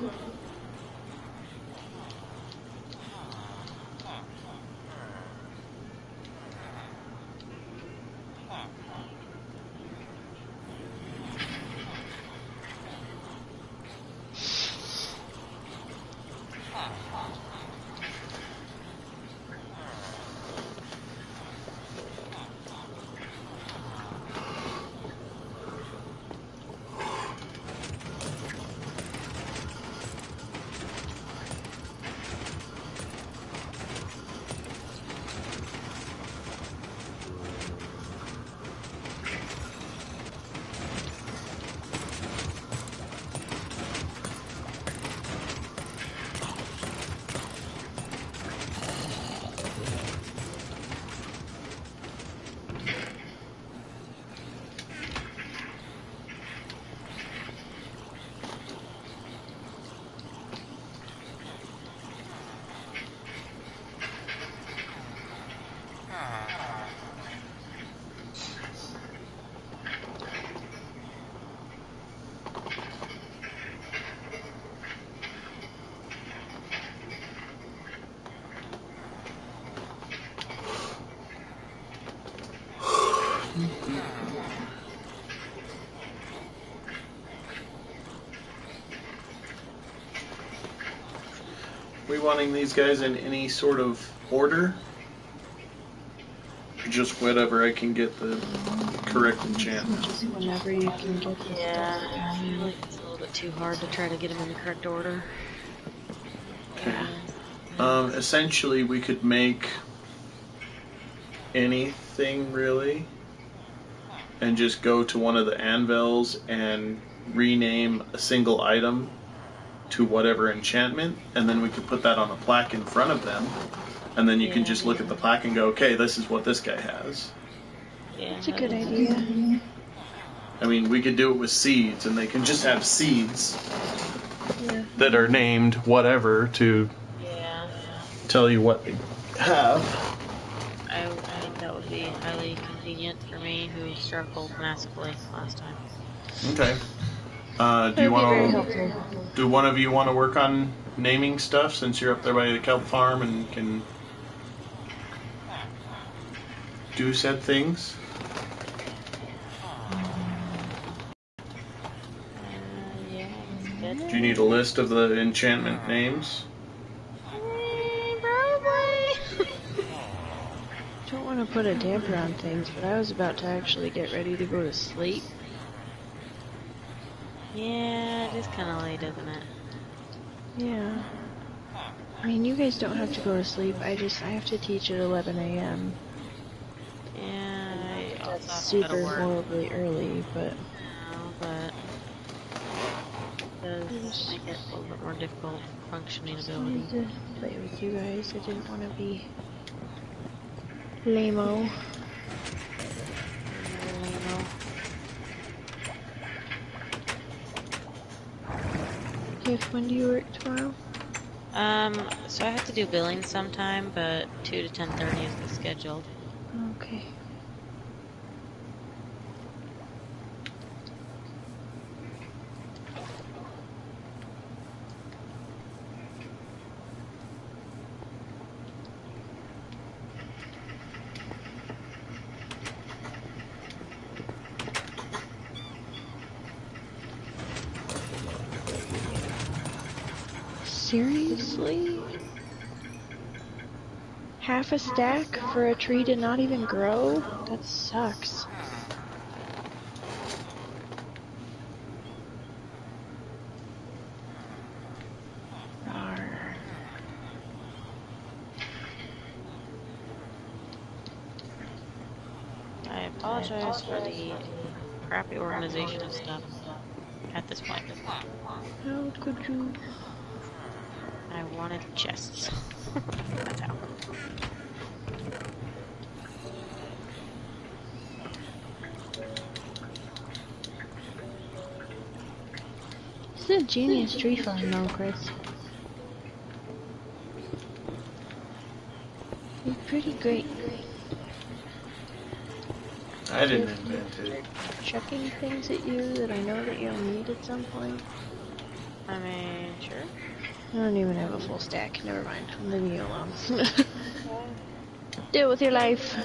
We wanting these guys in any sort of order? Just whatever I can get the correct enchantment. Whenever you can get the Yeah. I feel like it's a little bit too hard to try to get them in the correct order. Okay. Um, essentially, we could make anything really, and just go to one of the anvils and rename a single item to whatever enchantment, and then we could put that on a plaque in front of them, and then you can just look at the plaque and go, okay, this is what this guy has. Yeah, It's a good idea. I mean, we could do it with seeds, and they can just have seeds Yeah. that are named whatever to Yeah, tell you what they have. I, I think that would be highly convenient for me, who struggled massively last time. Okay. Uh, do That'd you want to? Helpful. Do one of you want to work on naming stuff since you're up there by the kelp farm and can do said things? Uh, yeah, that's good. Do you need a list of the enchantment names? Probably. Don't want to put a damper on things, but I was about to actually get ready to go to sleep. yeah, it is kind of late, isn't it? Yeah. I mean, you guys don't have to go to sleep. I just I have to teach at 11 a.m. Yeah, I also That's have super to horribly early, but now, but it does make it a little bit more difficult functioning I ability. wanted to play with you guys. I didn't want to be lame-o. You know. When do you work tomorrow? Um, so I have to do billing sometime, but two to ten thirty is the scheduled. Okay. Seriously? Half a stack for a tree to not even grow? That sucks. Arr. I apologize for the crappy organization of stuff at this point. How could you? I wanted chests. Genius tree farm though, Chris. You're pretty great. I didn't invent it. Chucking things at you that I know that you'll need at some point. I mean, sure. I don't even have a full stack. Never mind. I'm leaving you alone. Deal with your life.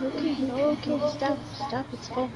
Okay, okay, okay, stop, stop, it's full.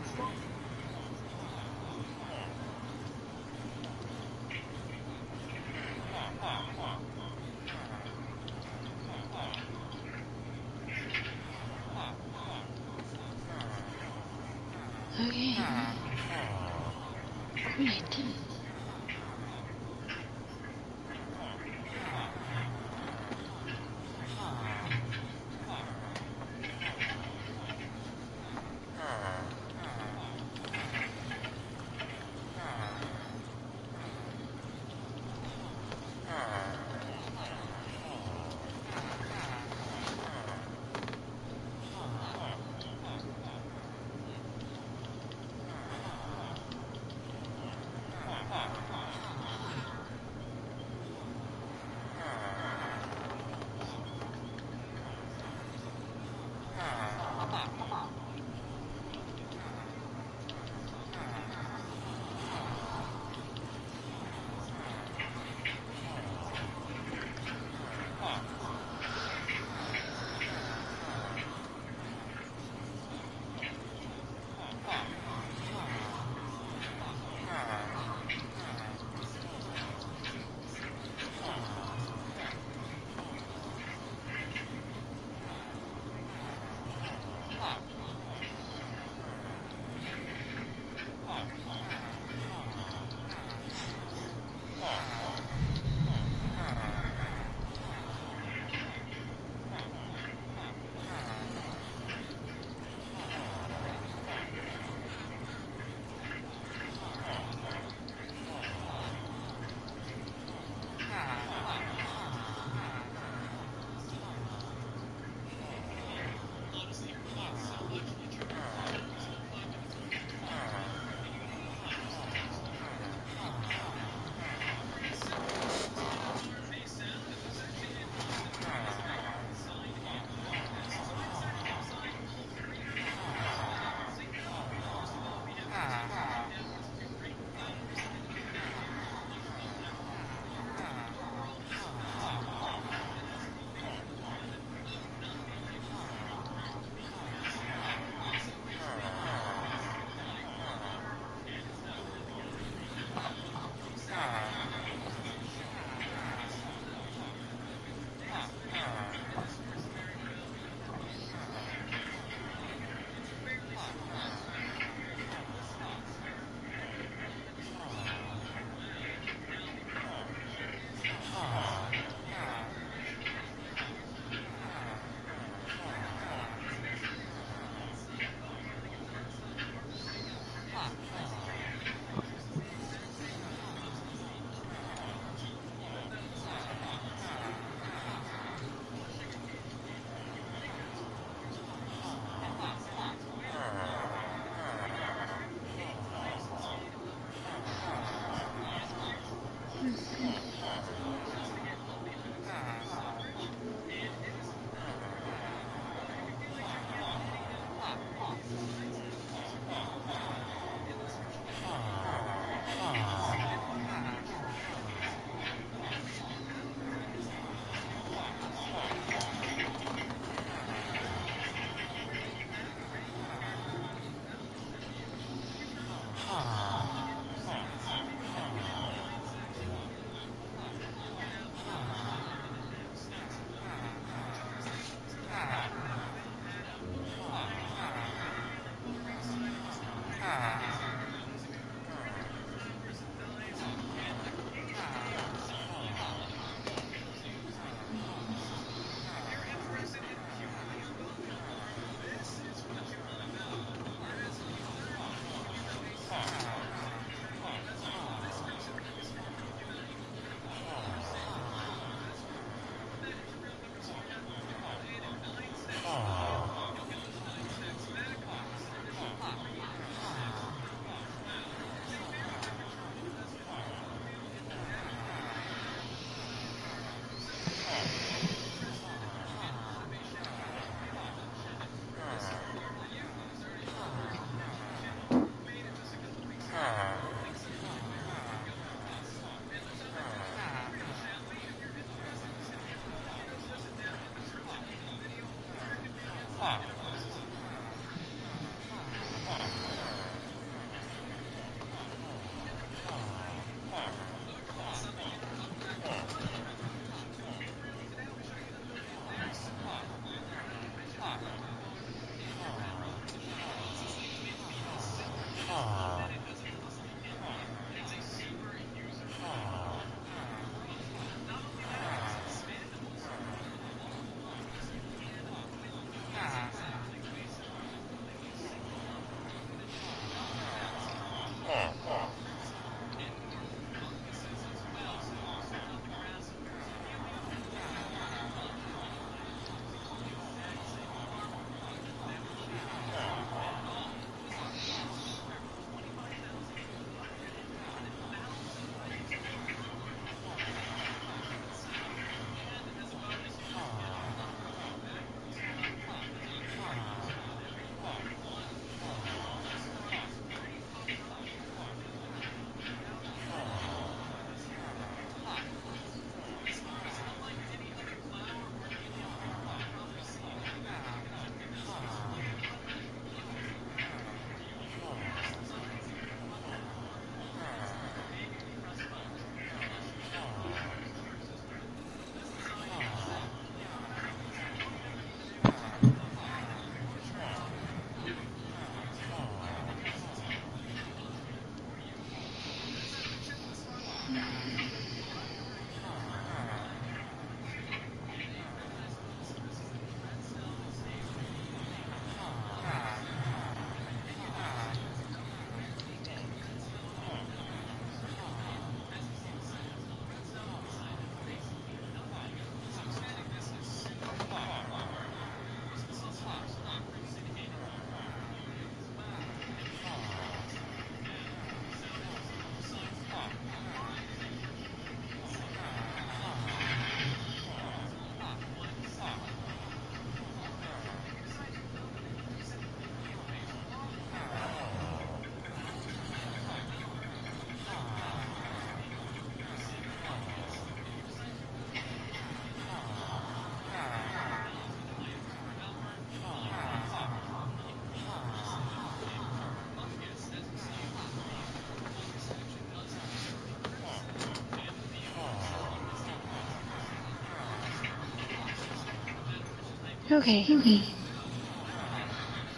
Okay.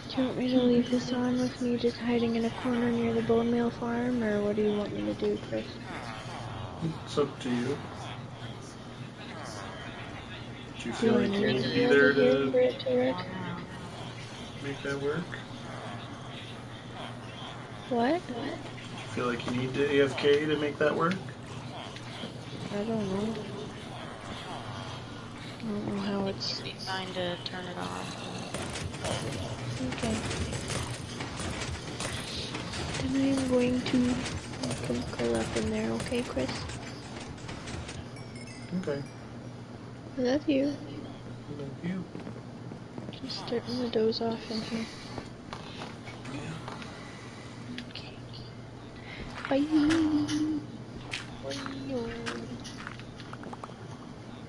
Do you want me to leave this on with me just hiding in a corner near the bone meal farm, or what do you want me to do, Chris? It's up to you. Do you Do feel you like you need to to be be there here for to it to work? make that work? What? Do you feel like you need to AFK to make that work? I don't know. I don't know how it's. It'd to turn it off. Okay. Then I am going to come curl up in there, okay, Chris? Okay. I love you. I Love you. Just starting to doze off in here. Okay. Bye.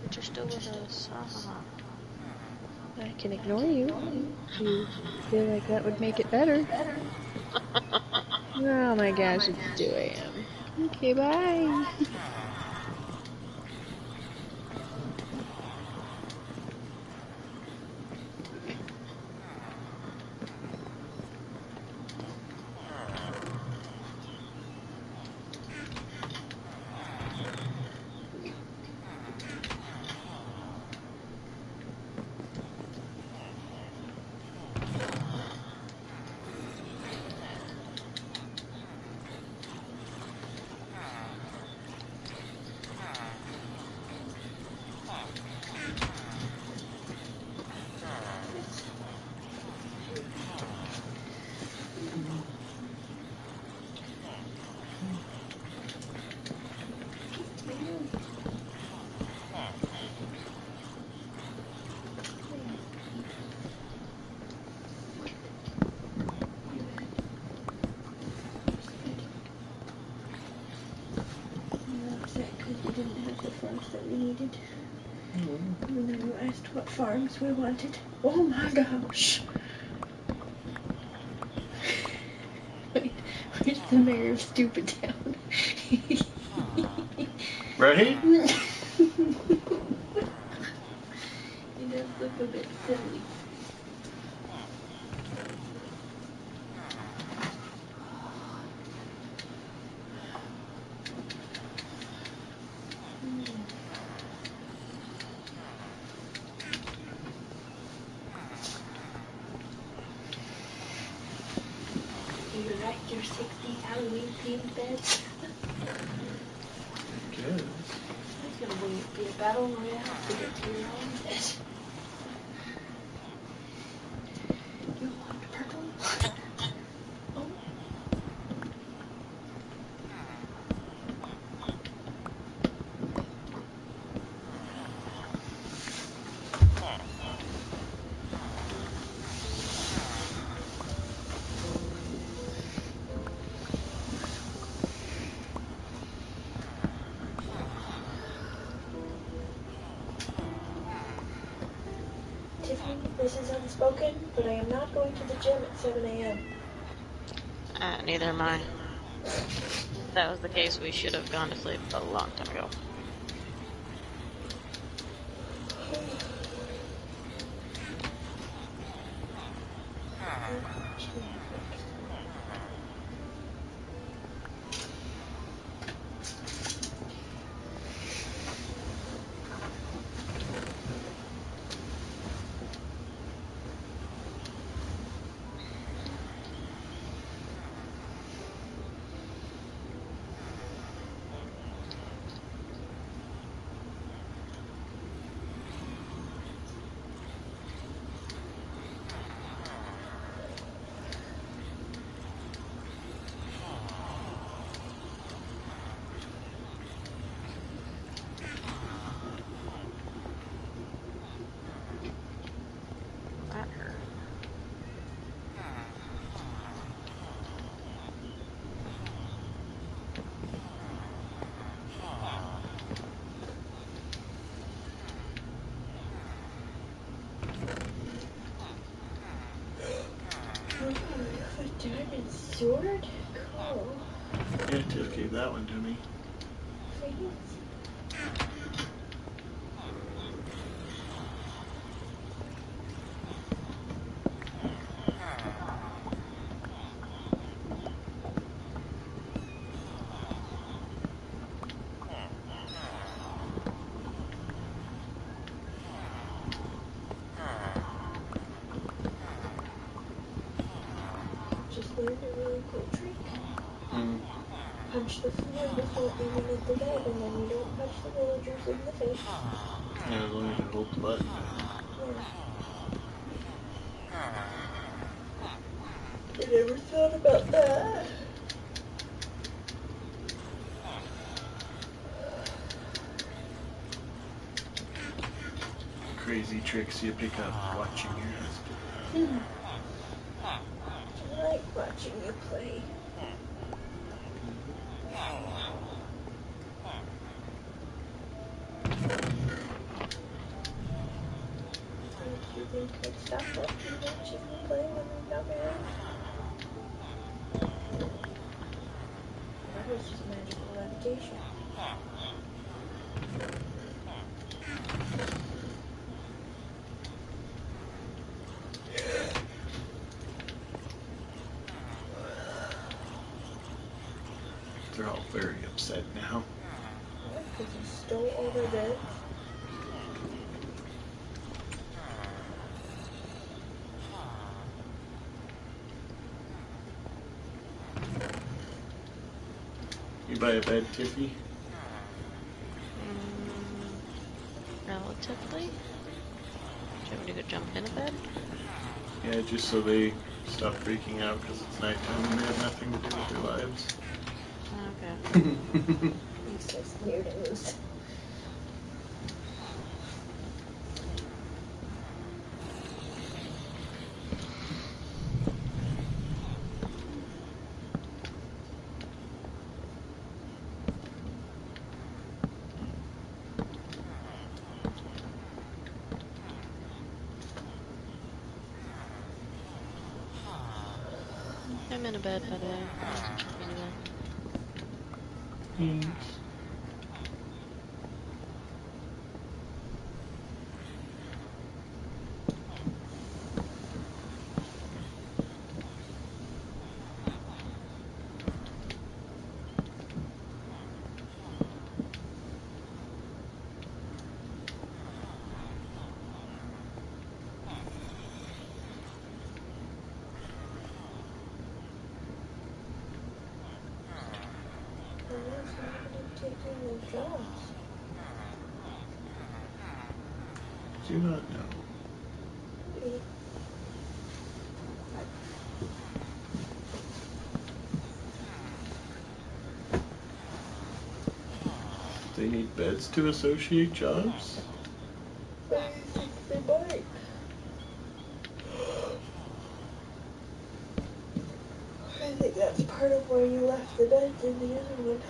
But you're still with us. Uh-huh. I can ignore you. If you feel like that would make it better. Oh my gosh, it's 2 a.m. Okay, bye. because we didn't have the farms that we needed. And then you asked we wanted. Oh my gosh. Wait, Where's the mayor of Stupid Town? Right? he does look a bit silly. You like your 60s Halloween themed beds? Good. It's gonna be, be a battle royale to get to your own bed. You want purple? Oh. Tiffany, this is unspoken, not going to the gym at 7 a.m. Uh, neither am I. If that was the case, we should have gone to sleep a long time ago. That hurt. Oh, a diamond sword? Cool. Yeah, Tiff gave that one to me. Please. Just learned a really cool trick. Mm. Punch the floor before the bed, and then you don't punch the villagers in the face. Yeah, as long as you hold the button. Yeah. I never thought about that. crazy tricks you pick up watching your husband. I like watching you play. Do you think I'd stop watching watching you play when I'm not around? That was just magical levitation. They're all very upset now. Because you stole all their beds. You buy a bed, Tiffy? Mm, relatively. Do you want me to go jump in a bed? Yeah, just so they stop freaking out because it's nighttime and they have nothing to do with their lives. Okay. He's so scared and loose. I'm in a bed, by the way. Just to check into that. Unless I'm taking their jobs. Do not know. Maybe. They to associate jobs? They might. I think that's part of where you left the beds in the other one.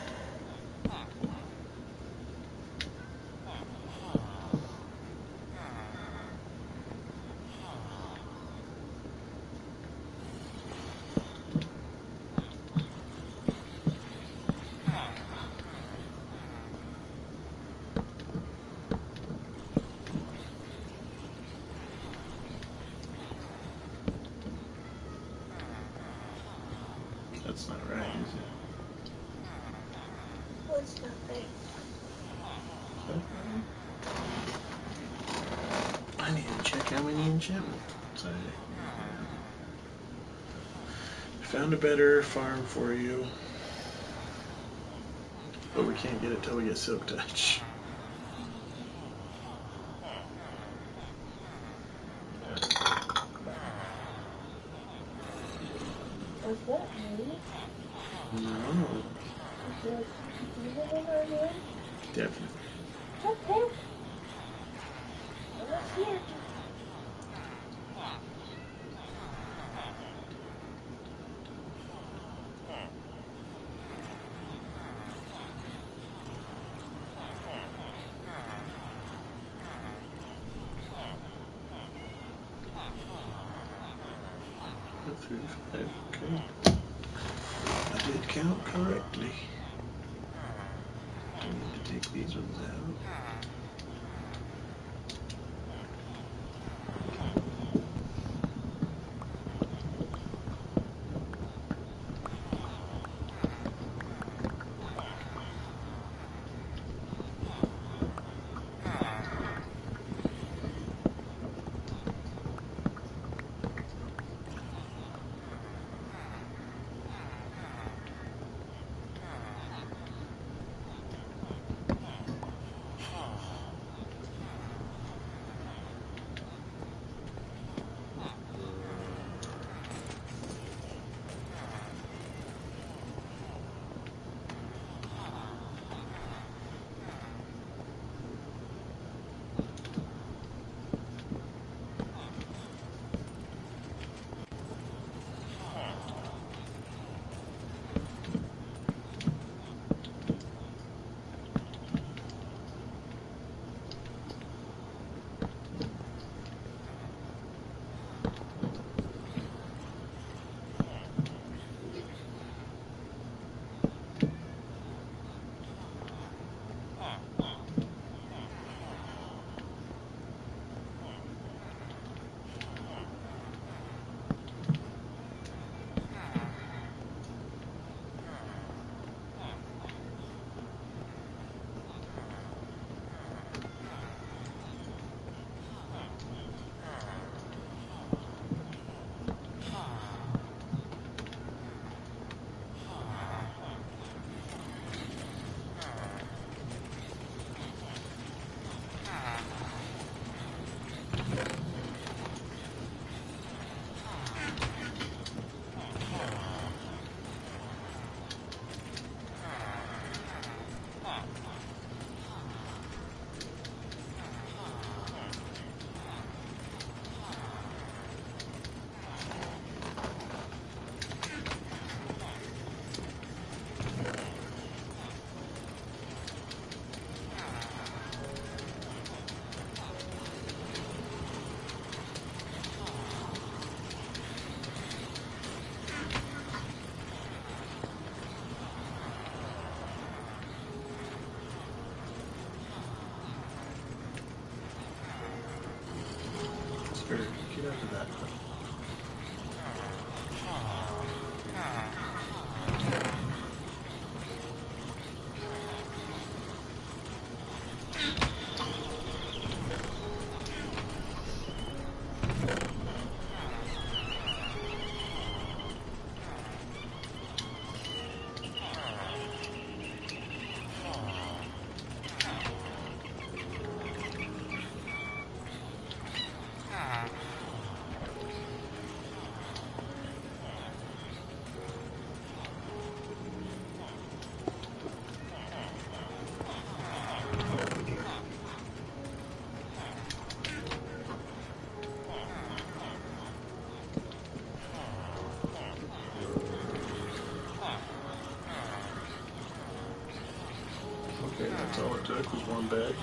That's not right, is it? What's not right? I need to check how many in gym. So, found a better farm for you. But we can't get it till we get Silk Touch. Was that me? No, Is there people in our room? definitely. Okay. I'm not here. Three, five, okay. I did count correctly. Do need to take these ones out. after that. Was.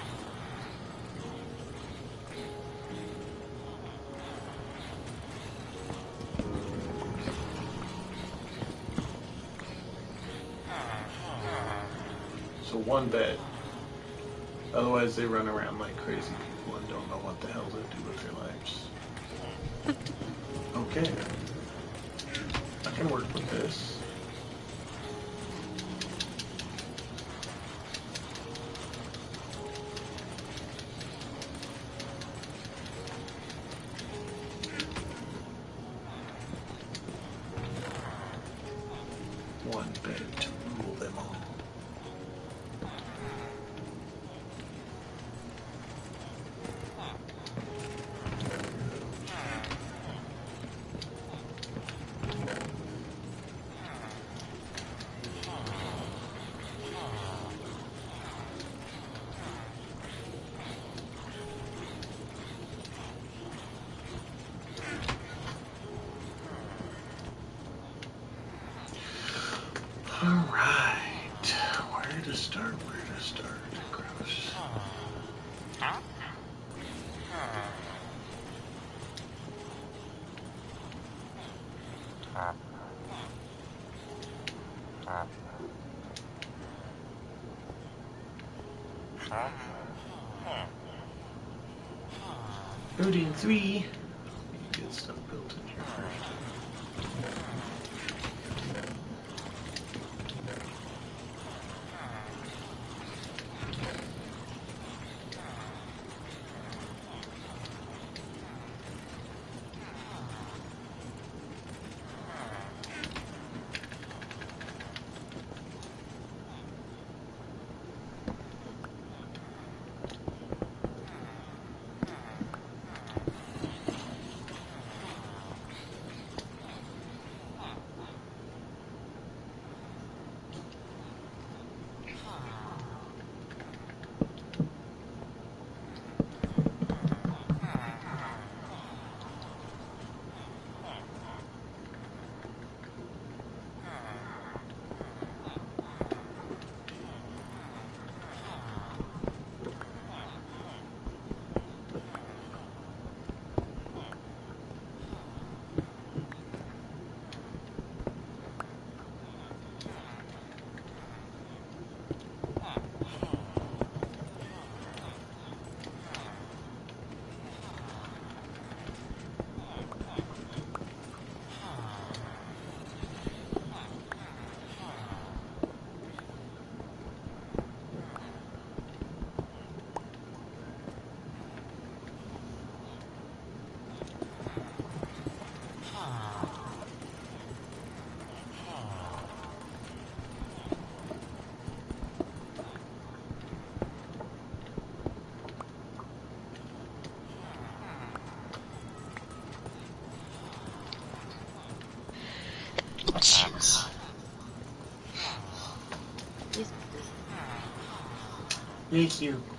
So one bed. Otherwise, they run around like crazy people and don't know what the hell to do with their lives. Okay. Building three. Get stuff built in here first. Jeez. Yes. Thank you.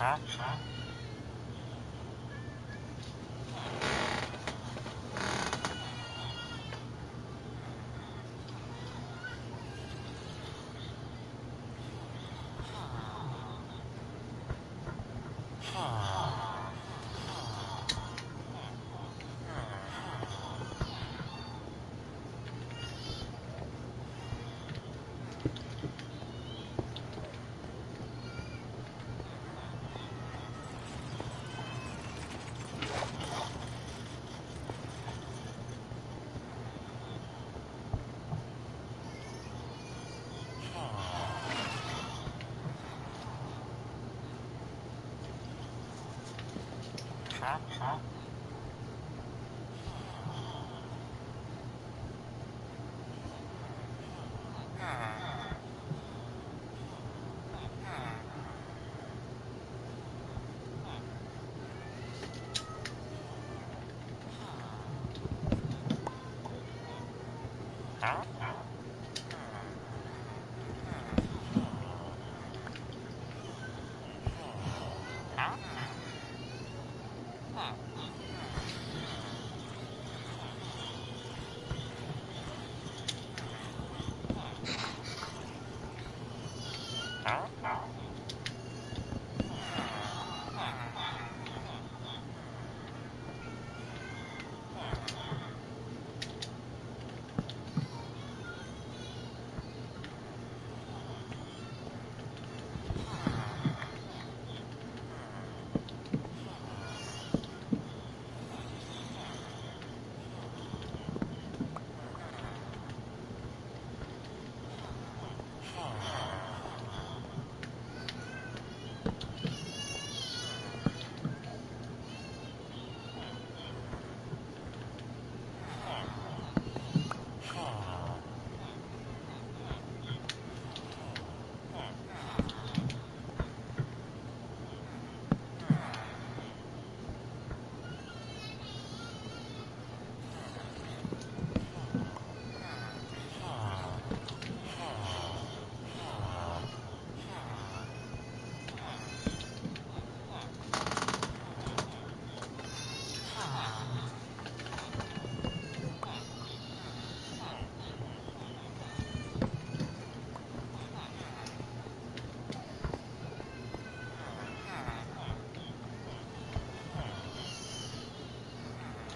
huh? ¿sabes?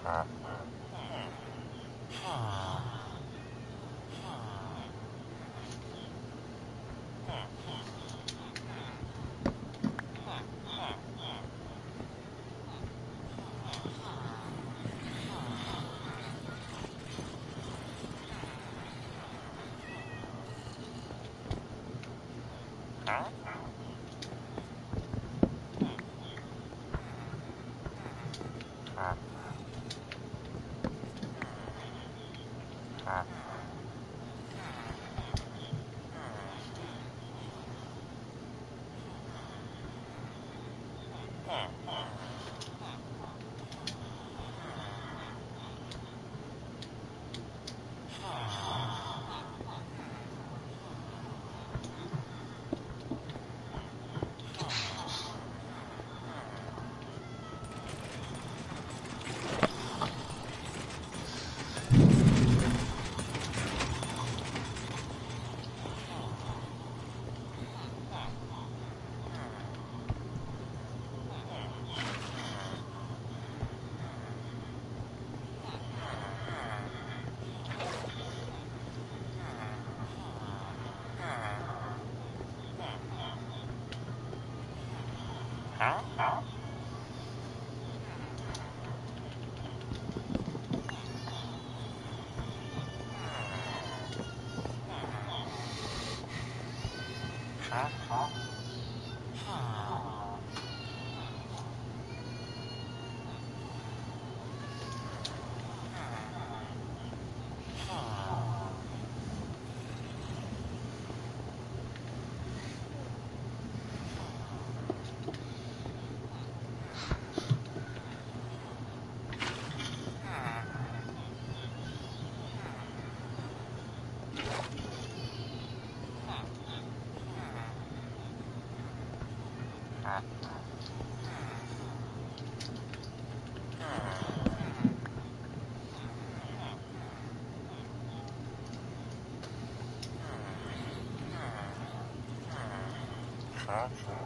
Huh? production.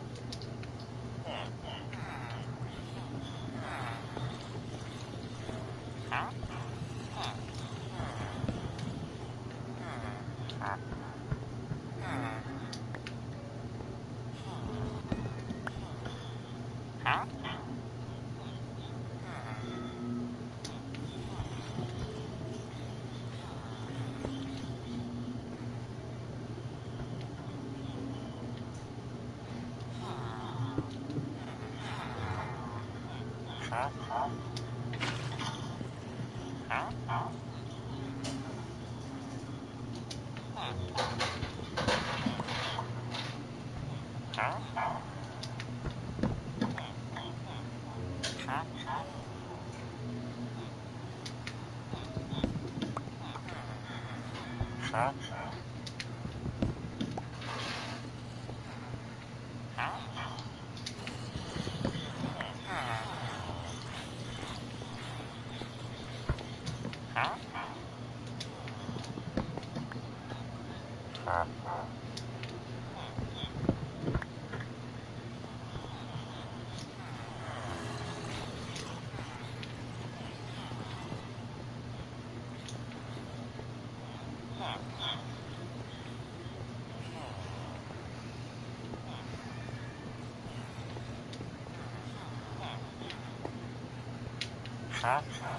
Huh? นะคะ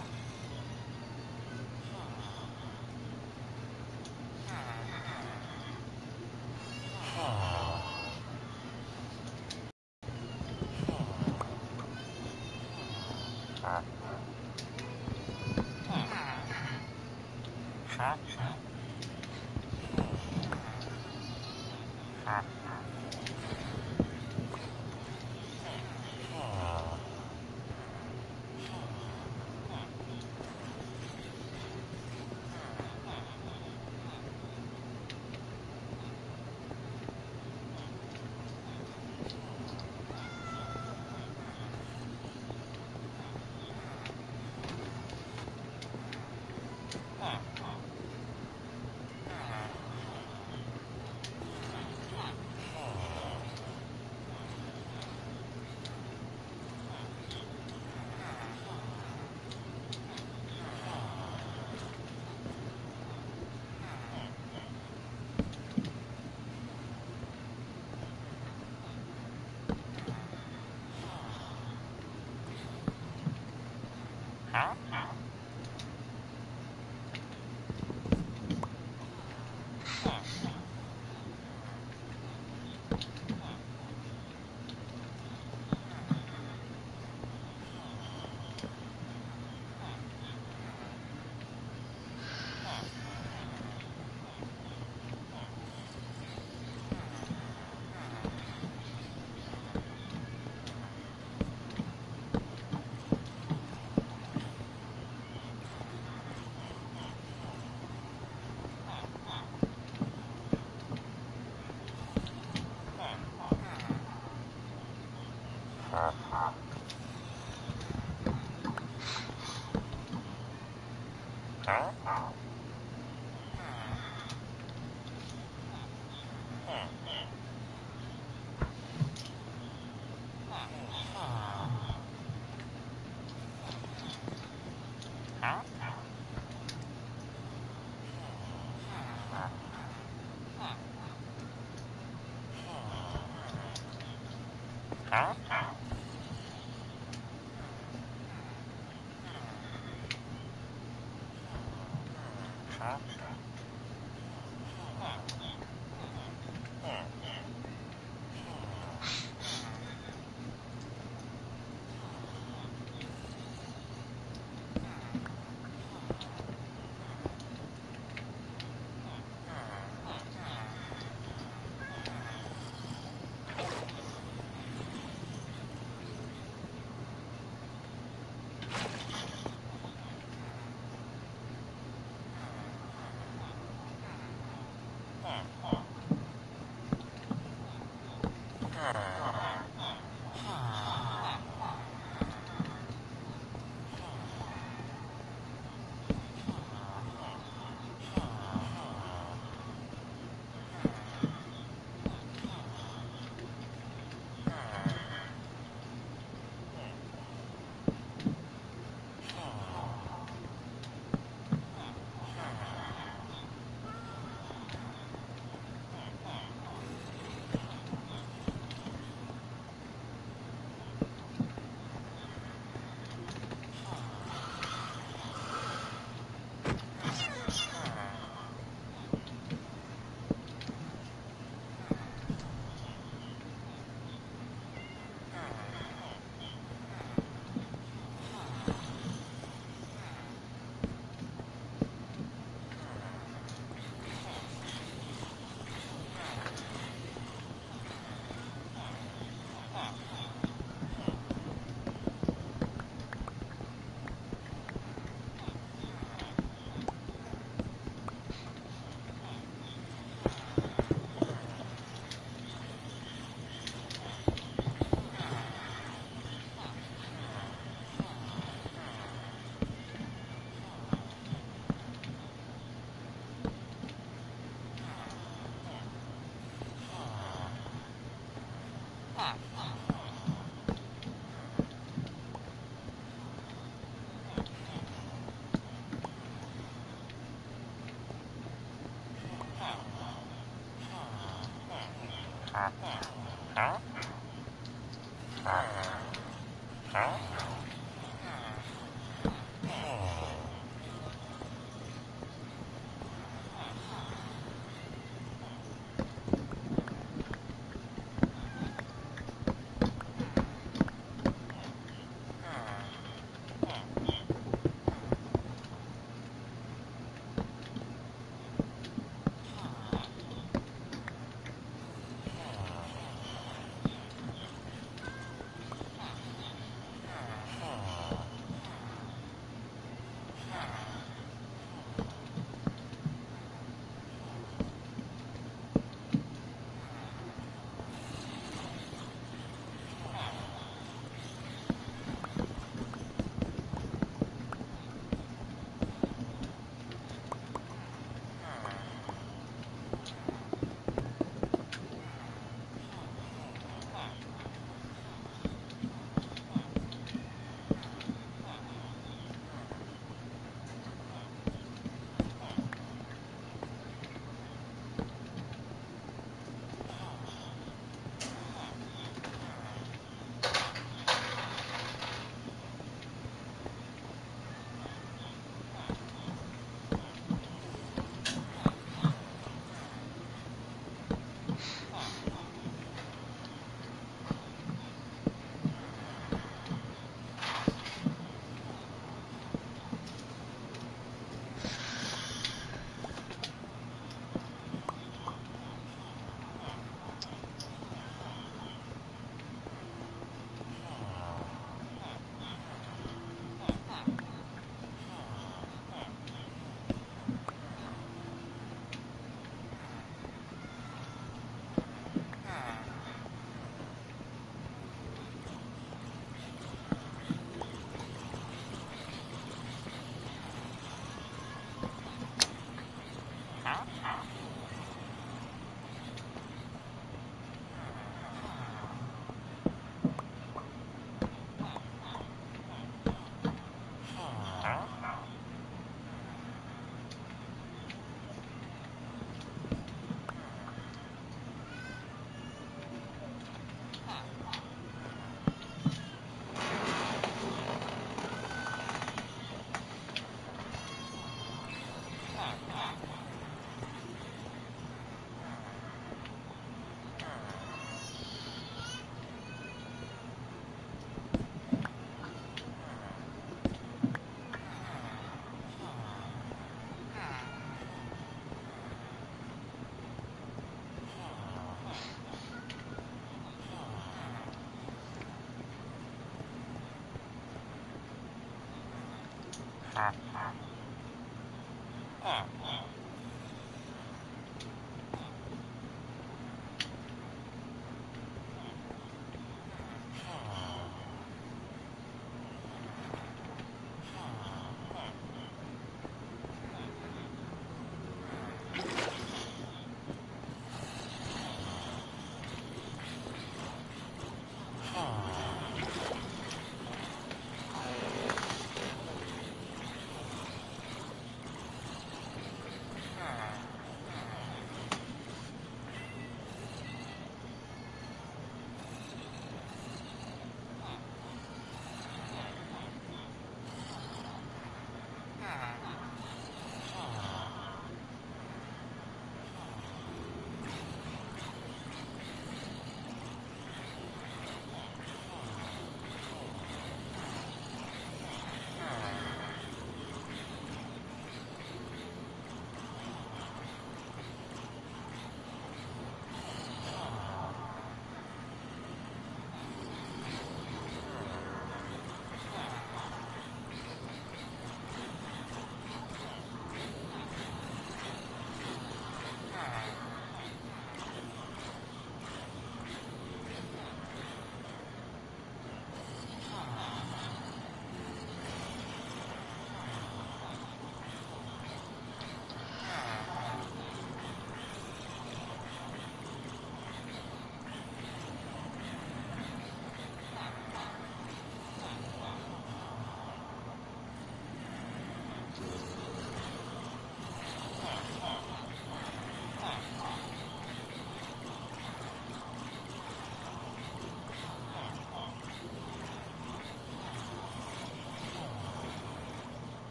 Stop.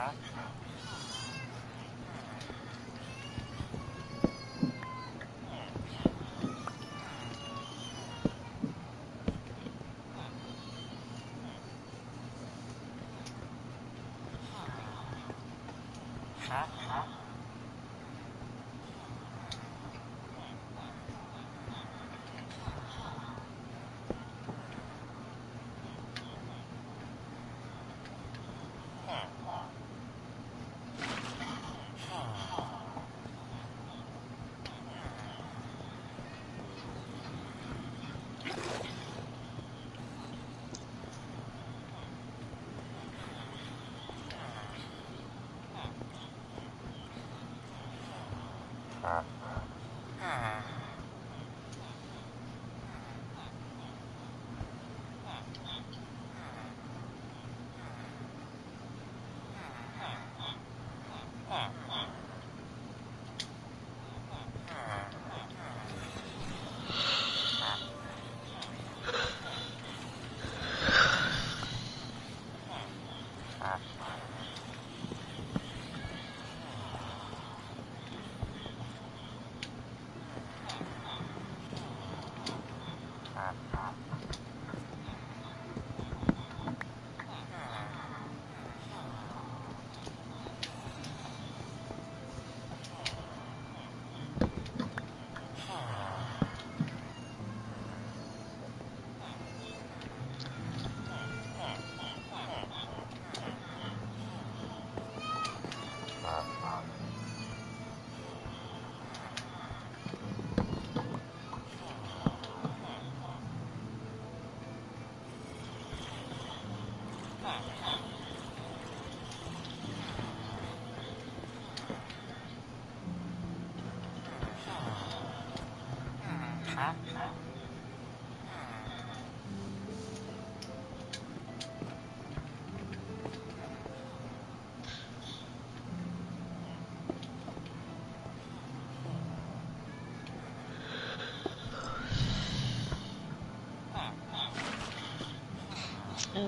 that.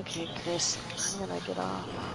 Okay, Chris, I'm gonna get off.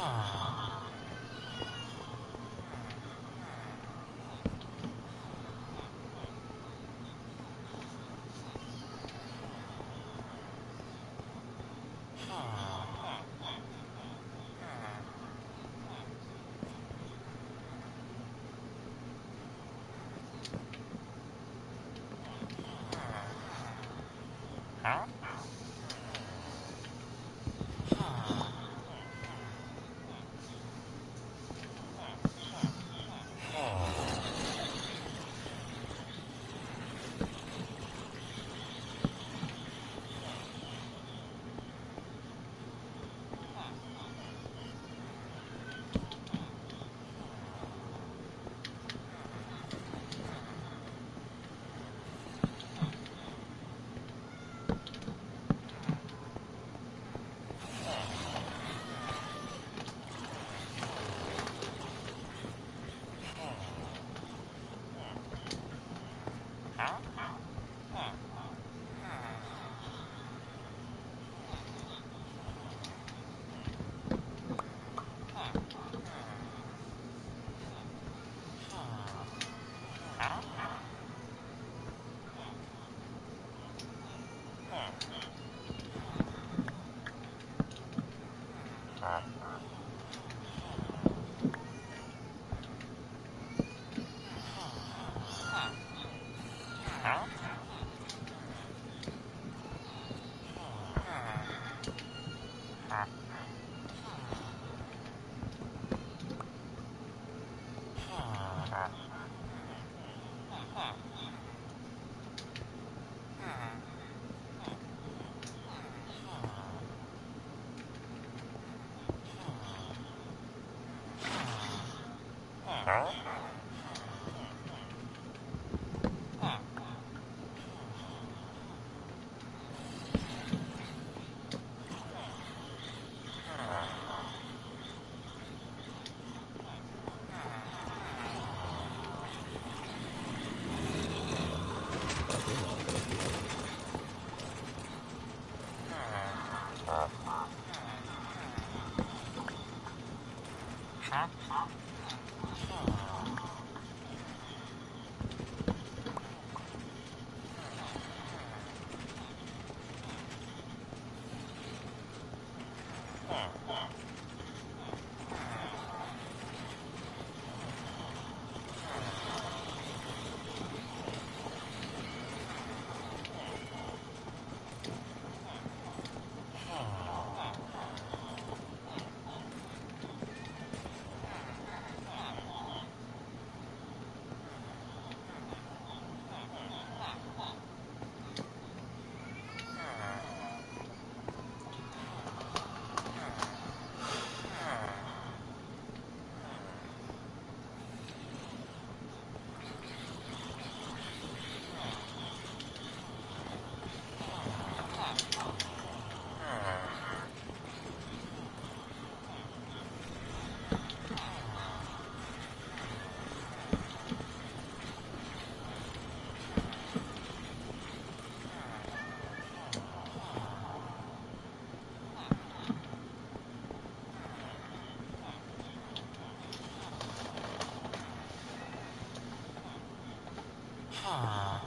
Ah. Huh?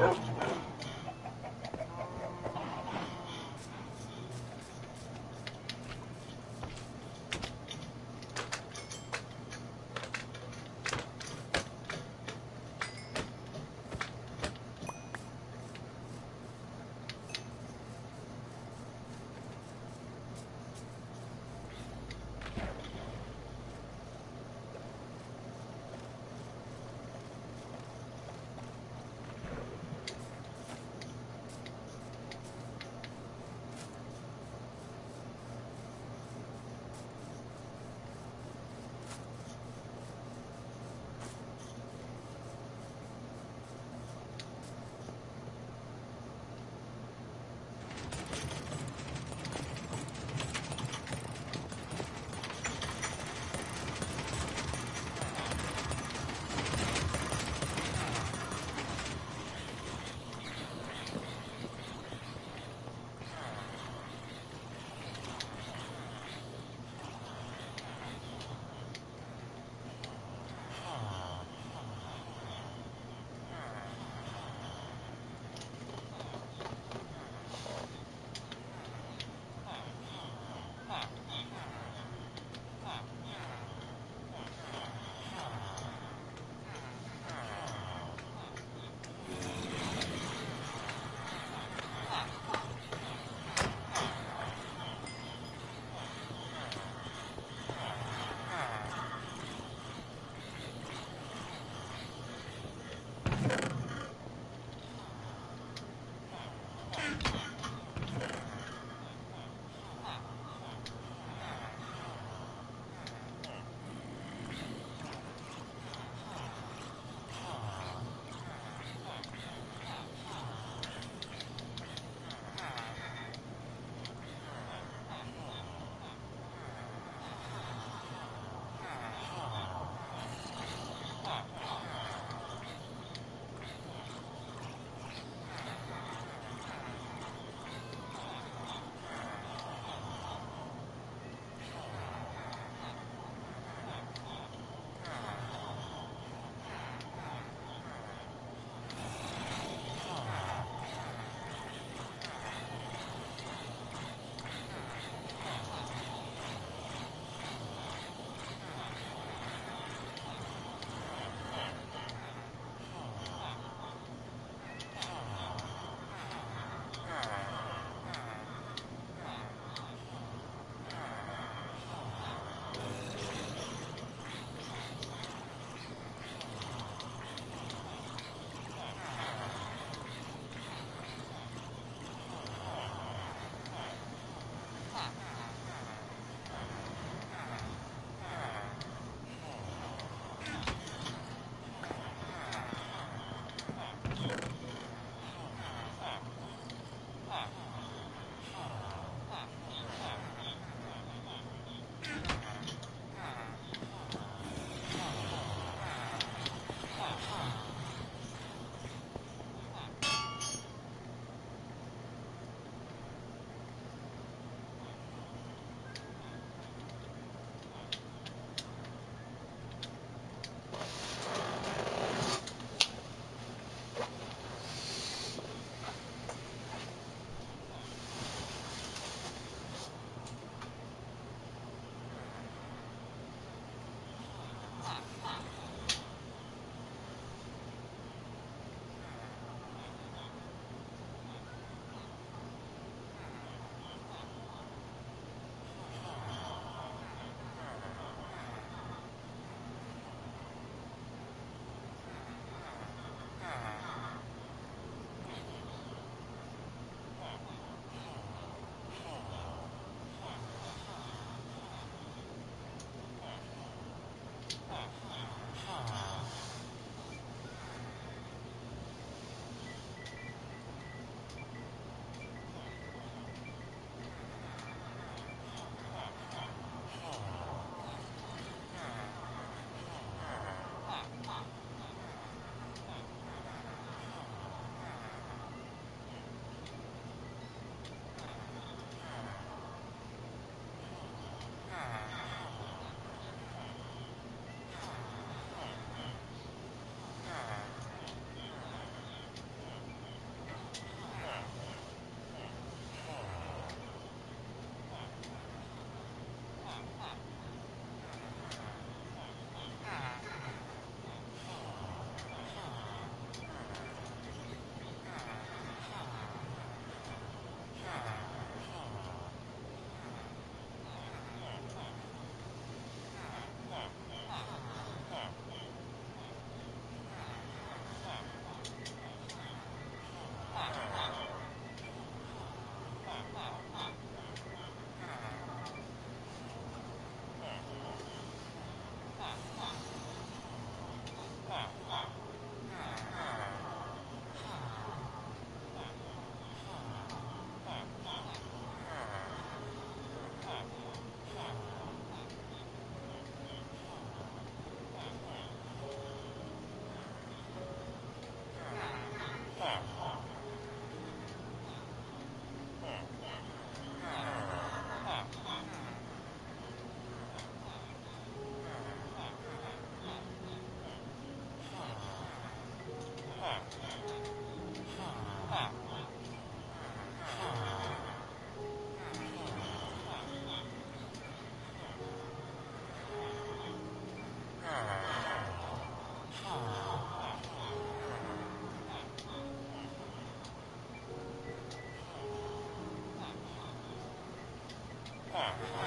Oh. Uh-huh.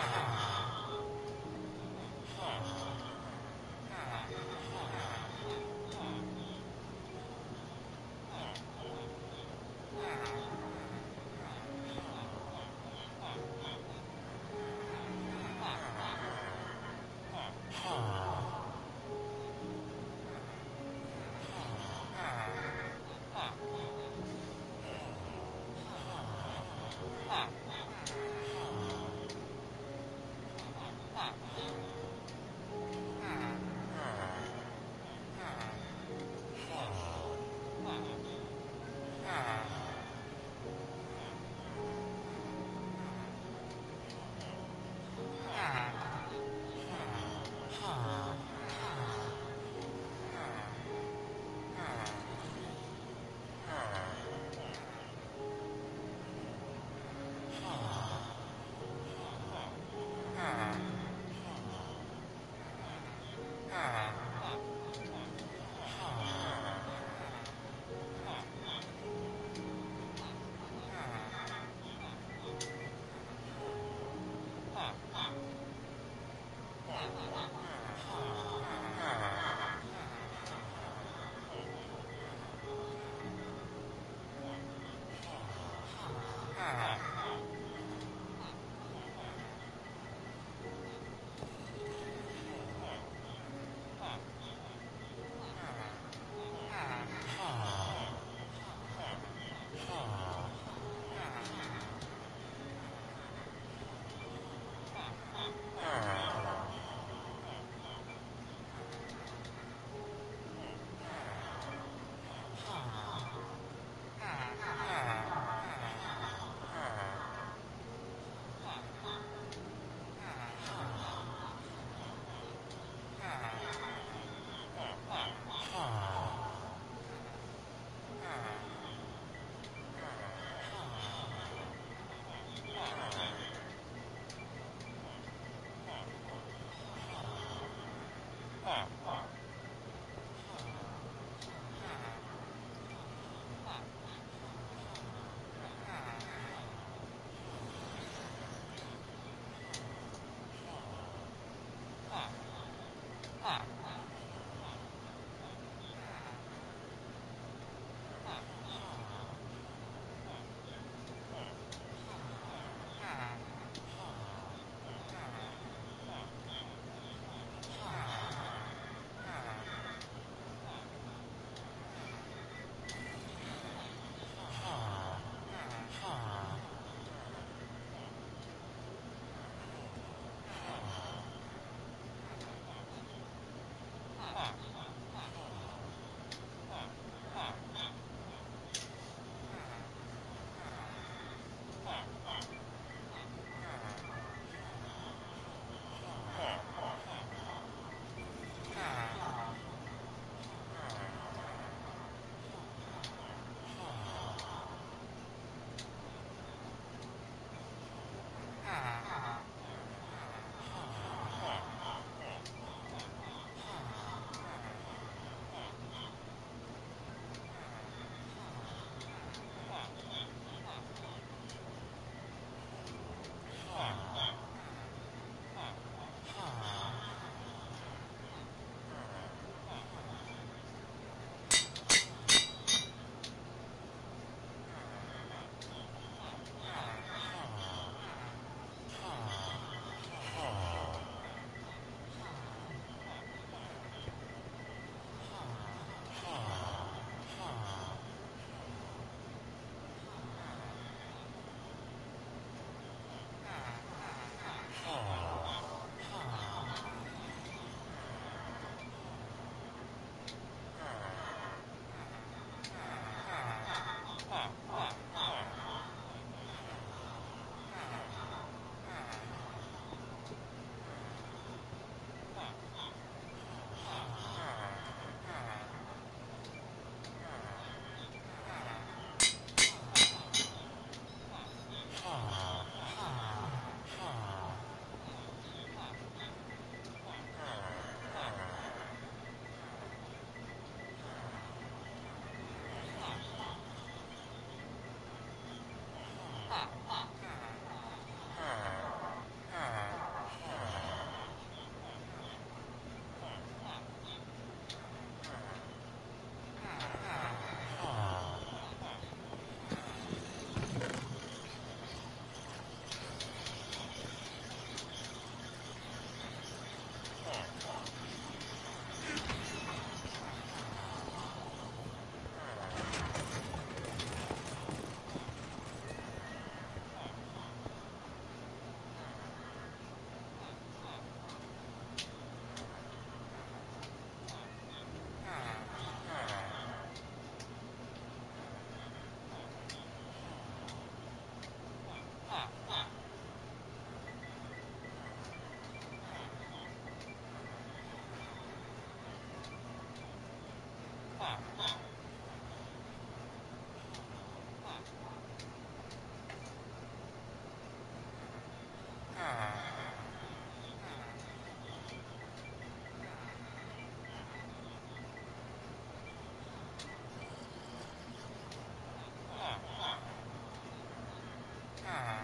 Ah.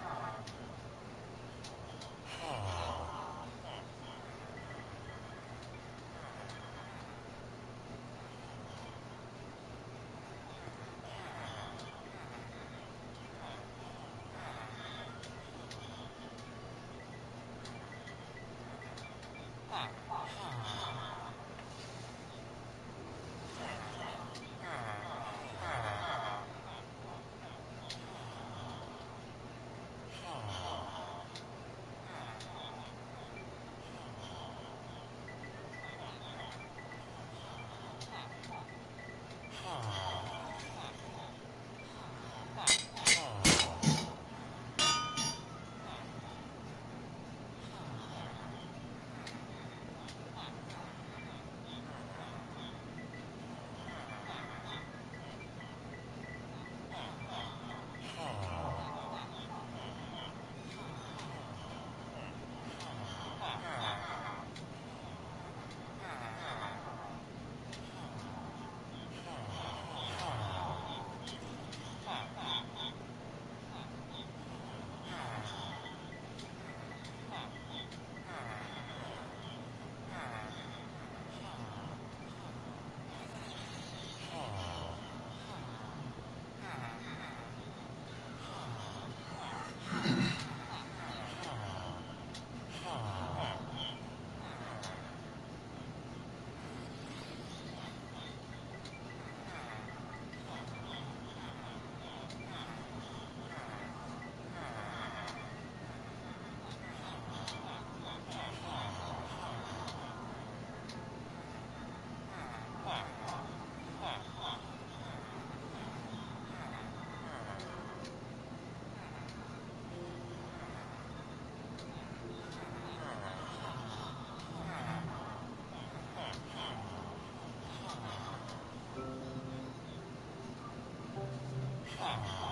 Oh.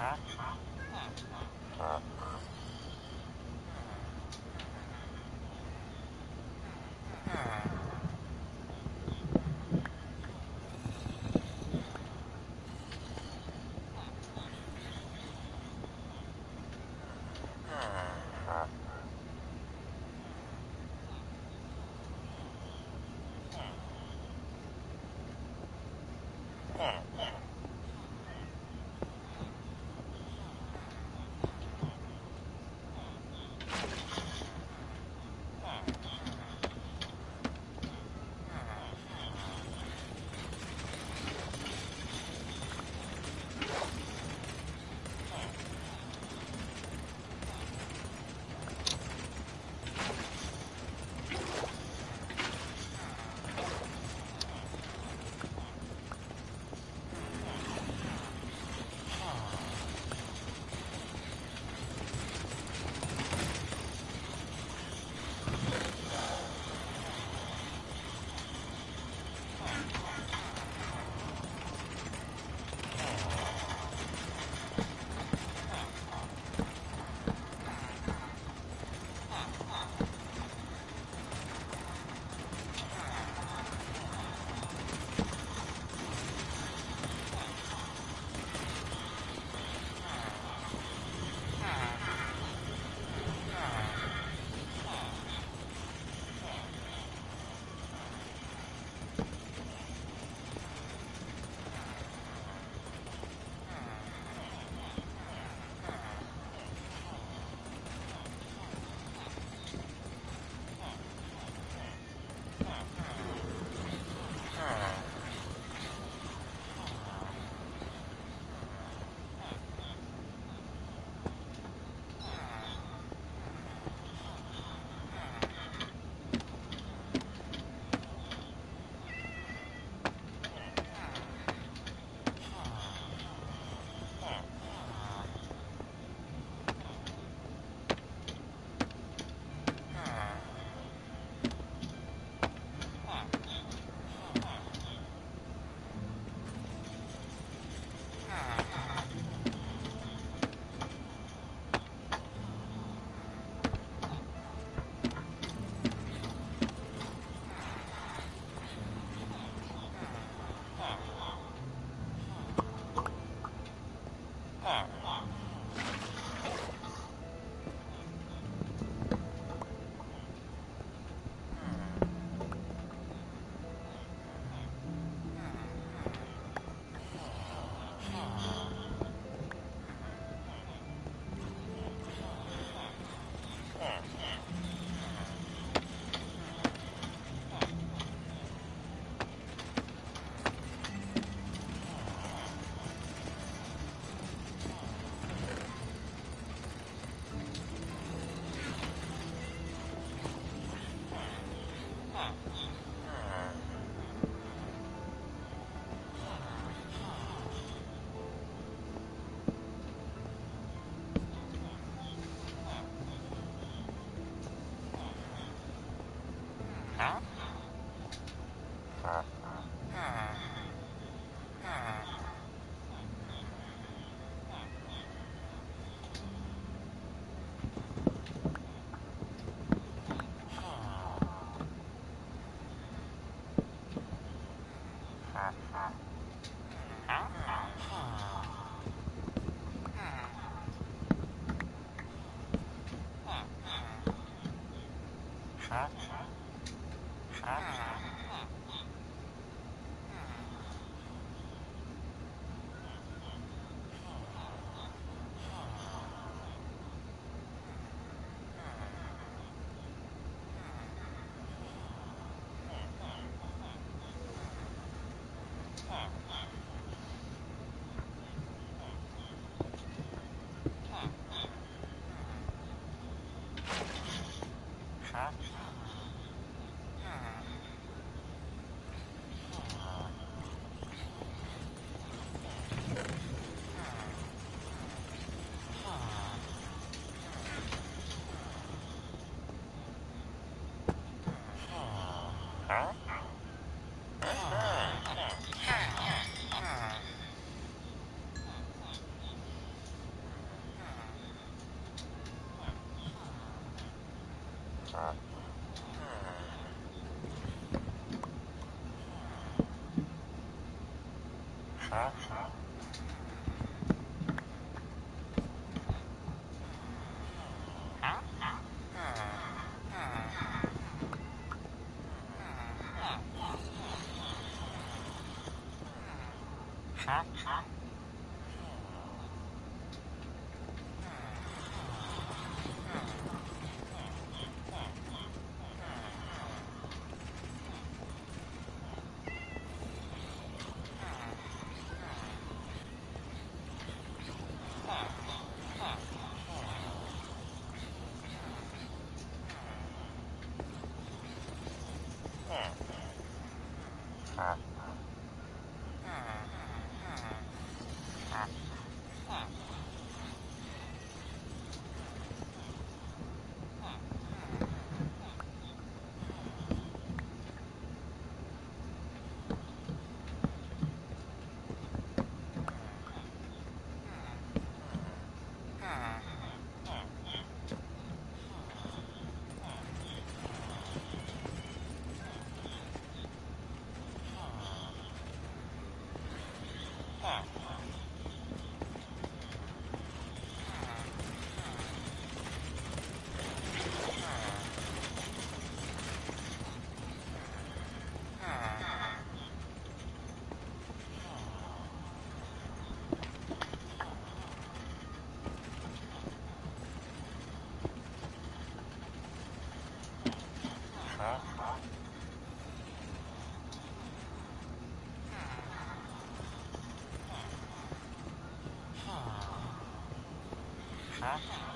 khác. Huh? Gracias.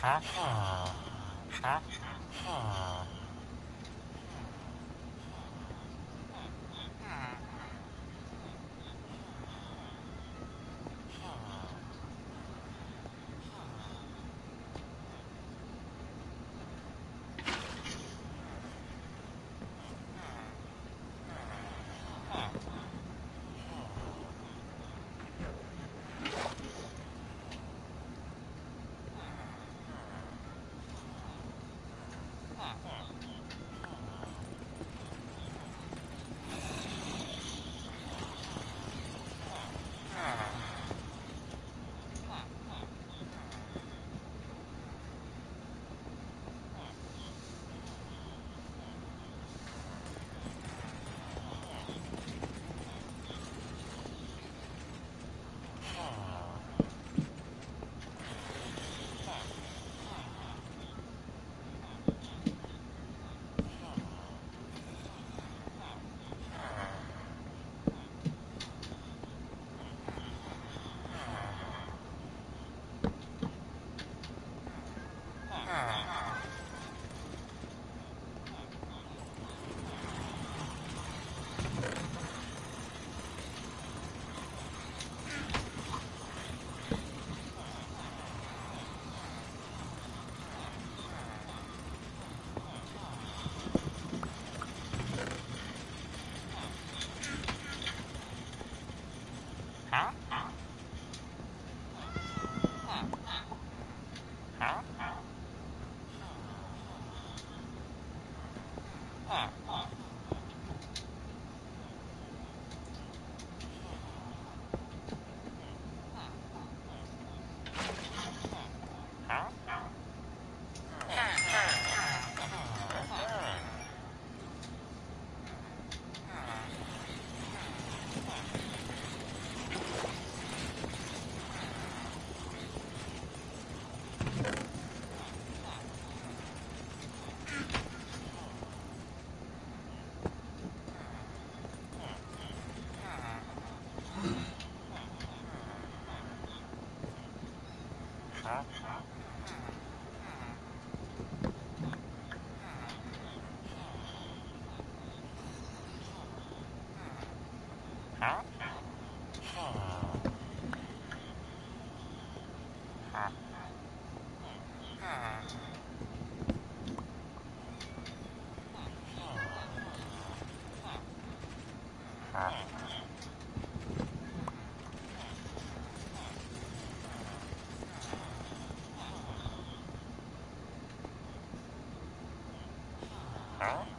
Ha ha. Ha ha. Huh?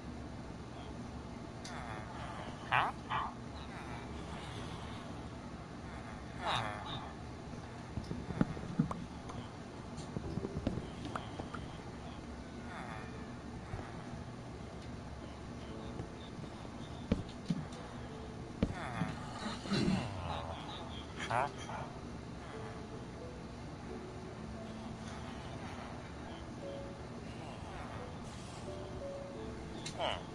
Huh.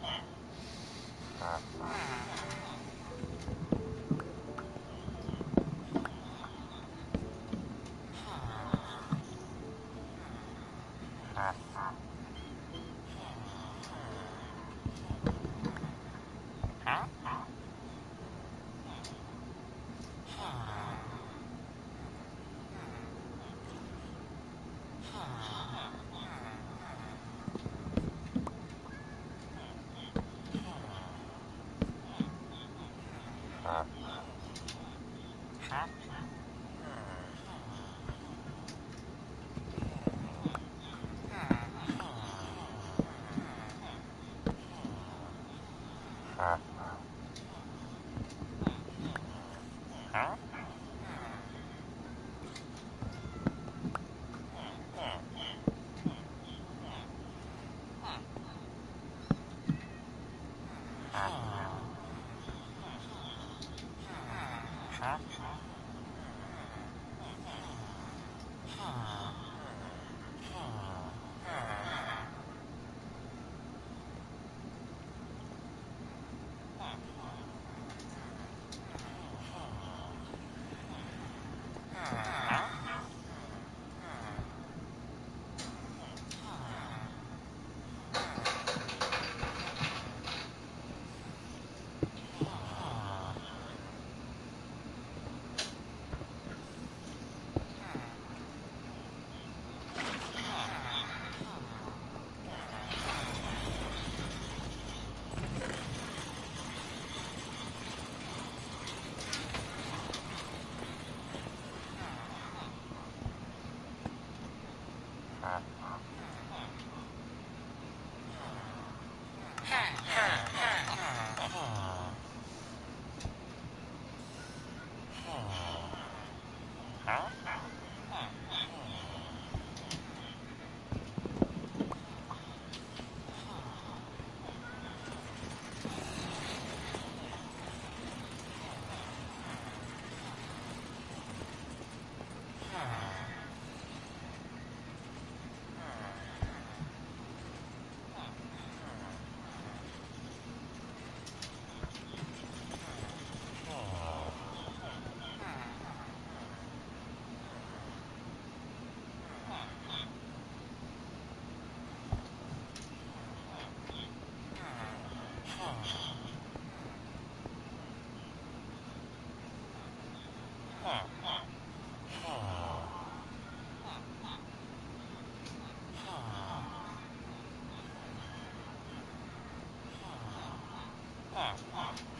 Ah, ah.